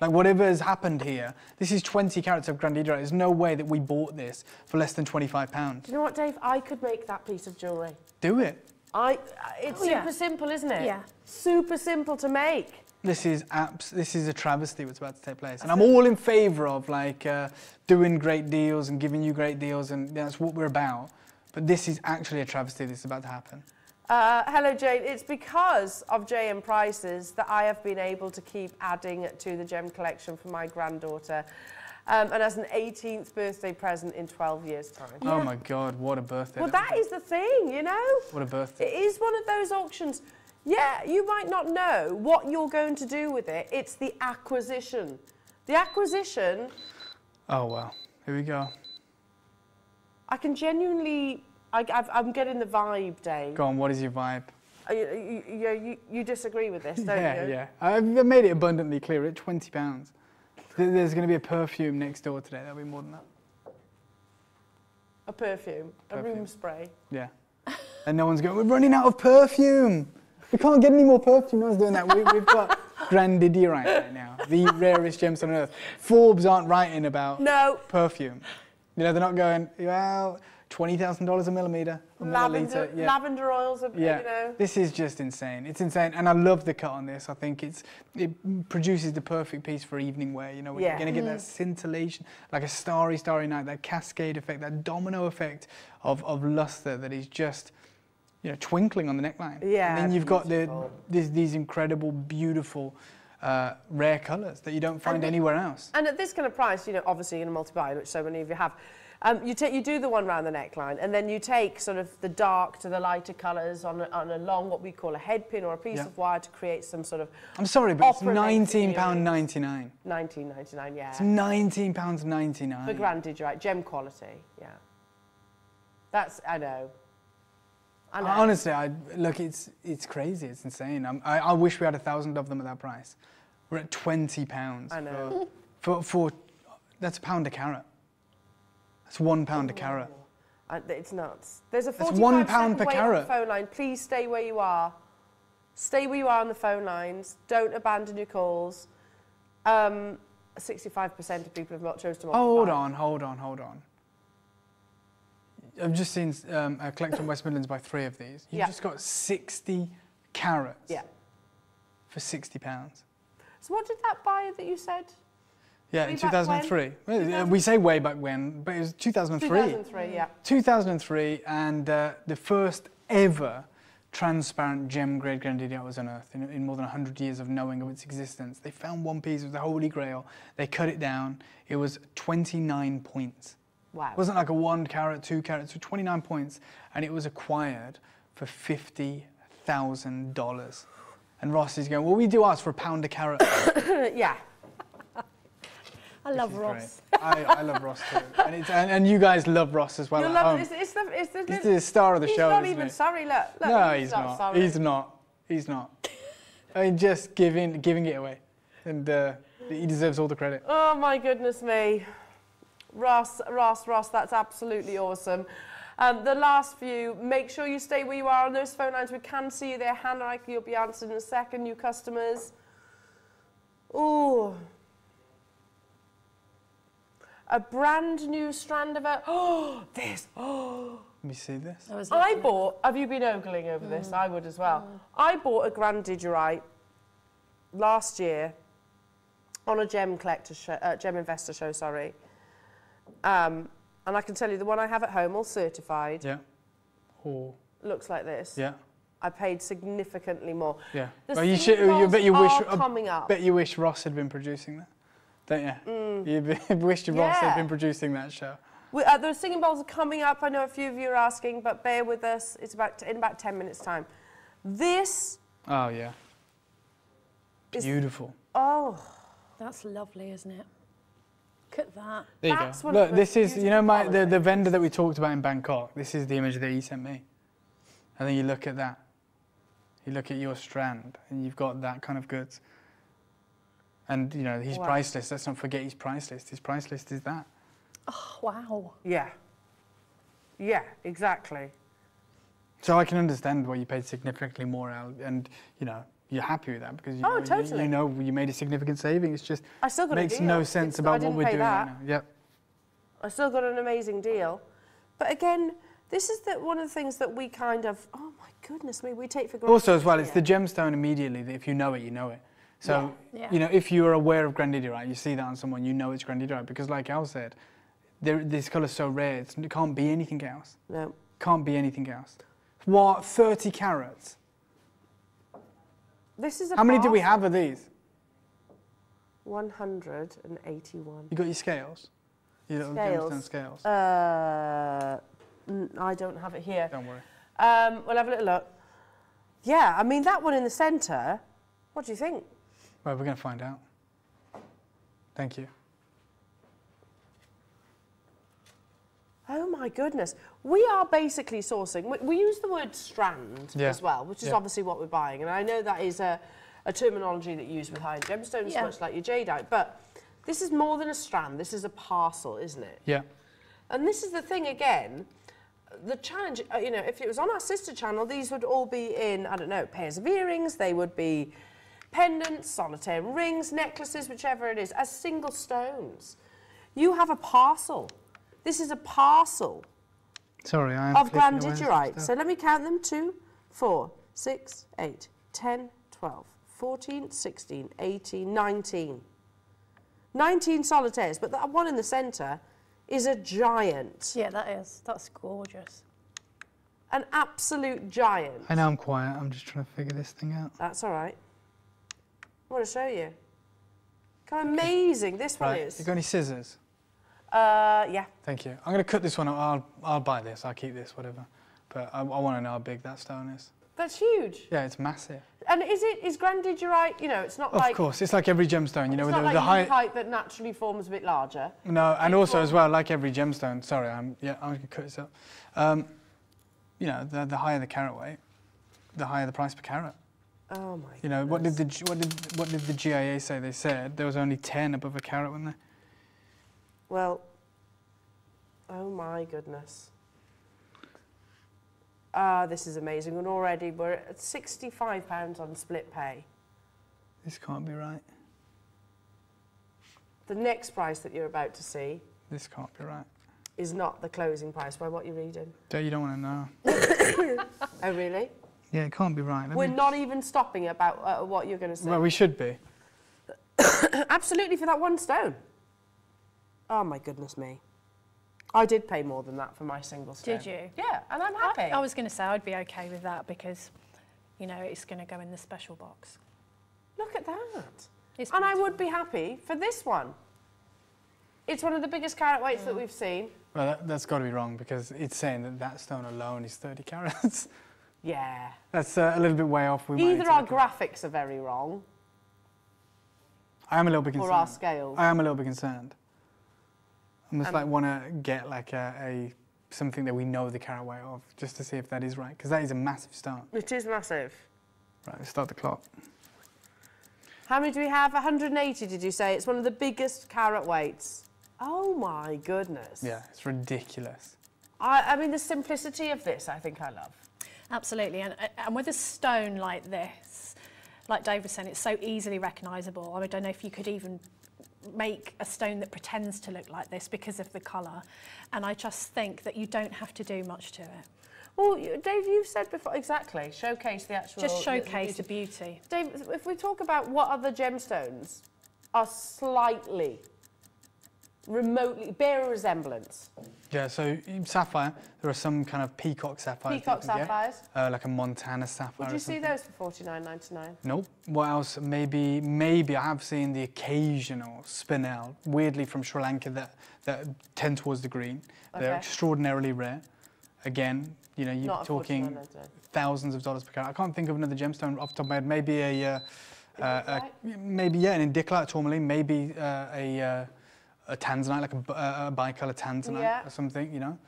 Like whatever has happened here, this is 20 carats of grandidierite. There's no way that we bought this for less than 25 pounds. Do you know what, Dave? I could make that piece of jewellery. Do it. I, it's Oh, super yeah. simple, isn't it? Yeah. Super simple to make. This is abs- this is a travesty what's about to take place, and I'm all in favour of like uh, doing great deals and giving you great deals, and that's what we're about. But this is actually a travesty. This is about to happen. Uh, hello, Jane. It's because of JM prices that I have been able to keep adding to the gem collection for my granddaughter. Um, and as an 18th birthday present in 12 years' time. Oh my God, what a birthday! Well, that is the thing, you know? what a birthday. It is one of those auctions. Yeah, you might not know what you're going to do with it. It's the acquisition. The acquisition, Oh well, here we go. I can genuinely, I, I've, I'm getting the vibe, Dave. Go on. What is your vibe? Uh, You, you, you, you, disagree with this, don't yeah, you? yeah. yeah. I've made it abundantly clear. At 20 pounds, there's going to be a perfume next door today. There'll be more than that. A perfume, a room spray. Yeah. And no one's going. We're running out of perfume. We can't get any more perfume. No one's doing that. We, we've got grandidierite right now, the rarest gemstone on earth. Forbes aren't writing about No, perfume. You know, they're not going, well, $20,000 a millimeter, a lavender, milliliter. Yeah. lavender oils, are, yeah, you know. this is just insane. It's insane, and I love the cut on this. I think it's it produces the perfect piece for evening wear. You know, you're going to get that scintillation, like a starry, starry night, that cascade effect, that domino effect of of luster that is just, you know, twinkling on the neckline. Yeah, and then you've got the these, these incredible, beautiful, uh, rare colours that you don't find the- anywhere else. And at this kind of price, you know, obviously you're going to multiply, which so many of you have. Um, you, you do the one round the neckline, and then you take sort of the dark to the lighter colours on a, on a long, what we call a head pin or a piece Yeah. of wire to create some sort of I'm sorry, but it's nineteen pound ninety nine. 1999, yeah. It's nineteen pounds ninety nine. For granted, right? Gem quality, yeah. That's, I know. I know. Honestly, I, look, it's it's crazy. It's insane. I'm, I, I wish we had a thousand of them at that price. We're at twenty pounds. I know. For, for, for that's a pound a carat. That's one pound a carat. Uh, it's nuts. There's a That's 45 one pound per wait on carat. the phone line. Please stay where you are. Stay where you are on the phone lines. Don't abandon your calls. Um, 65% of people have not chosen to. Hold on, hold on, hold on. I've just seen um, a collector in West Midlands buy three of these. You Yeah. just got sixty carats Yeah. for sixty pounds. So what did that buy that you said? Yeah, Way in 2003. Well, uh, we say way back when, but it was 2003. 2003, yeah. 2003, and uh, the first ever transparent gem grade grandidierite was unearthed in, in more than 100 years of knowing of its existence. They found one piece, of the Holy Grail. They cut it down. It was 29 points. Wow. It wasn't like a one carat, two carats, it was 29 points, and it was acquired for $50,000. And Ross is going, well, we do ours for a pound a carat. yeah. I love Ross. I, I love Ross too. And, it's, and, and you guys love Ross as well at love. It's, it's the, it's the, He's the star of the he's show, not isn't even he? sorry, look. look no, he's, he's not. not. Sorry. He's not. He's not. I mean, just giving giving it away, and uh, he deserves all the credit. Oh my goodness me. Ross, Ross, Ross, that's absolutely awesome. Um, the last few, make sure you stay where you are on those phone lines. We can see you there. Hannah, you'll be answered in a second. New customers. Ooh. A brand new strand of... A. Oh, this. Oh. Let me see this. That was I bought, have you been ogling over this? I would as well. I bought a Grand Grandidierite last year on a gem collector show, uh, gem investor show, sorry. Um, and I can tell you the one I have at home, all certified, Yeah. Oh, looks like this. yeah, I paid significantly more. yeah. The well, you should. You bet you wish. coming up. bet you wish Ross had been producing that, don't you? You be- wished Ross had Mm. Yeah. been producing that show. We, uh, the singing bowls are coming up. I know a few of you are asking, but bear with us. It's about in about 10 minutes' time. This Oh yeah. is Beautiful. oh That's lovely, isn't it? Look at that. There you go. one Look, this is, you know, my the, the vendor that we talked about in Bangkok. This is the image that he sent me. And then you look at that. You look at your strand, and you've got that kind of goods. And you know, his Wow. price list. Let's not forget his price list. His price list is that. Oh, wow. Yeah. Yeah, exactly. So I can understand why you paid significantly more out, and you know, you're happy with that because you, Oh, know, you- totally. you, know you made a significant saving. It's just I still got a makes deal. no sense It's- about what didn't we're pay doing that. right now. Yep. I still got an amazing deal. But again, this is the, one of the things that we kind of, oh my goodness me, we take for granted. Also, as well, it's the gemstone immediately. That if you know it, you know it. So, Yeah. you know, if you are aware of grandidierite, you see that on someone, you know it's grandidierite because, like Al said, there, this colour's so rare, it's, it can't be anything else. No. Can't be anything else. What? 30 carats? This is a How many do we have of these? 181. You got your scales? Your little Scales. gemstone scales? Uh, n- I don't have it here. Don't worry. Um, we'll have a little look. Yeah, I mean, that one in the centre, what do you think? Well, we're going to find out. Thank you. Oh my goodness. We are basically sourcing, we, we use the word strand Yeah. as well, which is Yeah. obviously what we're buying. And I know that is a, a terminology that you use with high-end gemstones, Yeah. much like your jadeite. But this is more than a strand, this is a parcel, isn't it? Yeah. And this is the thing again, the challenge, uh, you know, if it was on our sister channel, these would all be in, I don't know, pairs of earrings, they would be pendants, solitaire rings, necklaces, whichever it is, as single stones. You have a parcel. This is a parcel Sorry, I am of flipping away some So let me count them. 2, 4, 6, 8, 10, 12, 14, 16, 18, 19. 19 solitaires, but that one in the centre is a giant. Yeah, that is. That's gorgeous. An absolute giant. I know I'm quiet. I'm just trying to figure this thing out. That's all right. I want to show you. How amazing this one Right. is. You got any scissors? Uh, yeah. Thank you. I'm going to cut this one. out. I'll, I'll buy this. I'll keep this, whatever. But I, I want to know how big that stone is. That's huge. Yeah, it's massive. And is it is grandidierite? You know, it's not Of like course, it's like every gemstone. You know, with the, like the high. height that naturally forms a bit larger. No, and also as well, like every gemstone. Sorry, I'm yeah, I'm going to cut this up. Um, you know, the, the higher the carat weight, the higher the price per carat. Oh my. You know, what did the what did what did the GIA say? They said there was only ten above a carat, wasn't there? Well. Oh my goodness. Ah, this is amazing. And already we're at sixty-five pounds on split pay. This can't be right. The next price that you're about to see This can't be right. is not the closing price. By what you're reading. Don't, you don't want to know. Oh really? Yeah, it can't be right. Let We're me- not even stopping about uh, what you're going to say. Well, we should be. Absolutely for that one stone. Oh my goodness me. I did pay more than that for my single stone. Did you? Yeah, and I'm happy. I, I was going to say I'd be okay with that because, you know, it's going to go in the special box. Look at that. It's And I would be happy for this one. It's one of the biggest carat weights that we've seen. Well, that, that's got to be wrong because it's saying that that stone alone is 30 carats. Yeah. that's uh, a little bit way off. We might Either our graphics are very wrong I am a little bit concerned. or our scales. I am a little bit concerned. I must Um, like want to get like a, a something that we know the carat weight of, just to see if that is right, because that is a massive start. It is massive. Right, let's start the clock. How many do we have? 180, did you say? It's one of the biggest carat weights. Oh my goodness. Yeah, it's ridiculous. I, I mean, the simplicity of this, I think I love. Absolutely, and, and with a stone like this, like Dave was saying, it's so easily recognisable. I don't know if you could even make a stone that pretends to look like this because of the colour. And I just think that you don't have to do much to it. Well, you- Dave, you've said before, exactly, showcase the actual... Just showcase the the beauty. Dave, if we talk about what other gemstones are slightly, remotely, bear a resemblance. Yeah, so in sapphire, there are some kind of peacock sapphires. Peacock get, sapphires. Uh, like a Montana sapphire. Would you see those for forty nine ninety nine? Nope. What else? Maybe, maybe I have seen the occasional spinel, weirdly from Sri Lanka, that, that tend towards the green. Okay. They're extraordinarily rare. Again, you know, you're Not talking thousands of dollars per carat. I can't think of another gemstone off the top of my head. Maybe a, uh, uh, a maybe yeah, an indicolite tourmaline. Maybe uh, a uh, a tanzanite, like a bicolor tanzanite Yeah. or something, you know.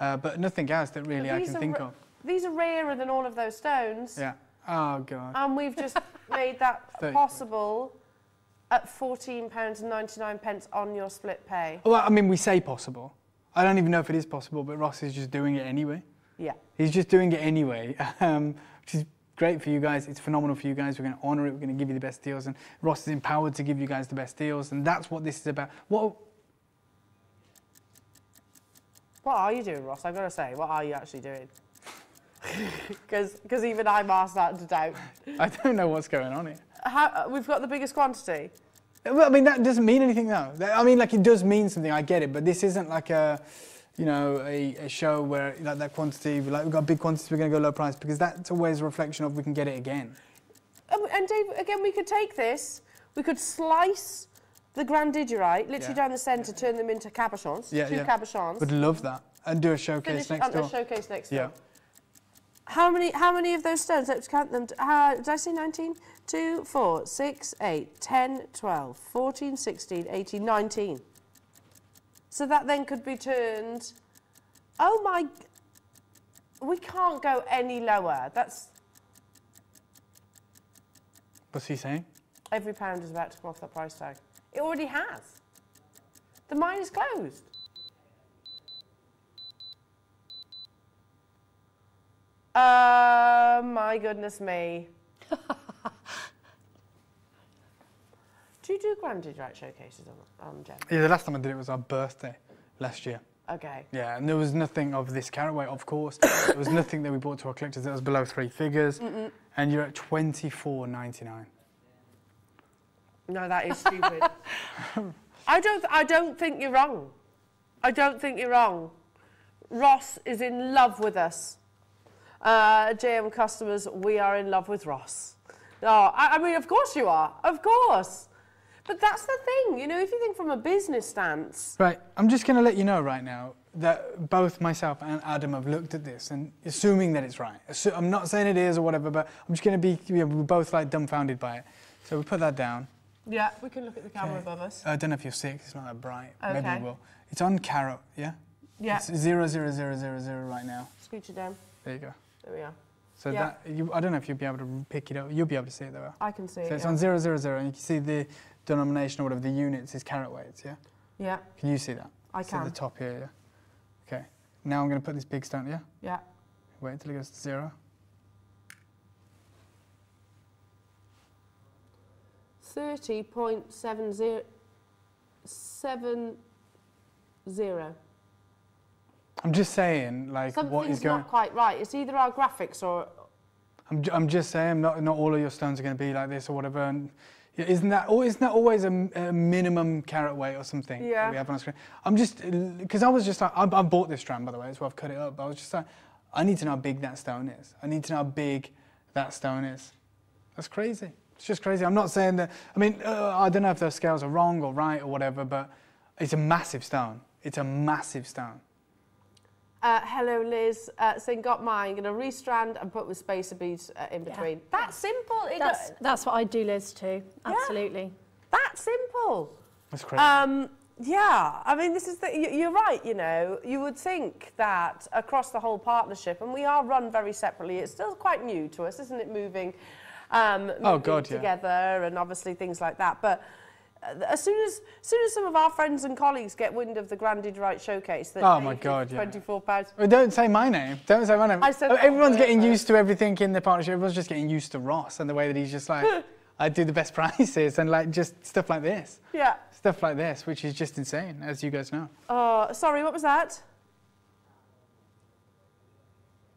Uh, but nothing else that really I can think of. These are rarer than all of those stones. Yeah. Oh god. And we've just made that possible at £14.99 pence on your split pay. Well, I mean, we say possible. I don't even know if it is possible, but Ross is just doing it anyway. Yeah. He's just doing it anyway, um, which is great for you guys. It's phenomenal for you guys. We're going to honour it. We're going to give you the best deals, and Ross is empowered to give you guys the best deals, and that's what this is about. What? What are you doing, Ross? I've got to say, what are you actually doing? Because because even I'm asked that to doubt. I don't know what's going on here. How, uh, we've got the biggest quantity. Well, I mean, that doesn't mean anything, though. I mean, like, it does mean something. I get it, but this isn't like a, you know, a, a show where like that quantity, like we've got big quantities, we're going to go low price because that's always a reflection of we can get it again. Um, and Dave, again, we could take this, we could slice the grandidierite, literally Yeah. down the centre, turn them into cabochons, Yeah, two yeah. cabochons, Would love that and do a showcase finish next at the showcase next Yeah. door. How many, how many of those stones, let's count them, uh, did I say 19? 2, 4, 6, 8, 10, 12, 14, 16, 18, 19. So that then could be turned, oh my, we can't go any lower. That's, What's he saying? every pound is about to come off that price tag. It already has. The mine is closed. Uh, my goodness me. do you do Grandage showcases on, on Gem? Yeah, the last time I did it was our birthday last year. Okay. Yeah, and there was nothing of this carat weight, of course. there was nothing that we brought to our collectors that was below three figures. Mm -mm. And you're at twenty four ninety nine. No, that is stupid. I don't. I don't think you're wrong. I don't think you're wrong. Ross is in love with us. Uh, JM customers, we are in love with Ross. Oh, I, I mean, of course you are. Of course. But that's the thing, you know, if you think from a business stance, Right, I'm just going to let you know right now that both myself and Adam have looked at this and assuming that it's right. Assu- I'm not saying it is or whatever, but I'm just going to be, you know, we're both like dumbfounded by it. So we put that down. yeah, we can look at the camera Okay. above us. I don't know if you're sick, it's not that bright. Okay. Maybe we will. It's on carrot, yeah? Yeah, It's zero zero zero zero zero right now. scooch it down. There you go. There we are. So Yeah. that you, I don't know if you'll be able to pick it up. You'll be able to see it though. I can see So it. So it's yeah. on zero zero zero, and you can see the denomination or whatever the units is carat weights. Yeah. yeah, Can you see that? I It's at the top here. Yeah. Okay. Now I'm going to put this big stone. Yeah. Yeah. Wait until it goes to zero. Thirty point seven zero seven zero. I'm just saying, like, what is Something's going. not quite right. It's either our graphics or I'm, ju- I'm just saying, not not all of your stones are going to be like this or whatever. And yeah, isn't that al- isn't that always a minimum carat weight or something Yeah. that we have on our screen? I'm just because I was just like, I, I bought this strand by the way, so I've cut it up. But I was just like, I need to know how big that stone is. I need to know how big that stone is. That's crazy. It's just crazy. I'm not saying that. I mean, uh, I don't know if those scales are wrong or right or whatever, but it's a massive stone. It's a massive stone. Uh, hello, Liz. Uh, saying got mine. Going to restrand and put with spacer beads uh, in Yeah. between. That's simple. It That's, go- that's what I do, Liz, too. Absolutely. that's simple. That's crazy. Um, yeah, I mean, this is the, you- you're right. You know, you would think that across the whole partnership, and we are run very separately. It's still quite new to us, isn't it? Moving, um, Oh, moving God, yeah. together, and obviously things like that. But Uh, as soon as, as soon as some of our friends and colleagues get wind of the Grandidierite showcase, that Oh, my God, yeah. 24 pounds. Well, don't say my name. Don't say my name. I said Oh, Everyone's getting used to everything in the partnership. Everyone's just getting used to Ross and the way that he's just like, I do the best prices and like just stuff like this. Yeah. Stuff like this, which is just insane, as you guys know. Oh, sorry, what was that?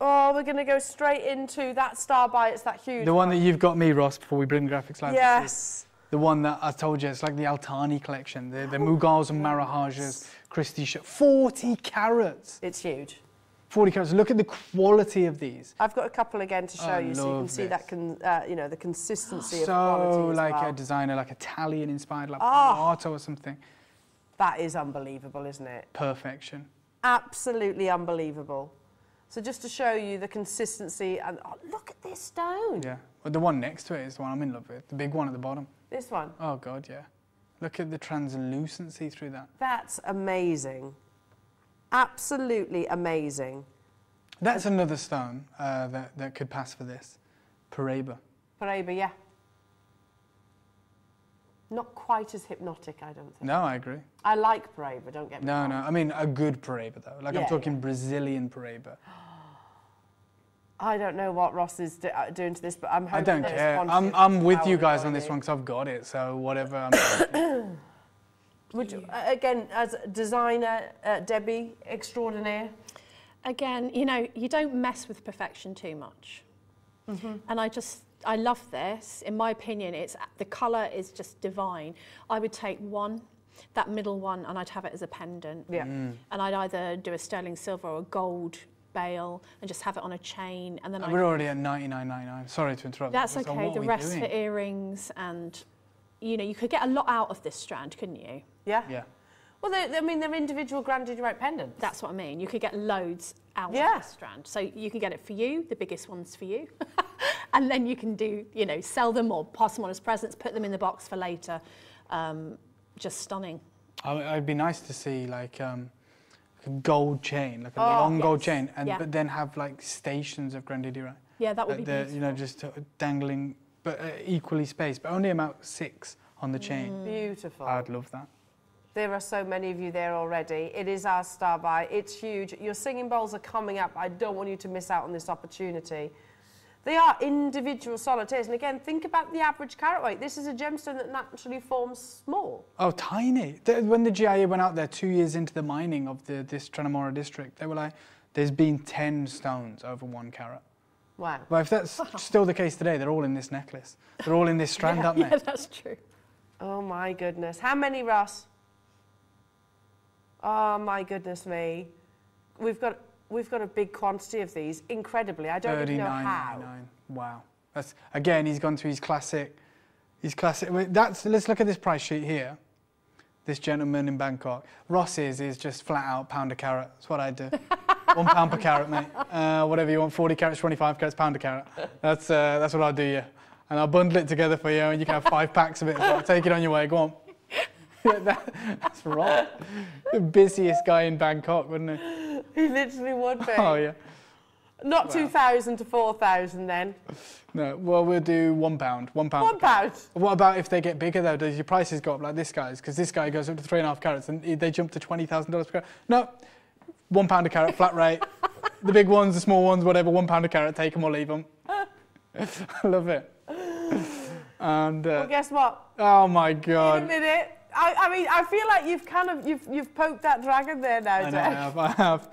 Oh, we're going to go straight into that star by it's that huge. The one that you've got me, Ross, before we bring graphics live. Yes. The one that I told you, it's like the Al Thani collection, the, the Mughals and Maharajas, Christie shirt. 40 carats. It's huge. 40 carats. Look at the quality of these. I've got a couple again to show I you, so you can see this. that con, uh, you know the consistency of quality So like well. a designer, like Italian inspired, like. Panato or something. that is unbelievable, isn't it? Perfection. Absolutely unbelievable. So just to show you the consistency and oh, look at this stone. Yeah. Well, the one next to it is the one I'm in love with. The big one at the bottom. This one. Oh God, yeah. Look at the translucency through that. That's amazing. Absolutely amazing. That's another stone uh, that, that could pass for this. Paraiba. Paraiba, yeah. Not quite as hypnotic, I don't think. No, I agree. I like Paraiba, don't get me No, wrong. no. No, I mean, a good Paraiba, though. Like, Yeah, I'm talking yeah. Brazilian Paraiba. I don't know what Ross is do- uh, doing to this, but I'm hoping I don't care. I'm, I'm with you guys on this one because I've got it. So, whatever. I'm Would you, uh, again, as a designer, uh, Debbie, extraordinaire. Again, you know, you don't mess with perfection too much. And I just, I love this. In my opinion, it's the colour is just divine. I would take one, that middle one, and I'd have it as a pendant. Yeah. Mm. And I'd either do a sterling silver or a gold bail and just have it on a chain. And then I We're already at 99.99. Sorry to interrupt. That's okay. what are The rest doing? for earrings and, you know, you could get a lot out of this strand, couldn't you? Yeah? Yeah. Well, they, I mean, they're individual grandidierite pendants. That's what I mean. You could get loads out Yeah. of this strand. So you can get it for you, the biggest one's for you. and then you can do, you know, sell them or pass them on as presents, put them in the box for later. Um, just stunning. I- It'd be nice to see like um, a gold chain, like a Oh, long gold chain, and Yeah. but then have like stations of grandidierite. Yeah, that would Like be the, beautiful. you know, just uh, dangling, but uh, equally spaced, but only about six on the Mm. chain. Beautiful. I'd love that. There are so many of you there already. It is our star by. It's huge. Your singing bowls are coming up. I don't want you to miss out on this opportunity. They are individual solitaires. And again, think about the average carat weight. This is a gemstone that naturally forms small. Oh, tiny. The- When the GIA went out there two years into the mining of the, this Tranomaro district, they were like, there's been 10 stones over one carat. Wow. Well, if that's still the case today, they're all in this necklace. They're all in this strand, aren't they? yeah, that's true. Oh my goodness. How many, Russ? Oh my goodness me. We've got we've got a big quantity of these. Incredibly. I don't even know how. 39.99. Wow. That's again. He's gone to his classic. His classic. That's. Let's look at this price sheet here. This gentleman in Bangkok. Ross's is just flat out pound a carat. That's what I do. One pound per carat, mate. Uh, whatever you want. 40 carats, 25 carats, pound a carat. That's uh, that's what I'll do. Yeah. And I'll bundle it together for you, and you can have five packs of it. well. Take it on your way. Go on. That, that's right. The busiest guy in Bangkok, wouldn't he? He literally would be. Oh yeah. Not Wow. 2,000 to 4,000 then. No. Well, we'll do one pound. One pound. One pound. pound. One pound. What about if they get bigger though? Does your prices go up like this guy's? Because this guy goes up to three and a half carats and they jump to twenty thousand dollars per carat. No, one pound a carat, flat rate. the big ones, the small ones, whatever. One pound a carat, take them or leave them. I love it. And Well, uh, guess what? oh my In a god, minute. I, I mean, I feel like you've kind of you've you've poked that dragon there now, I know I Dave. have, I have,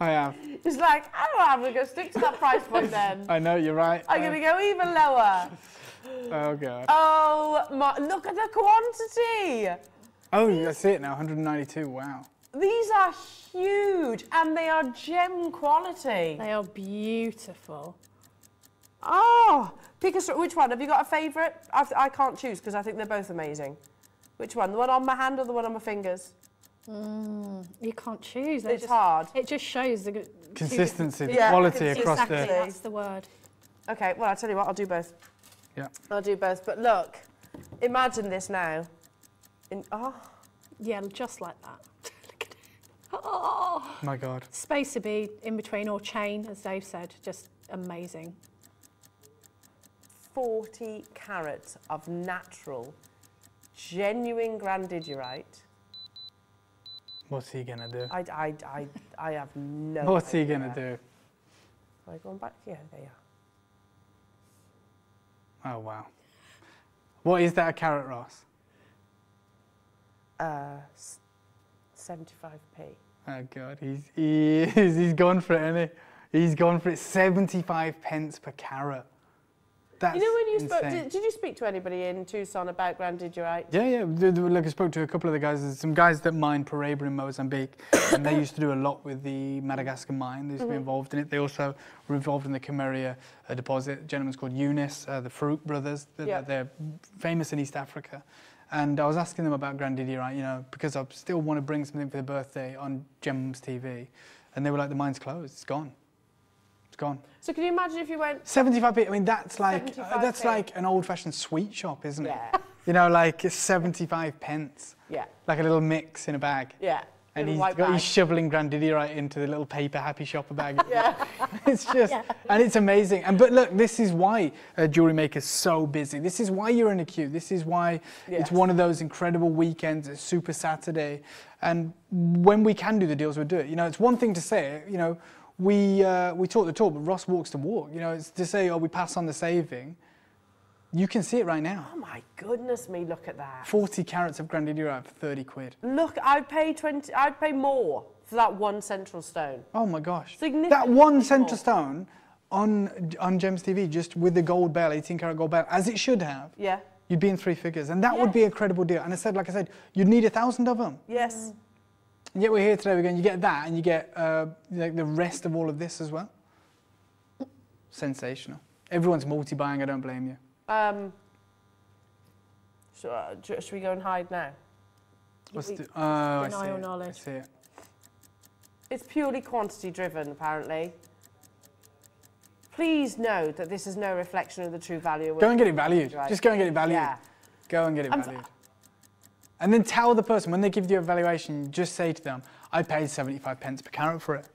I have. It's like I don't know. I'm gonna go stick to that price point then. I know you're right. I'm gonna go even lower. Oh god. Oh my! Look at the quantity. Oh, that's it now. 192. Wow. These are huge and they are gem quality. They are beautiful. Oh, pick a str- which one? Have you got a favourite? I, I can't choose because I think they're both amazing. Which one? The one on my hand or the one on my fingers? Mm, you can't choose. They're It's just- hard. It just shows the Consistency, the Yeah, quality consistency. across Exactly, the. that's the word. Okay, well, I'll tell you what, I'll do both. Yeah. I'll do both. But look, imagine this now. In, oh, Yeah, just like that. Look at it. Oh, My god. Space to be in between or chain, as Dave said, just amazing. 40 carats of natural, genuine grandidierite. What's he gonna do? I, I, I, I have no What's he gonna do? Am I going back? Yeah, they are. Oh wow. What is that a carrot, Ross? Uh, 75p. Oh god, he's he is, he's gone for it, isn't he? He's gone for it. Seventy-five pence per carrot. That's You know when you spoke, did, did you speak to anybody in Tucson about grandidierite? Yeah, yeah. the- the- Like I spoke to a couple of the guys. There's some guys that mine Paraiba in Mozambique, and they used to do a lot with the Madagascar mine. They used to be involved in it. They also were involved in the Cameria uh, deposit. A gentleman's called Eunice, uh, the Farouk brothers. They're, Yeah. they're famous in East Africa. And I was asking them about grandidierite, you know, because I still want to bring something for the birthday on Gems TV. And they were like, the mine's closed. It's gone. It's gone. So can you imagine if you went, 75p. I mean, that's like uh, that's like an old-fashioned sweet shop, isn't it? yeah, You know, like 75 pence. Yeah. Like a little mix in a bag. Yeah. And he's, got, he's shoveling Grandidierite into the little paper Happy Shopper bag. Yeah. it's just, and it's amazing. And but look, this is why a jewelry maker's so busy. This is why you're in a queue. This is why Yes. it's one of those incredible weekends. It's Super Saturday, and when we can do the deals, we'll do it. You know, it's one thing to say, you know, we uh, we talk the talk, but Ross walks the walk. You know, it's to say, oh, we pass on the saving. You can see it right now. Oh my goodness me, look at that. 40 carats of Grandidierite for 30 quid. Look, I'd pay 20, I'd pay more for that one central stone. Oh my gosh. That one central stone on, on Gems TV, just with the gold bell, 18 karat gold bell, as it should have, Yeah. you'd be in three figures. And that would be a credible deal. And I said, like I said, you'd need a thousand of them. Yes. And yet we're here today, we're going, you get that, and you get uh, like the rest of all of this as well. Sensational. Everyone's multi-buying, I don't blame you. Um, should, uh, should we go and hide now? What's We- the, oh, I see, Denial it. I knowledge. see it. It's purely quantity driven, apparently. Please know that this is no reflection of the true value of Go and get it valued. Right. Just go and get it valued. Yeah. Go and get it valued. And then tell the person when they give you a valuation, just say to them, I paid 75 pence per carat for it.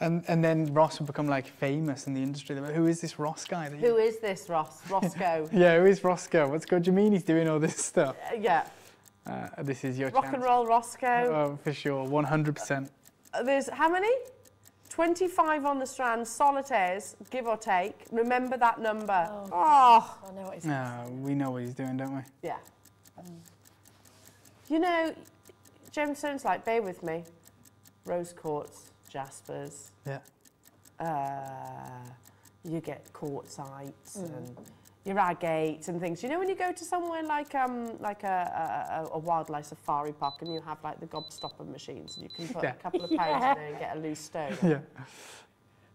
And, and then Ross will become like famous in the industry. Like, Who is this Ross guy? That you-" Who is this, Ross? Roscoe. Yeah, who is Roscoe? What's good? Do you mean he's doing all this stuff? Uh, yeah. Uh, this is your Rock chance. and roll Roscoe. Oh, for sure, 100%. Uh, There's how many? 25 on the strand, solitaires, give or take. Remember that number. Oh, I know what he's No, we know what he's doing, don't we? yeah. You know, gemstones like, bear with me. Rose quartz, jaspers, Yeah. uh, you get quartzites and your agates and things. You know when you go to somewhere like um like a, a, a wildlife safari park and you have like the gobstopper machines and you can put Yeah. a couple of pounds in there and get a loose stone. Yeah.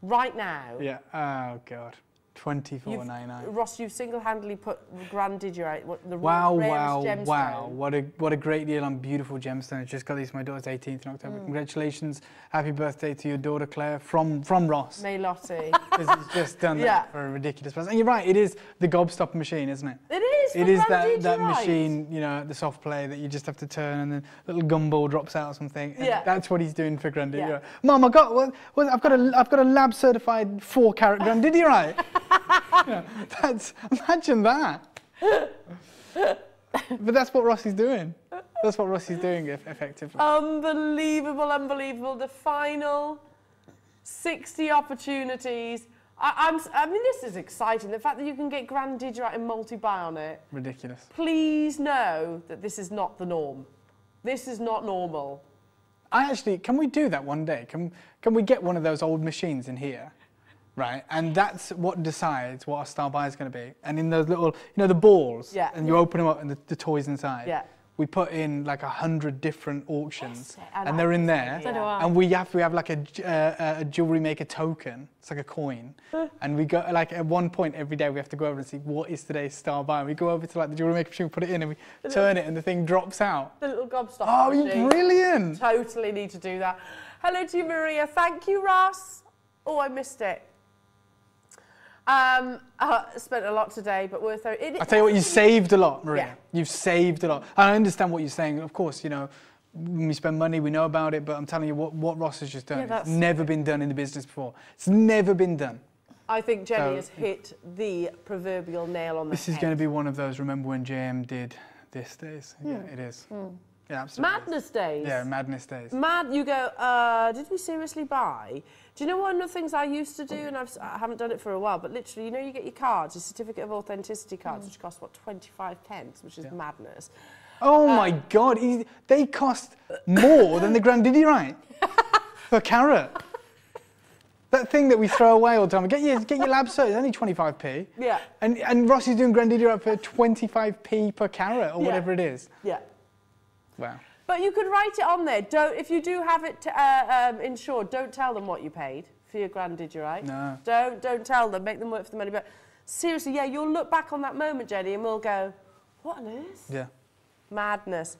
Right now, Yeah. Oh, God. 24.99. Ross, you've single-handedly put Grandidierite, what the Wow, wow, gemstone. wow. What a what a great deal on beautiful gemstones. Just got these my daughter's 18th in October. Mm. Congratulations. Happy birthday to your daughter Claire from from Ross. May Lottie. Because he's just done Yeah. that for a ridiculous price. And you're right, it is the gobstopper machine, isn't it? It is. It is that, that machine, you know, the soft play that you just have to turn and then a little gumball drops out or something. And Yeah. That's what he's doing for Grandidierite. Yeah. Mum, I got, what, what, I've got a, I've got a lab certified four carat Grandidierite. You know, that's, imagine that. but that's what Rossi's doing. That's what Rossi's doing effectively. Unbelievable, unbelievable. The final 60 opportunities. I, I'm, s- I mean, this is exciting. The fact that you can get Grandidierite and multi-buy on it. Ridiculous. Please know that this is not the norm. This is not normal. I actually, can we do that one day? Can, can we get one of those old machines in here? Right, and that's what decides what our star buy is going to be. And in those little, you know, the balls, Yeah. and you open them up and the, the toys inside. Yeah. We put in like a hundred different auctions, Yes, and like they're in there. So I. And we have we have like a, j- uh, a jewelry maker token. It's like a coin, and we go like at one point every day we have to go over and see what is today's star buy. And we go over to like the jewelry maker machine, put it in, and we turn it, and the thing drops out. The little gobstopper Oh, you're brilliant! Totally need to do that. Hello to you, Maria. Thank you, Ross. Oh, I missed it. Um, uh, spent a lot today, but worth it. it I tell you what, you saved a lot, Maria. Yeah. You've saved a lot. I understand what you're saying. Of course, you know, when we spend money, we know about it, but I'm telling you what, what Ross has just done. Yeah, it's that's- never been done in the business before. It's never been done. I think Jenny So- has hit the proverbial nail on the This is going to be one of those, remember when JM did this days? Yeah, it is. Yeah, absolutely. Madness days. Yeah, madness days. Mad, you go, uh, did we seriously buy? Do you know one of the things I used to do, and I've, I haven't done it for a while, but literally, you know, you get your cards, your certificate of authenticity cards, which cost, what, 25 pence, which is Yeah. madness. Oh Uh, my God, he- they cost more than the Grandidierite per carat. That thing that we throw away all the time. Get your, get your lab cert, it's only 25p. Yeah. And, and Ross is doing Grandidierite for 25p per carat or Yeah. whatever it is. Yeah. Wow. But you could write it on there. Don't, if you do have it uh, um, insured, don't tell them what you paid for your Grandidierite. No. Don't, don't tell them. Make them work for the money. But seriously, yeah, you'll look back on that moment, Jenny, and we'll go, what on earth? Yeah. Madness.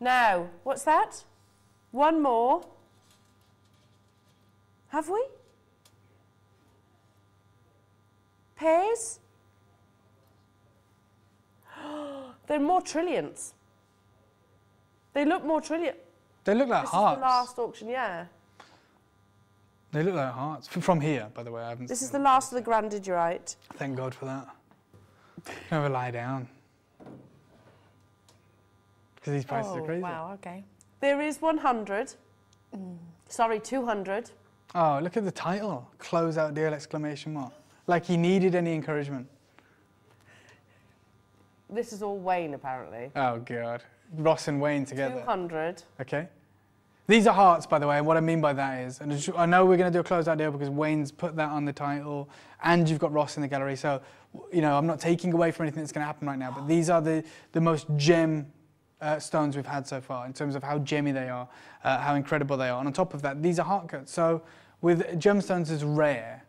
Now, what's that? One more. Have we? Pairs? They're more trillions. They look more trillion. They look like This hearts. is the last auction, yeah. They look like hearts. From here, by the way, I haven't This is the last of the grandidierite. Thank God for that. Never lie down. Because these prices are Oh, crazy. wow, okay. There is 100. Sorry, 200. Oh, look at the title. Close out deal exclamation mark. Like he needed any encouragement. This is all Wayne, apparently. Oh God. Ross and Wayne together. 200. Okay. These are hearts, by the way. And what I mean by that is, and I know we're going to do a closeout deal because Wayne's put that on the title, and you've got Ross in the gallery. So, you know, I'm not taking away from anything that's going to happen right now. But these are the the most gem uh, stones we've had so far in terms of how gemmy they are, uh, how incredible they are. And on top of that, these are heart cuts. So, with gemstones as rare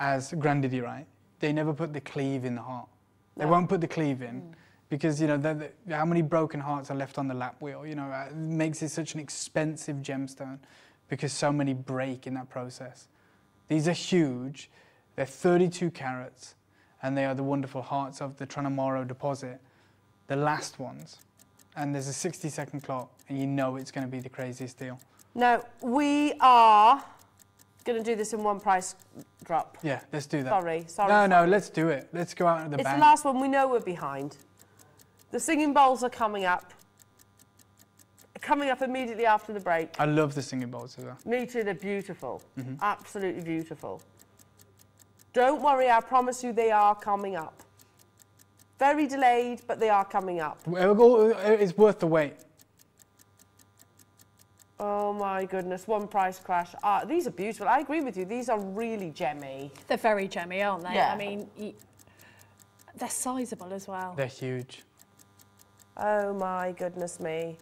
as grandidierite, they never put the cleave in the heart. They No. won't put the cleave in because you know the, the, how many broken hearts are left on the lap wheel. You know, uh, it makes it such an expensive gemstone because so many break in that process. These are huge. They're 32 carats, and they are the wonderful hearts of the Tranomaro deposit, the last ones. And there's a 60 second clock, and you know it's going to be the craziest deal. Now, we are going to do this in one price drop. Yeah, let's do that. Sorry, sorry. no, no, let's do it. Let's go out of the It's bank. the last one. We know we're behind. The singing bowls are coming up. Coming up immediately after the break. I love the singing bowls as well. Me too, they're beautiful. Mm-hmm. Absolutely beautiful. Don't worry, I promise you they are coming up. Very delayed, but they are coming up. It's worth the wait. Oh my goodness, one price crash. Ah, these are beautiful. I agree with you. These are really gemmy. They're very gemmy, aren't they? Yeah. I mean, they're sizable as well. They're huge. Oh my goodness me.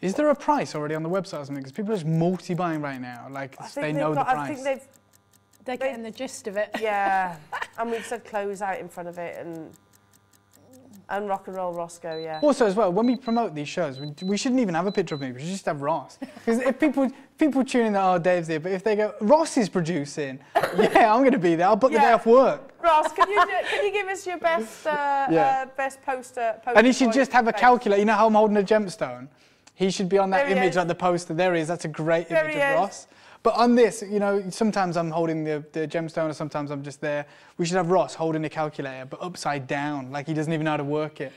Is there a price already on the website or something? Because people are just multi-buying right now. Like they know got, the I price. think they've, They're getting the gist of it. yeah. and we've said close out in front of it and and rock and roll Roscoe, yeah. Also, as well, when we promote these shows, we, we shouldn't even have a picture of me. We should just have Ross. Because if people people tune in that, oh, Dave's there, but if they go, Ross is producing, yeah, I'm going to be there. I'll book the day off work. Ross, can you can you give us your best uh, Yeah. uh, best poster, poster And he should just have a calculator. You know how I'm holding a gemstone? He should be on that There image, like the poster. There he is. That's a great There image of. Ross. But on this, you know, sometimes I'm holding the, the gemstone or sometimes I'm just there. We should have Ross holding the calculator, but upside down, like he doesn't even know how to work it.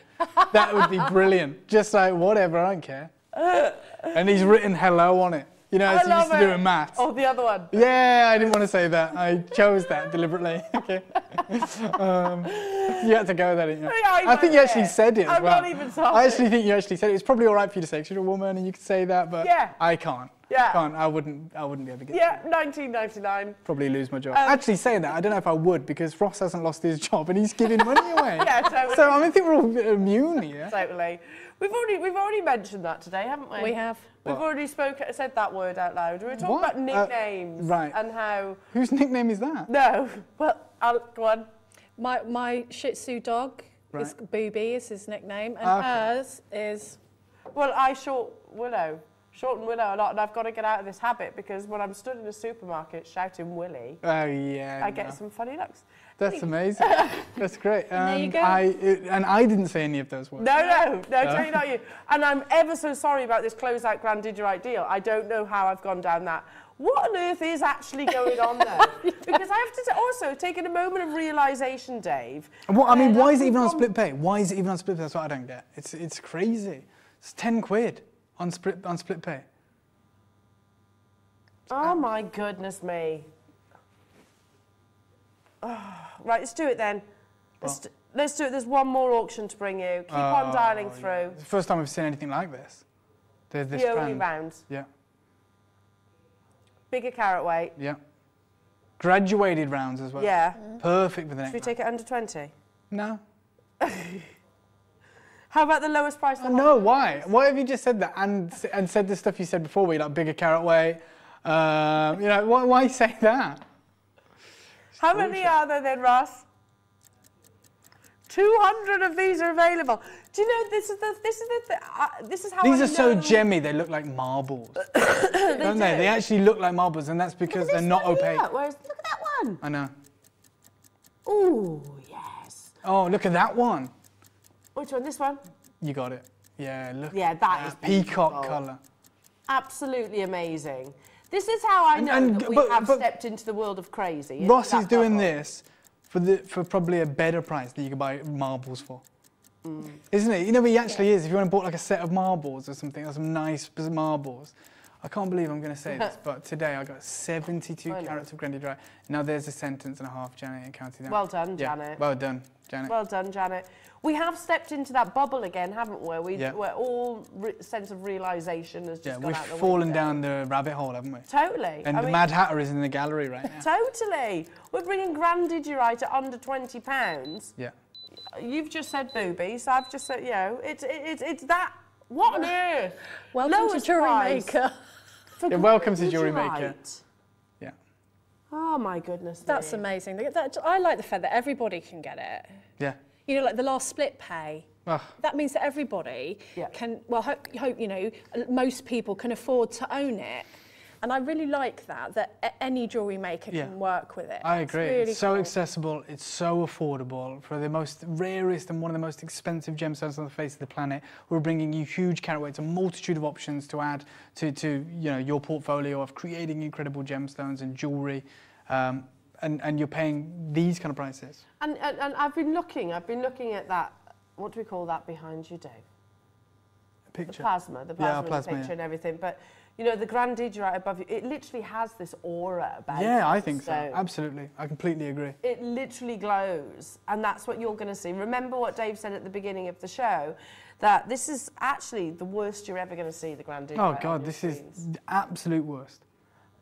That would be brilliant. Just like, whatever, I don't care. And he's written hello on it. You know, I as he used love to do it. in maths. Oh, the other one. Yeah, I didn't want to say that. I chose that deliberately. Okay. Um, you had to go with that, didn't you? Yeah, I I think you actually it. said it as I'm well. not even sorry. I actually think you actually said it. It's probably all right for you to say 'cause you're a woman and you can say that, but Yeah. I can't. Yeah. Can't. I wouldn't. I wouldn't be able to get. Yeah, 1999. Probably lose my job. Um, actually, saying that, I don't know if I would because Ross hasn't lost his job and he's giving money away. Yeah, totally. So I, mean, I think we're all immune here. Totally. We've already we've already mentioned that today, haven't we? We have. We've What? already spoke said that word out loud. We were talking What? about Uh, nicknames right. and how Whose nickname is that? no. Well, I'll go on. My my Shih Tzu dog is Booby is his nickname, and Okay. hers is Well, I short Willow, shorten Willow a lot, and I've got to get out of this habit because when I'm stood in a supermarket shouting Willie, Oh yeah. I no. get some funny looks. That's amazing. That's great. Um, there you go. I, it, and I didn't say any of those words. No, no, no, tell you not you. And I'm ever so sorry about this closeout Grandidierite deal. I don't know how I've gone down that. What on earth is actually going on there? Because I have to also taken a moment of realization, Dave. What, I mean, why is it even on split pay? Why is it even on split pay? That's what I don't get. It's, it's crazy. It's 10 quid on split, on split pay. Oh my goodness me. Oh, right, let's do it then. Let's, d- let's do it. There's one more auction to bring you. Keep on dialing Oh, through. yeah. It's the first time we've seen anything like this. There's this The only trend. rounds. Yeah, Bigger carrot weight. yeah. Graduated rounds as well. Yeah. Perfect for the next Should we take it under 20? No. How about the lowest price? Oh, no, why? Why have you just said that and, and said the stuff you said before, where you like bigger carrot weight? Um, you know, why, why say that? How many are there then, Ross? 200 of these are available. Do you know this is the this is the th- uh, this is how These I are so know- gemmy, they look like marbles. don't they? do. They actually look like marbles, and that's because they're not opaque. here, whereas, look at that one. I know. Ooh, yes. Oh, look at that one. Which one? This one? You got it. Yeah, look. Yeah, at that is peacock beautiful. colour. Absolutely amazing. This is how I And- know and- that we but- have but- stepped into the world of crazy. Ross is doing bubble. this for the for probably a better price that you could buy marbles for. Mm. Isn't it? You know, he actually is. If you want to bought like a set of marbles or something, or some nice marbles. I can't believe I'm going to say this, but today I got 72 I know. carats of Grandy Dry. Now there's a sentence and a half, Janet, and counting down. Well done, Yeah, Janet. Well done, Janet. Well done, Janet. We have stepped into that bubble again, haven't we? we Yeah. Where all re- sense of realisation has just yeah, gone we've out the fallen window. down the rabbit hole, haven't we? Totally. And I the mean, Mad Hatter is in the gallery right now. Totally. We're bringing Grandidierite at under twenty pounds. yeah. You've just said boobies. I've just said, you know, it's it's it's that. What on earth? Welcome Lowest to Jewelry price Maker. Yeah, welcome to Jewelry Maker. Yeah. Oh my goodness. That's me. amazing. That, I like the fact that everybody can get it. Yeah. You know, like the last split pay. Ugh. That means that everybody Yeah. can, well, hope, hope, you know, most people can afford to own it. And I really like that, that any jewellery maker Yeah. can work with it. I It's agree. really it's so cool. accessible. It's so affordable for the most rarest and one of the most expensive gemstones on the face of the planet. We're bringing you huge carat weights, a multitude of options to add to, to you know your portfolio of creating incredible gemstones and jewelry, um, and and you're paying these kind of prices. And, and and I've been looking. I've been looking at that. What do we call that behind you, Dave? A picture. The plasma, the Yeah, plasma, plasma, the picture yeah. and everything. But you know, the grandeur right above you, it literally has this aura about it. yeah, I think so. So Absolutely, I completely agree. It literally glows, and that's what you're going to see. Remember what Dave said at the beginning of the show, that this is actually the worst you're ever going to see. The Grandidierite. Oh God, this is screens. the absolute worst.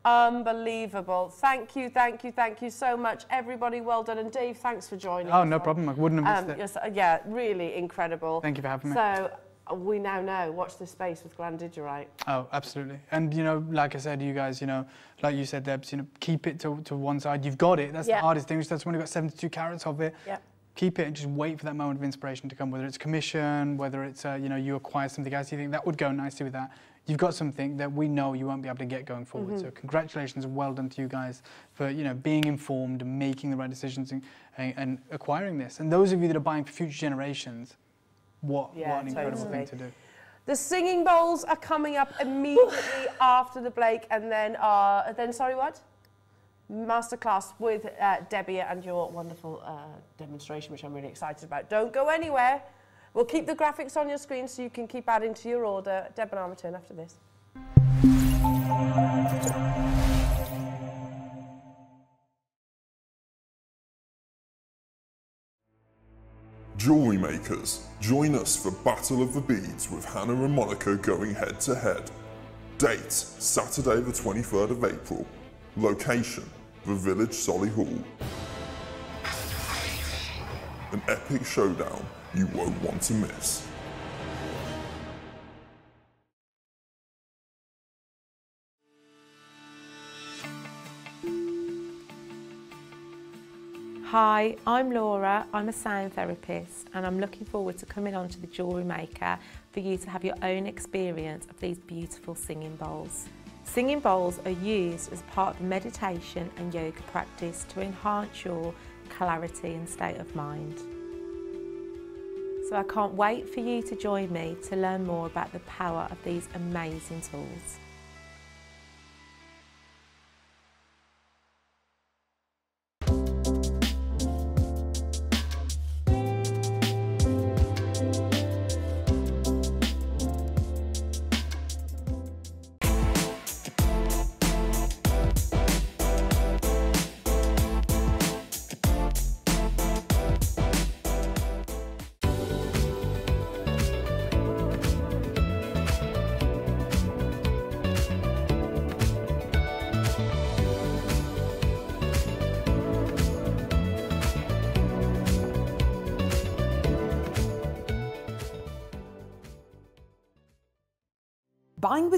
Unbelievable. Thank you, thank you, thank you so much, everybody. Well done, and Dave, thanks for joining. us. Oh no problem. I wouldn't have Um, missed it. yes, uh, yeah, really incredible. Thank you for having me. So uh, we now know. Watch this space with Grandidierite. Oh, absolutely. And you know, like I said, you guys, you know, like you said, Debs, you know, keep it to, to one side. You've got it. That's Yeah. the hardest thing. That's when you've got 72 carats of it. Yeah. Keep it and just wait for that moment of inspiration to come. Whether it's commission, whether it's uh, you know you acquire something else, you think that would go nicely with that. You've got something that we know you won't be able to get going forward. Mm-hmm. So congratulations and well done to you guys for you know being informed and making the right decisions and, and, and acquiring this. And those of you that are buying for future generations, what Yeah, what an incredible thing to do. The singing bowls are coming up immediately after the break, and then, uh, then sorry, what? Masterclass with uh, Debbie and your wonderful uh, demonstration, which I'm really excited about. Don't go anywhere. We'll keep the graphics on your screen so you can keep adding to your order. Deb and I'll return after this. Jewelry makers, join us for Battle of the Beads with Hannah and Monica going head to head. Date Saturday, the 23rd of April. Location the Village Solihull. An epic showdown you won't want to miss. Hi, I'm Laura. I'm a sound therapist and I'm looking forward to coming on to the Jewelry Maker for you to have your own experience of these beautiful singing bowls. Singing bowls are used as part of meditation and yoga practice to enhance your clarity and state of mind. So I can't wait for you to join me to learn more about the power of these amazing tools.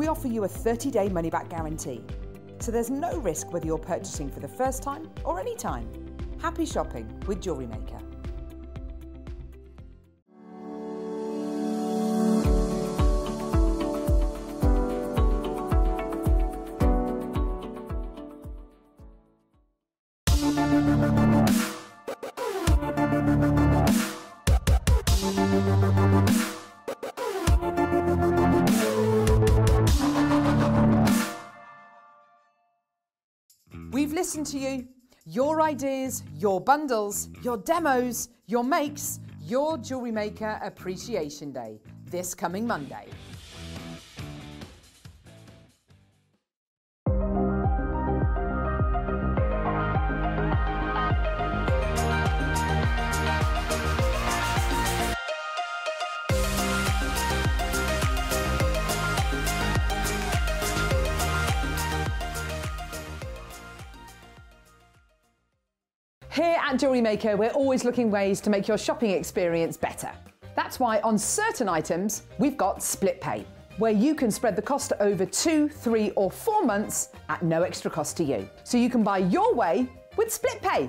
We offer you a 30-day money-back guarantee, so there's no risk whether you're purchasing for the first time or any time. Happy shopping with Jewellery Maker. We've to you. Your ideas, your bundles, your demos, your makes, your Jewellery Maker Appreciation Day, this coming Monday. At Jewellery Maker, we're always looking ways to make your shopping experience better. That's why on certain items, we've got split pay, where you can spread the cost over two, three, or four months at no extra cost to you. So you can buy your way with split pay.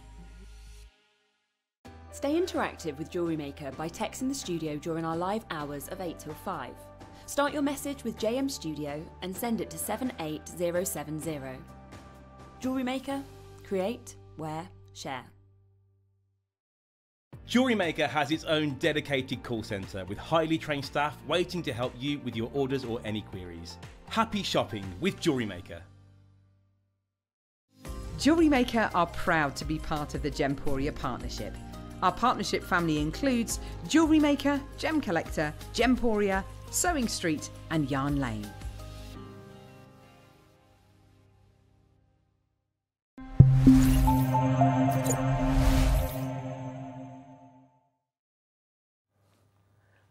Stay interactive with Jewellery Maker by texting the studio during our live hours of 8 till 5. Start your message with JM Studio and send it to 78070. Jewellery Maker, create, wear, share. Jewelry Maker has its own dedicated call centre with highly trained staff waiting to help you with your orders or any queries. Happy shopping with Jewelry Maker. Jewellery Maker are proud to be part of the Gemporia partnership. Our partnership family includes Jewellery Maker, Gem Collector, Gemporia, Sewing Street, and Yarn Lane.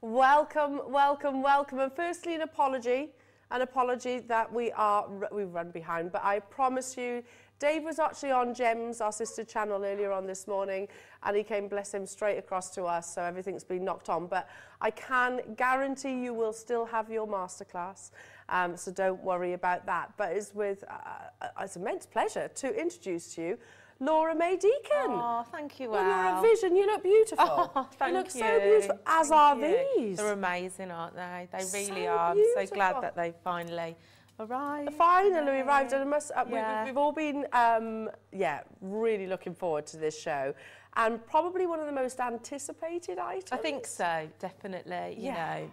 Welcome, welcome, welcome. And firstly, an apology. An apology that we are we've run behind, but I promise you, Dave was actually on Gems, our sister channel, earlier on this morning, and he came, bless him, straight across to us, so everything's been knocked on. But I can guarantee you will still have your masterclass, um, so don't worry about that. But it's with uh, it's an immense pleasure to introduce to you Laura May Deacon. Oh, thank you, Well, you're a vision. You look beautiful. Oh, thank you look you. so beautiful, as Thank are you. these. They're amazing, aren't they? They really So are. I'm so glad that they finally arrived. Finally, we arrived, and I must, uh, we, Yeah. we've, we've all been, um, yeah, really looking forward to this show, and probably one of the most anticipated items. I think so, definitely. You Yeah. know,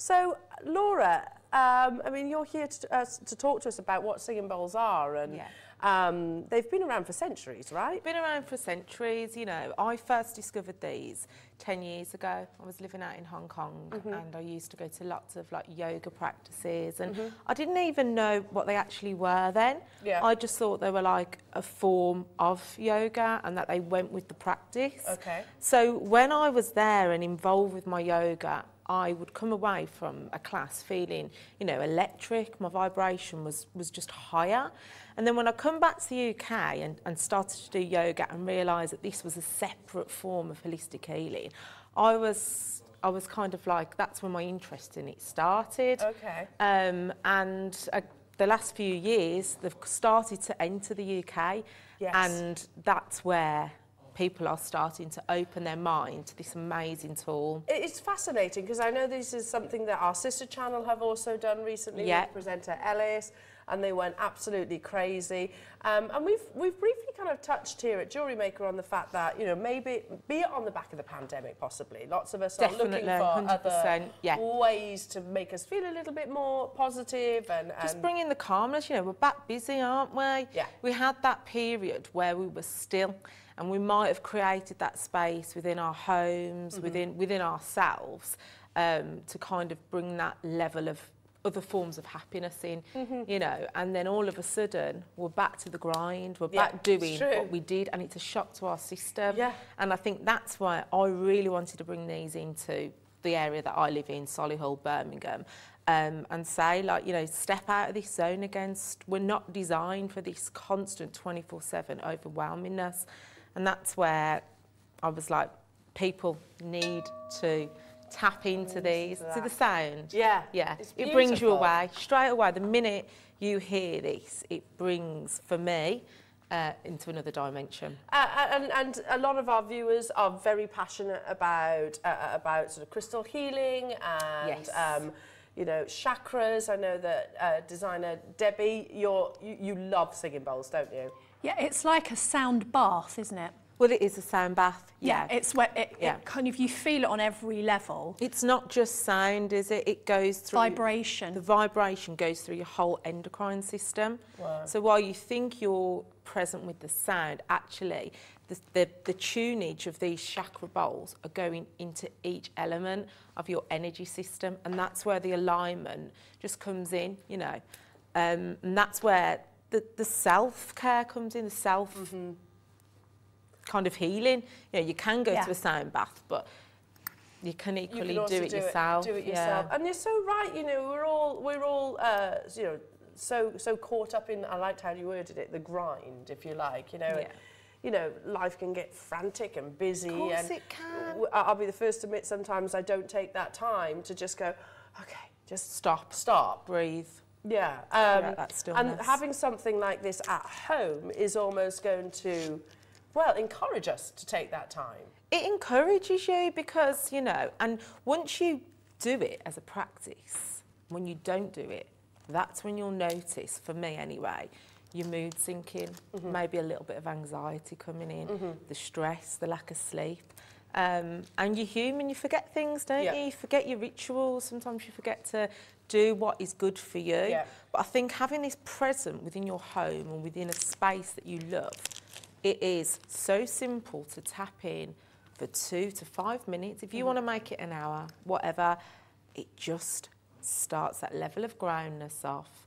So, Laura, um, I mean, you're here to, uh, to talk to us about what singing bowls are, and Yeah. Um, they've been around for centuries, right? been around for centuries. You know, I first discovered these 10 years ago. I was living out in Hong Kong Mm-hmm. and I used to go to lots of like yoga practices and I didn't even know what they actually were then. Yeah. I just thought they were like a form of yoga and that they went with the practice. Okay. So when I was there and involved with my yoga, I would come away from a class feeling, you know, electric. My vibration was was just higher. And then when I come back to the UK and, and started to do yoga and realised that this was a separate form of holistic healing, I was I was kind of like that's when my interest in it started. Okay. Um, and uh, the last few years, they've started to enter the UK, Yes. and that's where people are starting to open their mind to this amazing tool. It's fascinating because I know this is something that our sister channel have also done recently Yeah. with presenter Ellis, and they went absolutely crazy. Um, and we've we've briefly kind of touched here at Jewelry Maker on the fact that you know maybe be it on the back of the pandemic possibly, lots of us are looking for other 100%, yeah. ways to make us feel a little bit more positive and, Just and bringing the calmness, you know, we're back busy, aren't we? Yeah. We had that period where we were still and we might have created that space within our homes, Mm-hmm. within within ourselves, um, to kind of bring that level of other forms of happiness in, Mm-hmm. you know, and then all of a sudden we're back to the grind, we're Yeah, back doing what we did and it's a shock to our system. Yeah. And I think that's why I really wanted to bring these into the area that I live in, Solihull, Birmingham, um, and say, like, you know, step out of this zone against, we're not designed for this constant 24 7 overwhelmingness. And that's where I was like, people need to tap into these, to the sound. Yeah, Yeah. it's It brings you away straight away. The minute you hear this, it brings, for me, uh, into another dimension. Uh, and, and a lot of our viewers are very passionate about uh, about sort of crystal healing and Yes. um, you know chakras. I know that uh, designer Debbie, you're, you you love singing bowls, don't you? Yeah, it's like a sound bath, isn't it? Well, it is a sound bath. Yeah, it's where it, Yeah. it kind of you feel it on every level. It's not just sound, is it? It goes through Vibration. The vibration goes through your whole endocrine system. So while you think you're present with the sound, actually, the, the, the tunage of these chakra bowls are going into each element of your energy system, and that's where the alignment just comes in, you know. Um, and that's where the, the self care comes in, the self kind of healing. You know, you can go Yeah. to a sound bath, but you can You equally can also do it yourself. do it yeah. And you're so right. You know, we're all we're all uh, you know so so caught up in. I liked how you worded it, the grind, if you like. You know. Yeah. You know, life can get frantic and busy. Of course and it can. I'll be the first to admit sometimes I don't take that time to just go, okay, just Stop. stop. Breathe. Yeah. Um, Yeah, and having something like this at home is almost going to, well, encourage us to take that time. It encourages you because, you know, and once you do it as a practice, when you don't do it, that's when you'll notice, for me anyway, your mood sinking, Mm-hmm. maybe a little bit of anxiety coming in, the stress, the lack of sleep. Um, and you're human, you forget things, don't Yeah. you? You forget your rituals, sometimes you forget to do what is good for you. Yeah. But I think having this present within your home and within a space that you love, it is so simple to tap in for two to five minutes. If you mm. want to make it an hour, whatever, it just starts that level of groundness off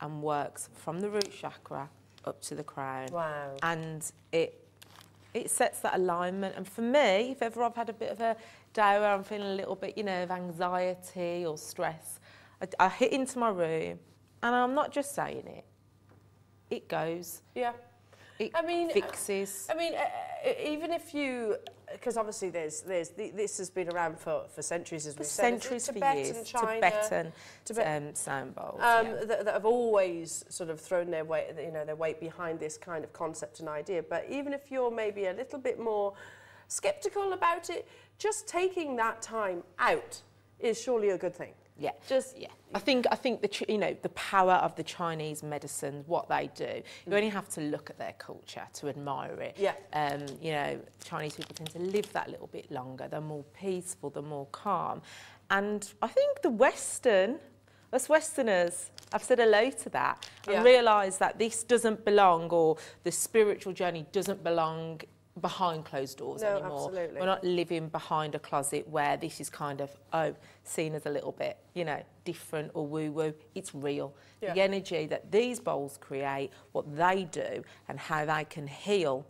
and works from the root chakra up to the crown. Wow. And it it sets that alignment. And for me, if ever I've had a bit of a day where I'm feeling a little bit, you know, of anxiety or stress, I, I hit into my room, and I'm not just saying it. It goes. Yeah. It I mean, uh, fixes. I mean, uh, uh, even if you, because obviously there's, there's, the, this has been around for, for centuries, as we've said. Centuries for Tibet years. China, Tibetan Tibet- um, sound bowls. um, yeah. that, that have always sort of thrown their weight, you know, their weight behind this kind of concept and idea. But even if you're maybe a little bit more skeptical about it, just taking that time out is surely a good thing. Yeah, Just- yeah. I think I think the you know the power of the Chinese medicine, what they do. You only have to look at their culture to admire it. Yeah. Um, you know, Chinese people tend to live that little bit longer. They're more peaceful. They're more calm, and I think the Western, us Westerners, I've said hello to that Yeah. and realised that this doesn't belong, or the spiritual journey doesn't belong behind closed doors No, anymore. absolutely. We're not living behind a closet where this is kind of oh seen as a little bit you know different or woo woo. It's real. Yeah. The energy that these bowls create, what they do, and how they can heal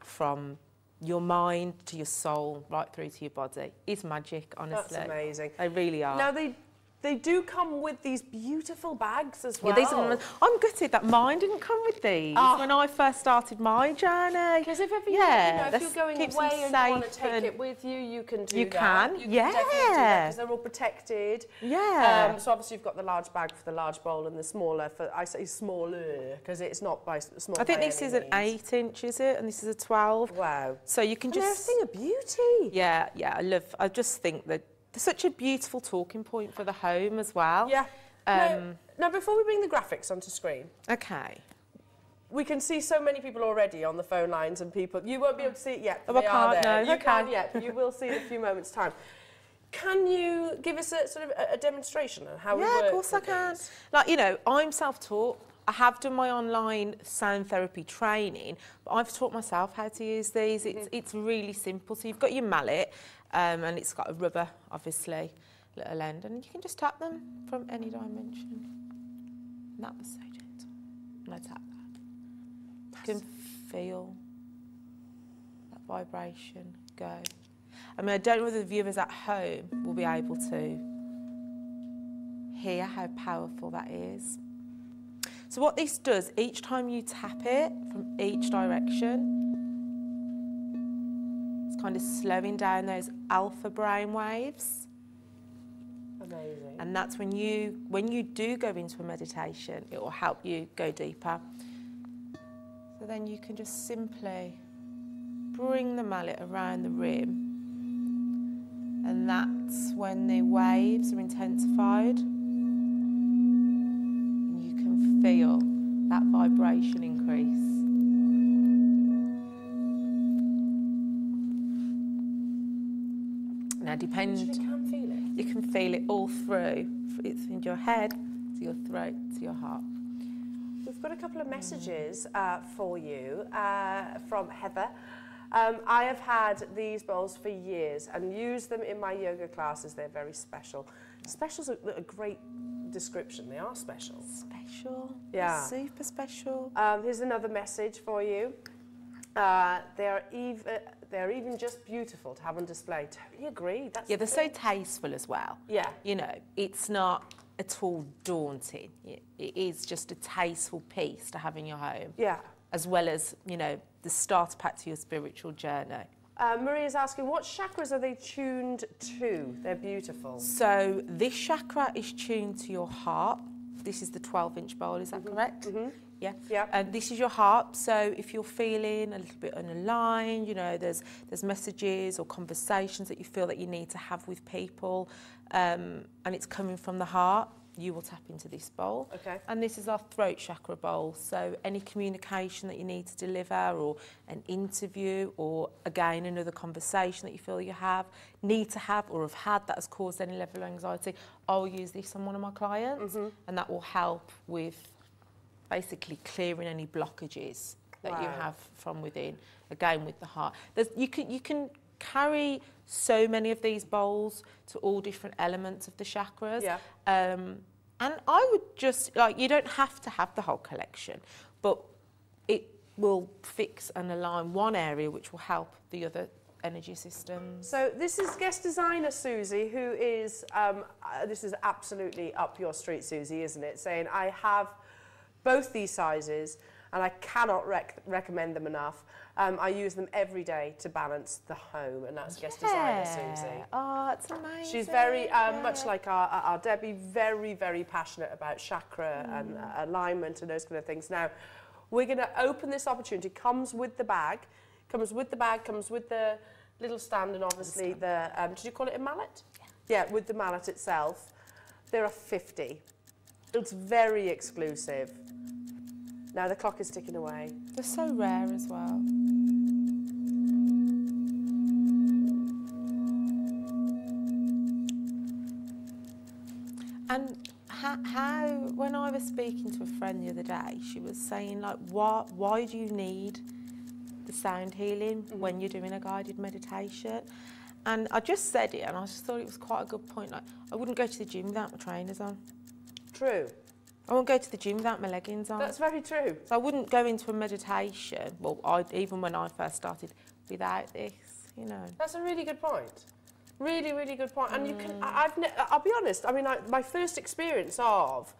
from your mind to your soul right through to your body is magic. Honestly, That's amazing. They really are. Now they they do come with these beautiful bags as well. Yeah, these are, I'm gutted that mine didn't come with these Oh. when I first started my journey. Because if ever yeah, you know, if you're going away and you want to take and- it with you, you can do You that. can, You can definitely do that yeah. because they're all protected. Yeah. Um, so obviously you've got the large bag for the large bowl and the smaller for I say smaller because it's not by small. I think this is an eight inch, is it? And this is a 12. Wow. So you can And they're a just. thing of beauty. Yeah, yeah, I love, I just think that such a beautiful talking point for the home as well. Yeah. now, Um, now, before we bring the graphics onto screen, Okay. we can see so many people already on the phone lines and people. You won't be able to see it yet. Oh, but they are can't, there. no, You can't yet, but you will see in a few moments' time. Can you give us a sort of a, a demonstration on how we Yeah, of course I can. these? Like, you know, I'm self-taught. I have done my online sound therapy training, but I've taught myself how to use these. It's, it's really simple. So you've got your mallet, um, and it's got a rubber, obviously, little end, and you can just tap them from any dimension. And that was so gentle. And I tap that. You can feel that vibration go. I mean, I don't know whether the viewers at home will be able to hear how powerful that is. So what this does, each time you tap it from each direction, kind of slowing down those alpha brain waves. Amazing. And that's when you when you do go into a meditation, it will help you go deeper. So then you can just simply bring the mallet around the rim. And that's when the waves are intensified. And you can feel that vibration increase. Now, depend. You can feel it. You can feel it all through. It's in your head, to your throat, to your heart. We've got a couple of messages uh, for you uh, from Heather. Um, I have had these bowls for years and use them in my yoga classes. They're very special. Special's a, a great description. They are special. Special. Yeah. Super special. Um, here's another message for you. Uh, they are even they're even just beautiful to have on display. Totally agree. That's Yeah, they're so tasteful as well. Yeah. You know, it's not at all daunting. It, it is just a tasteful piece to have in your home. Yeah. As well as, you know, the starter pack to your spiritual journey. Uh, Maria's asking, what chakras are they tuned to? They're beautiful. So this chakra is tuned to your heart. This is the 12 inch bowl, is that correct? Mm-hmm. Yeah. Yeah. And this is your heart. So if you're feeling a little bit unaligned, you know, there's there's messages or conversations that you feel that you need to have with people, um, and it's coming from the heart, you will tap into this bowl. Okay. And this is our throat chakra bowl. So any communication that you need to deliver or an interview or again another conversation that you feel you have, need to have or have had that has caused any level of anxiety, I'll use this on one of my clients and that will help with basically clearing any blockages that you have from within, again with the heart. There's, you, can, you can carry so many of these bowls to all different elements of the chakras. Yeah. Um, and I would just, like, you don't have to have the whole collection, but it will fix and align one area which will help the other energy systems. So this is guest designer Susie, who is, um, uh, this is absolutely up your street, Susie, isn't it? Saying, I have both these sizes and I cannot rec- recommend them enough. Um, I use them every day to balance the home, and that's guest designer Susie. Oh, it's amazing. She's very, um, much like our, our Debbie, very, very passionate about chakra and uh, alignment and those kind of things. Now, we're going to open this opportunity. Comes with the bag, comes with the bag, comes with the little stand, and obviously the. Um, did you call it a mallet? Yeah. Yeah, with the mallet itself. There are 50. It's very exclusive. Now the clock is ticking away. They're so rare as well. And how, how, when I was speaking to a friend the other day, she was saying like, why, why do you need the sound healing mm-hmm. when you're doing a guided meditation? And I just said it, and I just thought it was quite a good point. Like, I wouldn't go to the gym without my trainers on. True. I won't go to the gym without my leggings on. That's very true. So I wouldn't go into a meditation, well, I, even when I first started, without this, you know. That's a really good point. Really, really good point. And you can, I- I've, ne- I'll be honest. I mean, I, my first experience of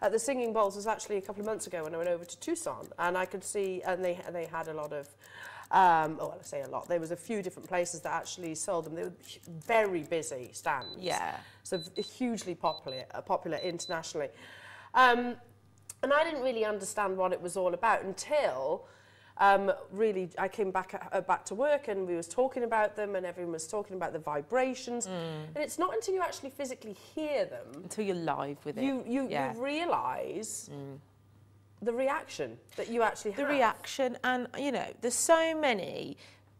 uh, the singing bowls was actually a couple of months ago when I went over to Tucson, and I could see, and they and they had a lot of. Um, oh, well, I say a lot. There was a few different places that actually sold them. They were very busy stands. Yeah. So hugely popular, uh, popular internationally. Um, and I didn't really understand what it was all about until um, really I came back uh, back to work and we was talking about them and everyone was talking about the vibrations. And it's not until you actually physically hear them Until you're live with it. you you, yeah. you realise the reaction that you actually the have. reaction and you know there's so many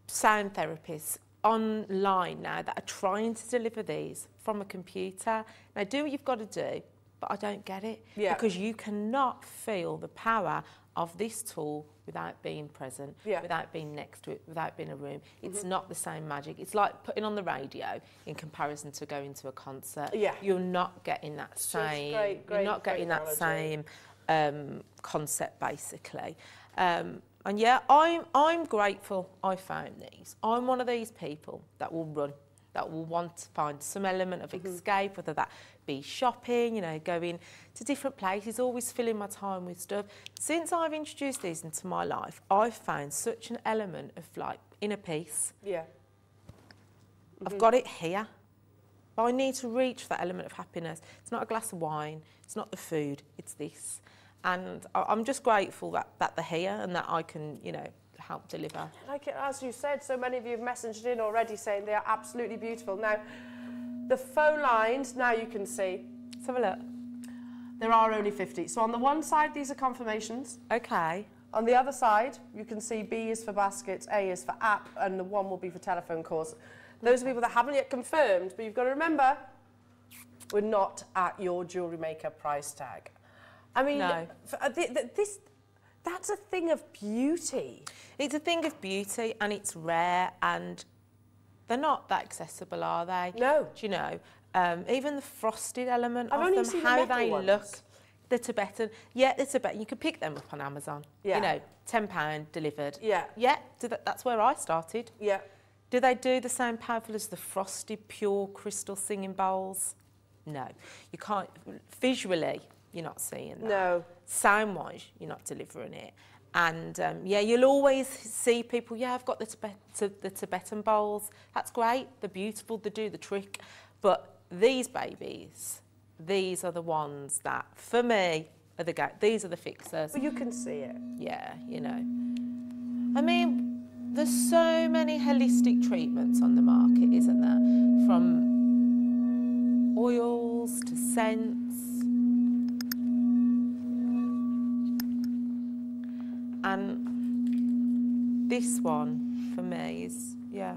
sound therapists online now that are trying to deliver these from a computer now do what you've got to do but I don't get it Yeah. because you cannot feel the power of this tool without being present Yeah. without being next to it without being in a room it's not the same magic it's like putting on the radio in comparison to going to a concert Yeah. you're not getting that same great- you're not getting that same um, concept basically. Um, and yeah, I'm I'm grateful I found these. I'm one of these people that will run, that will want to find some element of escape, whether that be shopping, you know, going to different places, always filling my time with stuff. Since I've introduced these into my life, I've found such an element of like inner peace. Yeah. I've mm-hmm. got it here. But I need to reach for that element of happiness. It's not a glass of wine, it's not the food, it's this. And I- I'm just grateful that, that they're here and that I can, you know, help deliver. Like as you said, so many of you have messaged in already saying they are absolutely beautiful. Now, the faux lines, now you can see, Let's have a look. there are only 50. So on the one side, these are confirmations. Okay. On the other side, you can see B is for baskets, A is for app, and the one will be for telephone calls. Those are people that haven't yet confirmed, but you've got to remember, we're not at your jewellery maker price tag. I mean, No. uh, th- th- this, that's a thing of beauty. It's a thing of beauty and it's rare and they're not that accessible, are they? No. Do you know? Um, even the frosted element I've of only them, seen the how metal they ones. look. The Tibetan, yeah, the Tibetan. You could pick them up on Amazon. Yeah. You know, ten pound delivered. Yeah. Yeah. That, that's where I started. Yeah. Do they do the same powerful as the frosted pure crystal singing bowls? No, you can't. Visually, you're not seeing that. No. Sound-wise, you're not delivering it. And um, yeah, you'll always see people. Yeah, I've got the, Tibet, the Tibetan bowls. That's great. They're beautiful. They do the trick. But these babies, these are the ones that, for me, are the these are the fixers. But you can see it. Yeah, you know. I mean, there's so many holistic treatments on the market, isn't there? From oils to scents. This one, for me, is, yeah.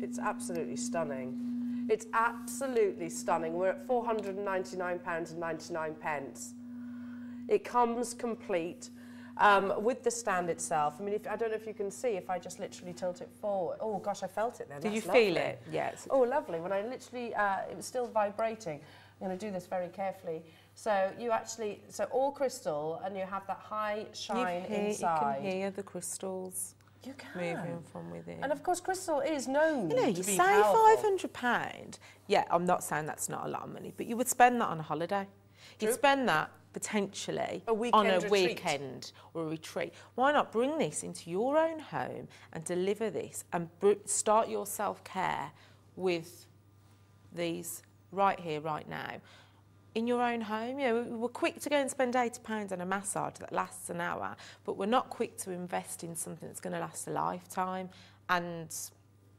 It's absolutely stunning. It's absolutely stunning. We're at £499 and 99 pence. It comes complete um, with the stand itself. I mean, if, I don't know if you can see if I just literally tilt it forward. Oh gosh, I felt it then. Did you That's feel lovely. it? Yes. Oh, lovely. When I literally, uh, it was still vibrating. I'm going to do this very carefully. So you actually, so all crystal, and you have that high shine hear, inside. you can hear the crystals You can. moving from within. And of course, crystal is known You know, to you say five hundred pound. Yeah, I'm not saying that's not a lot of money, but you would spend that on a holiday. True. You'd spend that potentially A on a retreat. weekend or a retreat. Why not bring this into your own home and deliver this and br- start your self care with these right here, right now. In your own home, you know, we're quick to go and spend £80 on a massage that lasts an hour, but we're not quick to invest in something that's going to last a lifetime and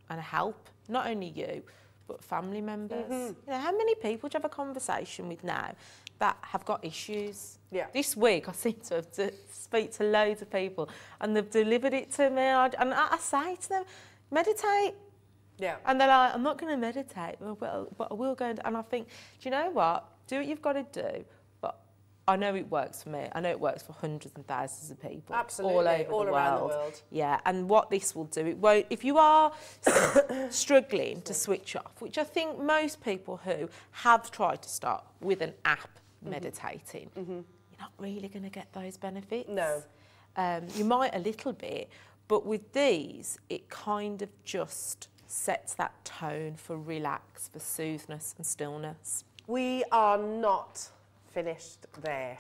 and help not only you but family members. Mm-hmm. You know, how many people do you have a conversation with now that have got issues? Yeah. This week I seem to have to speak to loads of people and they've delivered it to me I- and I, say to them, meditate. Yeah. And they're like, I'm not going to meditate, well, but I will go and, and I think, do you know what? Do what you've got to do, but I know it works for me. I know it works for hundreds and thousands of people Absolutely, all over all the, around the world. world. Yeah, and what this will do, it won't. If you are struggling to switch off, which I think most people who have tried to start with an app Mm-hmm. meditating, you're not really going to get those benefits. No. Um, you might a little bit, but with these, it kind of just sets that tone for relax, for soothness and stillness. We are not finished there.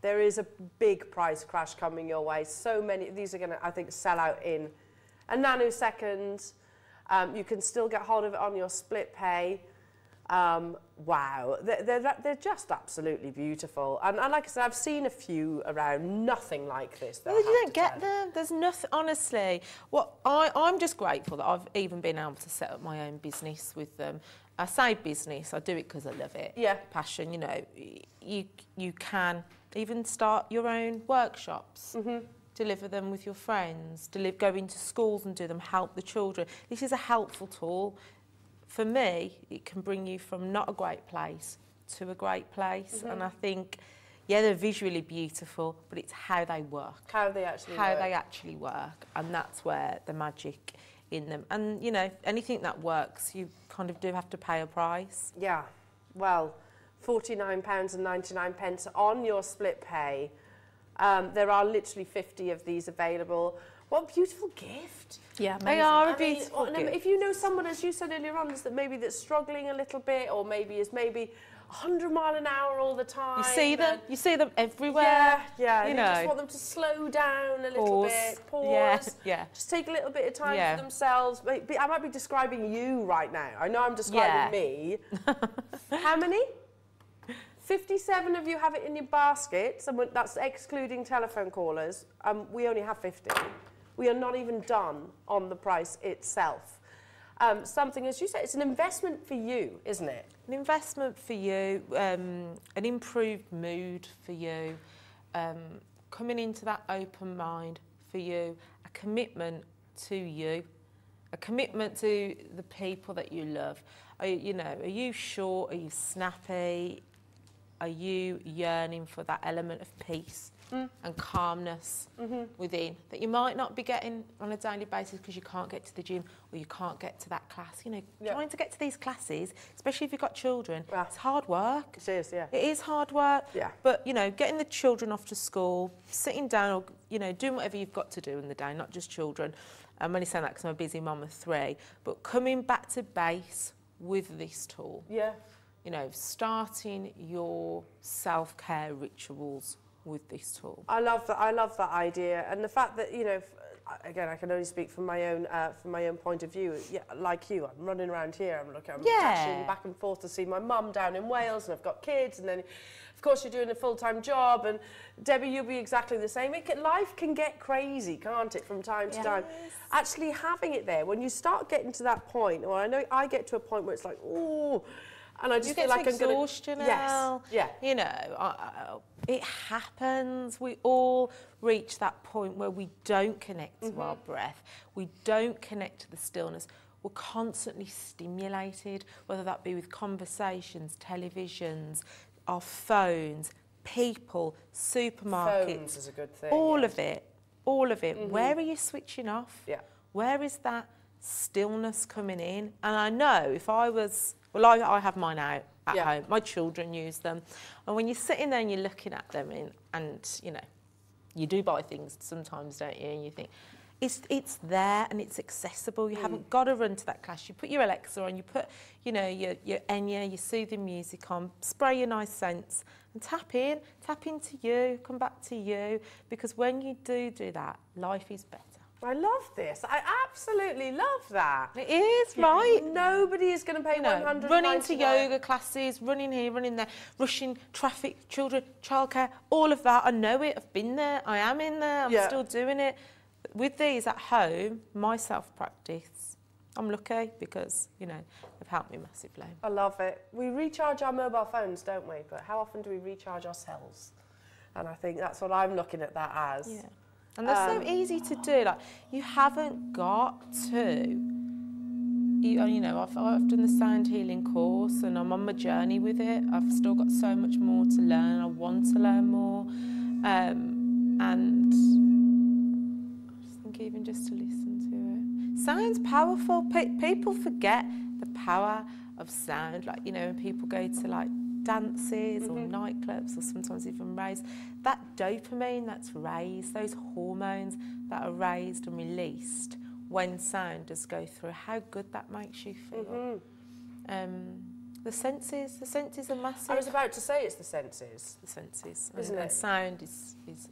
There is a big price crash coming your way. So many, these are going to, I think, sell out in a nanosecond. Um, you can still get hold of it on your split pay. Um, wow, they're, they're, they're just absolutely beautiful. And, and like I said, I've seen a few around, nothing like this. though, Well, you don't get them. There's nothing, honestly. What I, I'm just grateful that I've even been able to set up my own business with them. I side business, I do it because I love it. Yeah. Passion, you know, you, you can even start your own workshops. Mm-hmm. Deliver them with your friends, deliver, go into schools and do them, help the children. This is a helpful tool. For me, it can bring you from not a great place to a great place. Mm-hmm. And I think, yeah, they're visually beautiful, but it's how they work How they actually how work. they actually work, and that's where the magic in them. And you know, anything that works, you kind of do have to pay a price. Yeah, well, £49 and 99 pence on your split pay. Um, there are literally 50 of these available. What a beautiful gift. Yeah, They are a I mean, beautiful and gift. if you know someone, as you said earlier on, is that maybe that's struggling a little bit, or maybe is maybe 100 mile an hour all the time. You see them, you see them everywhere. Yeah, yeah. you you just want them to slow down a little Pause. bit, pause. Yeah, yeah. Just take a little bit of time Yeah. for themselves. I might be describing you right now. I know I'm describing me. How many? 57 of you have it in your baskets, and that's excluding telephone callers. Um, we only have 50. We are not even done on the price itself. Um, something, as you said, it's an investment for you, isn't it? An investment for you, um, an improved mood for you, um, coming into that open mind for you, a commitment to you, a commitment to the people that you love. Are, you know, are you short? Are you snappy? Are you yearning for that element of peace Mm-hmm. and calmness mm-hmm. within that you might not be getting on a daily basis because you can't get to the gym or you can't get to that class? You know, trying to get to these classes, especially if you've got children, Yeah. it's hard work. It is, yeah. It is hard work. Yeah. But, you know, getting the children off to school, sitting down, or, you know, doing whatever you've got to do in the day, not just children. I'm only saying that because I'm a busy mum of three. But coming back to base with this tool, Yeah. you know, starting your self-care rituals with this tool. I love that. I love that idea, and the fact that you know, again, I can only speak from my own uh, from my own point of view. Yeah, like you, I'm running around here. I'm looking, I'm Yeah. dashing back and forth to see my mum down in Wales, and I've got kids, and then, of course, you're doing a full time job, and Debbie, you'll be exactly the same. Can, life can get crazy, can't it, from time to time? Actually, having it there when you start getting to that point, or I know I get to a point where it's like, oh. And I just you feel get like to I'm gonna. exhaustion Yes. Yeah. You know, I, I, it happens. We all reach that point where we don't connect to our Mm-hmm. breath. We don't connect to the stillness. We're constantly stimulated, whether that be with conversations, televisions, our phones, people, supermarkets. Phones is a good thing. all yeah. of it. All of it. Where are you switching off? Yeah. Where is that stillness coming in? And I know if I was, well, I, I have mine out at Yeah. home. My children use them. And when you're sitting there and you're looking at them in, and, you know, you do buy things sometimes, don't you? And you think, it's, it's there and it's accessible. You mm. haven't got to run to that class. You put your Alexa on, you put, you know, your, your Enya, your soothing music on, spray your nice scents and tap in, tap into you, come back to you. Because when you do do that, life is better. I love this. I absolutely love that. It is, right? Nobody is going to pay know, 100 running to yoga classes, running here, running there, rushing traffic, children, childcare, all of that. I know it. I've been there. I am in there. I'm Yeah. still doing it. With these at home, my self practice, I'm lucky because you know they've helped me massively. I love it. We recharge our mobile phones, don't we? But how often do we recharge ourselves? And I think that's what I'm looking at that as. Yeah. And they're Um, so easy to do. Like you haven't got to. You, you know, I've, I've done the sound healing course and I'm on my journey with it. I've still got so much more to learn. I want to learn more. Um, and I just think even just to listen to it sounds powerful. Pe- people forget the power of sound. Like, you know, when people go to like dances or nightclubs or sometimes even raves, that dopamine that's raised, those hormones that are raised and released when sound does go through, how good that makes you feel. Um, the senses, the senses are massive. I was about to say it's the senses. the senses, Isn't and, and it? sound is is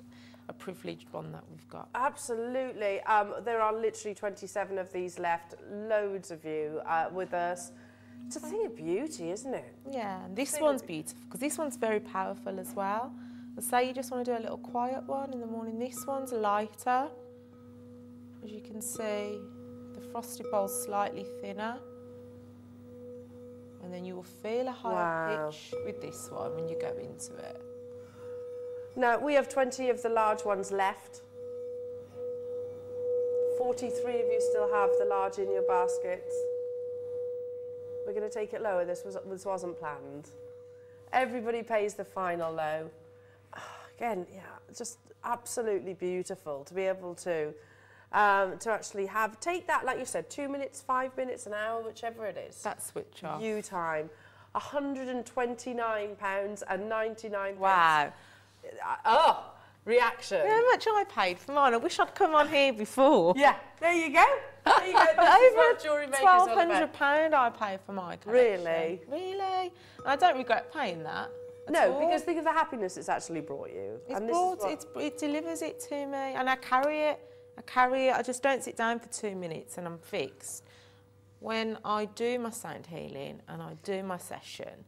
a privileged one that we've got. Absolutely. Um, there are literally 27 of these left. Loads of you uh, with us. It's a thing of beauty, isn't it? Yeah, and this one's beautiful because this one's very powerful as well. And say you just want to do a little quiet one in the morning. This one's lighter. As you can see, the frosted bowl's slightly thinner. And then you will feel a higher Wow. pitch with this one when you go into it. Now, we have 20 of the large ones left. 43 of you still have the large in your baskets. We're going to take it lower. This, was, this wasn't planned. Everybody pays the final low. Again, yeah, just absolutely beautiful to be able to um, to actually have take that, like you said, two minutes, five minutes, an hour, whichever it is. That switch off. You time, 129 pounds and 99 Wow. Oh, reaction. You know how much I paid for mine? I wish I'd come on here before. Yeah, there you go. There you go. This is what jewellery Over twelve hundred pound I paid for my collection. Really? Really? And I don't regret paying that. No, all. because think of the happiness it's actually brought you. It's and this brought, what, it's, it delivers it to me, and I carry it. I carry it. I just don't sit down for two minutes and I'm fixed. When I do my sound healing and I do my session,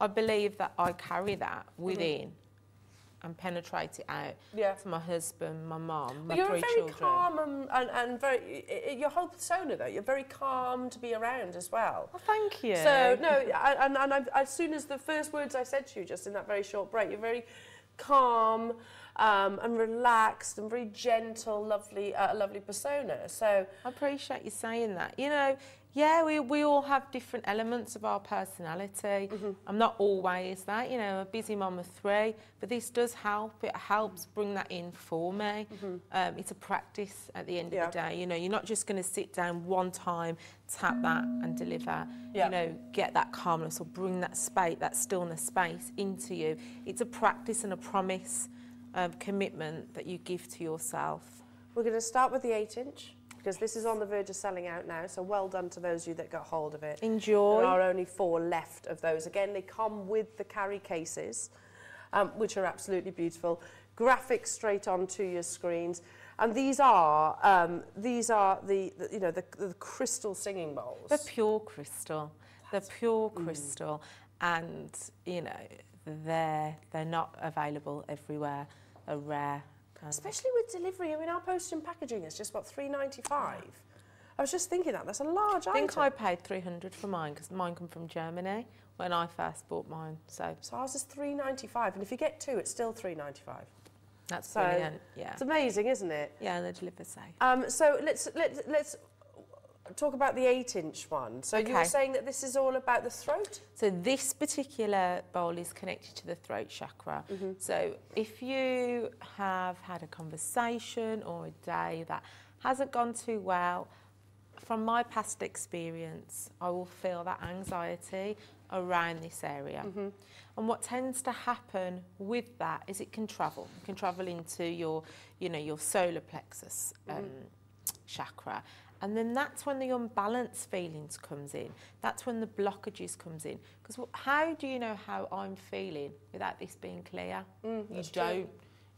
I believe that I carry that mm-hmm. within and penetrate it out. Yeah. to my husband, my mum, my you're three very children. calm and, and, and very, your whole persona though, you're very calm to be around as well. Oh, thank you. So, no, I- and, and I, as soon as the first words I said to you just in that very short break, you're very calm um, and relaxed and very gentle, lovely, uh, lovely persona. So, I appreciate you saying that. You know, yeah, we, we all have different elements of our personality. Mm-hmm. I'm not always that, you know, a busy mum of three, but this does help. It helps bring that in for me. Um, it's a practice at the end. Yeah. of the day. You know, you're not just going to sit down one time, tap that and deliver. Yeah. You know, get that calmness or bring that space, that stillness space into you. It's a practice and a promise, um, commitment that you give to yourself. We're going to start with the 8 inch because this is on the verge of selling out now. So well done to those of you that got hold of it. Enjoy. There are only four left of those. Again, they come with the carry cases, um, which are absolutely beautiful. Graphics straight onto your screens. And these are um, these are the, the you know the, the crystal singing bowls. They're pure crystal. They're pure crystal, and you know they're they're not available everywhere. They're rare. Especially with delivery. I mean, our postage and packaging is just what three ninety five. I was just thinking that that's a large I think item. I paid 300 for mine because mine come from Germany when I first bought mine. So So ours is three ninety five, and if you get two, it's still three ninety five. that's So brilliant. Yeah. It's amazing, isn't it? Yeah, and they deliver safe. Um, so let's let's let's talk about the eight-inch one. So you were saying that this is all about the throat. So this particular bowl is connected to the throat chakra. Mm-hmm. So if you have had a conversation or a day that hasn't gone too well, from my past experience, I will feel that anxiety around this area. Mm-hmm. And what tends to happen with that is it can travel. It can travel into your, you know, your solar plexus mm-hmm. um, chakra. And then that's when the unbalanced feelings comes in. That's when the blockages comes in. Because how do you know how I'm feeling without this being clear? you don't.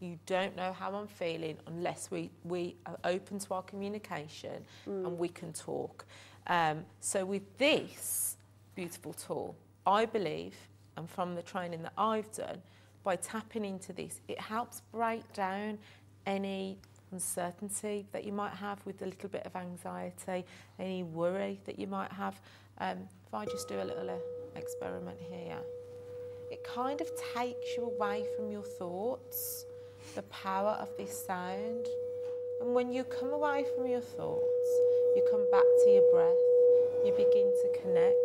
You don't know how I'm feeling unless we, we are open to our communication and we can talk. Um, so with this beautiful tool, I believe, and from the training that I've done, by tapping into this, it helps break down any uncertainty that you might have with a little bit of anxiety, any worry that you might have. Um, if I just do a little uh, experiment here, it kind of takes you away from your thoughts, the power of this sound. And when you come away from your thoughts, you come back to your breath, you begin to connect.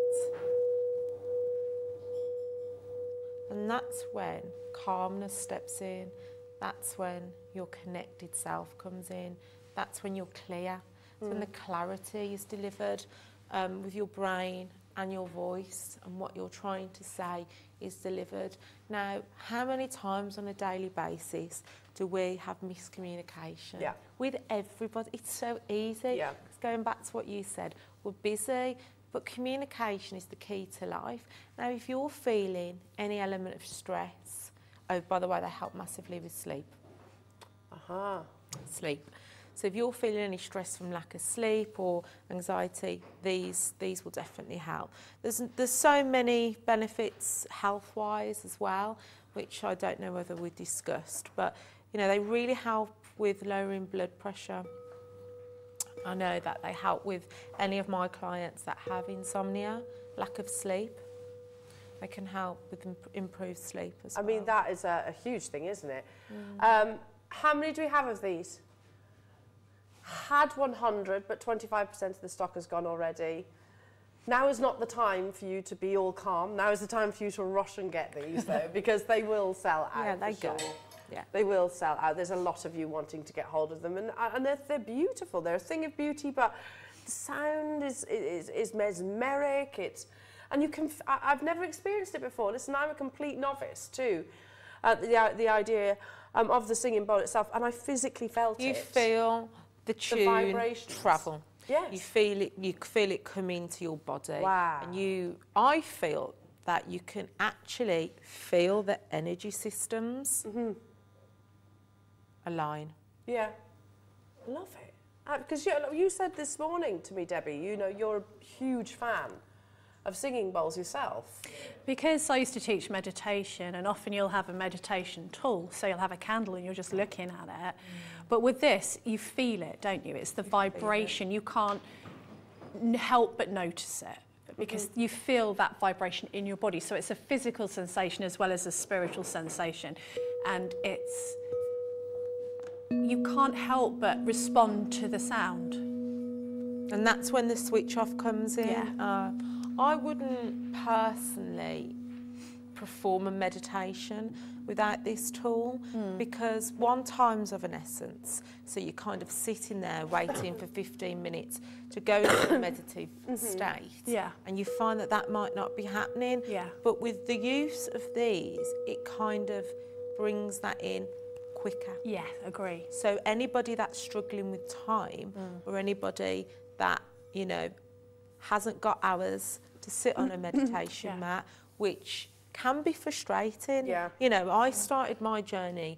And that's when calmness steps in. That's when your connected self comes in. That's when you're clear. That's when the clarity is delivered um, with your brain and your voice, and what you're trying to say is delivered. Now, how many times on a daily basis do we have miscommunication Yeah. with everybody? It's so easy. Yeah. going back to what you said, we're busy, but communication is the key to life. Now, if you're feeling any element of stress, oh, by the way, they help massively with sleep. Aha. Sleep. So if you're feeling any stress from lack of sleep or anxiety, these these will definitely help. There's there's so many benefits health-wise as well, which I don't know whether we discussed, but you know they really help with lowering blood pressure. I know that they help with any of my clients that have insomnia, lack of sleep. They can help with imp- improved sleep as I well. mean, that is a, a huge thing, isn't it? Um, how many do we have of these? Had 100, but 25% of the stock has gone already. Now is not the time for you to be all calm. Now is the time for you to rush and get these, though, because they will sell out. Yeah, they for go. sure. Yeah. They will sell out. There's a lot of you wanting to get hold of them, and, and they're, they're beautiful. They're a thing of beauty, but the sound is, is, is mesmeric. It's, and you can, I- I've never experienced it before. Listen, I'm a complete novice too. Uh, the, the idea um, of the singing bowl itself, and I physically felt You it. You feel the tune vibrations. travel. Yes. You feel it. You feel it come into your body. Wow. And you, I feel that you can actually feel the energy systems Mm-hmm. align. Yeah, love it. Because you, you said this morning to me, Debbie, you know, you're a huge fan of singing bowls yourself. Because I used to teach meditation, and often you'll have a meditation tool, so you'll have a candle and you're just looking at it. But with this, you feel it, don't you? It's the vibration. You can't n- help but notice it because you feel that vibration in your body. So it's a physical sensation as well as a spiritual sensation. And it's, you can't help but respond to the sound. And that's when the switch off comes in. Yeah. Uh, I wouldn't personally perform a meditation without this tool hmm. because one time's of an essence. So you're kind of sitting there waiting for 15 minutes to go into a meditative mm-hmm. state. Yeah. And you find that that might not be happening. Yeah. But with the use of these, it kind of brings that in quicker. Yeah, agree. So anybody that's struggling with time hmm. or anybody that, you know, hasn't got hours to sit on a meditation Yeah. mat, which can be frustrating. Yeah. You know, I started my journey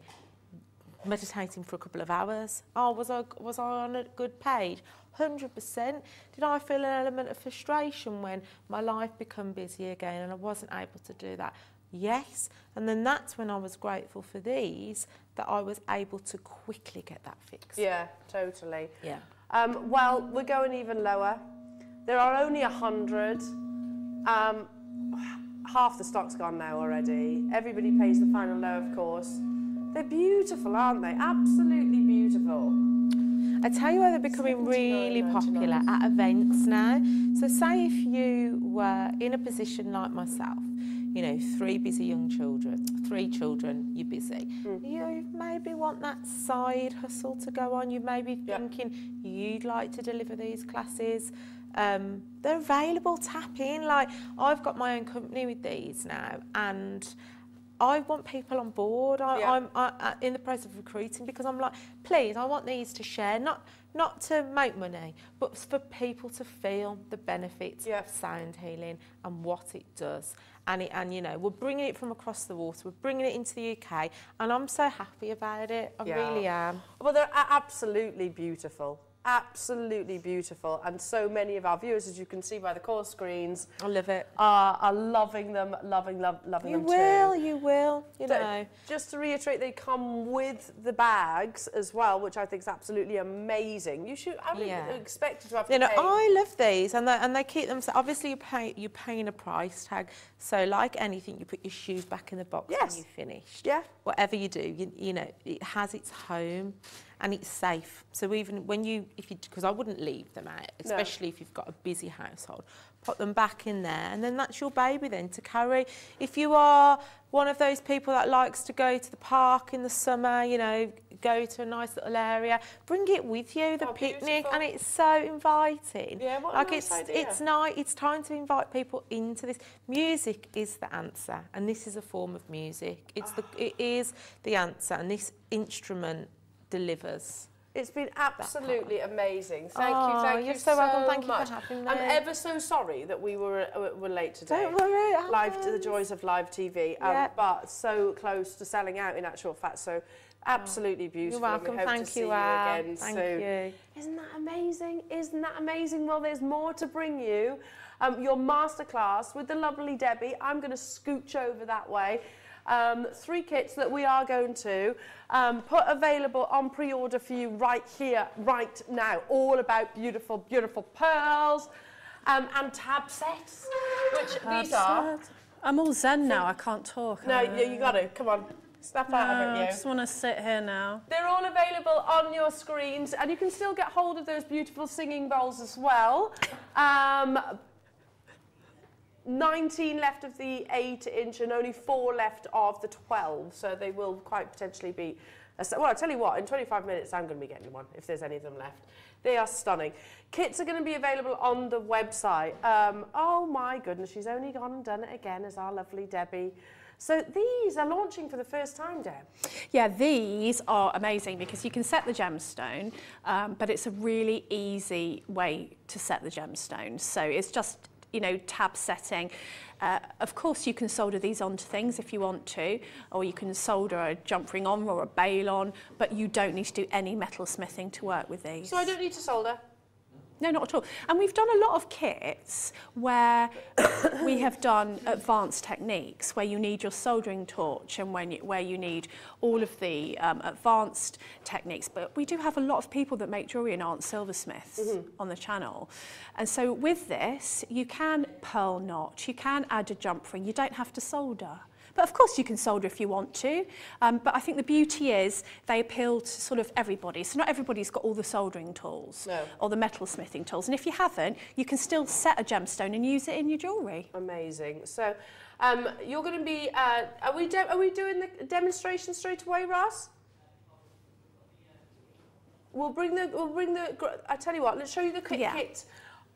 meditating for a couple of hours. Oh, was I was I on a good page? 100%. Did I feel an element of frustration when my life became busy again and I wasn't able to do that? Yes. And then that's when I was grateful for these that I was able to quickly get that fixed. Yeah, totally. Yeah. Um, well, we're going even lower. There are only a hundred. Um, half the stock's gone now already. Everybody pays the final low, of course. They're beautiful, aren't they? Absolutely beautiful. I tell you why they're becoming really popular at events now. So, say if you were in a position like myself, you know, three busy young children, three children, you're busy. You maybe want that side hustle to go on. You may be Yeah. thinking you'd like to deliver these classes. Um, they're available. Tap in. Like I've got my own company with these now, and I want people on board. I, Yeah. I'm I, I, in the process of recruiting because I'm like, please, I want these to share, not not to make money, but for people to feel the benefits Yeah. of sound healing and what it does. And it, and you know, we're bringing it from across the water. We're bringing it into the UK, and I'm so happy about it. I Yeah. really am. Well, they're absolutely beautiful. Absolutely beautiful. And so many of our viewers, as you can see by the call screens, I love it. are, are loving them, loving, love, loving You them will, too. you will. You So, know. Just to reiterate, they come with the bags as well, which I think is absolutely amazing. You should, I would Yeah. expect to have You to know, pay. I love these, and they, and they keep them. So obviously, you pay you're paying a price tag. So like anything, you put your shoes back in the box Yes. when you're finished. Yeah. Whatever you do, you, you know, it has its home, and it's safe. So even when you, if you, because I wouldn't leave them out, especially if you've got a busy household. Put them back in there, and then that's your baby then to carry. If you are one of those people that likes to go to the park in the summer, you know, go to a nice little area, bring it with you, the Oh, picnic, beautiful. and it's so inviting. Yeah, what a like nice it's idea. it's nice. It's time to invite people into this. Music is the answer, and this is a form of music. It's the Ah. it is the answer, and this instrument delivers. It's been absolutely amazing. Thank Oh, you, thank you're you so so welcome. Thank you for much. having I'm ever so sorry that we were uh, were late today. Don't worry, Live to the joys of live TV, um, Yeah. but so close to selling out in actual fact. So absolutely beautiful. You're we welcome. hope Thank you, you again Thank soon. you. Isn't that amazing? Isn't that amazing? Well, there's more to bring you. Um, your masterclass with the lovely Debbie. I'm going to scooch over that way. Um, three kits that we are going to um, put available on pre-order for you right here, right now. All about beautiful, beautiful pearls um, and tab sets, which these are. I'm all zen now. I can't talk. No, you, you got to. Come on, snap out of no, it, I just want to sit here now. They're all available on your screens, and you can still get hold of those beautiful singing bowls as well. Um, 19 left of the 8 inch and only 4 left of the 12, so they will quite potentially be. Well, I'll tell you what, in 25 minutes, I'm going to be getting one if there's any of them left. They are stunning. Kits are going to be available on the website. Um, oh my goodness, she's only gone and done it again as our lovely Debbie. So these are launching for the first time, Deb. Yeah, these are amazing because you can set the gemstone, um, but it's a really easy way to set the gemstone. So it's just, you know, tab setting. Uh, of course, you can solder these onto things if you want to, or you can solder a jump ring on or a bail on, but you don't need to do any metal smithing to work with these. So I don't need to solder. No, not at all. And we've done a lot of kits where we have done advanced techniques where you need your soldering torch and when you, where you need all of the um, advanced techniques. But we do have a lot of people that make jewellery and aren't silversmiths on the channel. And so with this, you can pearl notch, you can add a jump ring, you don't have to solder. But of course you can solder if you want to. Um, but I think the beauty is they appeal to sort of everybody. So not everybody's got all the soldering tools No. or the metal smithing tools. And if you haven't, you can still set a gemstone and use it in your jewellery. Amazing. So, um, you're going to be. Uh, are we? Are we doing the demonstration straight away, Ross? We'll bring the. We'll bring the. I tell you what. Let's show you the quick Yeah. kit,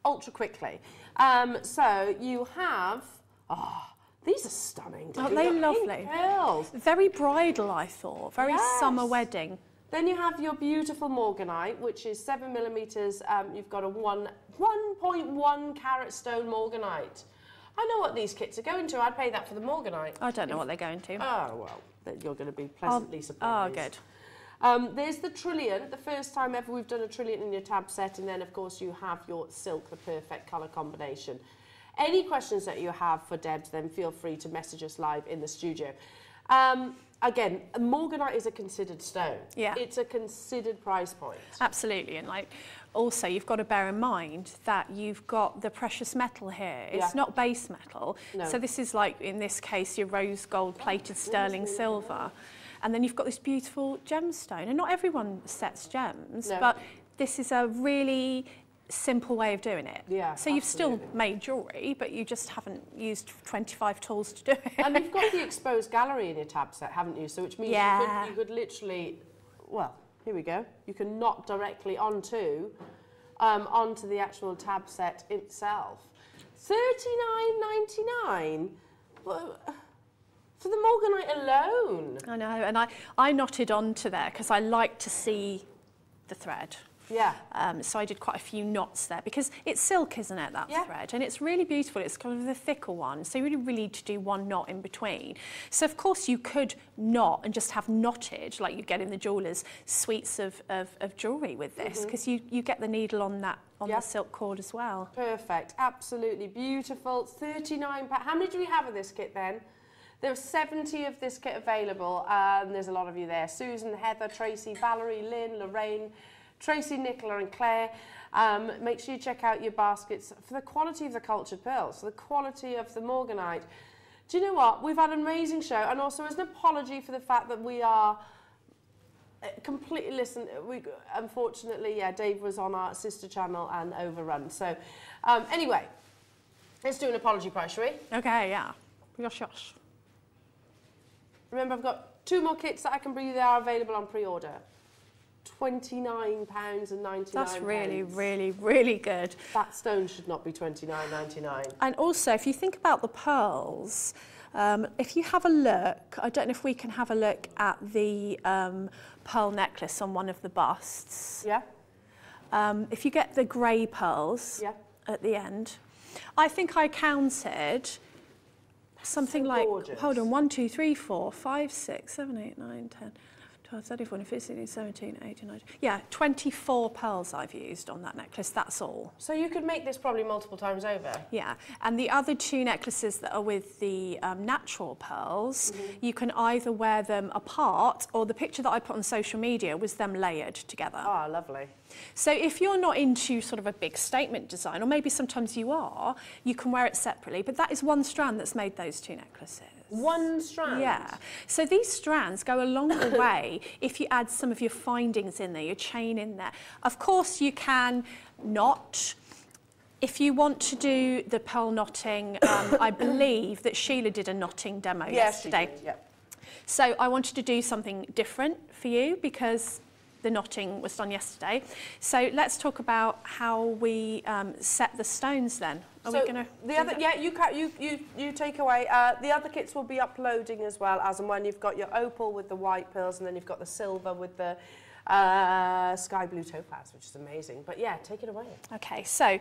ultra quickly. Um, so you have. Oh, these are stunning. Aren't they lovely? Pearls. Very bridal, I thought. Very summer wedding. Then you have your beautiful morganite, which is seven millimeters. Um, you've got a one 1.1 carat stone morganite. I know what these kits are going to. I'd pay that for the morganite. I don't know what they're going to. Oh, well, then you're going to be pleasantly Oh, surprised. Oh, good. Um, there's the trillion, the first time ever we've done a trillion in your tab set, and then, of course, you have your silk, the perfect colour combination. Any questions that you have for Debs, then feel free to message us live in the studio. Um, again, morganite is a considered stone. Yeah. It's a considered price point. Absolutely, and like also you've got to bear in mind that you've got the precious metal here. It's Yeah. not base metal. No. So this is like in this case your rose gold plated sterling silver. And then you've got this beautiful gemstone. And not everyone sets gems, No. but this is a really simple way of doing it. Yeah, So you've still made jewellery, but you just haven't used 25 tools to do it. and you've got the exposed gallery in your tab set, haven't you? So which means Yeah. you, could, you could literally, well, here we go. You can knock directly onto, um, onto the actual tab set itself. Thirty-nine ninety-nine for the morganite alone. I know, and I, I knotted onto there because I like to see the thread. Yeah. Um, so I did quite a few knots there because it's silk, isn't it, that Yeah. thread? And it's really beautiful. It's kind of the thicker one. So you really, really need to do one knot in between. So of course you could knot and just have knotted, like you get in the jeweller's suites of, of, of jewellery with this because you, you get the needle on that on Yeah. the silk cord as well. Perfect, absolutely beautiful. 39 pa- How many do we have of this kit then? There are 70 of this kit available, and there's a lot of you there. Susan, Heather, Tracy, Valerie, Lynn, Lorraine, Tracy, Nicola, and Claire. Um, make sure you check out your baskets for the quality of the cultured pearls, for the quality of the morganite. Do you know what? We've had an amazing show, and also as an apology for the fact that we are uh, completely listen we unfortunately yeah dave was on our sister channel and overrun so um anyway let's do an apology price shall we Okay, yeah. Gosh, gosh. remember i've got two more kits that i can bring you they are available on pre-order 29 pounds and 99 That's really, really, really good. that stone should not be 29.99 And also, if you think about the pearls, Um, if you have a look, I don't know if we can have a look at the um, pearl necklace on one of the busts. Yeah. Um, if you get the grey pearls Yeah. at the end, I think I counted something So like, hold on, 1, 2, 3, 4, 5, 6, 7, 8, 9, 10, 12, 13, 14, 15, 16, 17, 18, 19. Yeah, 24 pearls I've used on that necklace, that's all. So you could make this probably multiple times over. Yeah, and the other two necklaces that are with the um, natural pearls, you can either wear them apart or the picture that I put on social media was them layered together. Ah, lovely. So if you're not into sort of a big statement design, or maybe sometimes you are, you can wear it separately, but that is one strand that's made those two necklaces. One strand. Yeah. So these strands go a longer way if you add some of your findings in there, your chain in there. Of course, you can knot. If you want to do the pearl knotting, um, I believe that Sheila did a knotting demo Yes, yesterday. did, yeah. So I wanted to do something different for you because the knotting was done yesterday. So let's talk about how we um, set the stones then. Are so we going to the other yeah you you you you take away uh, the other kits will be uploading as well as and when you've got your opal with the white pearls and then you've got the silver with the uh, sky blue topaz which is amazing but yeah take it away Okay, so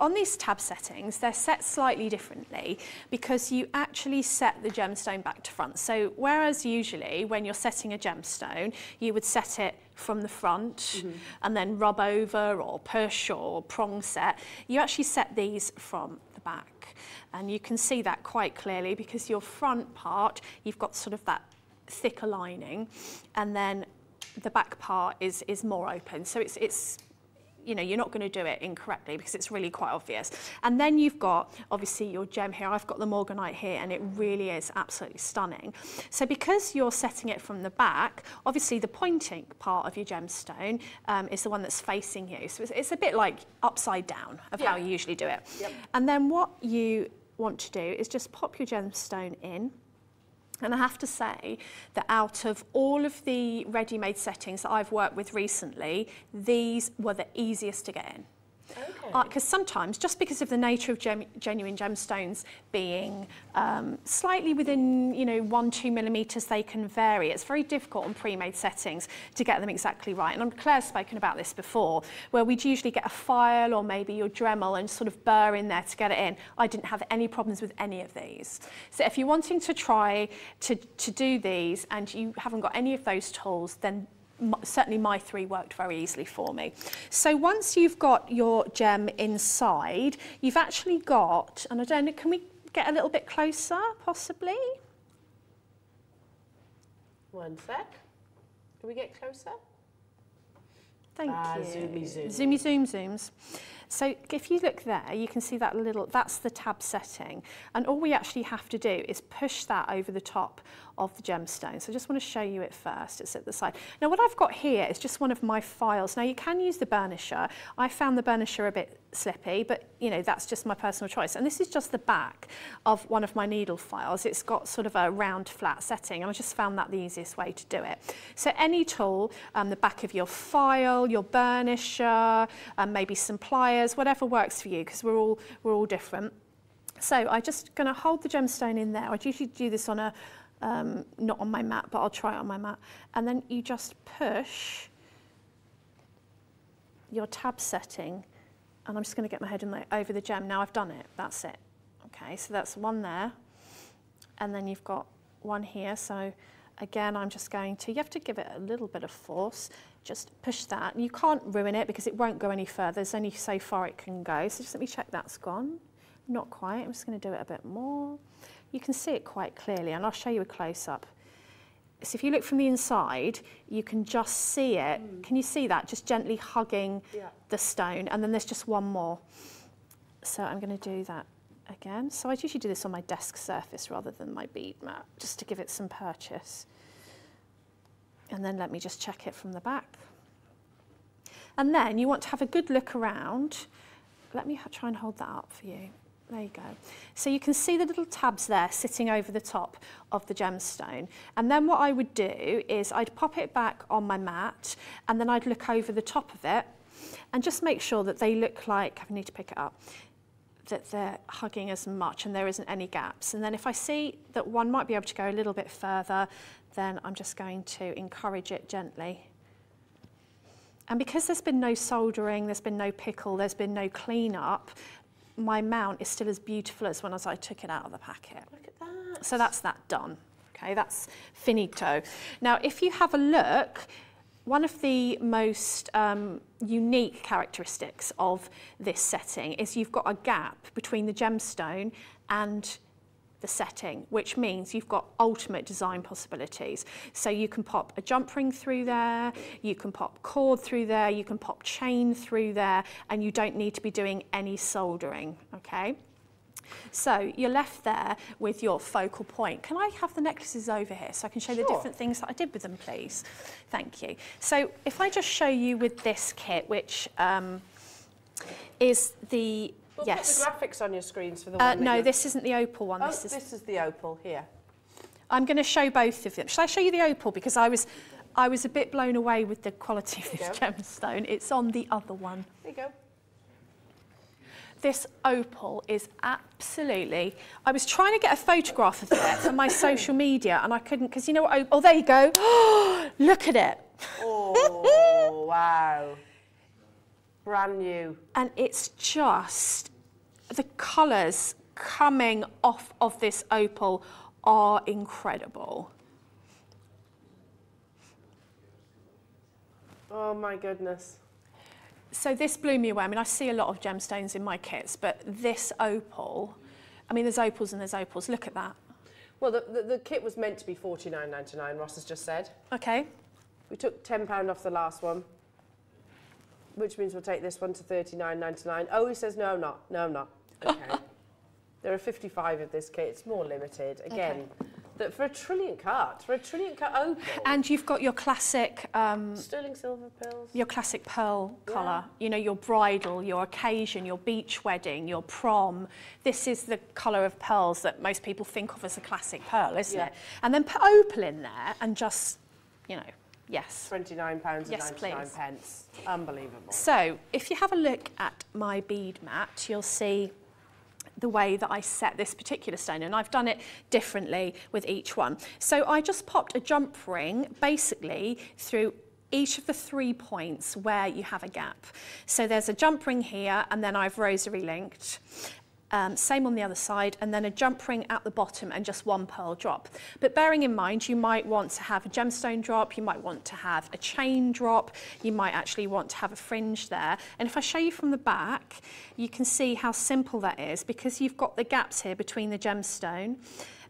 on these tab settings, they're set slightly differently because you actually set the gemstone back to front. So whereas usually when you're setting a gemstone, you would set it from the front mm-hmm. and then rub over or push or prong set, you actually set these from the back. And you can see that quite clearly because your front part, you've got sort of that thicker lining and then the back part is, is more open. So it's, it's you know, you're not going to do it incorrectly because it's really quite obvious. And then you've got, obviously, your gem here. I've got the Morganite here, and it really is absolutely stunning. So because you're setting it from the back, obviously the pointing part of your gemstone um, is the one that's facing you. So it's, it's a bit like upside down of how you usually do it. Yep. And then what you want to do is just pop your gemstone in. And I have to say that out of all of the ready-made settings that I've worked with recently, these were the easiest to get in. Okay Because sometimes, just because of the nature of gem- genuine gemstones being um, slightly within, you know, one, two millimetres, they can vary. It's very difficult on pre-made settings to get them exactly right. And Claire's spoken about this before, where we'd usually get a file or maybe your Dremel and sort of burr in there to get it in. I didn't have any problems with any of these. So if you're wanting to try to, to do these and you haven't got any of those tools, then certainly my three worked very easily for me. So once you've got your gem inside, you've actually got, and I don't know, can we get a little bit closer, possibly? one sec can we get closer Thank Ah, you. zoomy zoom. Zoomy zoom zooms. So if you look there, you can see that little, that's the tab setting. And all we actually have to do is push that over the top of the gemstone. So I just want to show you it first. It's at the side. Now what I've got here is just one of my files. Now you can use the burnisher. I found the burnisher a bit slippy, but you know, that's just my personal choice. And this is just the back of one of my needle files. It's got sort of a round flat setting and I just found that the easiest way to do it. So any tool, um, the back of your file, your burnisher, um, maybe some pliers, whatever works for you because we're all, we're all different. So I'm just going to hold the gemstone in there. I'd usually do this on a, um, not on my mat, but I'll try it on my mat. And then you just push your tab setting and I'm just going to get my head in there over the gem. Now I've done it, that's it. Okay, so that's one there. And then you've got one here. So again, I'm just going to, you have to give it a little bit of force. Just push that. You can't ruin it because it won't go any further. There's only so far it can go. So just let me check that's gone. Not quite. I'm just going to do it a bit more. You can see it quite clearly, and I'll show you a close-up. So if you look from the inside, you can just see it. Hmm. Can you see that? Just gently hugging Yeah. the stone. And then there's just one more. So I'm going to do that again. So I usually do this on my desk surface rather than my bead mat, just to give it some purchase. And then let me just check it from the back. And then you want to have a good look around. Let me try and hold that up for you. There you go. So you can see the little tabs there sitting over the top of the gemstone. And then what I would do is I'd pop it back on my mat and then I'd look over the top of it and just make sure that they look like, I need to pick it up, that they're hugging as much and there isn't any gaps. And then if I see that one might be able to go a little bit further, then I'm just going to encourage it gently. And because there's been no soldering, there's been no pickle, there's been no clean-up, my mount is still as beautiful as when as I took it out of the packet. Look at that. So that's that done. Okay, that's finito. Now, if you have a look, one of the most um, unique characteristics of this setting is you've got a gap between the gemstone and the setting, which means you've got ultimate design possibilities. So you can pop a jump ring through there, you can pop cord through there, you can pop chain through there, and you don't need to be doing any soldering, okay? So you're left there with your focal point. Can I have the necklaces over here so I can show Sure. the different things that I did with them, please? Thank you. So if I just show you with this kit, which um, is the, We'll yes. put the graphics on your screens for the Uh, one no, this isn't the opal one. Oh, this is this is the opal here. I'm going to show both of them. Shall I show you the opal? Because I was, I was a bit blown away with the quality of this gemstone. It's on the other one. There you go. This opal is absolutely... I was trying to get a photograph of it for my social media and I couldn't because you know what... op- Oh, there you go. Look at it. Oh, wow. Brand new. And it's just... The colours coming off of this opal are incredible. Oh my goodness. So this blew me away. I mean, I see a lot of gemstones in my kits, but this opal, I mean, there's opals and there's opals. Look at that. Well, the, the, the kit was meant to be forty nine ninety nine. Ross has just said. Okay. We took ten pound off the last one, which means we'll take this one to thirty nine ninety nine. Oh, he says no, I'm not. No, I'm not. Okay. there are fifty five of this kit. It's more limited. Again, that for a trillion cut, for a trillion cut opal. And you've got your classic, um, sterling silver pills. your classic pearl Yeah. colour. You know, your bridal, your occasion, your beach wedding, your prom. This is the colour of pearls that most people think of as a classic pearl, isn't Yeah. it? And then put opal in there and just, you know, yes. Twenty-nine pounds and Yes, ninety-nine please. pence. Unbelievable. So, if you have a look at my bead mat, you'll see the way that I set this particular stone and I've done it differently with each one. So I just popped a jump ring basically through each of the three points where you have a gap. So there's a jump ring here and then I've rosary linked. Um, same on the other side, and then a jump ring at the bottom and just one pearl drop. But bearing in mind, you might want to have a gemstone drop, you might want to have a chain drop, you might actually want to have a fringe there. And if I show you from the back, you can see how simple that is because you've got the gaps here between the gemstone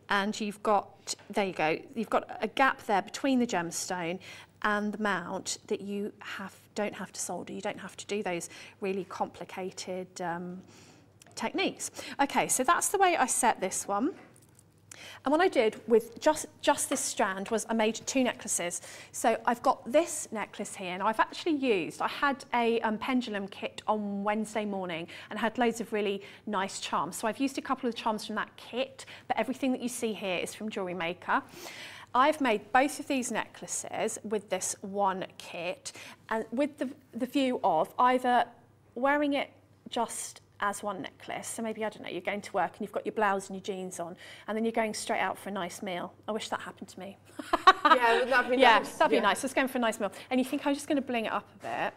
and you've got, there you go, you've got a gap there between the gemstone and the mount that you have don't have to solder. You don't have to do those really complicated um, techniques. Okay, so that's the way I set this one. And what I did with just, just this strand was I made two necklaces. So I've got this necklace here, and I've actually used, I had a um, pendulum kit on Wednesday morning and had loads of really nice charms. So I've used a couple of charms from that kit, but everything that you see here is from JewelleryMaker. I've made both of these necklaces with this one kit and with the, the view of either wearing it just as one necklace. So maybe, I don't know, you're going to work and you've got your blouse and your jeans on and then you're going straight out for a nice meal. I wish that happened to me. yeah, wouldn't that be yeah, nice? that'd be Yeah. nice. Let's go for a nice meal. And you think, I'm just going to bling it up a bit.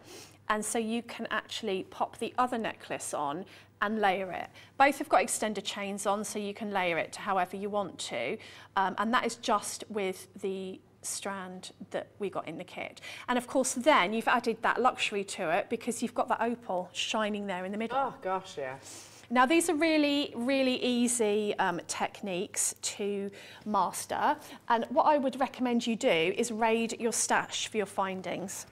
And so you can actually pop the other necklace on and layer it. Both have got extended chains on, so you can layer it to however you want to. Um, and that is just with the strand that we got in the kit. And of course, then you've added that luxury to it because you've got that opal shining there in the middle. Oh gosh, yeah. Now, these are really, really easy um, techniques to master. And what I would recommend you do is raid your stash for your findings.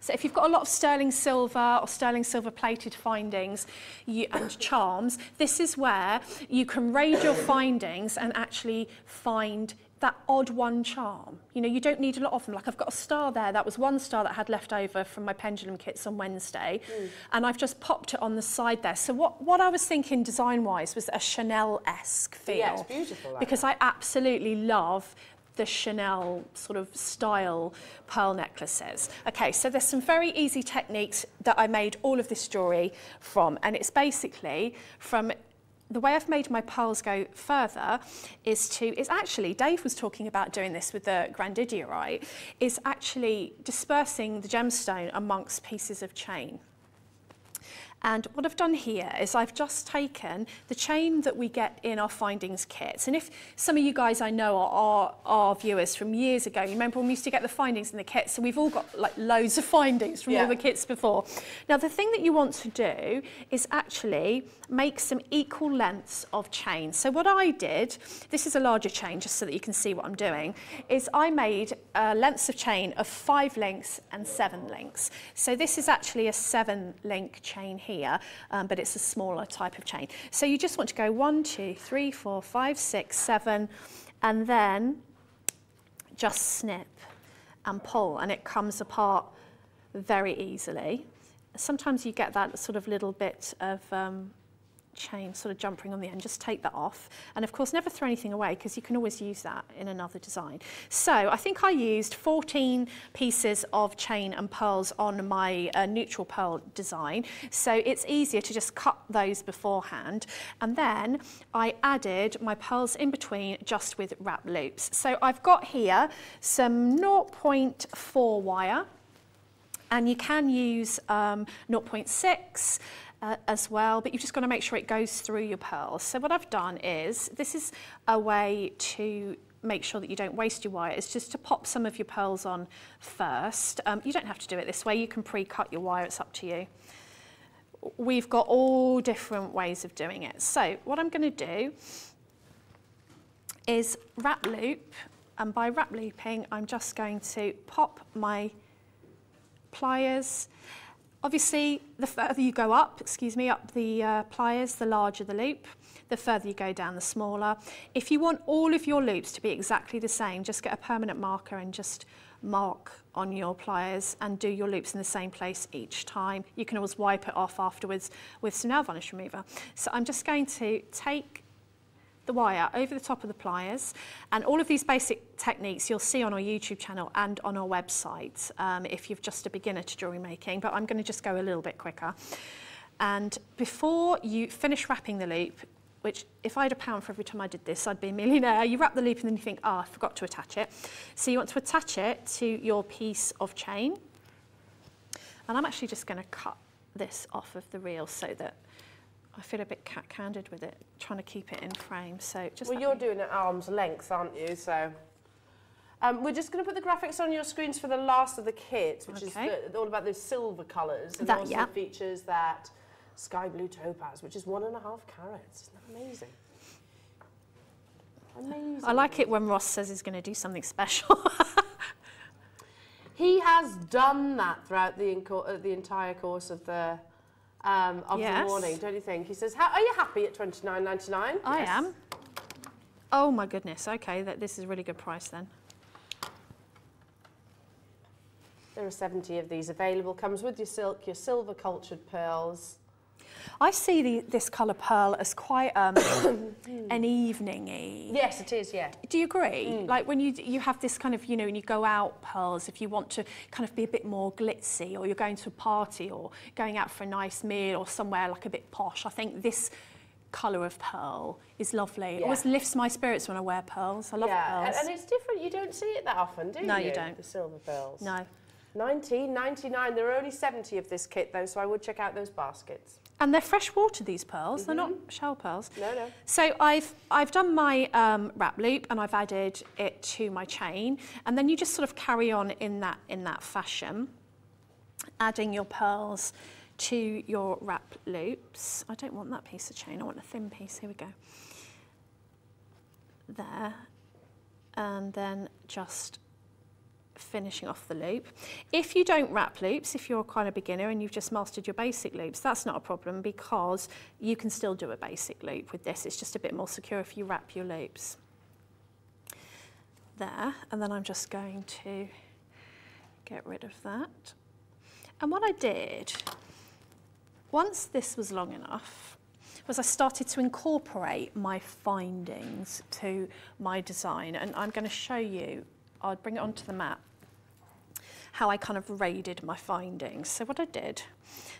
So if you've got a lot of sterling silver or sterling silver plated findings you, and charms, this is where you can raid your findings and actually find that odd one charm. You know, you don't need a lot of them. Like I've got a star there. That was one star that I had left over from my pendulum kits on Wednesday. Mm. And I've just popped it on the side there. So what, what I was thinking design-wise was a Chanel-esque feel. Yeah, it's beautiful, that Because I absolutely love the Chanel sort of style pearl necklaces. Okay, so there's some very easy techniques that I made all of this jewellery from, and it's basically from the way I've made my pearls go further is to, is actually, Dave was talking about doing this with the grandidierite, is actually dispersing the gemstone amongst pieces of chain. And what I've done here is I've just taken the chain that we get in our findings kits. And if some of you guys I know are our viewers from years ago, you remember when we used to get the findings in the kits, so we've all got like loads of findings from Yeah. all the kits before. Now the thing that you want to do is actually make some equal lengths of chain. So what I did, this is a larger chain just so that you can see what I'm doing, is I made lengths of chain of five links and seven links. So this is actually a seven link chain here, um, but it's a smaller type of chain. So you just want to go one, two, three, four, five, six, seven, and then just snip and pull and it comes apart very easily. Sometimes you get that sort of little bit of um, chain sort of jump ring on the end, just take that off. And of course, never throw anything away because you can always use that in another design. So I think I used 14 pieces of chain and pearls on my uh, neutral pearl design. So it's easier to just cut those beforehand. And then I added my pearls in between just with wrap loops. So I've got here some 0.4 wire and you can use um, 0.6 uh, as well, but you've just got to make sure it goes through your pearls. So what I've done is, this is a way to make sure that you don't waste your wire, is just to pop some of your pearls on first. Um, you don't have to do it this way, you can pre-cut your wire, it's up to you. We've got all different ways of doing it. So what I'm going to do is wrap loop, and by wrap looping, I'm just going to pop my pliers. Obviously, the further you go up, excuse me, up the uh, pliers, the larger the loop. The further you go down, the smaller. If you want all of your loops to be exactly the same, just get a permanent marker and just mark on your pliers and do your loops in the same place each time. You can always wipe it off afterwards with some nail varnish remover. So I'm just going to take the wire over the top of the pliers. And all of these basic techniques you'll see on our YouTube channel and on our website um, if you're just a beginner to jewellery making but I'm going to just go a little bit quicker. And before you finish wrapping the loop which if I had a pound for every time I did this I'd be a millionaire. You wrap the loop and then you think oh I forgot to attach it. So you want to attach it to your piece of chain. And I'm actually just to cut this off of the reel so that I feel a bit cat-candid with it, trying to keep it in frame. So just Well, you're me- doing it arm's length, aren't you? So. Um, we're just going to put the graphics on your screens for the last of the kit, which Okay. is the, all about those silver colours. And That- also yeah. features that sky blue topaz, which is one and a half carats. Isn't that amazing? Amazing. I like it when Ross says he's going to do something special. He has done that throughout the, uh, the entire course of the um, of Yes. the morning, don't you think? He says, How, "Are you happy at twenty nine ninety nine? I am. Oh my goodness. Okay, that this is a really good price then. There are seventy of these available. Comes with your silk, your silver cultured pearls. I see the, this colour pearl as quite um, an evening-y. Yes, it is. Yeah. Do you agree? Like when you you have this kind of, you know, when you go out pearls, if you want to kind of be a bit more glitzy or you're going to a party or going out for a nice meal or somewhere like a bit posh, I think this colour of pearl is lovely. It always lifts my spirits when I wear pearls. I love yeah, and, pearls. and it's different. You don't see it that often, do you? No, you don't. The silver pearls. no. 19.99. There are only 70 of this kit though, so I would check out those baskets. And they're fresh water, these pearls. They're not shell pearls. No, no. So I've, I've done my um, wrap loop and I've added it to my chain. And then you just sort of carry on in that, in that fashion, adding your pearls to your wrap loops. I don't want that piece of chain, I want a thin piece. Here we go. There. And then just finishing off the loop. If you don't wrap loops, if you're kind of beginner and you've just mastered your basic loops, that's not a problem because you can still do a basic loop with this. It's just a bit more secure if you wrap your loops. There, and then I'm just going to get rid of that. And what I did, once this was long enough, was I started to incorporate my findings to my design. And I'm going to show you, I'll bring it onto the map, how I kind of raided my findings. So what I did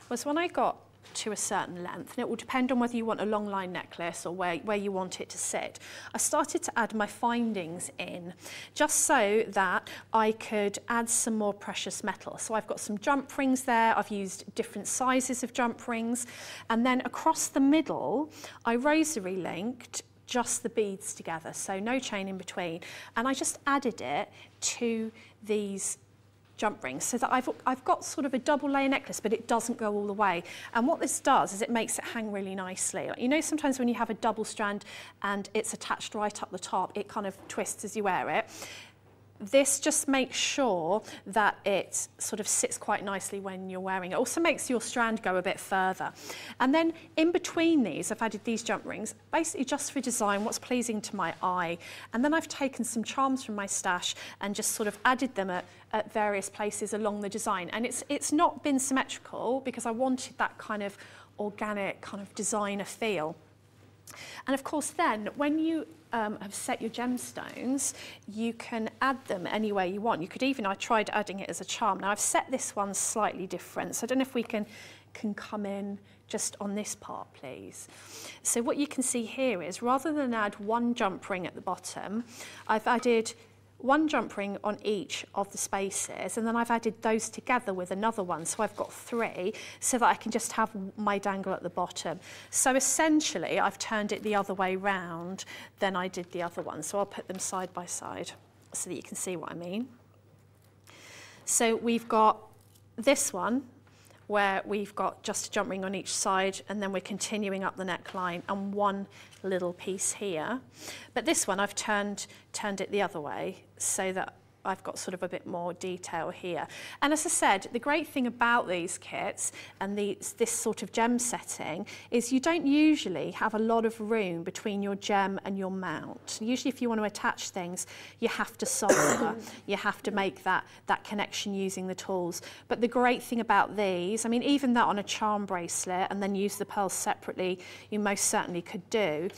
was when I got to a certain length, and it will depend on whether you want a long line necklace or where, where you want it to sit. I started to add my findings in just so that I could add some more precious metal. So I've got some jump rings there, I've used different sizes of jump rings, and then across the middle, I rosary linked just the beads together, so no chain in between. And I just added it to these jump rings so that I've, I've got sort of a double layer necklace, but it doesn't go all the way. And what this does is it makes it hang really nicely. You know, sometimes when you have a double strand and it's attached right up the top, it kind of twists as you wear it. This just makes sure that it sort of sits quite nicely when you're wearing it. Also makes your strand go a bit further. And then in between these, I've added these jump rings, basically just for design, what's pleasing to my eye. And then I've taken some charms from my stash and just sort of added them at, at various places along the design. And it's, it's not been symmetrical because I wanted that kind of organic kind of designer feel. And of course then, when you um, have set your gemstones, you can add them any way you want. You could even, I tried adding it as a charm. Now I've set this one slightly different, so I don't know if we can, can come in just on this part, please. So what you can see here is rather than add one jump ring at the bottom, I've added one jump ring on each of the spaces and then I've added those together with another one so I've got three so that I can just have my dangle at the bottom so essentially I've turned it the other way round than I did the other one so I'll put them side by side so that you can see what I mean so we've got this one where we've got just a jump ring on each side and then we're continuing up the neckline and one little piece here. But this one I've turned, turned it the other way so that I've got sort of a bit more detail here. And as I said, the great thing about these kits and these, this sort of gem setting is you don't usually have a lot of room between your gem and your mount. Usually if you want to attach things, you have to solder, you have to make that, that connection using the tools. But the great thing about these, I mean, even that on a charm bracelet and then use the pearls separately, you most certainly could do.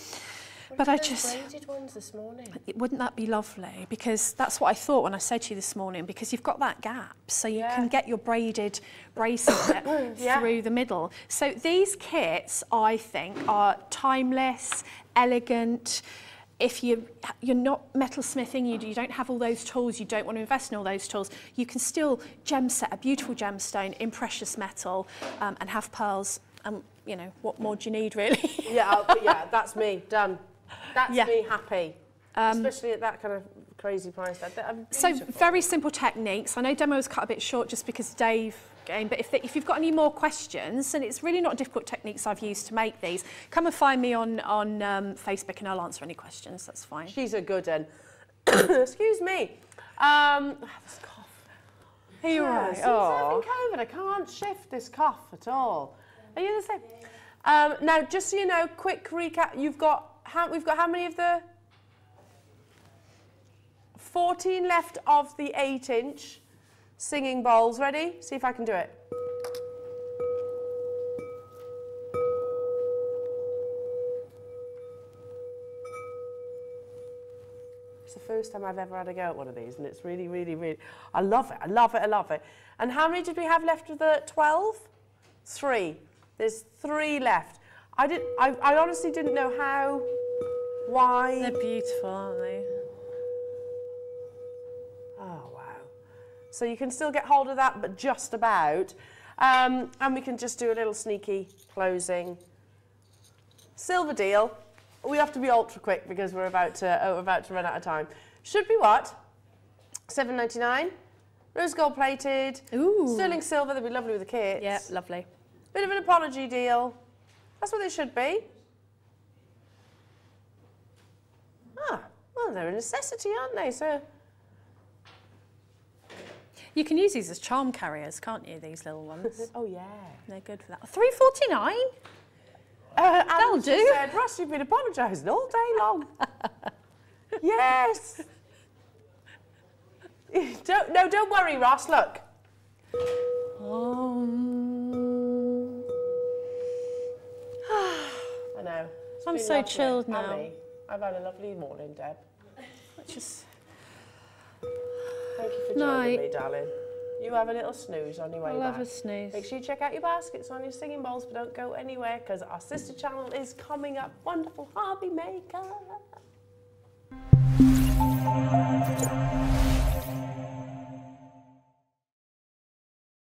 But I just braided ones this morning. wouldn't that be lovely? Because that's what I thought when I said to you this morning, because you've got that gap, so you Yeah. can get your braided bracelet Yeah. through the middle. So these kits, I think, are timeless, elegant. If you, you're not metal smithing, you, you don't have all those tools, you don't want to invest in all those tools, you can still gem set a beautiful gemstone in precious metal um, and have pearls. Um, you know, what more do you need, really? Yeah, yeah, that's me, done. That's Yeah. me happy. Especially at that kind of crazy price. So very simple techniques. I know demo was cut a bit short just because Dave game, but if, the, if you've got any more questions, and it's really not difficult techniques I've used to make these, come and find me on, on um, Facebook and I'll answer any questions, that's fine. She's a good one. Excuse me. Um, this cough. Are you Yeah, right? Since Oh. having COVID, I can't shift this cough at all. Are you the same? Um, now, just so you know, quick recap. You've got how we've got how many of the 14 left of the 8 inch singing bowls. Ready? See if I can do it. It's the first time I've ever had a go at one of these, and it's really, really, really. I love it. I love it. I love it. And how many did we have left of the 12? Three. There's three left. I did. I, I honestly didn't know how, why. They're beautiful, aren't they? Oh, wow. So you can still get hold of that, but just about. Um, and we can just do a little sneaky closing. Silver deal. We have to be ultra quick because we're about to, oh, we're about to run out of time. Should be what? Seven ninety nine. Rose gold plated. Ooh. Sterling silver. They'd be lovely with the kits. Yeah, lovely. Bit of an apology deal. That's what they should be. Ah, well, they're a necessity, aren't they? So You can use these as charm carriers, can't you, these little ones? Oh yeah. They're good for that. 349 Uh, That'll do. Said, Ross, you've been apologising all day long. yes. don't, no, don't worry, Ross. Look. Um, I know. I'm so lovely. chilled now. I've had a lovely morning, Deb. Just Thank you for joining me, darling. You have a little snooze on your way I'll have back. a snooze. Make sure you check out your baskets on your singing bowls, but don't go anywhere because our sister channel is coming up. Wonderful Hobby Maker.